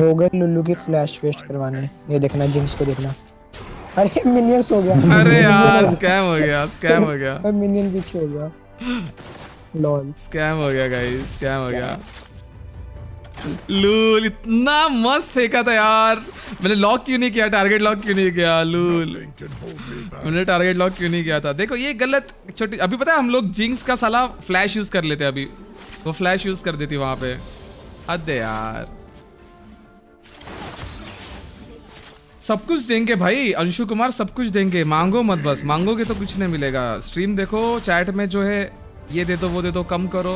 हो गए लुल्लू की फ्लैश वेस्ट करवाने। ये देखना जिंक्स को देखना। अरे मिनियंस हो गया। अरे यार स्कैम हो गया स्कैम हो गया। अरे मिनियन पीछे हो गया। लॉल स्कैम हो गया गाइस स्कैम हो गया। लूल इतना मस्त फेंका था यार। मैंने लॉक क्यों नहीं किया? टारगेट लॉक क्यों नहीं किया? लूल। मैंने टारगेट लॉक क्यों नहीं किया था? देखो ये गलत छोटी अभी पता है हम लोग जिंक्स का साला फ्लैश यूज़ कर लेते अभी। वो फ्लैश यूज़ कर देती वहाँ पे। हद यार। सब कुछ देंगे भाई अंशु कुमार सब कुछ देंगे। मांगो मत बस मांगोगे तो कुछ नहीं मिलेगा। स्ट्रीम देखो चैट में जो है ये दे दो वो दे दो कम करो।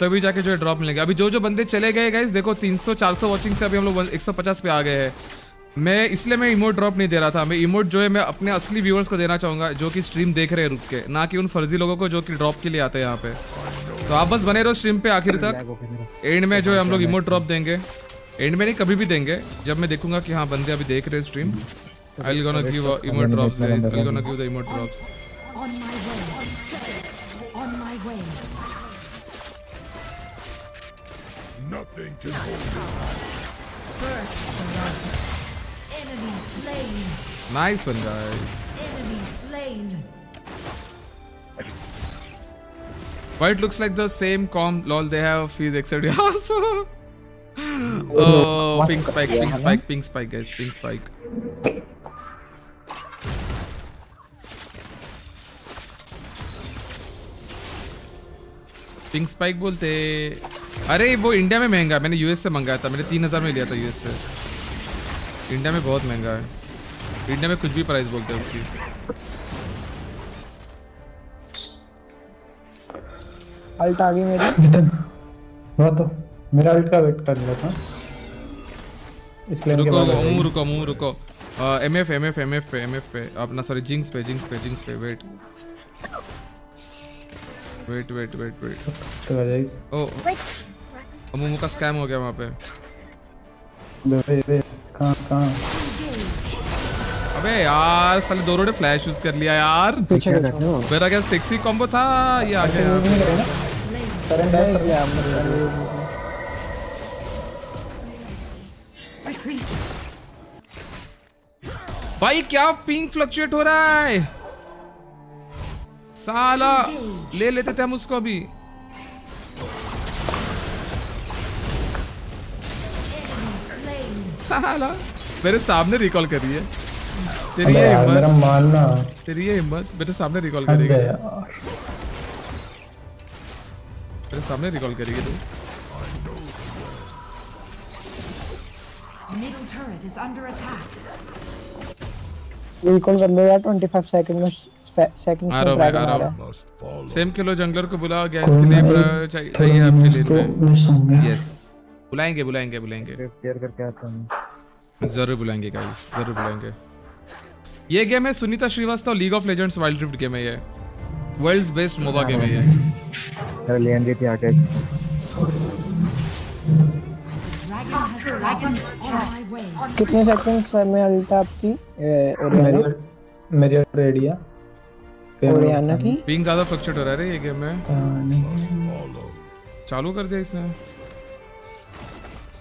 तभी जाके जो है ड्रॉप मिलेगा। अभी जो जो बंदे चले गए गाइस देखो 300 400 वॉचिंग से अभी हम लोग 150 पे आ गए हैं। मैं इसलिए मैं इमोट ड्रॉप नहीं दे रहा था। मैं इमोट जो है मैं अपने असली व्यूअर्स को देना चाहूँगा जो कि स्ट्रीम देख रहे हैं रुक के ना कि उन फर्जी लोगों को जो कि ड्रॉप के लिए आते हैं यहाँ पे। तो आप बस बने रहो स्ट्रीम पे आखिर तक। एंड में जो है हम लोग इमोट ड्रॉप देंगे। एंड में नहीं कभी भी देंगे जब मैं देखूँगा कि हाँ बंदे अभी देख रहे हैं stream I will gonna give emo drops guys I will gonna give the emo drops on my way on my way nothing can hold Enemy slain. Nice one, guys. Enemy slain. But it looks like the same comp. Lol, they have fees, etc. Awesome. Oh pink spike, pink spike, pink spike guys, pink spike. Pink spike बोलते अरे वो India में महँगा है मैंने US से मंगाया था मैंने तीन हज़ार में लिया था यूएस से। इंडिया में बहुत महँगा है। इंडिया में कुछ भी प्राइस बोलते हैं उसकी। अल्ट आ गई मेरी। वो तो। मेरा अल्ट का। वेट कर रहा था इसलिए रुको मुँह रुको मुँह रुको। एमएफ एमएफ एमएफ पे एमएफ पे। अपना सॉरी जिंक्स पे जिंक्स पे जिंक्स पे wait wait wait wait wait ओ मुँह का स्कैम हो गया वहाँ पे। कहाँ कहाँ? अबे यार साले दोनों ने फ्लैश यूज़ कर लिया यार। पीछे मेरा क्या सेक्सी कॉम्बो था? ये आ गया। भाई क्या पिंक फ्लक्चुएट हो रहा है? साला ले लेते थे हम उसको अभी। साला मेरे सामने रिकॉल कर रही है। तेरी ये यार मेरा हिम्मत मानना। तेरी ये हिम्मत मेरे सामने रिकॉल करेगी। मेरे सामने रिकॉल करेगी तू। Middle turret is under attack. Recall कर लो यार 25 सेकंड में सेकंड आ रहा हूँ है हूँ। सेम किलो जंगलर को बुलाओ गैस के लिए ब्र- चाहिए आपके लिए यस बुलाएँगे बुलाएँगे बुलाएँगे। केयर करके आता हूँ। ज़रूर बुलाएँगे गाइस ज़रूर बुलाएँगे। ये गेम है Sunita Srivastava League of Legends Wild Rift game है ये। वर्ल्ड्स बेस्ट मोबा गेम है ये। अरे ले आएँगे थी आके कितने सेकंड में अल्ट आपकी ओरियाना। मेरी मेरी रेडी है। ओरियाना की? पिंग ज़्यादा फ्लक्चुएट हो रहा है रे ये गेम में। चालू कर दिया इसने।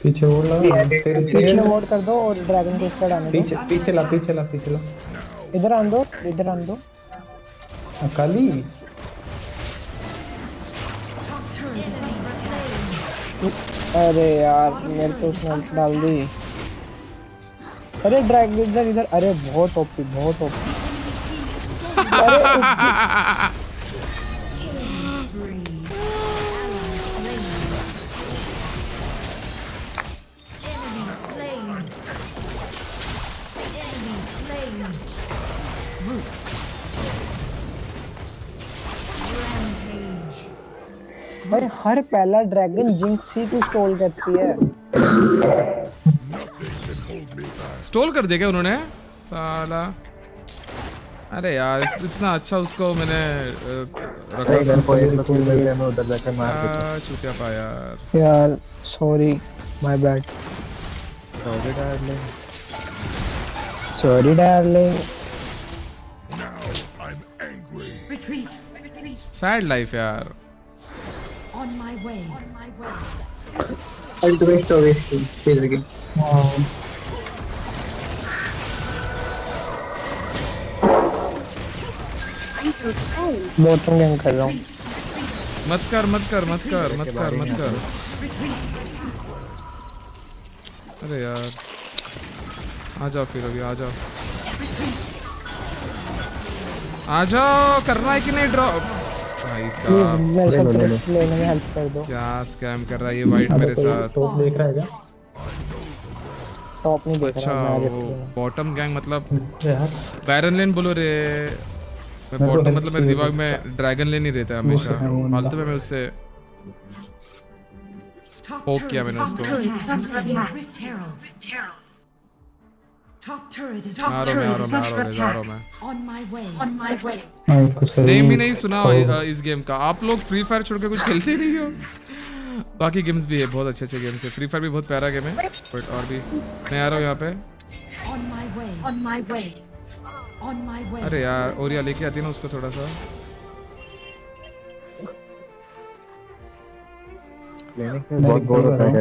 पीछे वो लगा। पीछे वोट कर दो और ड्रैगन को स्टार्ट आने दो। पीछे पीछे ला पीछे ला पीछे ला। इधर आन दो इधर आन दो। काली। अरे यार, मेरे को उसने डाल दी। अरे ड्रैग इधर इधर, अरे बहुत ओपी बहुत ओपी भाई हर पहला ड्रैगन जिंक्स ही तू स्टॉल करती है। स्टोल कर दिया क्या उन्होंने? साला। अरे यार इतना अच्छा उसको मैंने रखा। था को एक लोग मिल मैं उधर जाकर मार के आ, चूतिया पा यार। यार sorry my bad sorry darling sorry darling. Sad life यार। On my way. On my way. वेस्ट फिज गई बॉटम गेम कर रहा हूँ मत कर मत कर मत कर मत कर मत कर। अरे यार। आ जाओ फिर अभी आ जाओ। आ जाओ करना है कि नहीं? ड्रॉप भाई साहब। मेरे साथ थ्रेड लेने में हेल्प कर दो। क्या स्कैम कर रहा है ये वाइट मेरे साथ? टॉप देख रहा है क्या? टॉप नहीं देख अच्छा रहा मैं रिस्क बॉटम गैंग मतलब यार। बैरन लेन बोलो रे। मैं बॉटम मतलब मेरे दिमाग में ड्रैगन लेन ही रहता है हमेशा फालतू में मैं उससे पोक किया मैंने उसको। Top turret is रहा हूँ मैं on my way. On my way. कुछ नेम ही नहीं सुना इस गेम का। आप लोग फ्री फायर छोड़ के कुछ खेलते नहीं हो? बाकी गेम्स भी है बहुत अच्छे अच्छे गेम्स है। फ्री फायर भी बहुत प्यारा गेम है बट और भी। मैं आ रहा हूँ यहाँ पे. अरे यार ओरिया लेके आती ना उसको थोड़ा सा। लेने के बहुत बोर होता है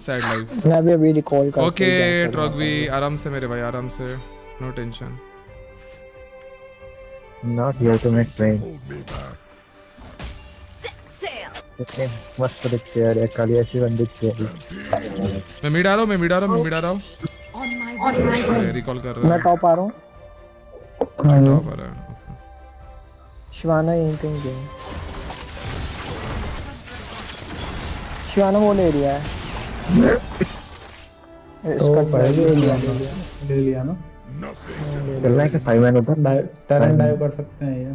सैड लाइफ मैं भी अभी रिकॉल करता ओके ट्रॉगवी आराम से मेरे भाई आराम से। No tension not here to make friends कितने मस्त दिखते हैं यार काली ऐसी बंदी दिखती है। मैं मिड आ रहा हूँ मैं मिड आ रहा हूँ मैं मिड आ रहा हूँ. रिकॉल कर रहा मैं हूँ। टॉप आ रहा हूँ। टॉप आ रहा है। शिवाना यहीं कहीं गई शिवाना वो ले लिया है। इसका तो पहले ले लिया ना। चलना है कि फाइव मैन उधर? टरन डाइव कर सकते हैं ये।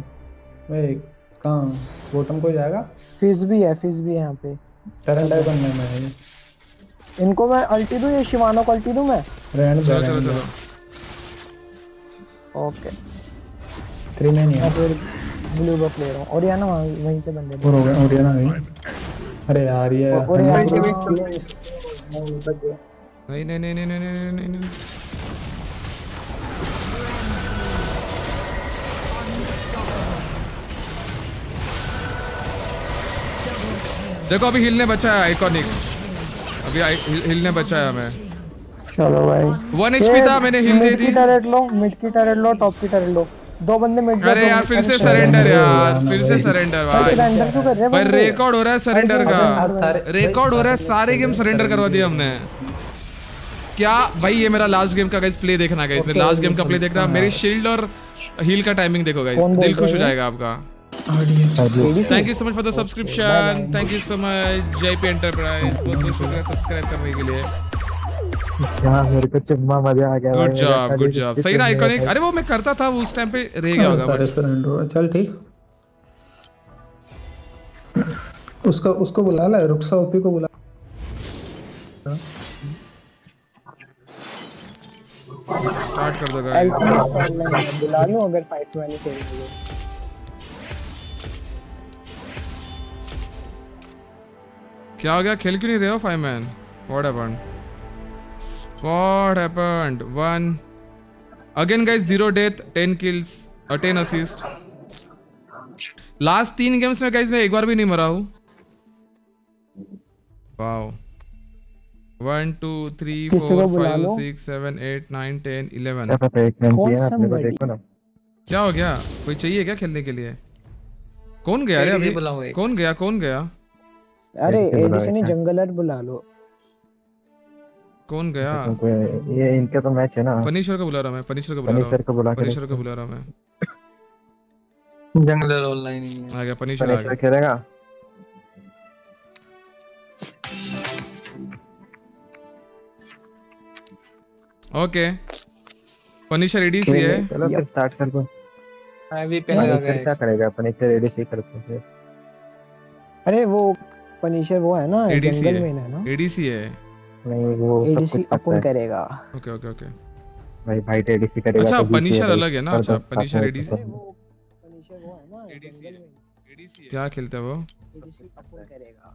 भाई कहाँ? बॉटम को जाएगा? फिज भी है फिज भी है यहाँ पे। टरन डाइव करने में है इनको मैं अल्टी दूँ या शिवाना को अल्टी दूँ मैं? रहने दो चलो चलो रहने दो ओके थ्री में नहीं है। फिर ब्लू बफ ले रहा हूँ। और यहाँ ना वहीं पे बंदे और हो गया ओरिया ना गई अरे यार ये नहीं नहीं नहीं नहीं नहीं नहीं नहीं देखो अभी हिलने बचा है आइकॉनिक अभी हिलने बचा है हमें। चलो भाई। वन एचपी था मैंने हिल दी थी। मिड की टारगेट लो मिड की टारगेट लो टॉप की टारगेट लो। दो बंदे मिड अरे यार फिर से सरेंडर यार फिर से सरेंडर भाई। सरेंडर क्यों कर रहे हैं भाई रिकॉर्ड हो रहा है सरेंडर का। रिकॉर्ड हो रहा है सारे गेम सरेंडर करवा दिए हमने। क्या? भाई ये मेरा लास्ट गेम का गाइस प्ले देखना गाइस मेरा लास्ट गेम का प्ले देखना। मेरी शील्ड और हील का टाइमिंग देखो गाइस दिल खुश हो जाएगा आपका। Thank you so much for the subscription thank you so much JP enterprise बहुत बहुत शुक्रिया सब्सक्राइब करने के लिए। क्या मेरे को चुम्मा मज़ा आ गया गुड जॉब गुड जॉब सही ना आइकॉनिक अरे वो मैं करता था उस टाइम पे रह गया होगा but- सरेंडर चल ठीक। उसका उसको बुला ला रुक्सा ओपी को बुला। स्टार्ट कर दो गाइस बुला लो अगर फाइट में नहीं खेलेंगे क्या हो गया? खेल क्यों नहीं रहे हो five man what happened What happened? One. Again, guys, zero death, ten kills, और टेन assist last तीन games में guys मैं एक bar bhi nahi mara hu wow one क्या हो गया कोई चाहिए क्या खेलने के लिए कौन गया अरे अभी कौन गया कौन गया अरे जंगलर बुला लो कौन गया? ये इनका तो मैच है ना। पनीश्वर को बुला रहा मैं पनीश्वर को बुला रहा पनीश्वर को बुला हूँ। के को बुला रहा मैं। जंगलर ऑनलाइन ही है। आ गया पनीश्वर आ गया। खेलेगा? ओके। पनीश्वर एडीसी है चलो फिर स्टार्ट कर दो। मैं भी पे लगा पनीश्वर क्या गया करेगा? पनीश्वर एडीसी करते हैं अरे वो पनीशर वो है ना जंगल में है है ना एडीसी है। नहीं वो एडीसी अपन करेगा ओके ओके ओके भाई भाई तो एडीसी करेगा अच्छा तो पनीशर अलग है ना अच्छा पनीशर एडीसी दो। पनीशर वो है ना जंगल में क्या खेलता है वो एडीसी अपन करेगा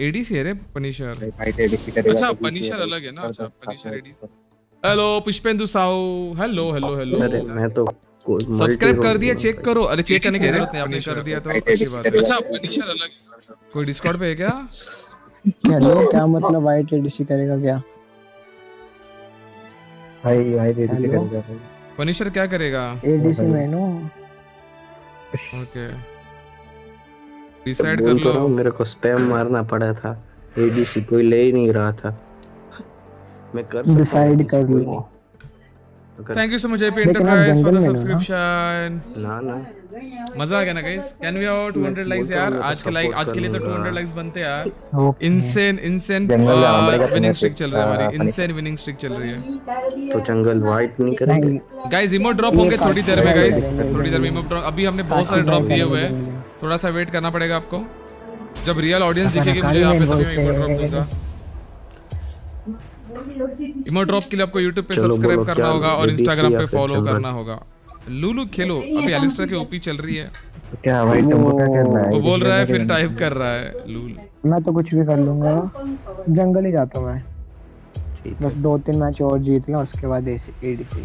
एडीसी है रे पनीशर भाई भाई तो एडीसी करेगा अच्छा तो पनीशर अलग है ना अच्छा punisher ADC hello Pushpendu Sahu hello hello hello मैं तो सब्सक्राइब कर दिया चेक करो अरे चेक करने की ज़रूरत नहीं आपने कर दिया तो अच्छी बात है अच्छा पनीशर अलग कोई डिस्कॉर्ड पे है क्या हेलो क्या मतलब वाइट एडीसी करेगा क्या? भाई भाई हेलो? करेगा भाई। पनिशर क्या करेगा? एडीसी में नो। ओके डिसाइड कर तो लो। मेरे को स्पैम मारना पड़ा था। एडीसी कोई ले ही नहीं रहा था। मैं कर डिसाइड कर लो। Thank you so much AP enterprise for the subscription ना ना। मज़ा आ गया ना guys can we out 200 likes यार? आज के लाइक आज के लिए तो 200 लाइक्स बनते यार। इनसेन इनसेन विनिंग स्ट्रिक चल रहा है हमारी। इनसेन विनिंग स्ट्रिक चल रही है। तो जंगल वाइट नहीं करेंगे? गाइस इमो ड्रॉप होंगे थोड़ी देर में गाइस थोड़ी देर में इमो ड्रॉप अभी हमने बहुत सारे ड्रॉप दिए हुए हैं। थोड़ा सा वेट करना पड़ेगा आपको। जब रियल ऑडियंस दिखेगी मुझे यहाँ पे तभी मैं इमो ड्रॉप दूँगा। इमो ड्रॉप के लिए आपको YouTube पे सब्सक्राइब करना होगा और Instagram पे फॉलो करना होगा। लूलू खेलो अभी एलिस्टर के ओपी चल रही है। तो क्या भाई तुमको क्या करना है? वो बोल रहा है फिर टाइप कर रहा है? लूल। मैं तो कुछ भी कर लूँगा। जंगल ही जाता हूँ मैं। बस दो तीन मैच और जीत लें उसके बाद एडीसी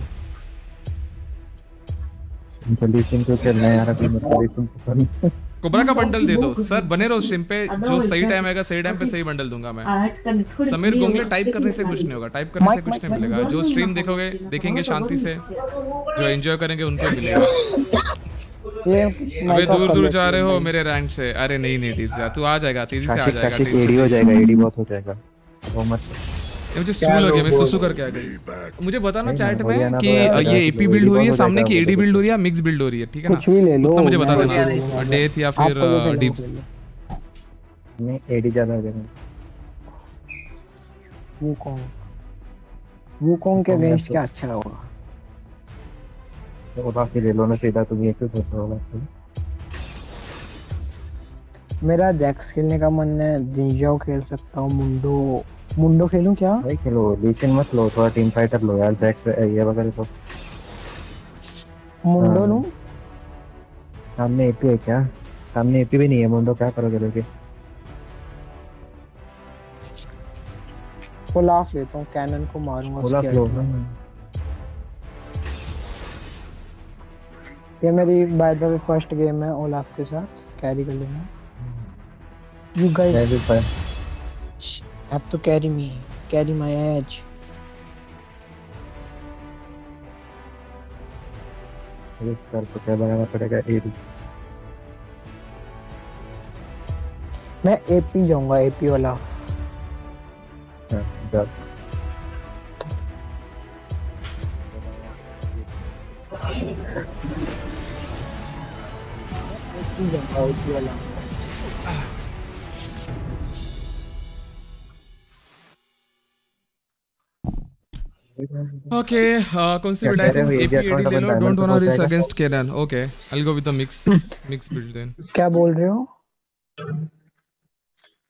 जल्दी सिंह को खेलना है यार अभी मतलब तुमको करना कोबरा का बंडल दे दो। सर बने रहो स्ट्रीम पे जो सही टाइम आएगा सही टाइम पे सही बंडल दूँगा मैं। समीर गोंगले टाइप करने से कुछ नहीं होगा टाइप करने से कुछ नहीं मिलेगा। जो स्ट्रीम देखोगे देखेंगे शांति से जो एंजॉय करेंगे उनको मिलेगा। अबे दूर दूर जा रहे हो मेरे रैंक से। अरे नहीं नहीं टीप्स तू आ जाएगा तेज़ी से आ जाएगा एडी हो जाएगा एडी बहुत हो जाएगा। वो मत मुझे हो गया मैं सुसु करके आ गई। मुझे बताना चैट में है कि तो ये एपी बिल्ड हो रही है सामने की एडी तो बिल्ड हो रही है मिक्स बिल्ड हो रही है ठीक है ना? कुछ भी ले लो उतना मुझे बता देना। डेथ या फिर डीप्स है, नहीं एडी ज़्यादा हो जाएगा वो कौन वो कौन के अगेंस्ट तो- क्या अच्छा होगा? तो बाकी ले लो ना सीधा तुम ये क्यों सोच रहे हो। मेरा जैक्स खेलने का मन है जिंजाओ खेल सकता हूँ मुंडो मुंडो खेलूं क्या? भाई खेलो लीशन मत लो थोड़ा टीम फाइटर लो यार जैक्स ये वगैरह तो। मुंडो हाँ। लूँ? सामने एपी है क्या? सामने एपी भी नहीं है मुंडो क्या करोगे लोगे? ओलाफ लेता हूँ कैनन को मारूँगा ओला उसके फ्लो हेड में। ये मेरी by the way first game है ओलाफ के साथ कैरी कर लेना। यू गाइस पर have to carry me carry my age. इस कर को क्या लगाना पड़ेगा एडी मैं एपी जाऊँगा एपी ओलाफ हाँ, एपी जाऊँगा एपी ओलाफ ओके कौन सी बिल्ड आई रहे हो? थिंक ये एपी account एडी ले डोंट वांट पहुंचाएगा? Against Keran okay I will go with the mix mix build then क्या बोल रहे हो?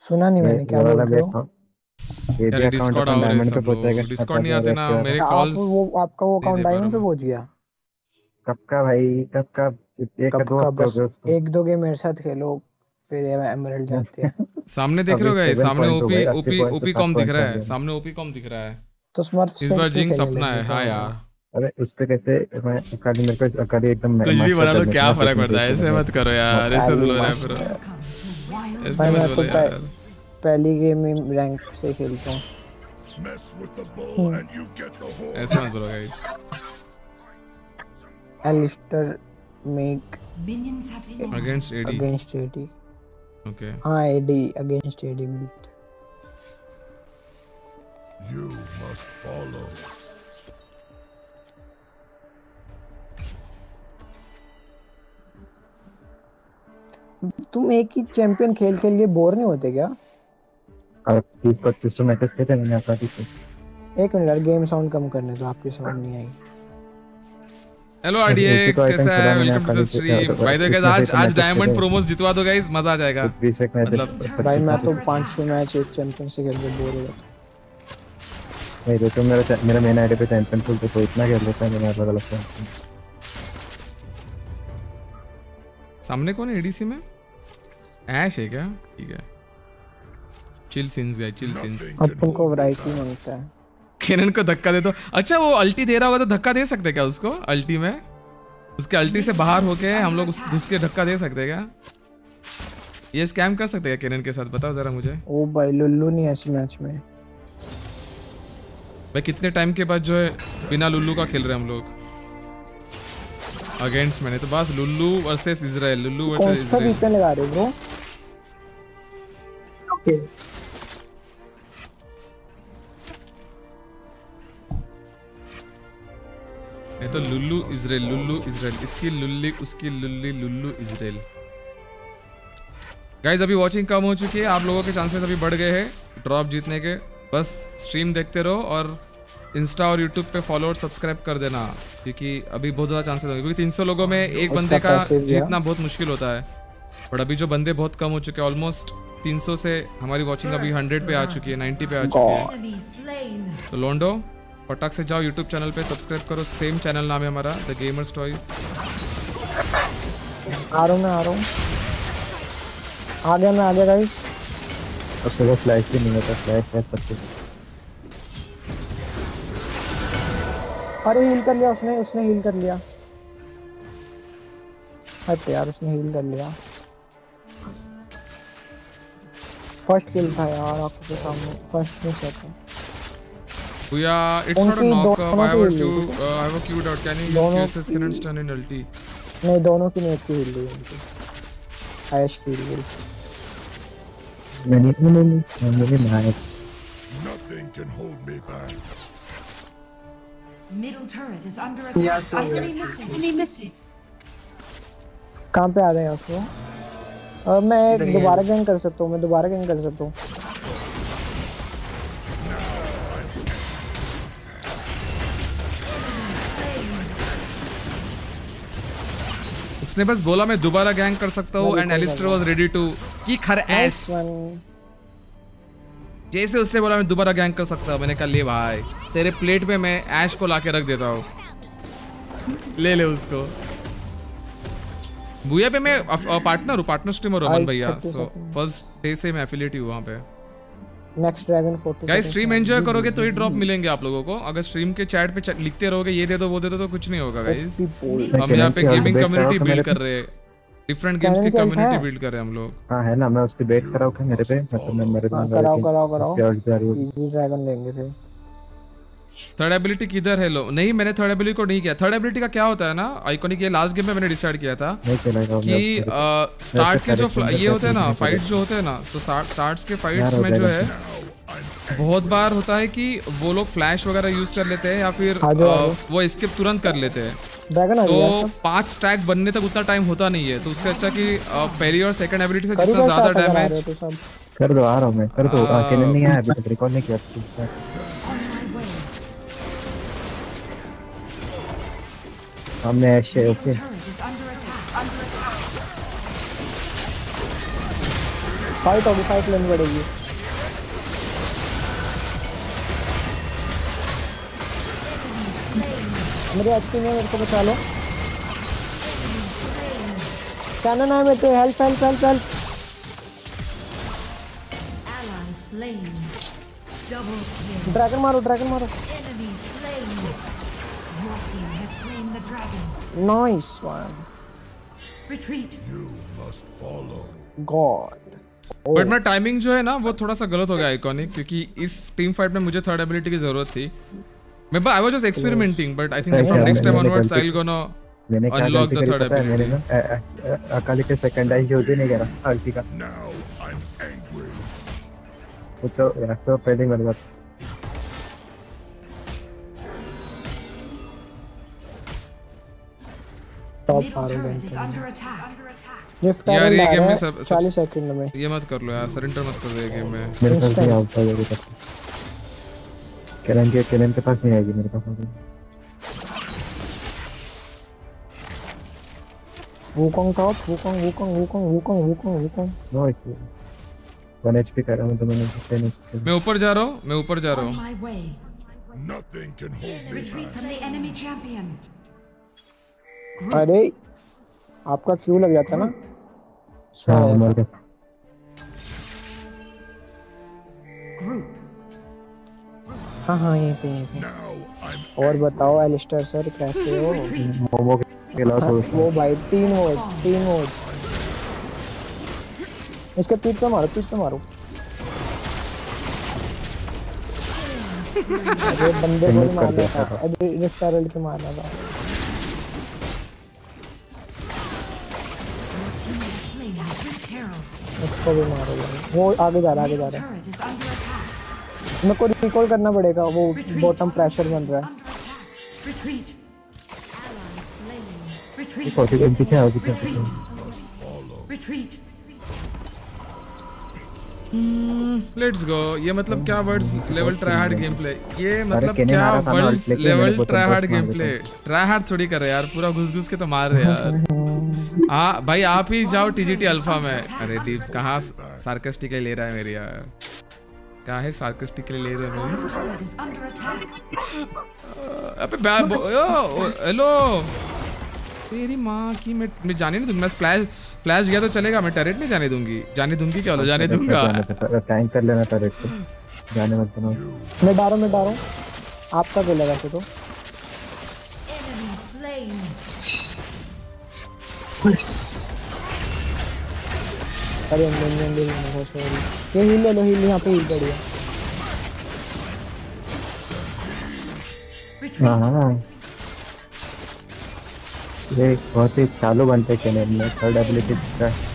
सुना नहीं मैंने क्या बोल रहे हो? यार डिस्कॉर्ड अपन आओ रे डायमंड पे सब लोग। डिस्कॉर्ड नहीं आते ना मेरे कॉल्स वो आपका वो अकाउंट डायमंड पे पहुँच गया। कब का भाई कब का? एक कब दो हो एक दो गेम मेरे साथ खेलो फिर एमराल्ड जाती है। सामने देख रहे हो गाइस सामने ओपी ओपी ओपी कम 7 दिख रहा है सामने ओपी कॉम दिख रहा है। तो स्मर्फ इस बार जिंक्स अपना है हाँ? यार। अरे उस पे कैसे मैं अकाली मेरे को अकाली एकदम कुछ भी बना लो क्या फ़र्क पड़ता है? ऐसे मत करो यार ऐसे तो लो यार master। फिर। ऐसे मत तो बोलो यार। पहली गेम में रैंक से खेलता हूँ. ऐसे मत बोलो guys Alistar make. Against AD against AD okay हाँ AD against AD build You must follow. तुम एक ही चैंपियन खेल खेल के बोर नहीं होते क्या? और तीस पच्चीस तो मैचेस खेले मैंने से एक मिनट यार गेम साउंड कम करने दो तो आपकी साउंड नहीं आई। हेलो आरडीएक्स तो कैसा है? Welcome to the stream by the way इसमें आज तो आज डायमंड प्रोमोस जितवा दो गाइस मज़ा आ जाएगा। मतलब भाई मैं तो पच्चीस पाँच छह मैच एक चैंपियन से खेल के बोर हो जाता नहीं तो तुम मेरा मेरा मेन आईडी पे चैंपियन फुल तो इतना खेल लेता है मैं अलग अलग सामने कौन है एडीसी में? ऐश है क्या? ठीक है। Chill scenes guys chill scenes अब तुमको वैरायटी माँगता है। केनन को धक्का दे दो। अच्छा वो अल्टी दे रहा होगा तो धक्का दे सकते क्या उसको अल्टी में? उसके अल्टी से बाहर होके हम लोग उस घुस के धक्का दे सकते क्या? ये स्कैम कर सकते क्या केनन के साथ? बताओ जरा मुझे। ओ भाई लुल्लू नहीं है इस मैच में। भाई कितने टाइम के बाद जो है बिना लुल्लू का खेल रहे हैं हम लोग? अगेंस्ट मैंने तो बस लुल्लू वर्सेस इजराइल लुल्लू कौन वर्सेस सा इजराइल वीपन लगा रहे हो ओके नहीं तो लुल्लू इजराइल लुल्लू इजराइल इसकी लुल्ली उसकी लुल्ली लुल्लू इजराइल गाइज़ अभी वॉचिंग कम हो चुकी है। आप लोगों के चांसेस अभी बढ़ गए हैं ड्रॉप जीतने के। बस स्ट्रीम देखते रहो और इंस्टा और यूट्यूब पे फॉलो और सब्सक्राइब कर देना क्योंकि अभी बहुत ज़्यादा चांसेस होंगे क्योंकि 300 लोगों में एक बंदे का जीतना बहुत मुश्किल होता है। बट अभी जो बंदे बहुत कम हो चुके हैं ऑलमोस्ट 300 से हमारी वॉचिंग अभी 100 पे आ चुकी है 90 पे आ चुकी है। तो लोंडो फटाक से जाओ यूट्यूब चैनल पे सब्सक्राइब करो। सेम चैनल नाम है हमारा द गेमर्स टॉयज आ रहा हूँ मैं आ रहा हूँ। आ गया मैं आ गया गाइस उसके पास फ्लैश भी नहीं होता फ्लैश है सब कुछ अरे हील कर लिया उसने उसने हील कर लिया हट यार उसने हील कर लिया फ़र्स्ट किल था यार आपके सामने फ़र्स्ट मिस था Yeah, it's not a उनकी knock up. दोनों I have की a Q. थी। Uh, I have a Q'd out. Can you use दोनों QSS cannon stun in ulti? नहीं दोनों की नहीं हील ली उनकी आयश की heal many many many knives Nothing can hold me back. Middle turret is under Yeah, attack. so Enemy missing. Enemy missing. कहाँ पे आ रहे हैं आप लोग अब मैं। दोबारा गैंग कर सकता हूँ मैं दोबारा गैंग कर सकता हूँ उसने बस बोला मैं दोबारा गैंग कर सकता हूँ and Alistar was ready to की खर एस जैसे उसने बोला मैं दोबारा गैंग कर सकता हूँ. मैंने कहा ले भाई तेरे प्लेट में मैं ऐश को लाके रख देता हूँ। ले ले उसको। बुया पे मैं पार्टनर हूँ पार्टनर स्ट्रीमर हूँ भैया। सो फ़र्स्ट डे से मैं एफिलिएट हूँ वहाँ पे। Next dragon forty guys stream enjoy करोगे तो ही ड्रॉप मिलेंगे आप लोगों को। अगर स्ट्रीम के चैट पे लिखते रहोगे ये दे दो वो दे दो तो कुछ नहीं होगा गाइस हम यहाँ पे गेमिंग कम्युनिटी बिल्ड कर रहे हैं। डिफरेंट गेम्स की कम्युनिटी बिल्ड कर रहे हैं हम लोग। हाँ है ना मैं उसकी बेट कराऊँ क्या मेरे पे मतलब मैं मेरे हाँ, में कराओ कराओ कराओ। इजी ड्रैगन लेंगे फिर। थर्ड एबिलिटी किधर है लो? नहीं मैंने थर्ड एबिलिटी को नहीं किया। थर्ड एबिलिटी का क्या होता है ना? आइकॉनिक ये लास्ट गेम में मैंने डिसाइड किया था कि स्टार्ट के जो ये होते हैं ना फाइट जो होते हैं ना तो स्टार्ट्स के फाइट्स में जो है बहुत बार होता है कि वो लोग फ्लैश वगैरह यूज़ कर लेते हैं या फिर आ जाओ, आ वो स्किप तुरंत कर लेते हैं। तो पाँच स्टैक बनने तक उतना टाइम होता नहीं है। तो उससे अच्छा कि पहली और सेकंड एबिलिटी से जितना ज़्यादा डैमेज हो कर दो आ रहा हूँ मैं कर दो। अकेले नहीं आया अभी तक रिकॉर्ड नहीं किया सामने ऐसे ओके. फाइट होगी फाइट लेनी पड़ेगी मेरे एचपी में मेरे को बचा लो। कैनन है मेरे पे? Help help help help. Dragon मारो ड्रैगन मारो. Nice one Retreat. You must follow. God but मेरा टाइमिंग जो है ना वो थोड़ा सा गलत हो गया आइकॉनिक क्योंकि इस टीम फाइट में मुझे थर्ड एबिलिटी की ज़रूरत थी। मैं I was just experimenting but I think Right, from yeah, next time मैंने ऑनवर्ड्स आई गलती- विल गोना मैंने थर्ड पता है मैंने एबिलिटी ना अकाली के सेकंड आई यूज़ ही नहीं करा अल्टी का। Now I'm angry. वो तो यार तो पहले ही मर गया टॉप मारो. लिफ्ट यार ये गेम में है सब 40 सब सेकंड में। ये मत कर लो यार सरेंडर मत कर दो गेम में। मेरे नहीं आउट है तक केलन के केलन के पास नहीं आएगी मेरे पास अभी Wukong top Wukong Wukong Wukong Wukong Wukong Wukong no issue one HP कर रहा हूँ तो मैंने टेन एचपी मैं ऊपर जा रहा हूँ मैं ऊपर जा रहा हूँ. Nothing can hold me back. अरे आपका क्यों लग जाता ना? हाँ मर गया. हाँ हाँ यहीं पे यहीं पे। और बताओ एलिस्टर सर कैसे हो? मोमो के अलावा हाँ, तो वो भाई तीन वोट तीन वोट इसके पीठ पे मारो पीठ पे मारो। अरे बंदे को ही मारना था। अरे रेस्टोरेंट के मारना था। इसको भी मारो। वो आगे जा रहा है आगे जा रहा है। मेरे को रिकॉल करना पड़ेगा वो बॉटम प्रेशर बन रहा है. लेट्स गो ये मतलब क्या words level try hard game play ये मतलब क्या words level try hard game play try hard थोड़ी कर रहे यार पूरा घुस घुस के तो मार रहे यार। हाँ भाई आप ही जाओ टीजीटी अल्फ़ा में। अरे दीप्स कहाँ सार्केस्टिकली ले रहा है मेरी यार? क्या है सार्केस्टिकली ले रहे हो. अबे ओ, हेलो तेरी माँ की मैं मैं जाने नहीं दूँगी मैं स्प्लैश फ्लैश गया तो चलेगा मैं टरेट नहीं जाने दूँगी। जाने दूँगी क्या बोलो जाने दूँगा? टैंक कर लेना रेड को जाने मत देना मैं डारो मैं डारो। आपका क्या लगा तो। Slain. अरे ले लेना बहुत सॉरी ये हील ले लो हील यहाँ पे हील बढ़िया हाँ हाँ ये बहुत ही चालू बनते हैं कैनन में थर्ड एबिलिटी दिखता है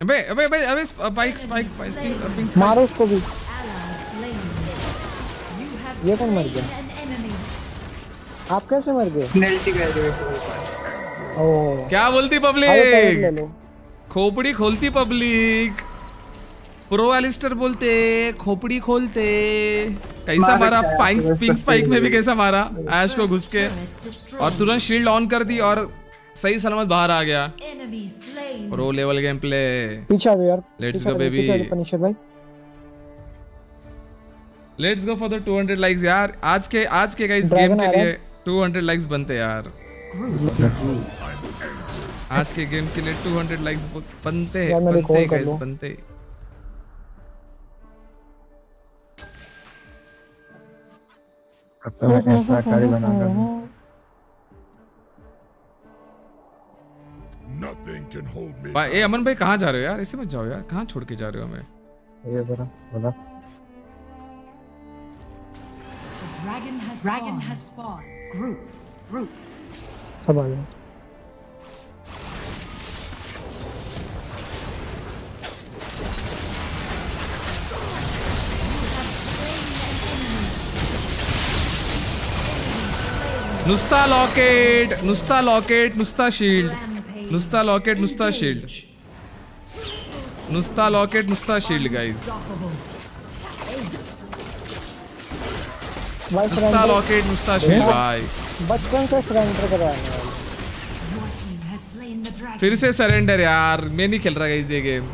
अबे अबे अबे अबे स्पाइक स्पाइक स्पाइक मारो उसको भी। ये कौन मर गया? आप कैसे मर गए? पेनल्टी ग्रेजुएट क्या बोलती पब्लिक? खोपड़ी खोलती पब्लिक। प्रो एलिस्टर बोलते खोपड़ी खोलते। कैसा मारा यार, पिंक स्पाइक में भी कैसा मारा? ऐश को घुस के। और तुरंत शील्ड ऑन कर दी और सही सलामत बाहर आ गया। प्रो लेवल गेम प्ले पीछे आ जाओ यार. पीछे आ जाओ, पनिशर भाई। Let's go for the 200 likes यार। आज के आज के गाइस गेम के लिए 200 लाइक्स बनते यार। आज के गेम के लिए 200 लाइक्स बनते मैं बनते कर गाइस बनते अब मैं ऐसा अटारी बनाऊँगा Nothing can hold me. भाई ए अमन भाई कहाँ जा रहे हो यार ऐसे मत जाओ यार कहाँ छोड़ के जा रहे हो हमें ये जरा बोला The dragon has dragon has spawned. Group. Group. सब आ नुसता लॉकेट नुसता लॉकेट नुसता शील्ड। नुसता लॉकेट नुसता शील्ड। नुसता लॉकेट नुसता शील्ड गाइस नुसता लॉकेट नुसता शील्ड भाई बचपन से सरेंडर slain the dragon. फिर से सरेंडर यार। मैं नहीं खेल रहा गाइस ये गेम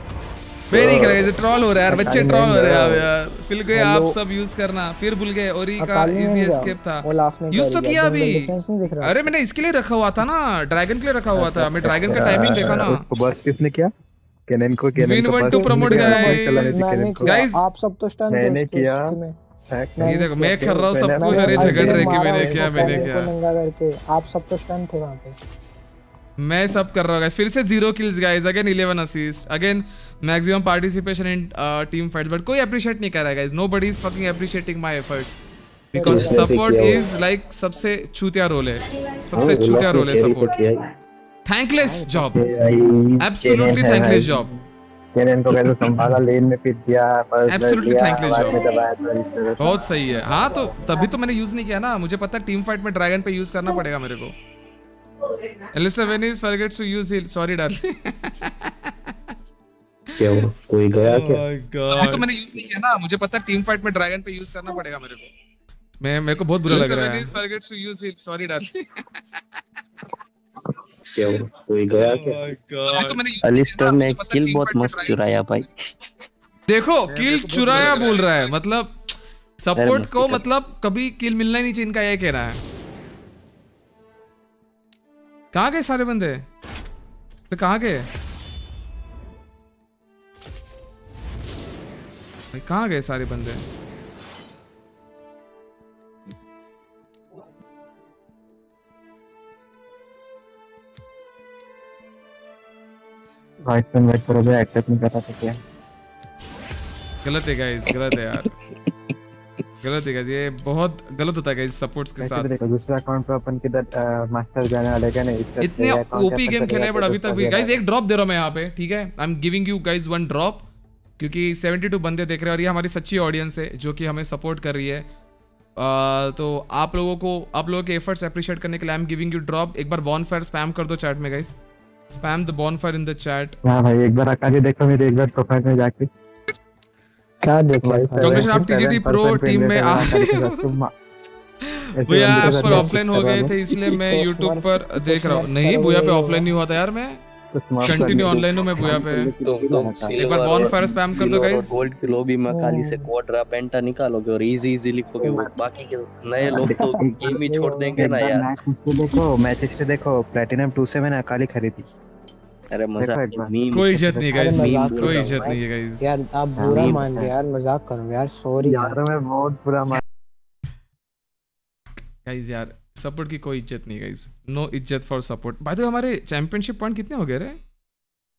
मैं नहीं खेल ट्रॉल हो रहा है यार बच्चे ट्रॉल हो रहे हैं अब यार। फिर गए आप सब यूज़ करना। फिर भूल गए ओरी का इजी एस्केप था। यूज़ तो किया अभी। Defense नहीं दिख रहा। अरे मैंने इसके लिए रखा हुआ था ना ड्रैगन के लिए रखा हुआ था। मैं ड्रैगन का टाइमिंग देखा ना। उसको बस किसने किया? केनन को केनन को केनन को किया। Guys, आप सब तो स्टन थे मैंने किया। ये देखो मैं कर रहा हूँ सब कुछ अरे झगड़ रहे कि मैंने किया मैंने किया। आप सब तो स्टन थे वहाँ पे। मैं सब कर रहा हूँ फिर से zero kills guys again 11 assist again maximum participation in team fight but कोई अप्रिशिएट नहीं कर रहा है guys nobody is fucking appreciating my efforts because support is like सबसे चूतिया रोल है. हाँ, सबसे चूतिया रोल है support thankless job absolutely thankless job. बहुत सही है। हाँ तो तभी तो मैंने यूज़ नहीं किया ना। मुझे पता है टीम फाइट में ड्रैगन पे यूज़ करना पड़ेगा मेरे को। Alistar Venice forgets to use heal sorry darling क्या हुआ? कोई गया क्या? अभी तो मैंने यूज़ नहीं किया ना। मुझे पता है टीम फाइट में ड्रैगन पे यूज़ करना पड़ेगा मेरे को। मैं मेरे को बहुत बुरा लग रहा है। Forgets to use heal sorry darling क्या हुआ? कोई गया क्या? तो मैंने अलिस्टर ने। किल बहुत मस्त चुराया भाई। देखो किल चुराया बोल रहा है। मतलब सपोर्ट को मतलब कभी किल मिलना ही नहीं चाहिए इनका ये कह रहा है। कहा गए सारे बंदे? तो कहा गए? कहा गए सारे बंदे? वाइट वाइट एक्सेप्ट नहीं करता क्या? गलत है गलत है यार। गलत है ये बहुत गलत होता है सपोर्ट्स के साथ। देखो दूसरे अकाउंट पे अपन किधर मास्टर जाने वाले क्या नहीं इतने ओपी गेम का खेले बट तो अभी तक भी गाइस एक ड्रॉप दे रहा हूँ मैं यहाँ पे ठीक है? I am giving you guys one drop क्योंकि 72 बंदे देख रहे हैं और ये हमारी सच्ची ऑडियंस है जो कि हमें सपोर्ट कर रही है। आ, तो आप लोगों को आप लोगों के एफर्ट्स अप्रिशिएट करने के लिए I am giving you drop एक बार बॉन फायर स्पैम कर दो चैट में guys spam the bonfire in the chat हाँ भाई एक बार आकाश देखो मेरे एक बार प्रोफ़ाइल में जाके। क्या देख कांग्रेस आप टीजीटी प्रो टीम में आ रहे हो भैया आप पर ऑफलाइन हो गए थे इसलिए मैं यूट्यूब पर देख रहा हूँ। नहीं भैया पे ऑफलाइन नहीं हुआ था यार मैं। कंटिन्यू ऑनलाइन हूँ मैं भैया पे। एक बार बॉन फायर स्पैम कर दो गाइस गोल्ड की लॉबी में काली से क्वाड्रा पेंटा निकालोगे और इजी इजी लिखोगे वो। बाकी के नए लोग तो गेम ही छोड़ देंगे ना यार। मैच देखो मैच हिस्ट्री देखो। प्लेटिनम 2 से मैंने अकाली खरीदी। अरे मज़ाक मीम कोई इज़्ज़त नहीं गाइस कोई इज़्ज़त नहीं है गाइस यार आप बुरा हाँ, मान रहे यार मज़ाक करो यार सॉरी यार मैं बहुत बुरा मान गाइस यार सपोर्ट की कोई इज़्ज़त नहीं गाइस नो इज़्ज़त for support by the way हमारे चैंपियनशिप पॉइंट कितने हो गए रे?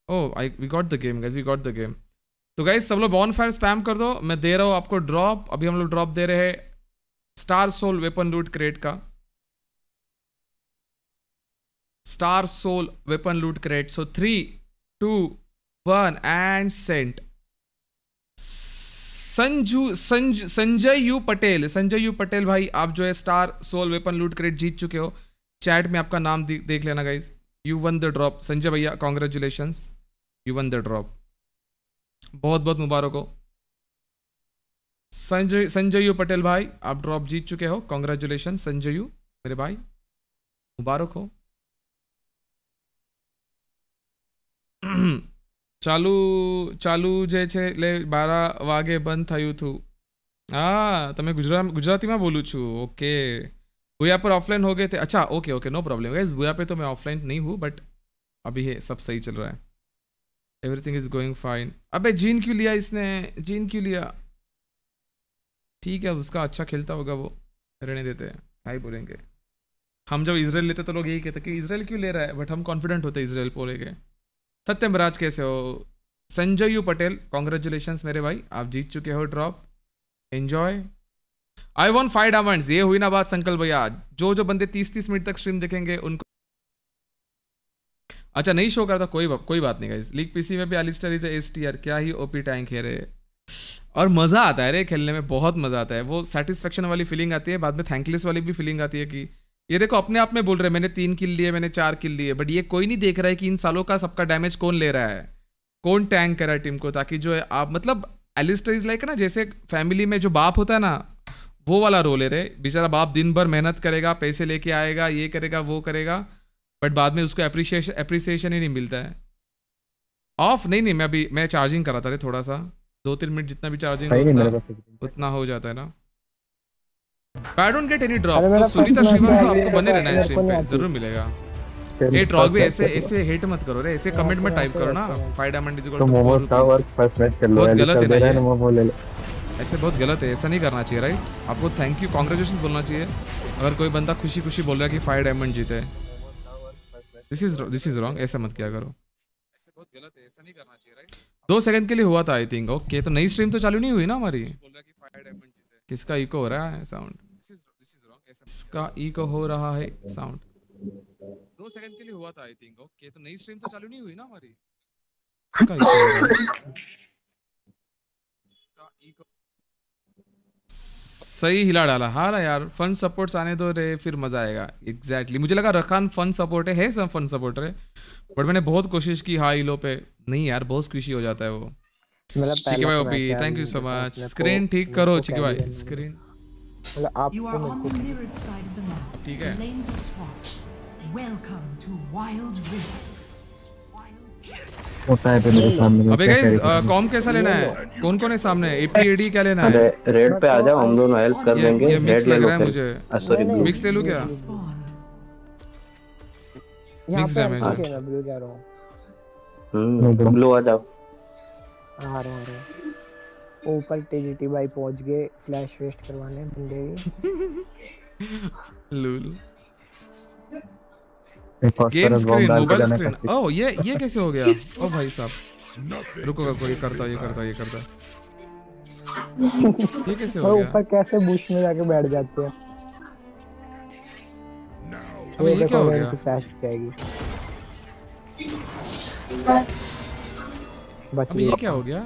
ओह I we got the game guys we got the game तो गाइस सब लोग बॉन फायर स्पैम कर दो। मैं दे रहा हूँ आपको ड्रॉप अभी हम लोग ड्रॉप दे रहे हैं। Star soul weapon loot crate का। Star soul weapon loot crate so three two one and sent Sanju Sanj Sanjay U Patel Sanjay U Patel भाई, आप जो है star soul weapon loot crate जीत चुके हो। चैट में आपका नाम देख लेना guys you won the drop Sanjay भैया congratulation you won the drop बहुत बहुत मुबारक हो। संजय संजय यू पटेल भाई, आप ड्रॉप जीत चुके हो। कॉन्ग्रेचुलेशन संजय। यू मेरे भाई, मुबारक हो। ચાલુ ચાલુ જે છે એટલે બારા વાગે બંધ થયું હતું હા તમે ગુજરાત ગુજરાતીમાં बोलूँ છું ओके बुया पर ऑफलाइन हो गए थे अच्छा okay okay no problem guys बुया पे तो मैं ऑफलाइन नहीं हूँ बट अभी है सब सही चल रहा है एवरीथिंग इज गोइंग फाइन अबे जीन क्यों लिया इसने जीन क्यों लिया ठीक है उसका अच्छा खेलता होगा वो रहने देते हैं क्या ही बोलेंगे हम जब इसराइल लेते तो लोग यही कहते कि इसराइल क्यों ले रहा है बट हम कॉन्फिडेंट होते इसराइल बोलेंगे सत्यम राज कैसे हो? संजय यू पटेल कॉन्ग्रेचुलेशन मेरे भाई आप जीत चुके हो drop enjoy I want five diamonds ये हुई ना बात संकल्प भैया। जो जो बंदे तीस तीस मिनट तक स्ट्रीम देखेंगे उनको अच्छा नहीं शो करता कोई बा, कोई बात नहीं गाइस लीग पीसी में भी Alistar is S T R क्या ही ओपी टैंक है रे। और मज़ा आता है रे खेलने में बहुत मज़ा आता है। वो सेटिस्फेक्शन वाली फीलिंग आती है बाद में थैंकलेस वाली भी फीलिंग आती है कि ये देखो अपने आप में बोल रहे हैं मैंने तीन किल लिए मैंने चार किल लिए बट ये कोई नहीं देख रहा है कि इन सालों का सबका डैमेज कौन ले रहा है? कौन टैंक कर रहा है टीम को ताकि जो है आप मतलब एलिस्टर इज़ लाइक ना जैसे फैमिली में जो बाप होता है ना वो वाला रोल है। रे बेचारा बाप दिन भर मेहनत करेगा पैसे लेके आएगा ये करेगा वो करेगा बट बाद में उसको अप्रिशिएशन अप्रिसिएशन ही नहीं मिलता है। ऑफ़ नहीं नहीं मैं अभी मैं चार्जिंग करा था रे थोड़ा सा। दो तीन मिनट जितना भी चार्जिंग होता पास उतना हो जाता है ना। I don't get any drop तो सुनीता श्रीवास्तव है, आपको बने रहना है स्ट्रीम पे. ज़रूर मिलेगा. ए ट्रॉक भी ऐसे ऐसे हेट मत करो रे. ऐसे कमेंट में टाइप करो ना. फाइव डायमंड इज़ तो मोमोज खाओ और फ़र्स्ट मैच कर लो बहुत ऐसे गलत है ना ये। ले ऐसे बहुत गलत है. ऐसा नहीं करना चाहिए राइट आपको थैंक यू कॉन्ग्रेचुलेशन बोलना चाहिए. अगर कोई बंदा खुशी खुशी बोल रहा है कि फाइव डायमंड जीते. This is this is wrong ऐसा मत किया करो. ऐसे बहुत गलत है ऐसा नहीं करना चाहिए राइट दो सेकंड के लिए हुआ था आई थिंक ओके तो नई स्ट्रीम तो चालू नहीं हुई ना हमारी? किसका इको हो रहा है? साउंड इसका इको हो रहा है साउंड। दो सेकंड के लिए हुआ था आई थिंक ओके तो नई स्ट्रीम तो चालू नहीं हुई ना हमारी? हो है। सही हिला डाला। हाँ ना यार फन सपोर्ट्स आने दो रे फिर मज़ा आएगा। Exactly exactly. मुझे लगा रखान फन सपोर्ट है, है सब फन सपोर्टर है। बट मैंने बहुत कोशिश की हाई लो पे। नहीं यार बहुत खुशी हो जाता है वो। चिकी भाई OP thank you so much screen ठीक करो चिकी भाई स्क्रीन मतलब आपको मेरे को. ठीक है. होता है तो मेरे सामने अबे गाइस कॉम कैसा लेना है? कौन कौन है सामने? एपीएडी क्या लेना है? रेड पे आ जाओ हम दोनों हेल्प कर देंगे। ये मिक्स ले लग लो रहा है मुझे। सॉरी मिक्स ले लूँ क्या? damage एंट्री है। मैं ब्लू जा रहा हूँ। हम्म ब्लू आ जाओ। आ रहा हूँ आ रहा हूँ। ऊपर टीजीटी भाई पहुँच गए फ्लैश वेस्ट करवाने बंदे की। Lol. Game screen mobile screen oh ये ये कैसे हो गया? ओ भाई साहब। रुको रुको ये करता ये करता ये करता। ये कैसे हो गया? ऊपर कैसे बुश में जाके बैठ जाते हैं? अबे ये क्या हो गया? इनकी फ्लैश जाएगी। बच अबे ये क्या हो गया?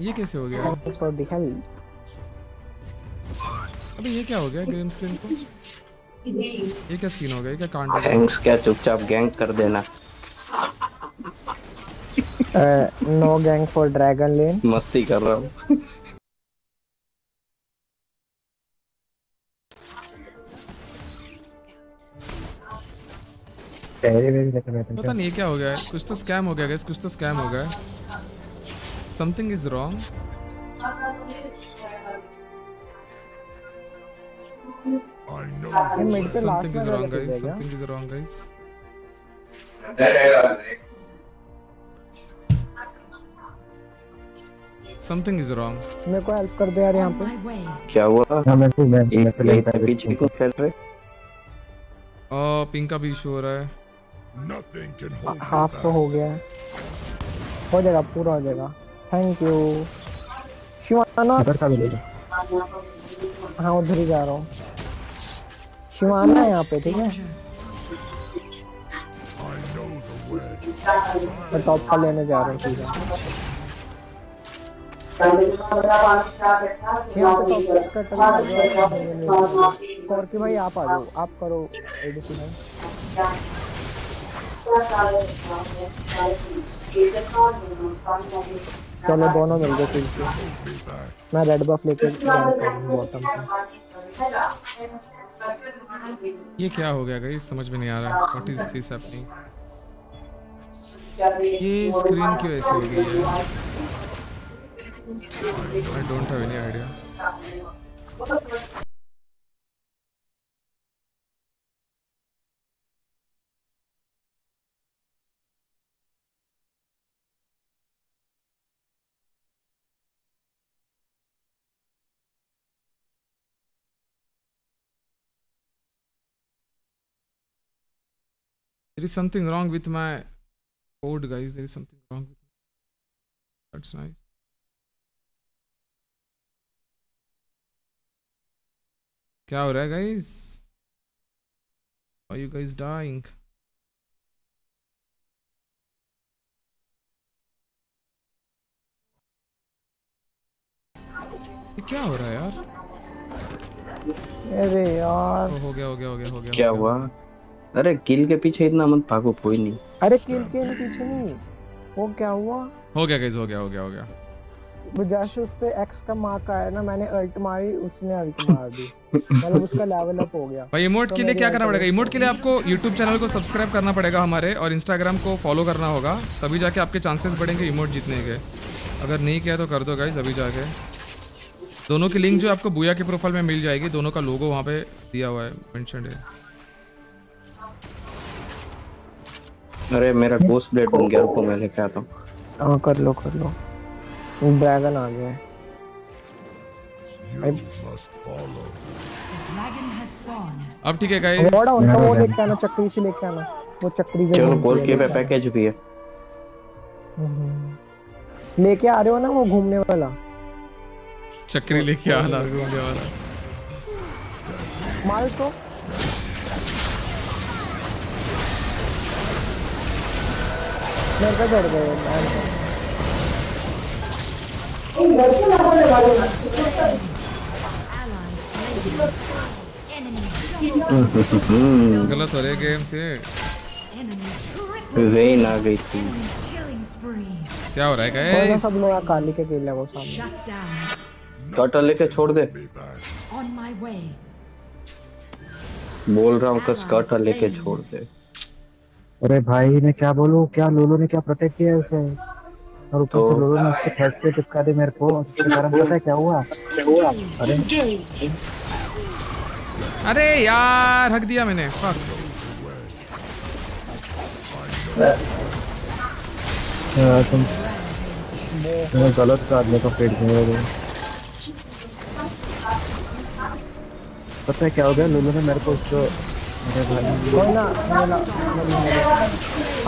ये कैसे हो गया? for the help. अबे ये क्या हो गया गेम स्क्रीन को? ये क्या सीन हो गया? क्या कांड हो? थैंक्स क्या चुपचाप गैंग कर देना। No gang for Dragon Lane. मस्ती कर रहा हूँ। भी पता नहीं क्या हो गया? कुछ तो स्कैम हो गया कुछ तो स्कैम हो गया। रॉन्ग ये मिड पे लास्ट समथिंग में इज़ रॉन्ग जाके something is wrong guys something is wrong मेरे को हेल्प कर दे यार यहाँ पे। क्या हुआ? हाँ मैं तो मैं मैं तो यहीं लगता पीछे क्यों खेल रहे? ओ पिंक का भी इशू हो रहा है। Nothing can hold me half तो हो गया है। हो जाएगा पूरा हो जाएगा। थैंक यू शिवाना उधर का मिलेगा हाँ उधर ही जा रहा हूँ। शिवाना है यहाँ पे ठीक है? मैं टॉप का लेने जा रहा हूँ ठीक है? और कि भाई आप आ जाओ आप करो एडीसी भाई चलो दोनों मिल गए फिर से मैं रेड बफ लेके बॉटम पे। ये क्या हो गया गाइस समझ में नहीं आ रहा। व्हाट इज़ दिस हैपनिंग ये स्क्रीन क्यों ऐसे हो गई है। I don't have any idea There is something wrong with my code, guys. There is something wrong with That's nice. क्या हो रहा है guys? Are you guys dying? ये क्या हो रहा है यार अरे यार ओ, हो गया हो गया हो गया हो गया क्या हो गया। हुआ अरे किल के पीछे इतना मत भागो कोई नहीं। अरे किल के पीछे नहीं। वो क्या हुआ? हो गया गाइस हो गया हो गया हो गया। वो जैसे उस पे एक्स का मार्क आया ना मैंने अल्ट मारी उसने अल्ट मार दी। मतलब उसका लेवल अप हो गया। भाई इमोट तो के लिए क्या करना पड़ेगा? इमोट के लिए आपको YouTube चैनल को सब्सक्राइब करना पड़ेगा हमारे और Instagram को फॉलो करना होगा। तभी जाके आपके चांसेस बढ़ेंगे इमोट जीतने के। अगर नहीं किया तो कर दो गाइस अभी जाके। दोनों की लिंक जो आपको बुया के प्रोफ़ाइल में मिल जाएगी। दोनों का लोगो वहाँ पे दिया हुआ है मेंशनड है। अरे मेरा गोस्ट ब्लेड बन गया रुको मैं लेके आता हूँ। हाँ कर लो कर लो। ड्रैगन आ गया है. अब ठीक है गाइस वोड़ा उनका वो लेके आना चक्री से लेके आना। वो चक्री जो चलो गोल के पे पैकेज भी है। हम्म। लेके आ रहे हो ना वो घूमने वाला? चक्री लेके आना घूमने वाला। मार तो मेरे पे चढ़ गए man। गलत हो रहे गेम से वेन आ गई थी क्या हो रहा है और ना गाइस सब लोग काली के खेल है वो सामने. कटर लेके छोड़ दे. बोल रहा हूँ कस लेके छोड़ दे अरे भाई मैं क्या बोलूँ? क्या लोलो ने क्या प्रोटेक्ट किया उसे? और ऊपर से तो- लोलो ने उसके थ्रेड से चिपका दी मेरे को। उसके कारण पता है क्या हुआ? क्या हुआ? अरे अरे यार हक दिया मैंने। यार, तुम? मैं गलत को पेट में दे पता है क्या हो गया? लोलो ने मेरे को उसको कोई ना मेरा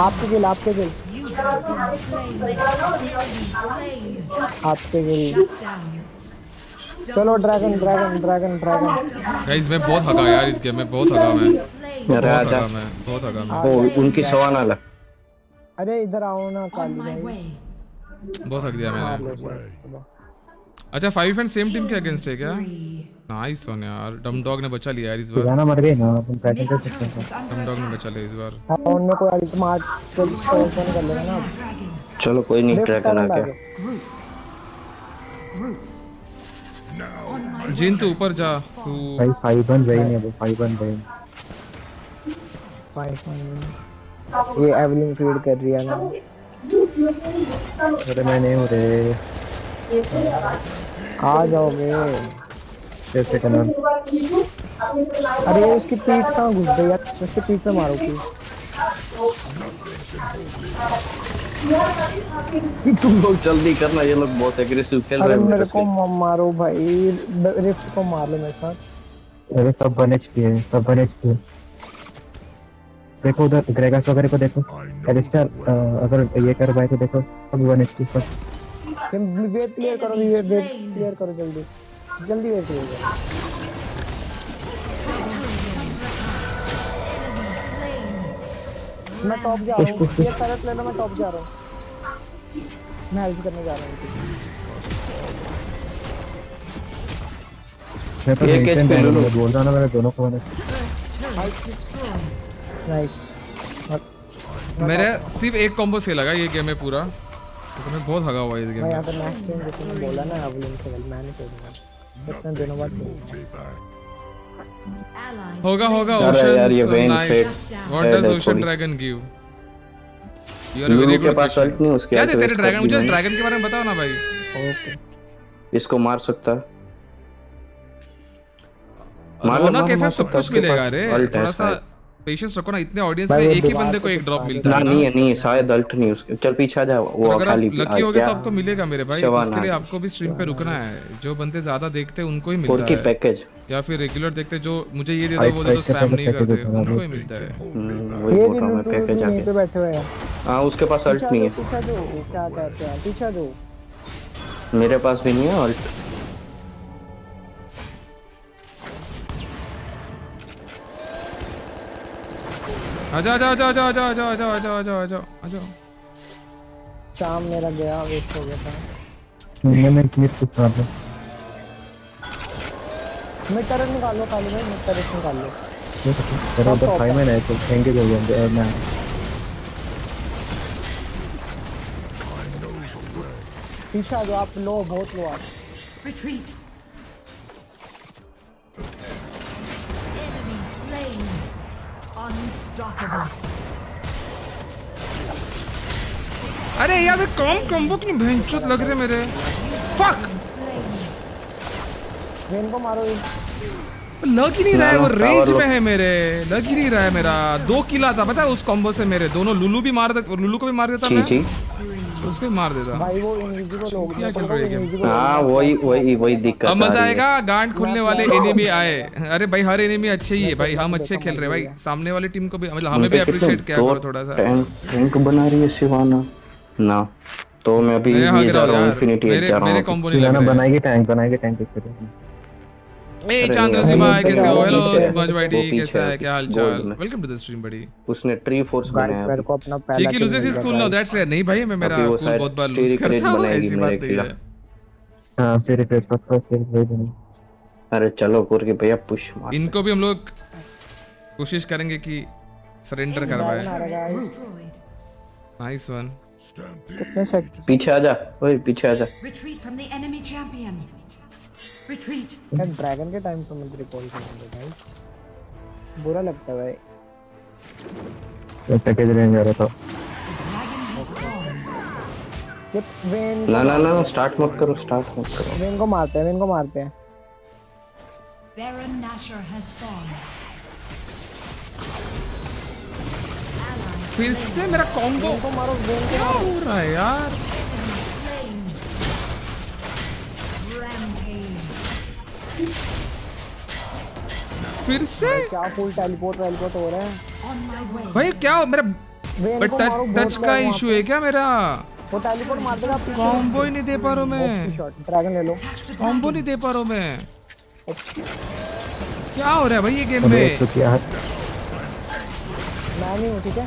आपके गिल आपके गिल आपके गिल चलो dragon dragon dragon dragon guys मैं बहुत हगा यार इस गेम में बहुत हगा मैं। बहुत आजा। हगा मैं बहुत हगा मैं। वो उनकी सवाना लग अरे इधर आओ ना काली भाई। बहुत हक दिया मैंने। अच्छा फाइव एंड सेम टीम के अगेंस्ट है क्या? नाइस वन यार। डम डॉग ने बचा लिया यार इस बार। सुजाना मर गई ना अपन ड्रैगन कर सकते हैं डम डॉग ने बचा लिया इस बार। हाँ उनमें कोई आदि मार तो स्टोर कर लेगा ना। चलो कोई नहीं talent गया आगे। जिन तू ऊपर जा। तू भाई फाइव बन रही नहीं अब फाइव बन रही फाइव फाइव ये एवलिन फ़ीड कर रही है ना। अरे मैं नहीं हो रहे आ जाओगे। जैसे का नाम अरे उसकी पीठ कहाँ घुस गई यार? उसकी पीठ पे मारो की तुम लोग जल्दी करना ये लोग बहुत एग्रेसिव खेल रहे हैं। मेरे मेरे को मारो भाई। रिफ्ट को मार लो मेरे साथ। अरे सब वन एचपी है सब वन एचपी है। देखो उधर ग्रेगस वगैरह को देखो। एलिस्टर अगर ये कर पाए तो देखो सब वन एचपी पर। तुम वेट क्लियर करो वेट क्लियर करो जल्दी। जल्दी वेट क्लियर करो मैं टॉप जा रहा हूँ। ये तरफ़ ले लो मैं टॉप जा रहा हूँ। मैं हेल्प करने जा रहा हूँ। मैं तो एक मेंटेन लो। बोल रहा ना मैंने दोनों को मैंने नाइस मेरे सिर्फ़ एक कॉम्बो से लगा ये गेम में पूरा। तो मैं बहुत हगा हुआ इस गेम मैं यहाँ में पे नेक्स्ट टाइम जैसे बोला ना एवलिन से मैं नहीं खेलूँगा कितने दिनों बाद होगा होगा ocean what does ocean dragon give you are very के पास अल्ट नहीं उसके क्या दे तेरे ड्रैगन मुझे ड्रैगन के बारे में बताओ ना भाई। ओके। इसको मार सकता है। मार ना केफ सब कुछ मिलेगा रे। थोड़ा सा पेशेंस रखो ना इतने ऑडियंस में एक ही बंदे को एक ड्रॉप मिलता ना है नहीं ना? है नहीं शायद अल्ट नहीं उसके चल पीछे आ जा वो अगर आप लकी आ, होगे तो आपको मिलेगा मेरे भाई उसके लिए आपको भी स्ट्रीम पे रुकना है। जो बंदे ज़्यादा देखते हैं उनको ही मिलता है। पैकेज या फिर रेगुलर देखते जो मुझे ये दे दो वो दे दो स्पैम नहीं करते उनको ही मिलता है। हम्म, वही ये बोल रहा हूँ मैं पैकेज आके। बैठे हुए हैं। हाँ उसके पास अल्ट नहीं है। पीछा दो क्या कहते हैं? पीछा दो मेरे पास भी नहीं है अल्ट आजा आजा आजा आजा आजा आजा आजा आजा आजा आजा आजा शाम मेरा गया वेस्ट हो गया था मैं मैं क्लिप कुछ कर दूँ मैं तरफ़ निकालो काली भाई मैं तरफ़ निकाल लो तेरा उधर फाइव में है तो एंगेज हो गया मैं पीछे आ जाओ आप लो बहुत लो आप Retreat. अरे यार मैं कॉम कॉम्बो की भैंचोद लग रहे मेरे। फक रेन को मारो ये। लग ही नहीं रहा है वो रेंज में है मेरे। लग ही नहीं रहा है मेरा। दो किला था पता है उस कॉम्बो से मेरे। दोनों लुलू भी मार देता लुलू को भी मार देता मैं। जी। उसको मार देता। भाई वो इनविजिबल हो गया। चल रही है game? हाँ वही वही वही दिक्कत अब मज़ा आएगा गांड खुलने वाले एनिमी आए। अरे भाई हर एनिमी अच्छे ही है। भाई हम अच्छे खेल रहे हैं। भाई सामने वाली टीम को भी मतलब हमें भी अप्रिशिएट किया करो थोड़ा सा। टैंक बना रही है शिवाना। ना तो मैं अभी ये जा रहा हूँ मेरे- जा रहा मेरे हूँ हैं। बनाएगी टैंक बनाएगी टैंक इसके लिए। ए चांद्र जी भाई कैसे हो? हेलो है, स्पंज वो भाई पीछे कैसा है, है? क्या हाल गोल्ड चाल? में। वेलकम टू द स्ट्रीम बड़ी उसने ट्री फोर्स बनाया मेरे को अपना पहला cheeky loses is cool no that's नहीं भाई मैं मेरा कूल बहुत बार लूज करता हूँ ऐसी बात नहीं है। हाँ तेरे पे पक्का तेरे पे भी नहीं अरे चलो पूर के भैया पुश मार इनको भी हम लोग कोशिश करेंगे कि सरेंडर करवाए। है नाइस वन कितने सेट पीछे आ जा ओए पीछे आ जा। Retreat from the enemy champion. Retreat. यार ड्रैगन के टाइम पे मत रिकॉल करेंगे गाइस बुरा लगता है भाई। पैकेज लेने जा रहा था? ये वेन ना ना ना स्टार्ट मत करो स्टार्ट मत करो। वेन को मारते हैं वेन को मारते हैं। Baron Nashor has spawned. फिर से मेरा कॉम्बो को मारो वेन को क्या हो रहा है यार? फिर से? क्या फुल टेलीपोर्ट वेलीपोर्ट हो रहा है? भाई क्या हो- मेरा बट टच टच का इशू है क्या मेरा? वो टेलीपोर्ट मार देगा कॉम्बो ही नहीं दे पा रहा हूँ मैं। ड्रैगन ले लो। कॉम्बो नहीं दे पा रहा हूँ मैं। क्या हो रहा है भाई ये गेम में? तो मैं नहीं हूँ ठीक है?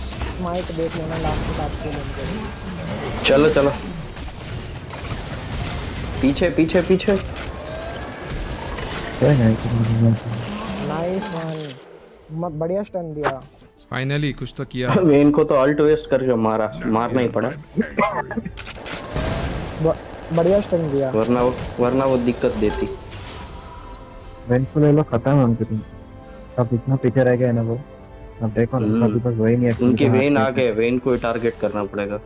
स्माइट देख लेना लास्ट के साथ के लेंगे चलो चलो। पीछे पीछे पीछे। नाइस वन बढ़िया स्टन दिया। फाइनली कुछ तो किया। वेन को तो अल्ट वेस्ट करके मारा मारना ही पड़ा। बढ़िया स्टन दिया। वरना वो वरना वो दिक्कत देती। वेन को ले लो खत्म हम फिर अब इतना पीछे रह गया है ना वो। अब देखो ना अभी बस वही नहीं है। उनके वेन आ गए वेन को टारगेट करना पड़ेगा।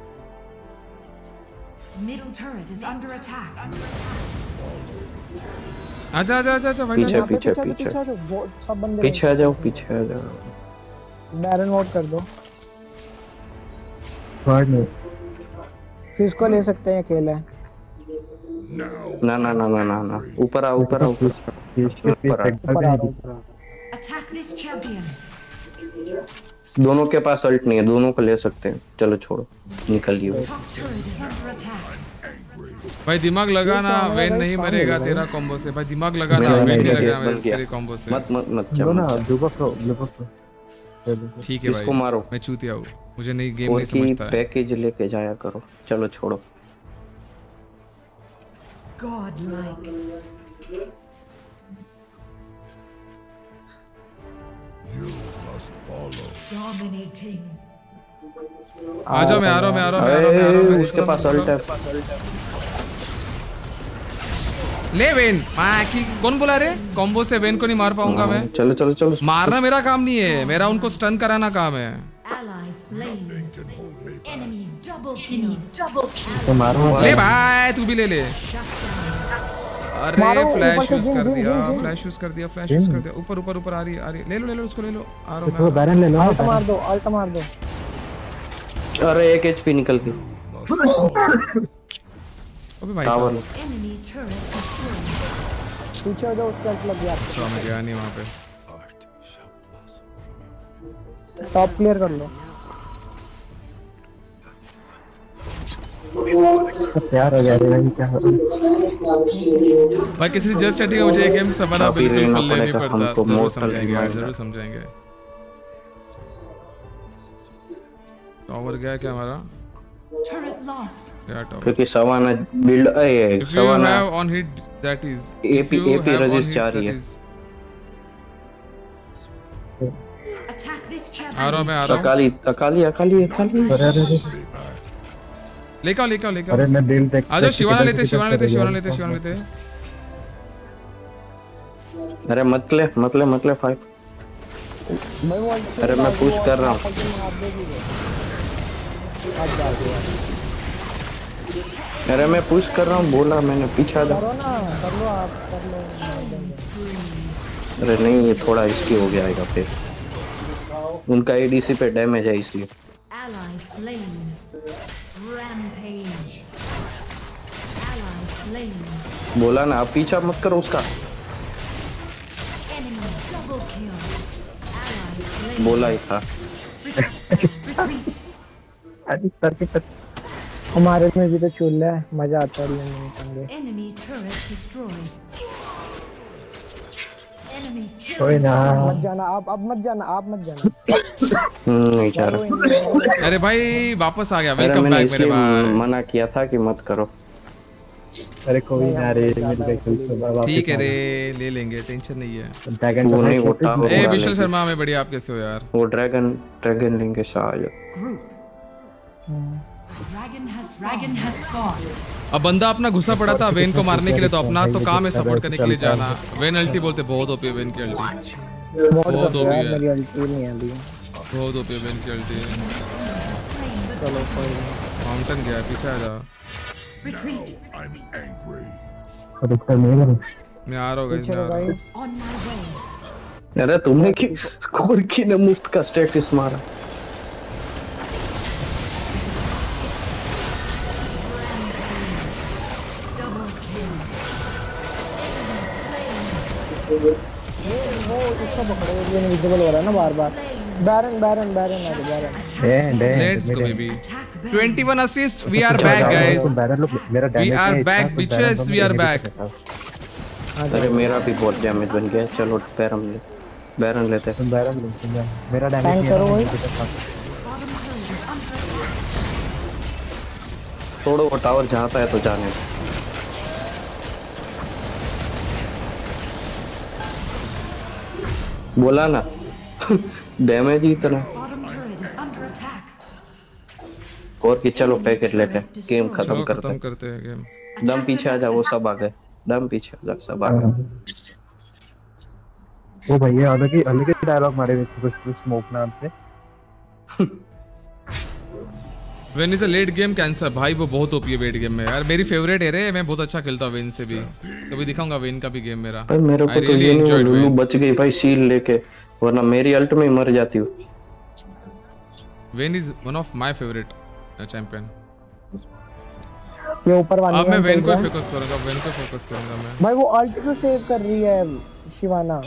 Middle turret is under attack. आजा आजा आजा आजा पीछे पीछे पीछे सब बंदे पीछे आ जाओ पीछे आ जाओ। बैरन वोट कर दो। स्क्वाड में फ़िश को ले सकते हैं अकेले। ना ना ना ना ना ना। ऊपर आ ऊपर आ ऊपर आ. दोनों के पास अल्ट नहीं है दोनों को ले सकते हैं। चलो छोड़ो निकल Top भाई दिमाग लगाना वेन नहीं मरेगा तेरा कॉम्बो से। भाई दिमाग लगाना वेन नहीं लगेगा मेरे- तेरे कॉम्बो से। मत मत मत ना चलो। ब्लू बॉक्स लो ब्लू बॉक्स लो ठीक है भाई। इसको मारो। मैं चूतिया हूँ। मुझे नहीं गेम नहीं समझता है। पैकेज लेके जाया करो। चलो छोड़ो। Godlike. You must follow. Dominating. आ जाओ मैं आ रहा हूँ मैं आ रहा हूँ मैं आ रहा हूँ, मैं आ रहा हूँ। मैं घुस उसके रहा हूँ, पास अल्ट रहा है हूँ। ले वेन। माँ की कौन बोला रहे कॉम्बो से वेन को नहीं मार पाऊँगा मैं। चलो चलो चलो। मारना मेरा काम नहीं है मेरा उनको स्टन कराना काम है. तो ले भाई तू भी ले ले। अरे फ्लैश यूज़ कर दिया। फ्लैश यूज़ कर दिया फ्लैश यूज़ कर दिया। ऊपर ऊपर ऊपर आ रही आ रही ले लो ले लो उसको ले लो। आ रहा हूँ मैं। बैरन ले लो। अल्ट मार दो अल्ट मार दो। अरे एक एचपी निकल गई। अबे भाई टावर साहब. पीछे हो जाओ उसके लग गया अच्छा मैं गया नहीं वहाँ पे। टॉप क्लियर कर लो। तैयार हो गया भाई क्या हो भाई किसी जस्ट चैटिंग मुझे गेम समझना बिल्कुल नहीं पड़ता हमको, ज़रूर समझाएँगे ज़रूर समझाएँगे। टावर गया क्या हमारा? क्योंकि सवाना बिल्ड सवाना on hit that is AP AP resist जा रही है Attack this आ रहा हूँ. मैं आ रहा हूँ अकाली अकाली। अकाली अकाली अरे अरे अरे। लेके आओ लेके आओ लेके अरे मैं बिल्ड देख आ जाओ शिवाना लेते शिवाना लेते शिवाना लेते शिवाना लेते। अरे मत ले मत ले मत ले वो अरे मैं पुश कर रहा हूँ। अरे मैं पुश कर रहा हूँ बोला मैंने पीछा था। करो ना कर लो आप कर लो। मार देंगे। अरे नहीं ये थोड़ा इसकी हो गया आएगा फिर। उनका एडीसी पे डैमेज है इसलिए. बोला ना आप पीछा मत करो उसका. बोला ही था। हमारे में भी तो चूल्हा है मज़ा आता है लेने में turret कोई ना। मत जाना आप अब मत जाना आप मत जाना। हम्म, नहीं रहा। अरे भाई वापस आ गया। वेलकम बैक मेरे भाई। मना किया था कि मत करो। अरे कोई ना रे मिल गए कल सुबह वापस ठीक है रे ले लेंगे टेंशन नहीं है। ड्रैगन वो तो नहीं उठा ए विशल शर्मा में बढ़िया आप कैसे हो यार? वो ड्रैगन ड्रैगन लेंगे शायद। Group. Dragon has dragon has spawned. अब बंदा अपना घुसा पड़ा था वेन को मारने के लिए तो अपना तो काम है सपोर्ट करने के लिए जाना। वेन अल्टी बोलते बहुत ओपी वेन की अल्टी बहुत ओपी है। है बहुत ओपी वेन की अल्टी चलो कोई माउंटेन गया पीछे आ जा। मैं आ रहा हूँ मैं आ रहा हूँ। गाइस. अरे तुमने की स्कोर की ने मुफ़्त का स्टेटस मारा। ये वो उसका पकड़ो ये इनविजिबल हो रहा है ना बार बार baron baron baron uh baron and Let's go, 21 assists. We are back, guys. मेरा We damage are back, इतना, bitches. Baron We are back. अरे मेरा भी बहुत डैमेज बन गया चलो बैरन ले बैरन लेते हैं बैरन लेते हैं मेरा डैमेज करो। छोड़ो वो टावर जाता है तो जाने दो। बोला ना। डैमेज ही इतना. और कि चलो पैकेट लेते हैं। गेम खत्म करते हैं। करते हैं गेम दम पीछे आ जा वो सब आ गए दम पीछे आ जा सब आ गए वो भैया अलग ही अलग ही डायलॉग मारे हुए थे कुछ स्मोक नाम से। Gwen is a late game cancer भाई वो बहुत ओपी है वेट गेम में। यार मेरी फेवरेट है रे मैं बहुत अच्छा खेलता हूँ वेन से भी। कभी दिखाऊँगा वेन का भी गेम मेरा। भाई मेरे को तो really ये नहीं enjoyed बच गई भाई सील लेके वरना मेरी अल्ट में ही मर जाती हूँ। Gwen is one of my favourite champion ये ऊपर वाली अब मैं में वेन को फोकस करूँगा वेन को फोकस करूँगा मैं। भाई वो अल्ट क्यों सेव कर रही है शिवाना?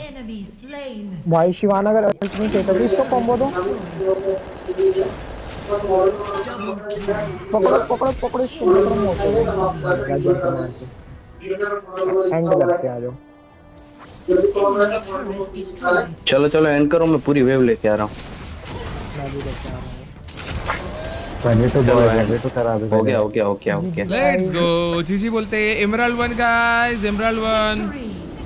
भाई शिवाना अगर अल्ट नहीं सेव कर रही इसको कॉम्बो दो। पकड़ो पकड़ो पकड़ो इसको पकड़ो मोटे। क्या जंप मार के एंड करते आ जाओ चलो चलो एंड करो मैं पूरी वेव लेके आ रहा हूँ। मैं भी लेके आ रहा हूँ पहले तो। पहले। तो करा दे हो गया हो गया हो गया। हो गया लेट्स गो जीजी बोलते हैं emerald one guys emerald one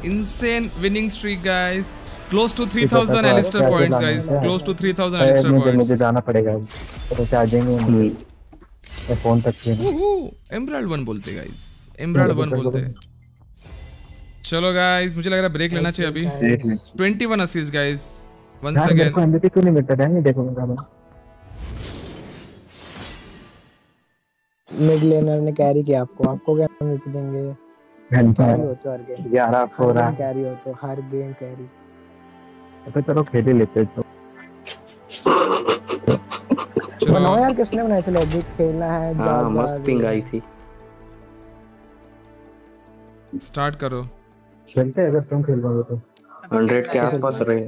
insane winning streak guys close to 3000 Alistair points guys. close to 3000 Alistair मुझे मुझे points. जाना पड़ेगा। तो चार्जिंग मैं फ़ोन तक की एमराल्ड वन बोलते गाइस एमराल्ड वन बोलते चलो गाइस मुझे लग रहा है ब्रेक लेना चाहिए अभी। 21 असिस्ट गाइस वंस यार मेरे अगेन को एमबीपी क्यों नहीं मिलता? है नहीं देखूँगा मैं मिड लेनर ने कैरी किया आपको। आपको क्या एमवीपी देंगे? घंटा हो। हर गेम ग्यारह सोलह। कैरी होते हो हर गेम कैरी तो चलो खेल ही लेते हैं तो बनाओ यार किसने बनाया चलो अभी खेलना है हाँ मस्त पिंग आई थी। स्टार्ट करो। खेलते हैं अगर तुम खेल पाओगे तो। हंड्रेड के आसपास रहे।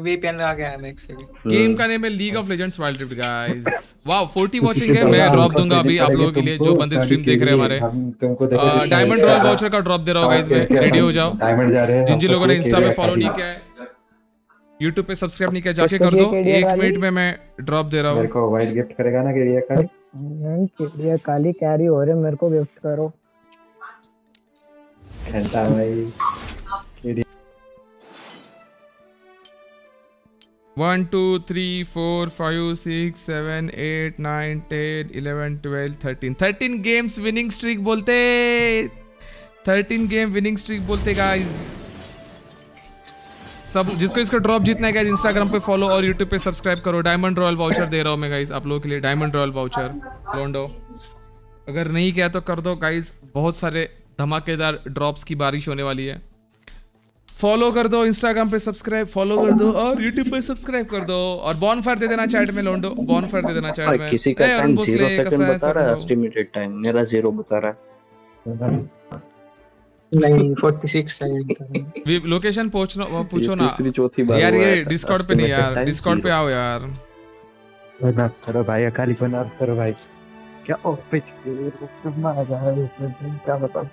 वीपीएन लगा गया है मैं एक सेकंड गेम का नेम है League of Legends Wild Rift guys wow 40 watching है मैं ड्रॉप दूँगा अभी आप लोगों के लिए जो बंदे स्ट्रीम देख रहे हैं हमारे। डायमंड रॉयल वाउचर का ड्रॉप दे रहा हूँ गाइस मैं रेडी हो जाओ। डायमंड जा रहे हैं जिन जिन लोगों ने इंस्टा पे फॉलो नहीं किया है यूट्यूब पे सब्सक्राइब नहीं किया जाके कर दो। एक मिनट में मैं ड्रॉप दे रहा मेरे हूँ को वाइट गिफ्ट करेगा ना कि? ये कर नहीं चिड़िया काली कैरी हो रहे मेरे को गिफ्ट करो। घंटा भाई one two three four five six seven eight nine ten eleven twelve thirteen thirteen games winning streak बोलते। थर्टीन गेम विनिंग स्ट्रीक बोलते गाइस सब जिसको इसका ड्रॉप जीतना है इंस्टाग्राम पे फॉलो और यूट्यूब पे सब्सक्राइब करो। डायमंड रॉयल वाउचर दे रहा हूँ मैं गाइस आप लोगों के लिए डायमंड रॉयल वाउचर लोंडो अगर नहीं किया तो कर दो गाइस बहुत सारे धमाकेदार ड्रॉप्स की बारिश होने वाली है। फॉलो कर दो इंस्टाग्राम पे सब्सक्राइब फॉलो कर दो और यूट्यूब पे सब्सक्राइब कर दो और बॉन फायर दे देना चैट में लोंडो बॉन फायर दे देना चैट में। किसी का टाइम भोसले, ज़ीरो सेकंड बता रहा है एस्टिमेटेड टाइम मेरा ज़ीरो बता रहा है। नहीं 46 सेकंड वी लोकेशन पहुँचना वो पूछो ना। तीसरी चौथी बार यार ये डिस्कॉर्ड पे नहीं यार डिस्कॉर्ड पे आओ यार। ना करो भाई अकाली को ना करो भाई। क्या ओ पिच मज़ा है? इसमें क्या बताऊँ?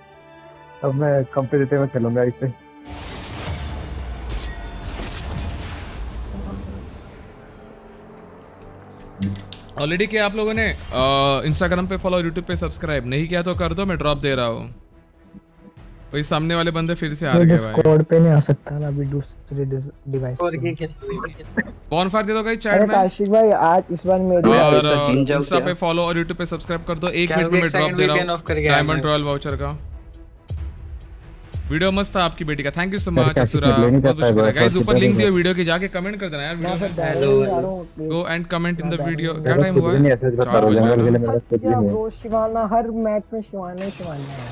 अब मैं कंपेटिटिव में खेलूँगा इसे। ऑलरेडी किया आप लोगों ने? इंस्टाग्राम पे फॉलो यूट्यूब पे सब्सक्राइब नहीं किया तो कर दो मैं ड्रॉप दे रहा हूँ। वही सामने वाले बंदे फिर से आ मैं गए भाई। डिस्कॉर्ड पे नहीं आ सकता ना अभी दूसरे डिवाइस और ये खेल बॉन फायर दे दो गाइस चैट में। काशिक भाई आज इस बार मेरी और इंस्टा पे फॉलो और यूट्यूब पे सब्सक्राइब कर दो। एक मिनट में मैं ड्रॉप दे रहा हूँ। डायमंड रॉयल वाउचर का। वीडियो मस्त था आपकी बेटी का। Thank you so much Asura. बहुत बहुत शुक्रिया। गाइस ऊपर लिंक दियो वीडियो की जाके कमेंट कर देना यार video go and comment in the video क्या टाइम हुआ? है चार रहा के लिए मेरा कुछ नहीं। ब्रो शिवाना हर मैच में शिवाना ही शिवाना है।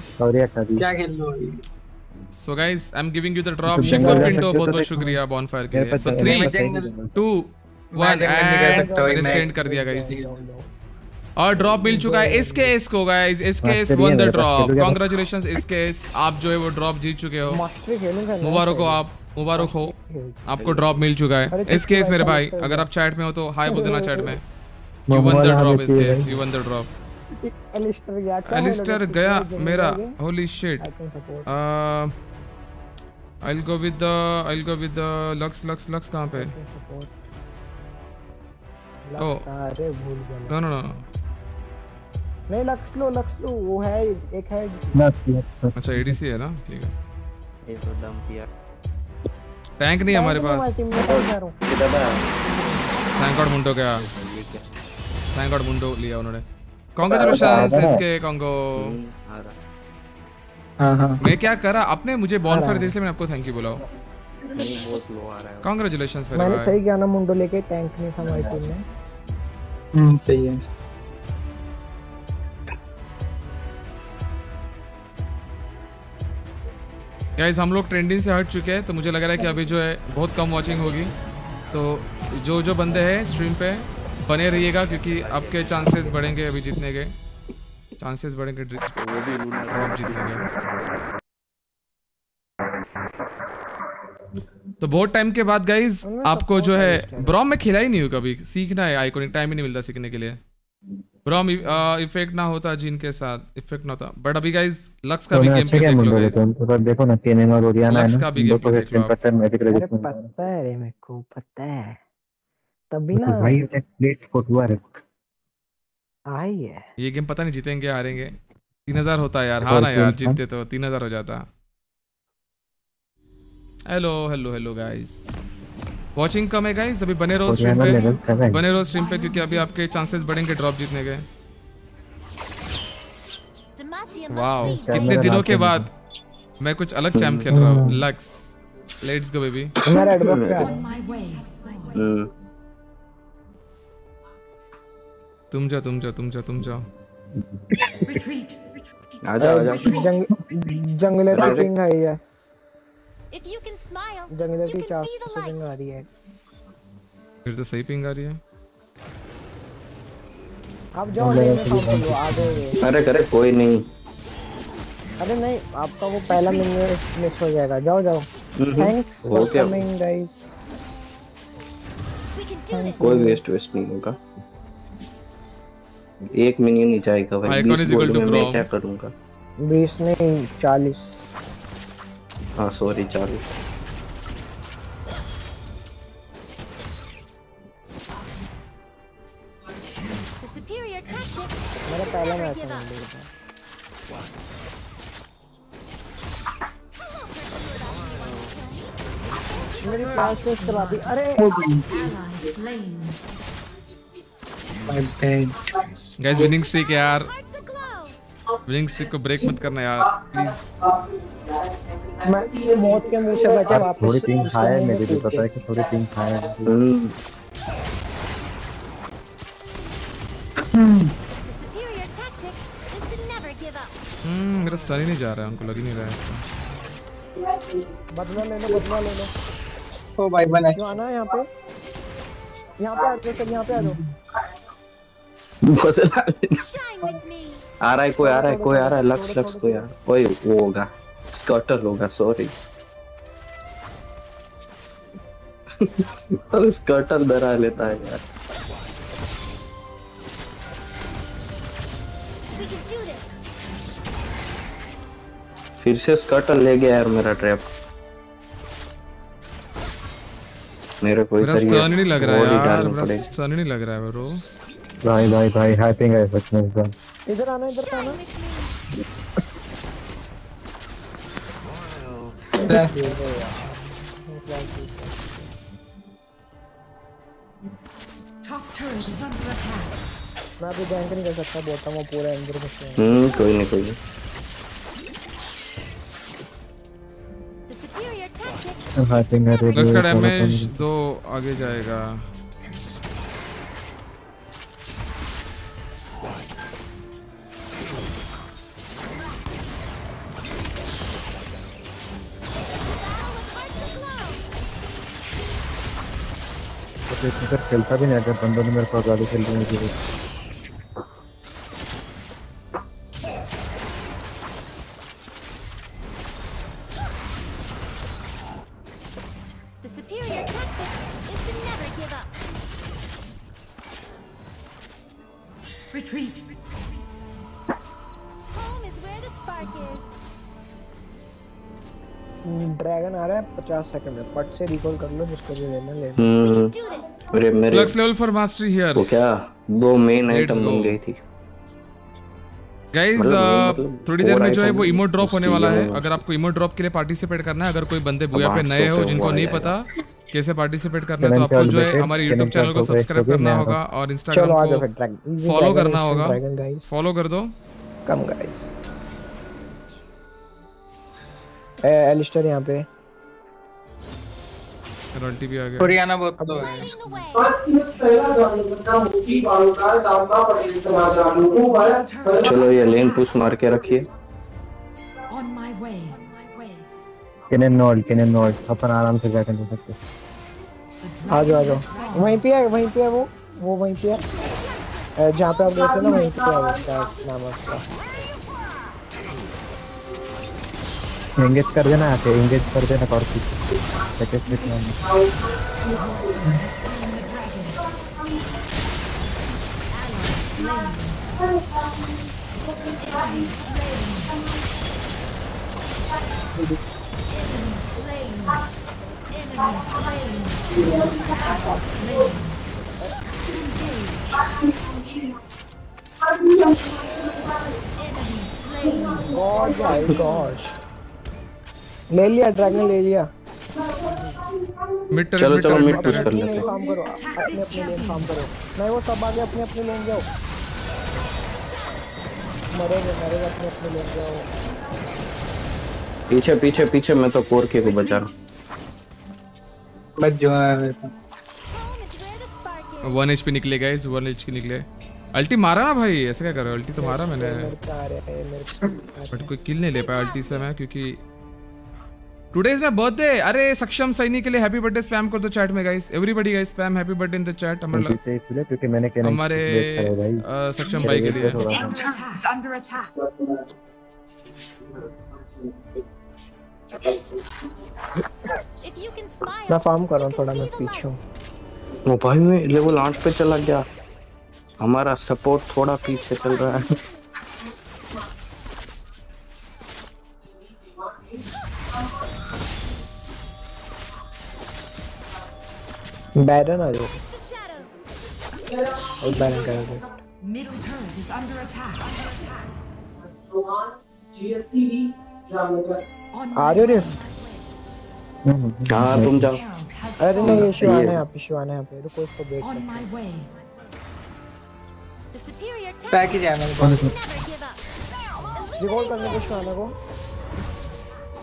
सॉरी क्या खेल लो so guys I am giving you the drop शिफर Pinto बहुत तो बहुत शुक्रिया बॉनफायर के लिए। सो 3 है, बताइए जंगल। 2 1 जंगल नहीं कर सकता भाई, मैंने मैं- सेंड कर दिया गाइस और ड्रॉप मिल चुका है। एस के एस को guys S K S won the drop आप? कॉन्ग्रेचुलेशन एस आप जो है वो ड्रॉप जीत चुके हो। मुबारक हो आप मुबारक हो। आपको ड्रॉप मिल चुका है। अरे एस मेरे भाई अगर आप चैट में हो तो हाय बोल देना चैट में। यू वन द ड्रॉप हालत एस ये वन द ड्रॉप एलिस्टर गया एलिस्टर गया मेरा। Holy shit. I will go with the I will go with the Lux Lux Lux कहाँ पे? ओ अरे भूल गया नो नो नो नहीं लक्स लो लक्स लो वो है एक है। लक्स लक्स अच्छा एडीसी है ना? ठीक है। ये तो दम किया। टैंक नहीं हमारे पास। टीम में तो जा रहा हूँ। थैंक गॉड मुंडो गया थैंक गॉड मुंडो लिया उन्होंने। कांग्रेचुलेशंस एसके कांगो हाँ। हाँ। मैं क्या करा आपने मुझे बॉल फेयर दिया इसलिए मैंने आपको थैंक यू बोला। नहीं बहुत लो आ रहा है। कांग्रेचुलेशंस मैंने सही किया ना मुंडो लेके टैंक नहीं था हमारी टीम में। हम्म सही है। गाइस हम लोग ट्रेंडिंग से हट चुके हैं तो मुझे लग रहा है कि अभी जो है बहुत कम वॉचिंग होगी। तो जो जो बंदे हैं स्ट्रीम पे, बने रहिएगा, क्योंकि आपके चांसेस बढ़ेंगे अभी जीतने के। चांसेस बढ़ेंगे ड्रॉप जीतने के। तो बहुत टाइम के बाद गाइज़ आपको जो है ब्रॉम में खिला ही नहीं हूँ कभी? सीखना है आइकोनिक टाइम ही नहीं मिलता सीखने के लिए। ब्रॉम इफ़ेक्ट ना होता जिन के साथ इफ़ेक्ट ना होता। बट अभी गाइज़ लक्स का भी गेम प्ले देख लो देते तो देखो ना केनेमा और ओरियाना है लक्स ना। का भी दो gameplay सौ देख लो आप। 15% मैजिक अरे पता है रे मेरे को पता है। तभी ना भाई ये प्लेट फुटवर है आई है। ये गेम पता नहीं जीतेंगे हारेंगे। तीन हज़ार होता है यार। एक हाँ ना यार जीतते तो तीन हज़ार हो जाता। Hello hello hello guys watching कम है गाइस अभी बने रहो स्ट्रीम पे. बने रहो स्ट्रीम पे क्योंकि अभी आपके चांसेस बढ़ेंगे ड्रॉप जीतने के. वाओ कितने दिनों के बाद मैं कुछ अलग चैम्प खेल रहा हूँ. लक्स लेट्स गो बेबी पे my way. हम्म तुम जाओ तुम जाओ तुम जाओ तुम जाओ. आजा आजा जंग जंगलर की पिंग आई है। If you can smile, you की can चार be the सौ पिंग light. आ रही है। फिर तो सही पिंग आ रही है। आप जाओ लेने फाउंड आ गए अरे करे कोई नहीं। अरे नहीं आपका वो पहला मिनट मिस हो जाएगा। जाओ जाओ। Thanks for coming guys. कोई वेस्ट वेस्ट नहीं होगा। एक मिनियन ही जाएगा भाई 20 is equal गोल्ड मैं. अटैक करूँगा? बीस नहीं चालीस। हाँ सॉरी चालू The superior tactic. मेरा पहला मैच है. मेरे क्लास टेस्ट करा दी अरे गाइस विनिंग स्ट्रीक यार विनिंग स्ट्रीक को ब्रेक मत करना यार प्लीज़ मैं मौत के मुँह से बचा वापस थोड़ी पिंग खाया है मुँह में भी पता है कि थोड़ी पिंग खाया है हम्म. हम्म मेरा स्टन ही नहीं जा रहा है उनको लग ही नहीं रहा है। बदला ले लो बदला ले लो। ओ भाई बना जो आना है यहाँ पे। यहाँ पे आ जाओ सर यहाँ पे आ जाओ। बदला with me. आ रहा है कोई आ रहा है कोई आ रहा है। लक्स लक्स कोई आ रहा है। कोई वो होगा। स्कॉटर होगा सॉरी अरे स्कॉटर डरा लेता है यार. फिर से स्कॉटर ले गया यार मेरा ट्रैप मेरे को मेरा इधर ये नहीं लग रहा है यार स्टन नहीं लग रहा है ब्रो। भाई भाई भाई हाई पिंग है सच में इस इधर आना इधर आना. मैं अभी गैंग नहीं कर सकता बोलता हूँ पूरा अंदर घुसे हैं। हम्म कोई नहीं कोई नहीं The superior tactic. High ping है रे लक्स डैमेज दो आगे जाएगा सर खेलता भी नहीं अगर बंदों ने मेरे को आज़ादी खेलने में आ रहा है पचास सेकंड में। पट से रिकॉल कर लो जिसको भी लेना ले हम्म। अरे मेरे Lux level for mastery here. वो क्या? दो मेन आइटम बन गई थी। गाइज़ मतलब- मतलब थोड़ी देर में जो है वो इमोट ड्रॉप होने वाला है। अगर आपको इमोट ड्रॉप के लिए पार्टिसिपेट करना है अगर कोई बंदे बुया पे नए हो जिनको नहीं पता कैसे पार्टिसिपेट करना है तो आपको जो है हमारे यूट्यूब चैनल को सब्सक्राइब करना होगा और इंस्टाग्राम को फिर फॉलो करना होगा। फॉलो कर दो। कम गाइस एलिस्टर यहाँ पे। पेनल्टी भी आ गया। कोरियाना बहुत लो है। चलो ये लेन पुश मार के रखिए। On my way. कैनन नॉड कैनन नॉड अपन आराम से जाकर ले सकते हैं। आ जाओ आ जाओ। वहीं पे है वहीं पे है वो। वो वहीं पे है। जहाँ पे आप गए थे ना वहीं पे है वो नाम उसका? एंगेज कर देना आके एंगेज कर देना कॉर्पी सेकंड मिनट में गॉड माय गॉश ले लिया ड्रैगन ले लिया। मिड टर्न चलो मिड मिड टर्न पुश कर लेते हैं। फार्म करो अपने अपने लेन फार्म करो। नहीं वो सब आगे अपने अपने लेन जाओ। मरेगा मरेगा अपने अपने लेन जाओ। पीछे पीछे पीछे मैं तो कोर के को बचा रहा बस जो है मेरे पास। वन एच पी निकले गाइस वन एच पी निकले। अल्टी मारा ना भाई ऐसे क्या कर रहे हो? अल्टी तो मारा मैंने। हैं बट कोई किल नहीं ले पाया अल्टी से मैं क्योंकि टुडे इज़ माय बर्थडे अरे सक्षम सैनी के लिए हैप्पी बर्थडे स्पैम कर दो चैट में guys everybody guys spam happy birthday in the chat हमारे इसलिए क्योंकि मैंने कैनन हमारे सक्षम भाई के लिए। मैं फार्म कर रहा हूँ थोड़ा मैं पीछे हूँ वो भाई मैं लेवल आठ पे चला गया। हमारा सपोर्ट थोड़ा पीछे चल रहा है। बैरन आ जाओ और बैरन का है Middle turret is under attack. आ रहे हो रिफ्ट? हाँ तुम जाओ। अरे नहीं ये शिवान है ये- यहाँ पे शिवान है यहाँ पे। रुको इसको वेट superior पैकेज है मेरे पास. रिकॉल करने को शिवाना को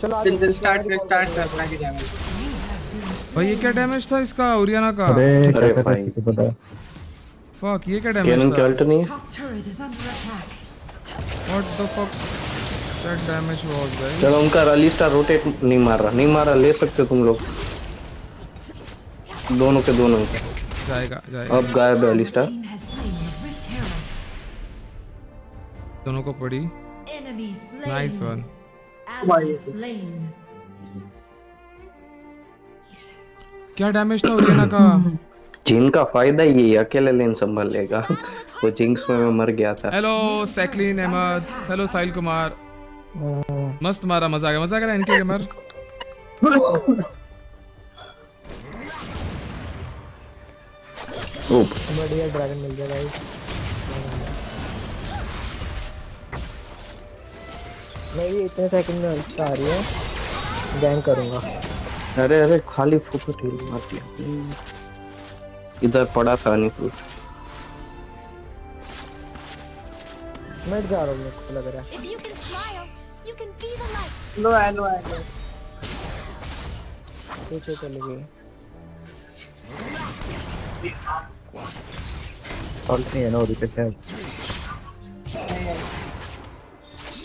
चलो आ जाओ फिर स्टार्ट कर स्टार्ट कर। पैकेज है मेरे भाई ये क्या डैमेज था इसका ओरियाना का? अरे अरे भाई। किसी को पता है? फक ये क्या डैमेज था? नहीं? है is under attack. What the fuck that damage was guys चलो उनका रली स्टार रोटेट नहीं मार रहा। नहीं मारा ले सकते हो तुम लोग। दोनों के दोनों के। जाएगा जाएगा। अब गायब है अली स्टार. दोनों को पड़ी. नाइस वन Ally क्या डैमेज था ओरियाना का? जिन का फ़ायदा ये अकेले लेन संभाल लेगा। वो जिंक्स में मैं मर गया था। हेलो सैकलिन अहमद हेलो साहिल कुमार मस्त मारा मज़ा आ गया मज़ा आ गया इनके गेमर ओ बढ़िया ड्रैगन मिल गया गाइस मैं ये इतने सेकंड में अल्ट आ रही है। गैंग करूँगा। अरे अरे खाली फुकट हिल मार दिया इधर पड़ा था नहीं फ्रूट मिट जा रहा हूँ मेरे को लग रहा है. लो है लो है लो। पीछे चली गई। ऑल्ट नहीं है ना उधर पे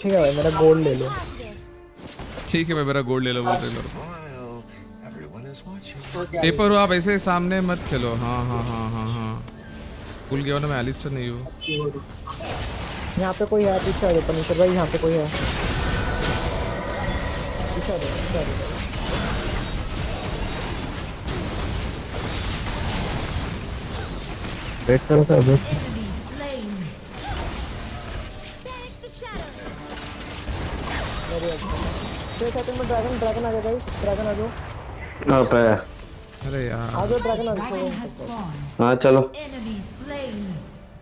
ठीक है भाई मेरा गोल्ड ले लो। ठीक है मैं मेरा गोल्ड ले लो बोल रहे watching. पेपर हो आप ऐसे सामने मत खेलो। हाँ हाँ हाँ हाँ हाँ। भूल गया ना मैं एलिस्टर नहीं हूँ। यहाँ पे कोई है? पीछे आ जाओ पनीशर भाई यहाँ पे कोई है? पीछे आ जाओ पीछे आ जाओ। वेट करो सर वेट ड्रैगन ड्रैगन आ गया गाइस ड्रैगन आ जाओ। हाँ पे अरे यार। आ जाओ ड्रैगन आ जाओ has हाँ चलो।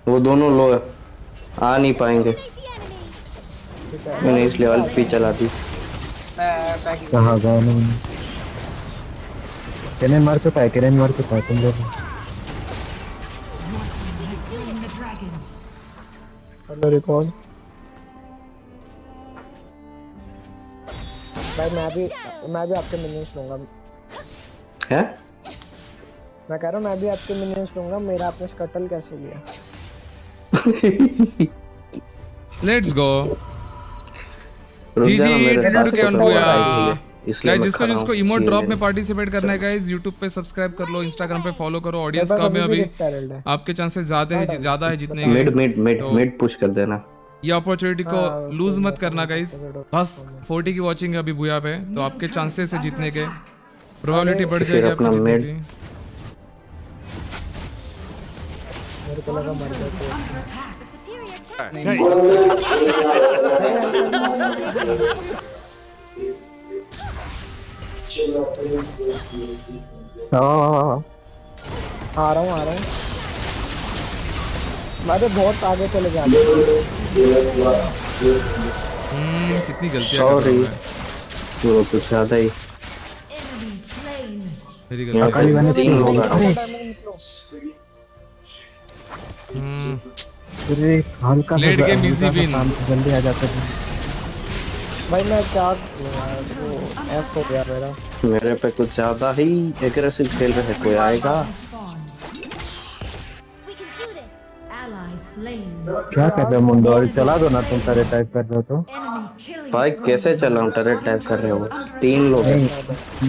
वो दोनों लो है। आ नहीं पाएँगे। मैंने इसलिए अल्ट भी चला दी कहाँ गया नहीं केनेन मार चुका है केनेन मार चुका है तुम लोग. हेलो रिकॉर्ड भाई मैं भी मैं भी आपके मिनियंस लूँगा। है? मैं कह रहा हूँ मैं भी आपके मिनियंस लूँगा मेरा आपने स्कटल कैसे लिया? Let's go G ji to साथ के है, इसलिए गाइस जिसको जिसको इमोट ड्रॉप में पार्टिसिपेट करना है गाइस YouTube पे सब्सक्राइब कर लो Instagram पे फॉलो करो ऑडियंस कम है अभी है। आपके चांसेस ज़्यादा हाँ, है ज़्यादा है जितने mid mid mid mid push कर देना। ये अपॉर्चुनिटी को हाँ, लूज मत करना गाइस बस 40 की वाचिंग है अभी बुया पे तो आपके चांसेस है जीतने के। प्रोबेबिलिटी बढ़ जाएगी अपना आपकी जीतने mid- की मेरे को लगा मर attack. हाँ आ रहा हूँ आ रहा हूँ मैं तो बहुत आगे चले जा हम्म कितनी गलतियाँ कर सॉरी रहा है वो कुछ ज़्यादा ही मेरी गलती अरे हल्का easy सा win. काम जल्दी आ जाता है भाई मैं क्या करूँ वो एफ़ हो गया मेरा। मेरे पे कुछ ज़्यादा ही एग्रेसिव खेल रहे कोई आएगा. क्या कहते हैं मुंडो और चला दो ना तुम सारे टाइप कर रहे हो तो। भाई कैसे चलाऊं टरेट टाइप कर रहे हो? तीन लोग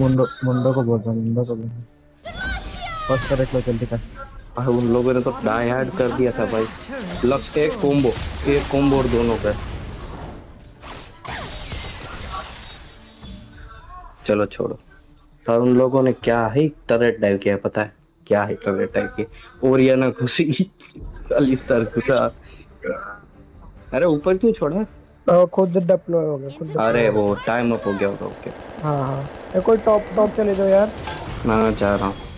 मुंडो मुंडो को बोल रहा हूँ मुंडो को बोल रहा हूँ। फ़र्स्ट करेक्ट लो जल्दी कर। भाई उन लोगों ने तो डाई हार्ड कर दिया था भाई। लक्स एक कोम्बो एक कोम्बो और दोनों पे। चलो छोड़ो। और उन लोगों ने क्या ही टरेट डाइव किया है पता है? क्या ही टरेट डाइव की ओरियाना घुसी अलिस्तार घुसा। अरे ऊपर क्यों छोड़ा? खुद डिप्लॉय हो गया खुद अरे वो टाइम अप हो गया होगा ओके हाँ हाँ। ये कोई टॉप टॉप चले जाओ यार। मैं जा रहा हूँ।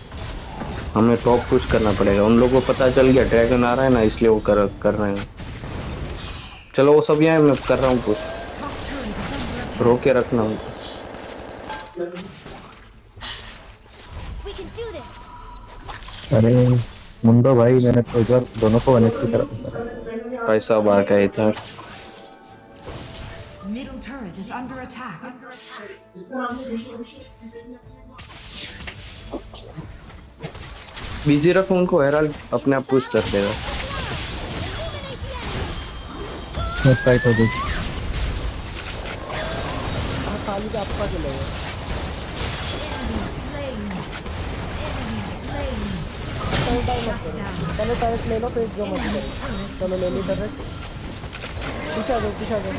हमें टॉप पुश करना पड़ेगा। उन लोगों को पता चल गया ड्रैगन आ रहा है ना इसलिए वो कर कर रहे हैं। चलो वो सब यहाँ मैं कर रहा हूँ पुश रोक के रखना उनको। अरे मुंडो भाई मैंने तो इधर दोनों को वन की तरफ़ पैसा आ गया इधर। Middle turret is under attack. Busy रखो उनको हेराल्ड अपने आप पुश कर देगा टाइट हो गई हाँ खाली का आपका चले गए. पहले टाइम ले लो फिर जो मत करो चलो ले ली डायरेक्ट पीछे आ जाओ पीछे आ जाओ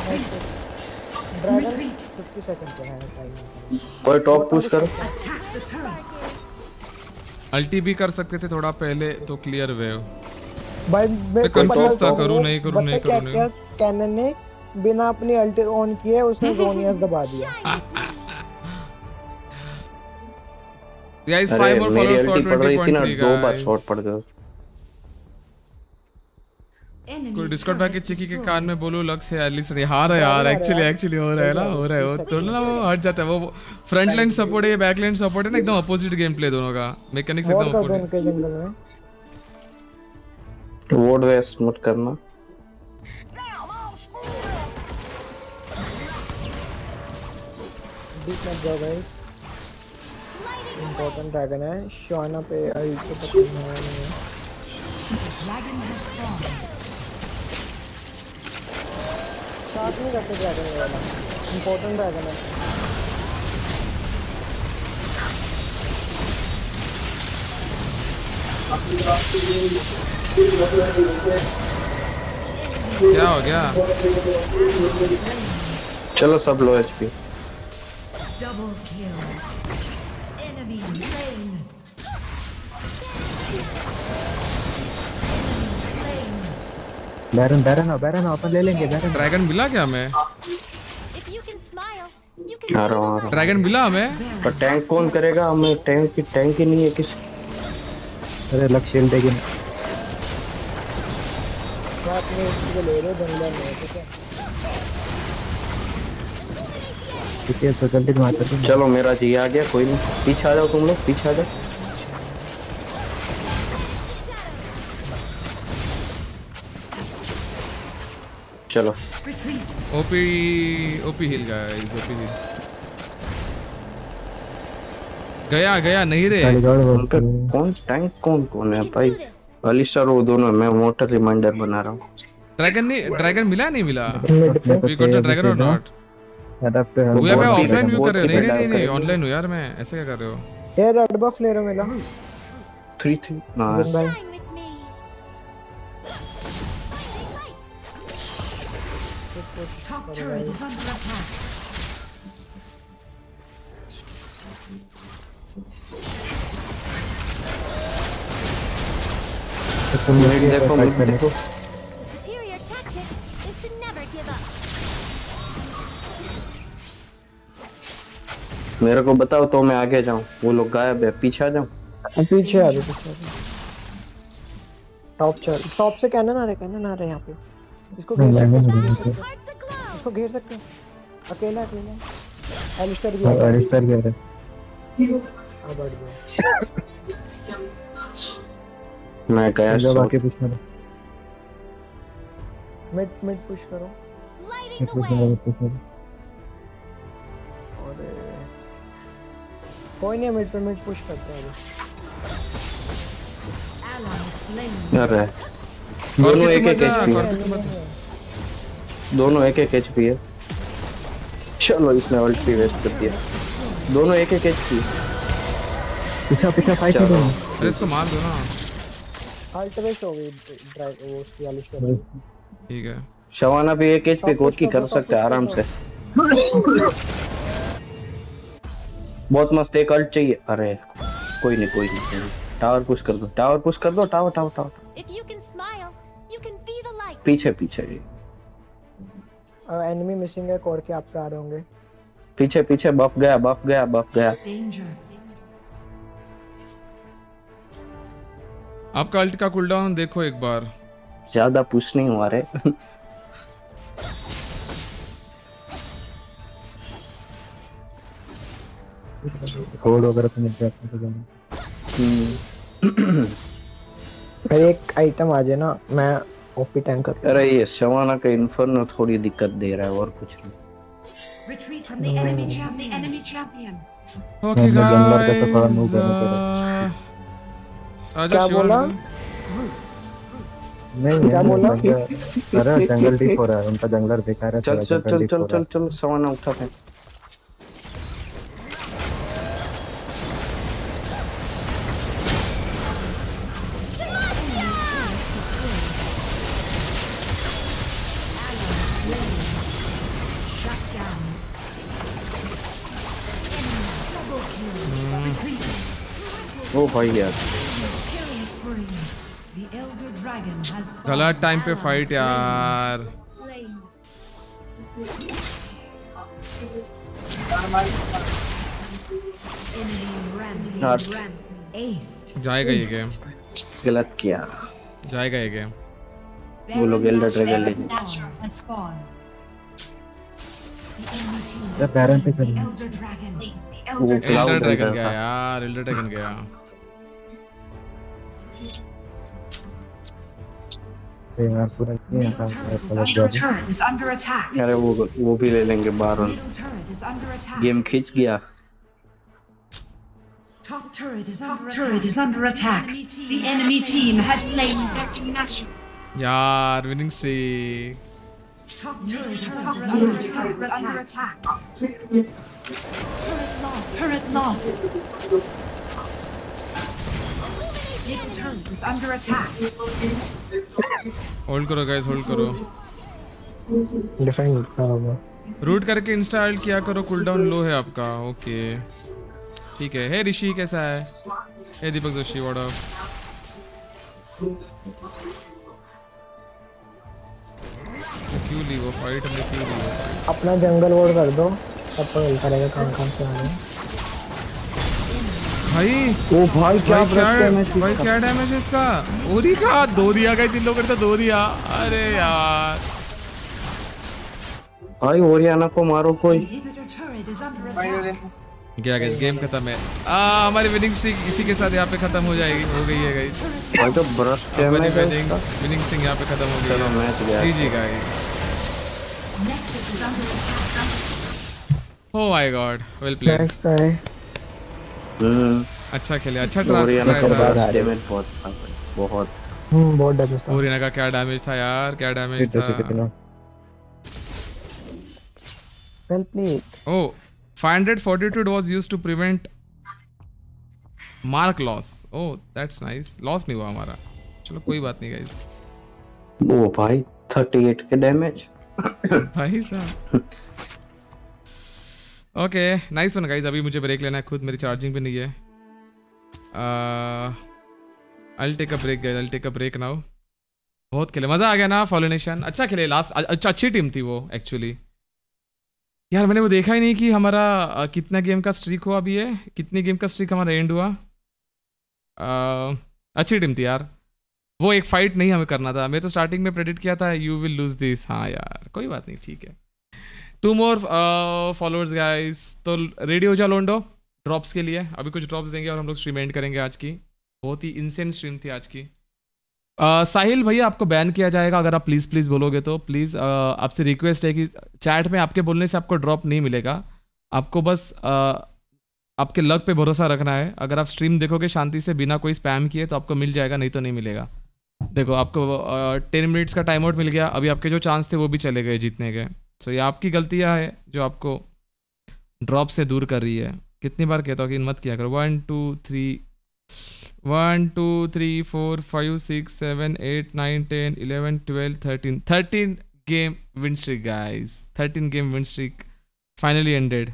ड्रैगन 50 सेकंड पे है टाइम कोई टॉप पुश करो. अल्टी भी कर सकते थे थोड़ा पहले तो क्लियर वेव भाई मैं कंफ्यूज था, करूँ, नहीं करूँ, नहीं करूँ क्या कैनन ने बिना अपनी अल्टी ऑन किए उसने जोनियस दबा दिया। गाइस अरे 5 more मेरी followers for अल्टी पड़ रही थी ना 20.3 दो बार guys शॉट पड़ गया कोई डिस्कॉर्ड पे चिकी के. कान में बोलो लक्स है एटलीस्ट है यार एक्चुअली एक्चुअली हो रहा है ना हो रहा है वो थोड़ा ना वो हट जाता है वो फ्रंट लाइन सपोर्ट है बैक लाइन सपोर्ट है ना एकदम अपोजिट गेम प्ले दोनों का मैकेनिक्स एकदम अपोजिट जंगल वोट वेस्ट मत करना। बीच मत जाओ गाइस इंपॉर्टेंट ड्रैगन है। शाना पे अल्टी पकड़ना है नहीं है। साथ नहीं करते ड्रैगन ये वाला। इंपॉर्टेंट ड्रैगन है क्या हो गया? चलो सब लो HP double kill. Baron baron आओ बैरन आओ अपन ले लेंगे बैरन ड्रैगन मिला क्या हमें? आ आ ड्रैगन मिला हमें? तो टैंक कौन करेगा? हमें टैंक की टैंक ही नहीं है किस। अरे लक्ष्य शील्ड देगी। मैं अपने इसको ले रहा में ठीक ठीक जल्दी मारते तुम चलो मेरा जी आ गया कोई नहीं। पीछे आ जाओ तुम लोग पीछे आ जाओ। चलो। OP OP heal guys OP heal. गया गया नहीं रे। कौन टैंक कौन कौन है भाई? अलिस्टार वो दोनों मैं मोटर रिमाइंडर बना रहा हूँ। ड्रैगन नहीं ड्रैगन मिला नहीं मिला? वी गॉट द ड्रैगन और नॉट अडॉप्ट है वो मैं ऑफलाइन व्यू कर रहे हो। नहीं नहीं नहीं ऑनलाइन हूँ यार मैं ऐसे क्या कर रहे हो? ये रेड बफ ले रहा हूँ मेरा three three Top turret is under attack. देखो superior tactic is to never give up. मेरे को बताओ तो मैं आगे जाऊँ। वो लोग गायब है पीछे आ जाऊँ? अब पीछे आ जाओ पीछे टॉप चल टॉप से कैनन आ रहे कैनन आ रहे यहाँ पे। इसको घेर इसको घेर सकते हैं? अकेला अकेला? एलिस्टर भी है। कह रहे हाँ, बढ़ गया। मैं गया जब आके पुश करो। मिड मिड पुश करो पुश करो पुश करो। और कोई नहीं मिड पे मिड पुश करते हैं अभी। अरे। दोनों एक एक एचपी दोनों एक एक एचपी है। चलो इसने अल्ट भी वेस्ट कर दिया। दोनों एक एक एचपी पीछा पीछा फाइट। करो। अरे इसको मार दो ना। अल्टवेस्ट हो गई ड्राइव वो उसकी एलिस्टर ठीक है। शवाना भी एक एचपी कोट की कर सकता है आराम से। बहुत मस्त एक अल्ट चाहिए। अरे कोई नहीं कोई नहीं टावर पुश कर दो टावर पुश कर दो tower tower tower If you enemy missing है कोर के आप पे आ रहे होंगे। पीछे पीछे बफ गया बफ गया बफ गया। आपका अल्ट का कूलडाउन देखो एक बार। ज़्यादा पुश नहीं हुआ रे। होल्ड वगैरह तो मिल जाता है जाना एक आइटम आ जाए ना मैं ओपी टैंक कर अरे ये शवाना का इन्फर्नो थोड़ी दिक्कत दे रहा है और कुछ नहीं। Retreat from the enemy champion. The enemy champion. Okay का तो थोड़ा गाइस करना आजा क्या बोला? नहीं क्या बोला? अरे जंगल डीप हो रहा है उनका जंगलर दिखा रहा है चल चल चल चल चल चल शवाना उठाते हैं। भाई यार गलत टाइम पे फाइट यार। जाएगा ये गेम गलत किया। जाएगा ये गेम वो लोग एल्डर ड्रैगन ले गए। पे कर एल्डर ड्रैगन गया यार एल्डर ड्रैगन गया। अरे वो वो भी ले लेंगे बारन Middle turret is under attack. Game खींच गया Top turret is under attack. turret is under attack. The enemy team has slain Dragon Nashor. यार winning streak Top turret is under attack. Turret is under attack. Turret lost. Turret lost. Middle is under attack. Hold करो guys hold करो। Define खराब हुआ root करके Insta alt किया करो cooldown लो है आपका। ओके ठीक है। हे ऋषि कैसा है? Hey Deepak Joshi what up ली वो फाइट हमने की ली अपना जंगल वोड कर दो। तब तो मिलता रहेगा कहाँ कहाँ से आ रहे हैं भाई। ओ भाई क्या भाई क्या भाई क्या डैमेज है इसका? ओरी का? दो दिया गया इन लोगों ने तो दो दिया अरे यार। भाई ओरियाना को मारो कोई. गया गाइस गेम खत्म है। आ हमारी विनिंग स्ट्रीक इसी के साथ यहाँ पे खत्म हो जाएगी हो गई है गाइस भाई तो ब्रश विनिंग विनिंग स्ट्रीक यहाँ पे खत्म हो गई चलो, मैच गया। GG guys Nexus is under attack. Oh my god well played अच्छा खेले अच्छा बहुत बहुत हम्म बहुत डैमेज था ओरियाना का क्या डैमेज था यार क्या डैमेज था कितना well played Oh, 500 fortitude was used to prevent mark loss. Oh, that's nice. Loss नहीं हुआ हमारा. चलो कोई बात नहीं गाइस. ओ भाई 38 के डैमेज भाई साहब. ओके नाइस वन गाइस अभी मुझे ब्रेक लेना है। खुद मेरी चार्जिंग भी नहीं है। I take a break guys I take a break now बहुत खेले। मज़ा आ गया ना फॉलोनेशन अच्छा खेले। लास्ट अच्छा अच्छी टीम थी वो एक्चुअली यार मैंने वो देखा ही नहीं कि हमारा कितना गेम का स्ट्रीक हुआ अभी है कितनी गेम का स्ट्रीक हमारा एंड हुआ। अ, अच्छी टीम थी यार। वो एक फाइट नहीं हमें करना था। मैं तो स्टार्टिंग में प्रेडिक्ट किया था यू विल लूज दिस हाँ यार कोई बात नहीं ठीक है। टू मोर फॉलोअर्स गाइस तो रेडी हो जा लोंडो ड्रॉप्स के लिए. अभी कुछ ड्रॉप्स देंगे और हम लोग स्ट्रीम एंड करेंगे आज की. बहुत ही इंसेंट स्ट्रीम थी आज की. अ, साहिल भैया आपको बैन किया जाएगा अगर आप प्लीज़ प्लीज़ बोलोगे तो. प्लीज़ आपसे रिक्वेस्ट है कि चैट में आपके बोलने से आपको ड्रॉप नहीं मिलेगा. आपको बस अ, आपके लक पे भरोसा रखना है. अगर आप स्ट्रीम देखोगे शांति से बिना कोई स्पैम किए तो आपको मिल जाएगा नहीं तो नहीं मिलेगा. देखो आपको टेन मिनट्स का टाइम आउट मिल गया. अभी आपके जो चांस थे वो भी चले गए जीतने के. सो ये आपकी गलतियाँ है जो आपको ड्रॉप से दूर कर रही है। कितनी बार कहता हूँ कि मत किया करो। One two three one two three four five six seven eight nine ten eleven twelve thirteen thirteen game win streak guys thirteen game win streak finally ended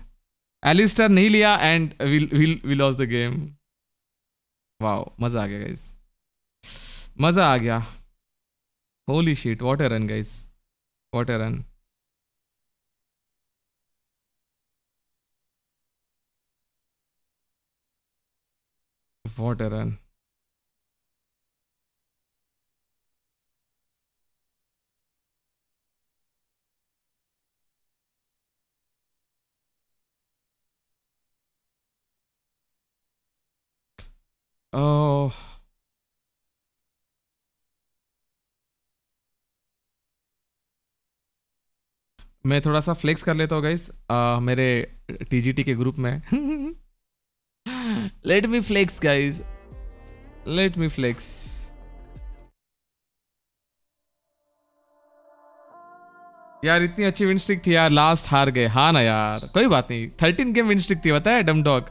Alistar नहीं लिया and we loss the game wow मज़ा आ गया guys मज़ा आ गया। Holy shit what a run guys a run what a run oh मैं थोड़ा सा फ्लेक्स कर लेता हूँ गाइस मेरे टीजीटी के ग्रुप में. Let me flex guys let me flex यार इतनी अच्छी विन स्ट्रिक थी यार लास्ट हार गए। हाँ ना यार कोई बात नहीं। थर्टीन गेम विन स्ट्रिक थी बताया डम डॉग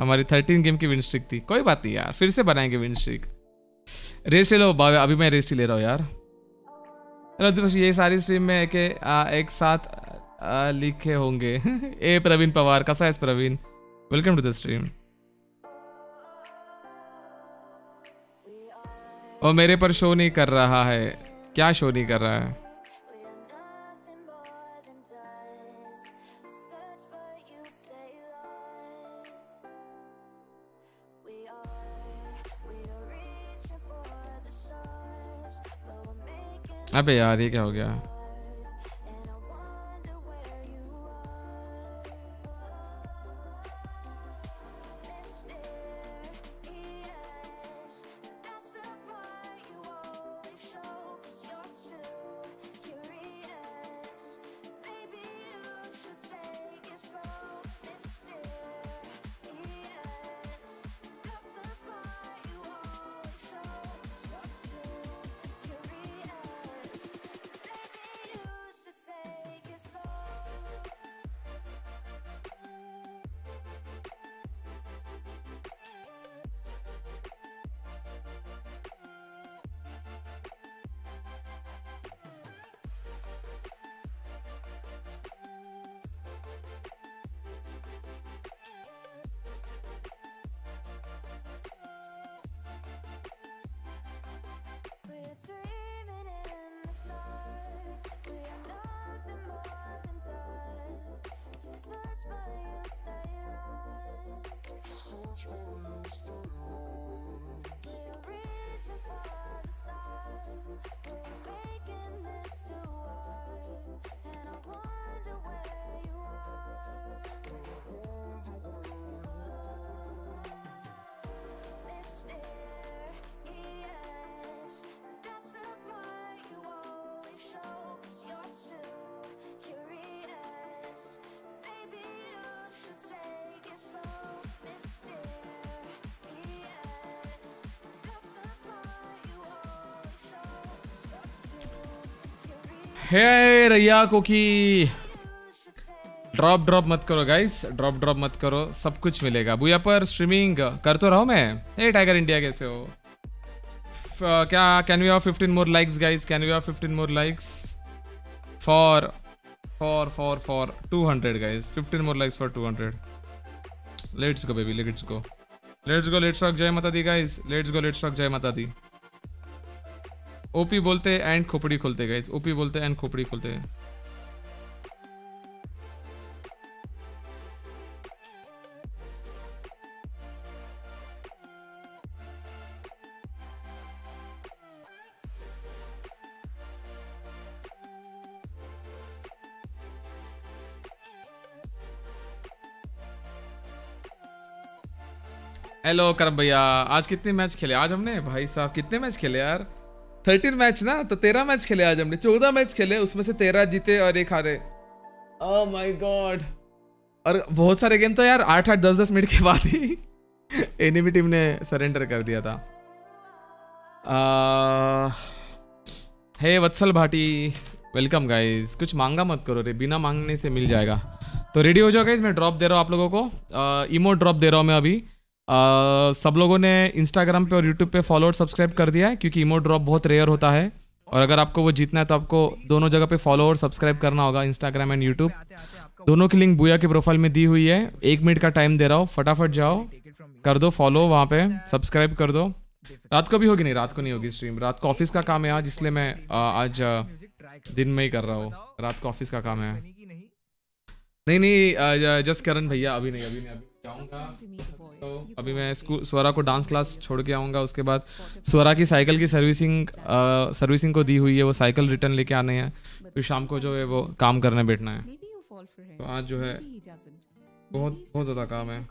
हमारी थर्टीन गेम की विन स्ट्रिक थी। कोई बात नहीं यार फिर से बनाएँगे विन स्ट्रिक रेस्ट ले लो बाबा, अभी मैं रेस्ट ही ले रहा हूँ यार। चलो तो बस ये सारी स्ट्रीम में एक आ, एक साथ आ, लिखे होंगे। ए प्रवीण पवार कैसा है Praveen? Welcome to the stream और मेरे पर शो नहीं कर रहा है। क्या शो नहीं कर रहा है? अबे यार, ये क्या हो गया? हे रैया कोकी ड्रॉप ड्रॉप मत करो गाइस ड्रॉप ड्रॉप मत करो. सब कुछ मिलेगा। बुया पर स्ट्रीमिंग कर तो रहो मैं। ए टाइगर इंडिया कैसे हो? फ- क्या can we have 15 more likes guys can we have 15 more likes for for for for 200 guys 15 more likes for 200 let's go baby let's go let's go let's rock जय माता दी guys let's go let's rock जय माता दी OP बोलते and खोपड़ी खोलते guys OP बोलते and खोपड़ी खोलते. हेलो करम भैया आज कितने मैच खेले? आज हमने? भाई साहब, कितने मैच खेले यार? थर्टीन मैच ना तो तेरह मैच खेले आज हमने चौदह मैच खेले, उसमें से तेरह जीते और एक हारे। ओह माय गॉड और बहुत सारे गेम तो यार, आठ आठ, दस दस मिनट के बाद ही एनिमी टीम ने सरेंडर कर दिया था। Hey Vatsal Bhati welcome guys कुछ मांगा मत करो रे, बिना मांगने से मिल जाएगा। तो रेडी हो जाओ गाइज़ मैं ड्रॉप दे रहा हूँ आप लोगों को। इमो ड्रॉप दे रहा हूँ मैं अभी। आ, सब लोगों ने इंस्टाग्राम पे और यूट्यूब पे फॉलो और सब्सक्राइब कर दिया है क्योंकि इमो ड्रॉप बहुत रेयर होता है। और अगर आपको वो जीतना है तो आपको दोनों जगह पे फॉलो और सब्सक्राइब करना होगा इंस्टाग्राम एंड यूट्यूब दोनों की लिंक बुया के प्रोफ़ाइल में दी हुई है। एक मिनट का टाइम दे रहा हूँ फटाफट जाओ कर दो फॉलो वहाँ पे सब्सक्राइब कर दो। रात को भी होगी नहीं रात को नहीं होगी स्ट्रीम रात को ऑफ़िस का काम है आज इसलिए मैं आज दिन में ही कर रहा हूँ। रात को ऑफ़िस का काम है। नहीं नहीं जस्ट करण भैया अभी नहीं अभी नहीं अभी तो अभी मैं स्कूल स्वरा को डांस क्लास छोड़ के आऊँगा उसके बाद स्वरा की साइकिल की सर्विसिंग आ, सर्विसिंग को दी हुई है वो साइकिल रिटर्न लेके आने हैं। फिर शाम को जो है वो काम करने बैठना है। तो आज जो है बहुत बहुत ज़्यादा काम है।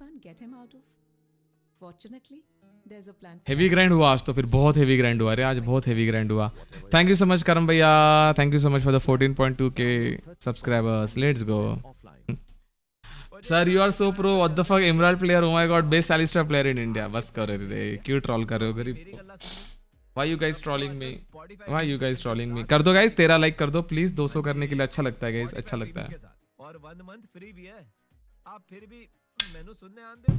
हेवी ग्राइंड हुआ आज तो फिर बहुत हेवी ग्राइंड हुआ। अरे आज बहुत हेवी ग्राइंड हुआ। Thank you so much Karam भैया। Thank you so much for the 14.2 के subscribers let's go sir you are so pro what the fuck emerald player oh my god best Alistar player in India बस करो रे क्यों troll कर रहे हो गरीब why you guys trolling me why you guys trolling me कर दो गाइस तेरा लाइक कर दो प्लीज़ 200 करने के लिए अच्छा लगता है गाइस अच्छा लगता है और वन मंथ फ्री भी है। आप फिर भी मेनू सुनने आंदे?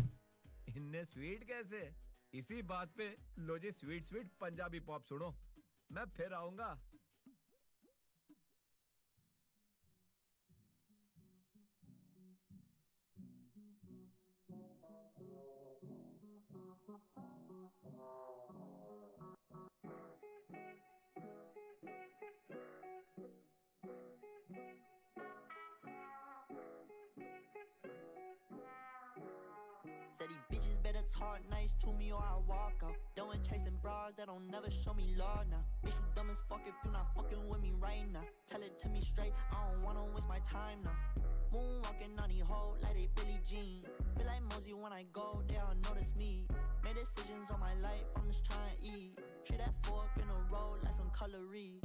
इनने स्वीट कैसे? इसी बात पे लो जी स्वीट स्वीट पंजाबी पॉप सुनो। मैं फिर आऊँगा। Said these bitches better talk nice to me or I walk out. Done with chasing bras that don't never show me love now. Bitch, you dumb as fuck if you not fucking with me right now. Tell it to me straight, I don't wanna waste my time now. Moonwalking on these hoes like they Billie Jean. Feel like Mosey when I go, they all notice me. Made decisions on my life, I'm just trying to eat. Treat that fork in a roll like some cutlery.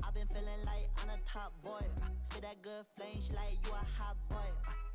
I've been feeling like I'm a top boy. Uh, spit that good flame, she like you a hot boy. Uh,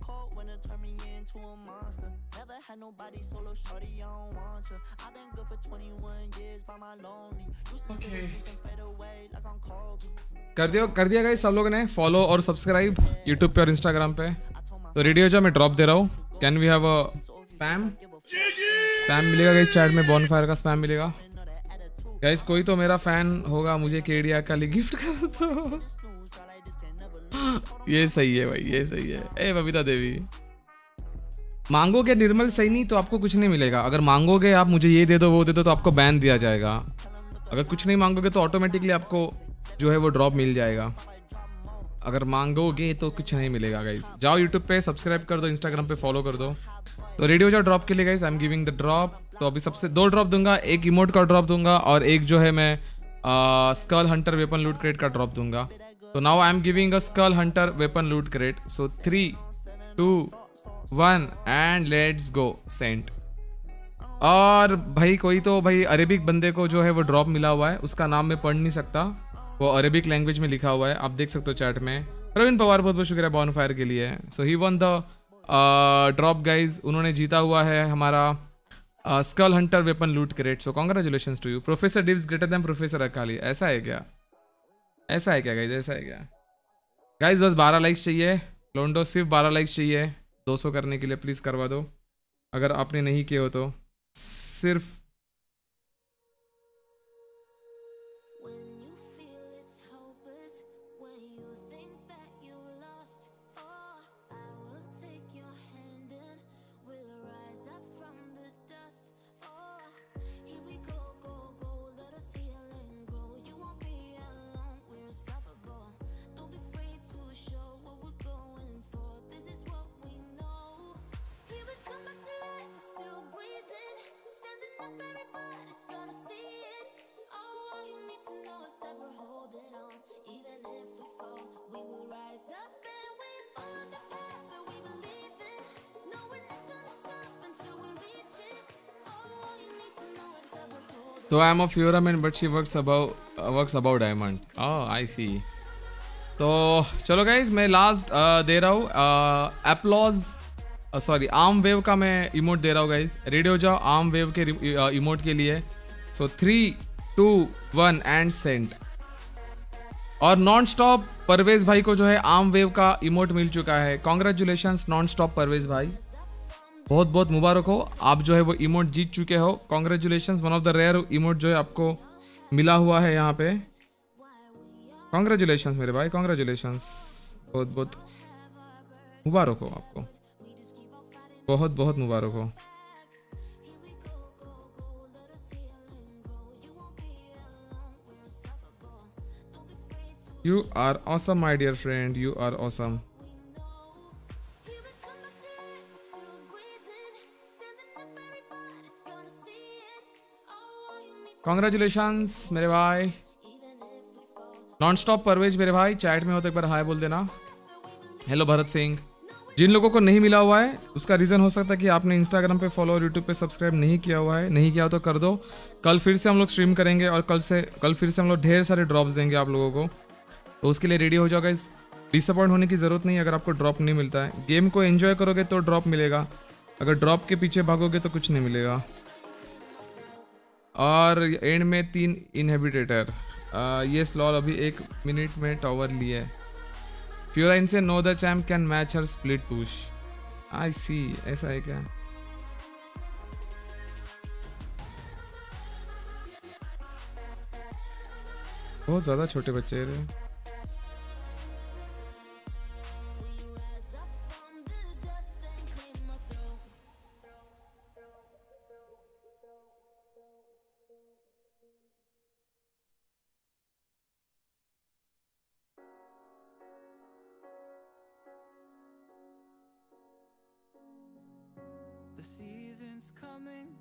Cold winter turn me into a monster. Never had nobody solo shorty, I don't want you. I've been good for 21 years by my lonely. Okay. and fade away like I'm Kobe. कर दियो कर दिया guys सब लोगों ने follow और subscribe YouTube पे और इंस्टाग्राम पे तो रेडी हो जाओ मैं ड्रॉप दे रहा हूँ can we have a spam spam मिलेगा गाइस चैट में बॉनफायर का स्पैम मिलेगा गाइस कोई तो मेरा फ़ैन होगा मुझे केडिया का लिए गिफ्ट कर दो ये सही है भाई, ये सही है। ए, बबीता देवी। मांगोगे निर्मल सही नहीं तो आपको कुछ नहीं मिलेगा। अगर मांगोगे, आप मुझे ये दे दो, वो दे दो तो आपको बैन दिया जाएगा। अगर कुछ नहीं मांगोगे तो ऑटोमेटिकली आपको जो है वो ड्रॉप मिल जाएगा। अगर मांगोगे तो कुछ नहीं मिलेगा गाइज़ जाओ यूट्यूब पे सब्सक्राइब कर दो इंस्टाग्राम पे फॉलो कर दो। तो रेडियो जाओ ड्रॉप के लिए guys I am giving the drop तो अभी सबसे, दो ड्रॉप दूँगा, एक इमोट का ड्रॉप दूँगा, और एक जो है मैं skull hunter weapon loot crate का ड्रॉप दूँगा। Now I am giving a skull hunter weapon loot crate so three two one and let's go sent और भाई, कोई तो भाई अरेबिक बंदे को जो है वो ड्रॉप मिला हुआ है। उसका नाम मैं पढ़ नहीं सकता। वो अरेबिक लैंग्वेज में लिखा हुआ है। आप देख सकते हो चैट में। प्रवीण पवार बहुत बहुत शुक्रिया बॉन फायर के लिए। So he won the drop guys उन्होंने जीता हुआ है हमारा skull hunter weapon loot crate so congratulation to you professor Divs greater than professor Akali ऐसा है क्या? ऐसा है क्या गाइज़ ऐसा है क्या? गाइज़ बस बारह लाइक्स चाहिए। लोन्डो सिर्फ़ बारह लाइक्स चाहिए। 200 करने के लिए प्लीज़ करवा दो। अगर आपने नहीं किए हो तो सिर्फ़ So I'm of Fioraman, but works above uh, works above diamond. Oh, I see. तो चलो गाइज़ मैं लास्ट दे रहा हूँ एप्लॉज सॉरी आर्म वेव का मैं इमोट दे रहा हूँ गाइज़ रेडी हो जाओ आर्म वेव के इमोट के लिए. So three two one and sent और नॉन स्टॉप परवेज भाई को जो है आर्म वेव का इमोट मिल चुका है. कॉन्ग्रेचुलेशन नॉन स्टॉप परवेज भाई. बहुत बहुत मुबारक हो। आप जो है वो इमोट जीत चुके हो। Congratulation one of the rare emote जो है आपको मिला हुआ है यहाँ पे। कॉन्ग्रेचुलेशन मेरे भाई कॉन्ग्रेचुलेशन बहुत बहुत मुबारक हो आपको। बहुत बहुत मुबारक हो। You are awesome, my dear friend. You are awesome. Congratulation मेरे भाई। नॉन स्टॉप परवेज मेरे भाई चैट में हो तो एक बार हाय बोल देना। हेलो भरत सिंह जिन लोगों को नहीं मिला हुआ है, उसका रीज़न हो सकता है कि आपने इंस्टाग्राम पे फॉलो और यूट्यूब पे सब्सक्राइब नहीं किया हुआ है। नहीं किया तो कर दो। कल फिर से हम लोग स्ट्रीम करेंगे और कल से, कल फिर से हम लोग ढेर सारे ड्रॉप्स देंगे आप लोगों को। तो उसके लिए रेडी हो जाओ इस डिसअपॉइंट होने की ज़रूरत नहीं अगर आपको ड्रॉप नहीं मिलता है। गेम को एंजॉय करोगे तो ड्रॉप मिलेगा। अगर ड्रॉप के पीछे भागोगे तो कुछ नहीं मिलेगा। और एंड में तीन इनहेबिटेटर ये स्लॉल अभी एक मिनट में टॉवर लिए प्योरा से no the champ can match her split push I see ऐसा है क्या? बहुत ज़्यादा छोटे बच्चे हैं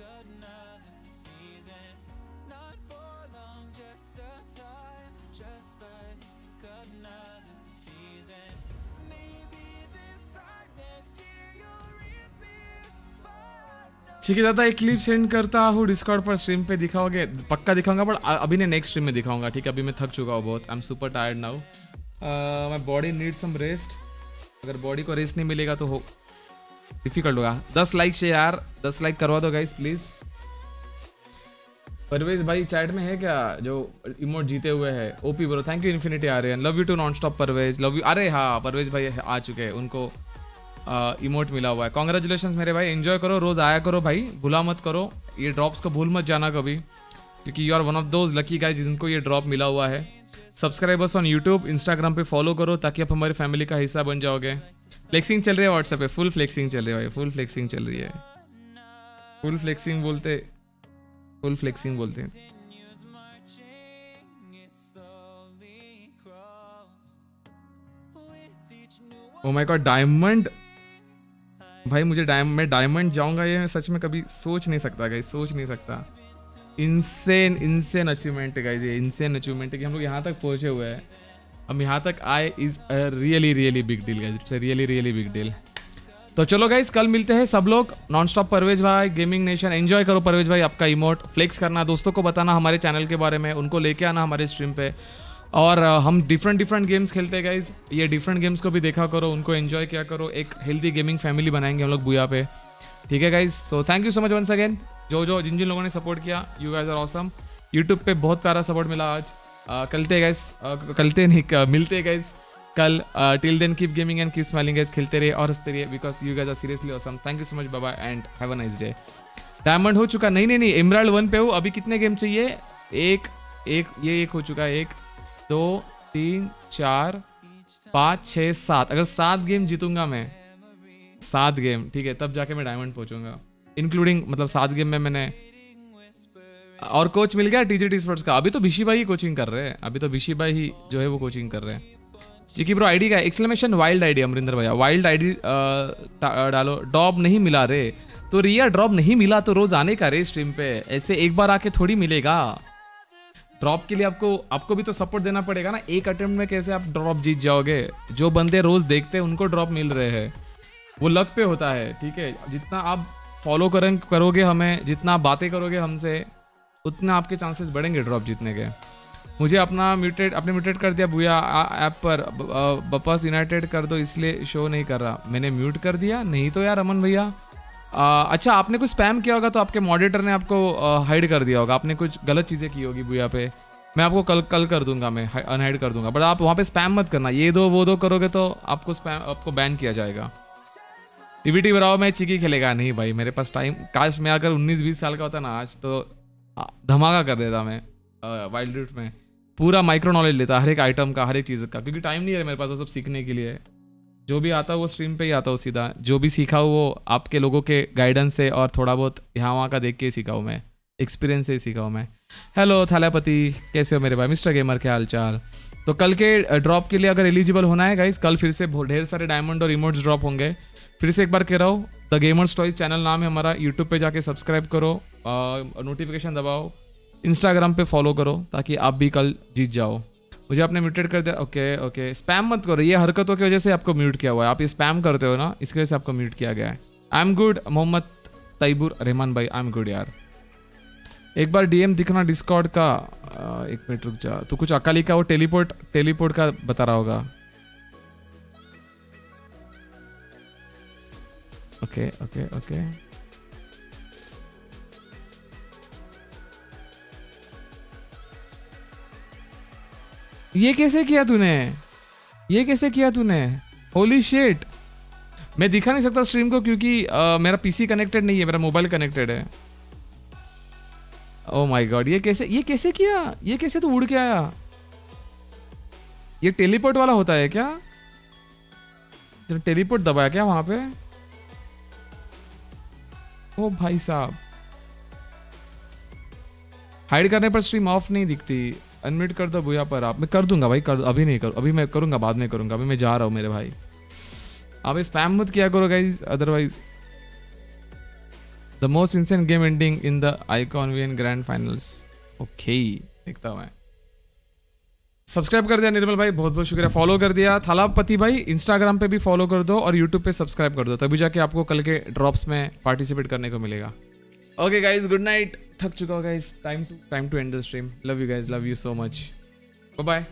another season. Not for long, just a time, just like another season. Maybe this time next year you'll reappear. ठीक है दादा एक क्लिप सेंड करता हूँ डिस्कॉर्ड पर स्ट्रीम पे दिखाओगे पक्का दिखाऊँगा बट अभी ने नेक्स्ट स्ट्रीम में दिखाऊँगा ठीक है अभी मैं थक चुका हूँ बहुत I am super tired now my body need some rest अगर बॉडी को रेस्ट नहीं मिलेगा तो हो डिफ़िकल्ट होगा। दस लाइक से यार। दस लाइक करवा दो गाइस प्लीज़ परवेज भाई चैट में है क्या? जो इमोट जीते हुए है। OP bro thank you infinity आ रहे हैं love you too non stop Parvez. Love you अरे हाँ परवेज भाई आ चुके हैं। उनको इमोट मिला हुआ है। कॉन्ग्रेचुलेशन मेरे भाई। एंजॉय करो, रोज आया करो भाई। भूला मत करो। ये ड्रॉप्स को भूल मत जाना कभी। क्योंकि you are one of those lucky guys जिनको ये ड्रॉप मिला हुआ है। सब्सक्राइबर्स ऑन यूट्यूब इंस्टाग्राम पे फॉलो करो ताकि आप हमारी फैमिली का हिस्सा बन जाओगे। फ्लेक्सिंग चल रही है व्हाट्सएप पे। फुल फ्लेक्सिंग चल रही है फुल फ्लेक्सिंग चल रही है। फुल फ्लेक्सिंग बोलते फुल फ्लेक्सिंग बोलते हैं। ओ माय गॉड डायमंड भाई मुझे डायमंड मैं डायमंड जाऊँगा ये मैं सच में कभी सोच नहीं सकता गाइस सोच नहीं सकता। इनसेन इंसेन अचीवमेंट है ये इनसेन अचीवमेंट है कि हम लोग यहाँ तक पहुँचे हुए हैं। हम यहाँ तक आए is a really really big deal guys it's really really big deal तो चलो गाइज़ कल मिलते हैं सब लोग। नॉन स्टॉप परवेज भाई गेमिंग नेशन एंजॉय करो परवेज भाई आपका इमोट फ्लेक्स करना, दोस्तों को बताना हमारे चैनल के बारे में। उनको लेके आना हमारे स्ट्रीम पे। और हम डिफरेंट डिफरेंट गेम्स खेलते हैं गाइज़ ये डिफरेंट गेम्स को भी देखा करो, उनको एंजॉय किया करो। एक हेल्दी गेमिंग फैमिली बनाएँगे हम लोग बुया पे। ठीक है guys so thank you so much once again जो जो जिन जिन लोगों ने सपोर्ट किया you guys are awesome YouTube पे बहुत प्यारा सपोर्ट मिला आज। कलते गाइज़ कलते नहीं मिलते गाइज़ कल till then keep gaming and keep smiling guys खेलते रहिए और हँसते रहिए because you guys are seriously awesome thank you so much Baba and have a nice day diamond हो चुका, नहीं नहीं नहीं इमराल्ड वन पे हूँ, अभी कितने गेम चाहिए? एक एक, ये एक हो चुका है एक, दो, तीन, चार, पाँच छः सात। अगर सात गेम जीतूँगा मैं, सात गेम ठीक है, तब जाके मैं डायमंड पहुंचूँगा। इंक्लूडिंग मतलब सात गेम में मैंने, और कोच मिल गया टीजी टी स्पोर्ट्स का। अभी तो बिशी भाई ही कोचिंग कर रहे हैं। अभी तो बिशी भाई ही जो है वो कोचिंग कर रहे हैं। चिकी ब्रो आईडी का एक्सक्लेमेशन वाइल्ड आईडी अमरिंदर भैया। वाइल्ड आईडी डालो। ड्रॉप नहीं मिला रे। तो रिया ड्रॉप नहीं मिला तो रोज आने का रे स्ट्रीम पे। ऐसे एक बार आके थोड़ी मिलेगा। ड्रॉप के लिए आपको आपको भी तो सपोर्ट देना पड़ेगा ना। एक अटेम्प्ट में कैसे आप ड्रॉप जीत जाओगे? जो बंदे रोज देखते हैं, उनको ड्रॉप मिल रहे हैं। वो लक पे होता है, ठीक है? जितना आप फॉलो करें, करोगे हमें, जितना बातें करोगे हमसे, उतना आपके चांसेस बढ़ेंगे ड्रॉप जीतने के। मुझे अपना म्यूटेड अपने म्यूटेड कर दिया भूया ऐप पर बपस यूनाइटेड कर दो, इसलिए शो नहीं कर रहा। मैंने म्यूट कर दिया, नहीं तो यार अमन भैया। अच्छा आपने कुछ स्पैम किया होगा तो आपके मॉडरेटर ने आपको हाइड कर दिया होगा। आपने कुछ गलत चीज़ें की होगी भूया पे। मैं आपको कल कल कर दूँगा, मैं अनहाइड कर दूँगा। बट आप वहाँ पे स्पैम मत करना। ये दो, वो दो करोगे तो आपको स्पैम आपको बैन किया जाएगा। टीवीटी बनाओ मैं चिकी खेलेगा। नहीं भाई, मेरे पास टाइम काश मैं अगर 19-20 साल का होता ना आज तो धमाका कर देता मैं वाइल्ड रूट में। पूरा माइक्रो नॉलेज लेता, हर एक आइटम का, हर एक चीज़ का, क्योंकि टाइम नहीं है मेरे पास वो सब सीखने के लिए। जो भी आता है वो स्ट्रीम पे ही आता हो सीधा। जो भी सीखा हो वो आपके लोगों के गाइडेंस से और थोड़ा बहुत यहाँ वहाँ का देख के सीखा हूँ मैं। एक्सपीरियंस से सीखा हूँ मैं। हेलो थालापति। कैसे हो मेरे भाई? मिस्टर गेमर, क्या हाल चाल तो कल के ड्रॉप के लिए अगर एलिजिबल होना है गाइस कल फिर से ढेर सारे डायमंड और इमोट्स ड्रॉप होंगे। फिर से एक बार कह रहा हूँ द गेमर्स टॉइस चैनल नाम है हमारा यूट्यूब पे जाके सब्सक्राइब करो नोटिफिकेशन दबाओ इंस्टाग्राम पे फॉलो करो, ताकि आप भी कल जीत जाओ। मुझे आपने म्यूटेड कर दिया ओके ओके स्पैम मत करो, ये हरकतों की वजह से आपको म्यूट किया हुआ है। आप ये स्पैम करते हो ना, इसकी वजह से आपको म्यूट किया गया है। I am good Mohammad Taibur, Rahman भाई आई एम गुड यार। एक बार डीएम दिखना डिस्कॉर्ड का एक मिनट रुक जा। तो कुछ अकाली का वो टेलीपोर्ट टेलीपोर्ट का बता रहा होगा। ओके ओके ओके ये कैसे किया तूने? ये कैसे किया तूने? होली शेट मैं दिखा नहीं सकता स्ट्रीम को क्योंकि अ, मेरा पीसी कनेक्टेड नहीं है मेरा मोबाइल कनेक्टेड है। ओ माय गॉड ये कैसे ये कैसे किया? ये कैसे तू उड़ के आया? ये टेलीपोर्ट वाला होता है क्या? तो टेलीपोर्ट दबाया क्या वहाँ पे? ओ भाई साहब। हाइड करने पर स्ट्रीम ऑफ़ नहीं दिखती। अनम्यूट कर दो भूया पर। आप मैं कर दूँगा भाई, कर अभी नहीं कर। अभी मैं करूँगा, बाद में करूँगा। अभी मैं जा रहा हूँ मेरे भाई। आप स्पैम मत किया करो guys otherwise the most intense game ending in the icon V N grand finals okay देखता हूँ मैं। सब्सक्राइब कर दिया निर्मल भाई, बहुत बहुत शुक्रिया। फॉलो कर दिया। थालापति भाई इंस्टाग्राम पे भी फॉलो कर दो और यूट्यूब पे सब्सक्राइब कर दो, तभी जाके आपको कल के ड्रॉप्स में पार्टिसिपेट करने को मिलेगा। ओके गाइज़ गुड नाइट थक चुका हो guys time to time to end the stream love you guys love you so much bye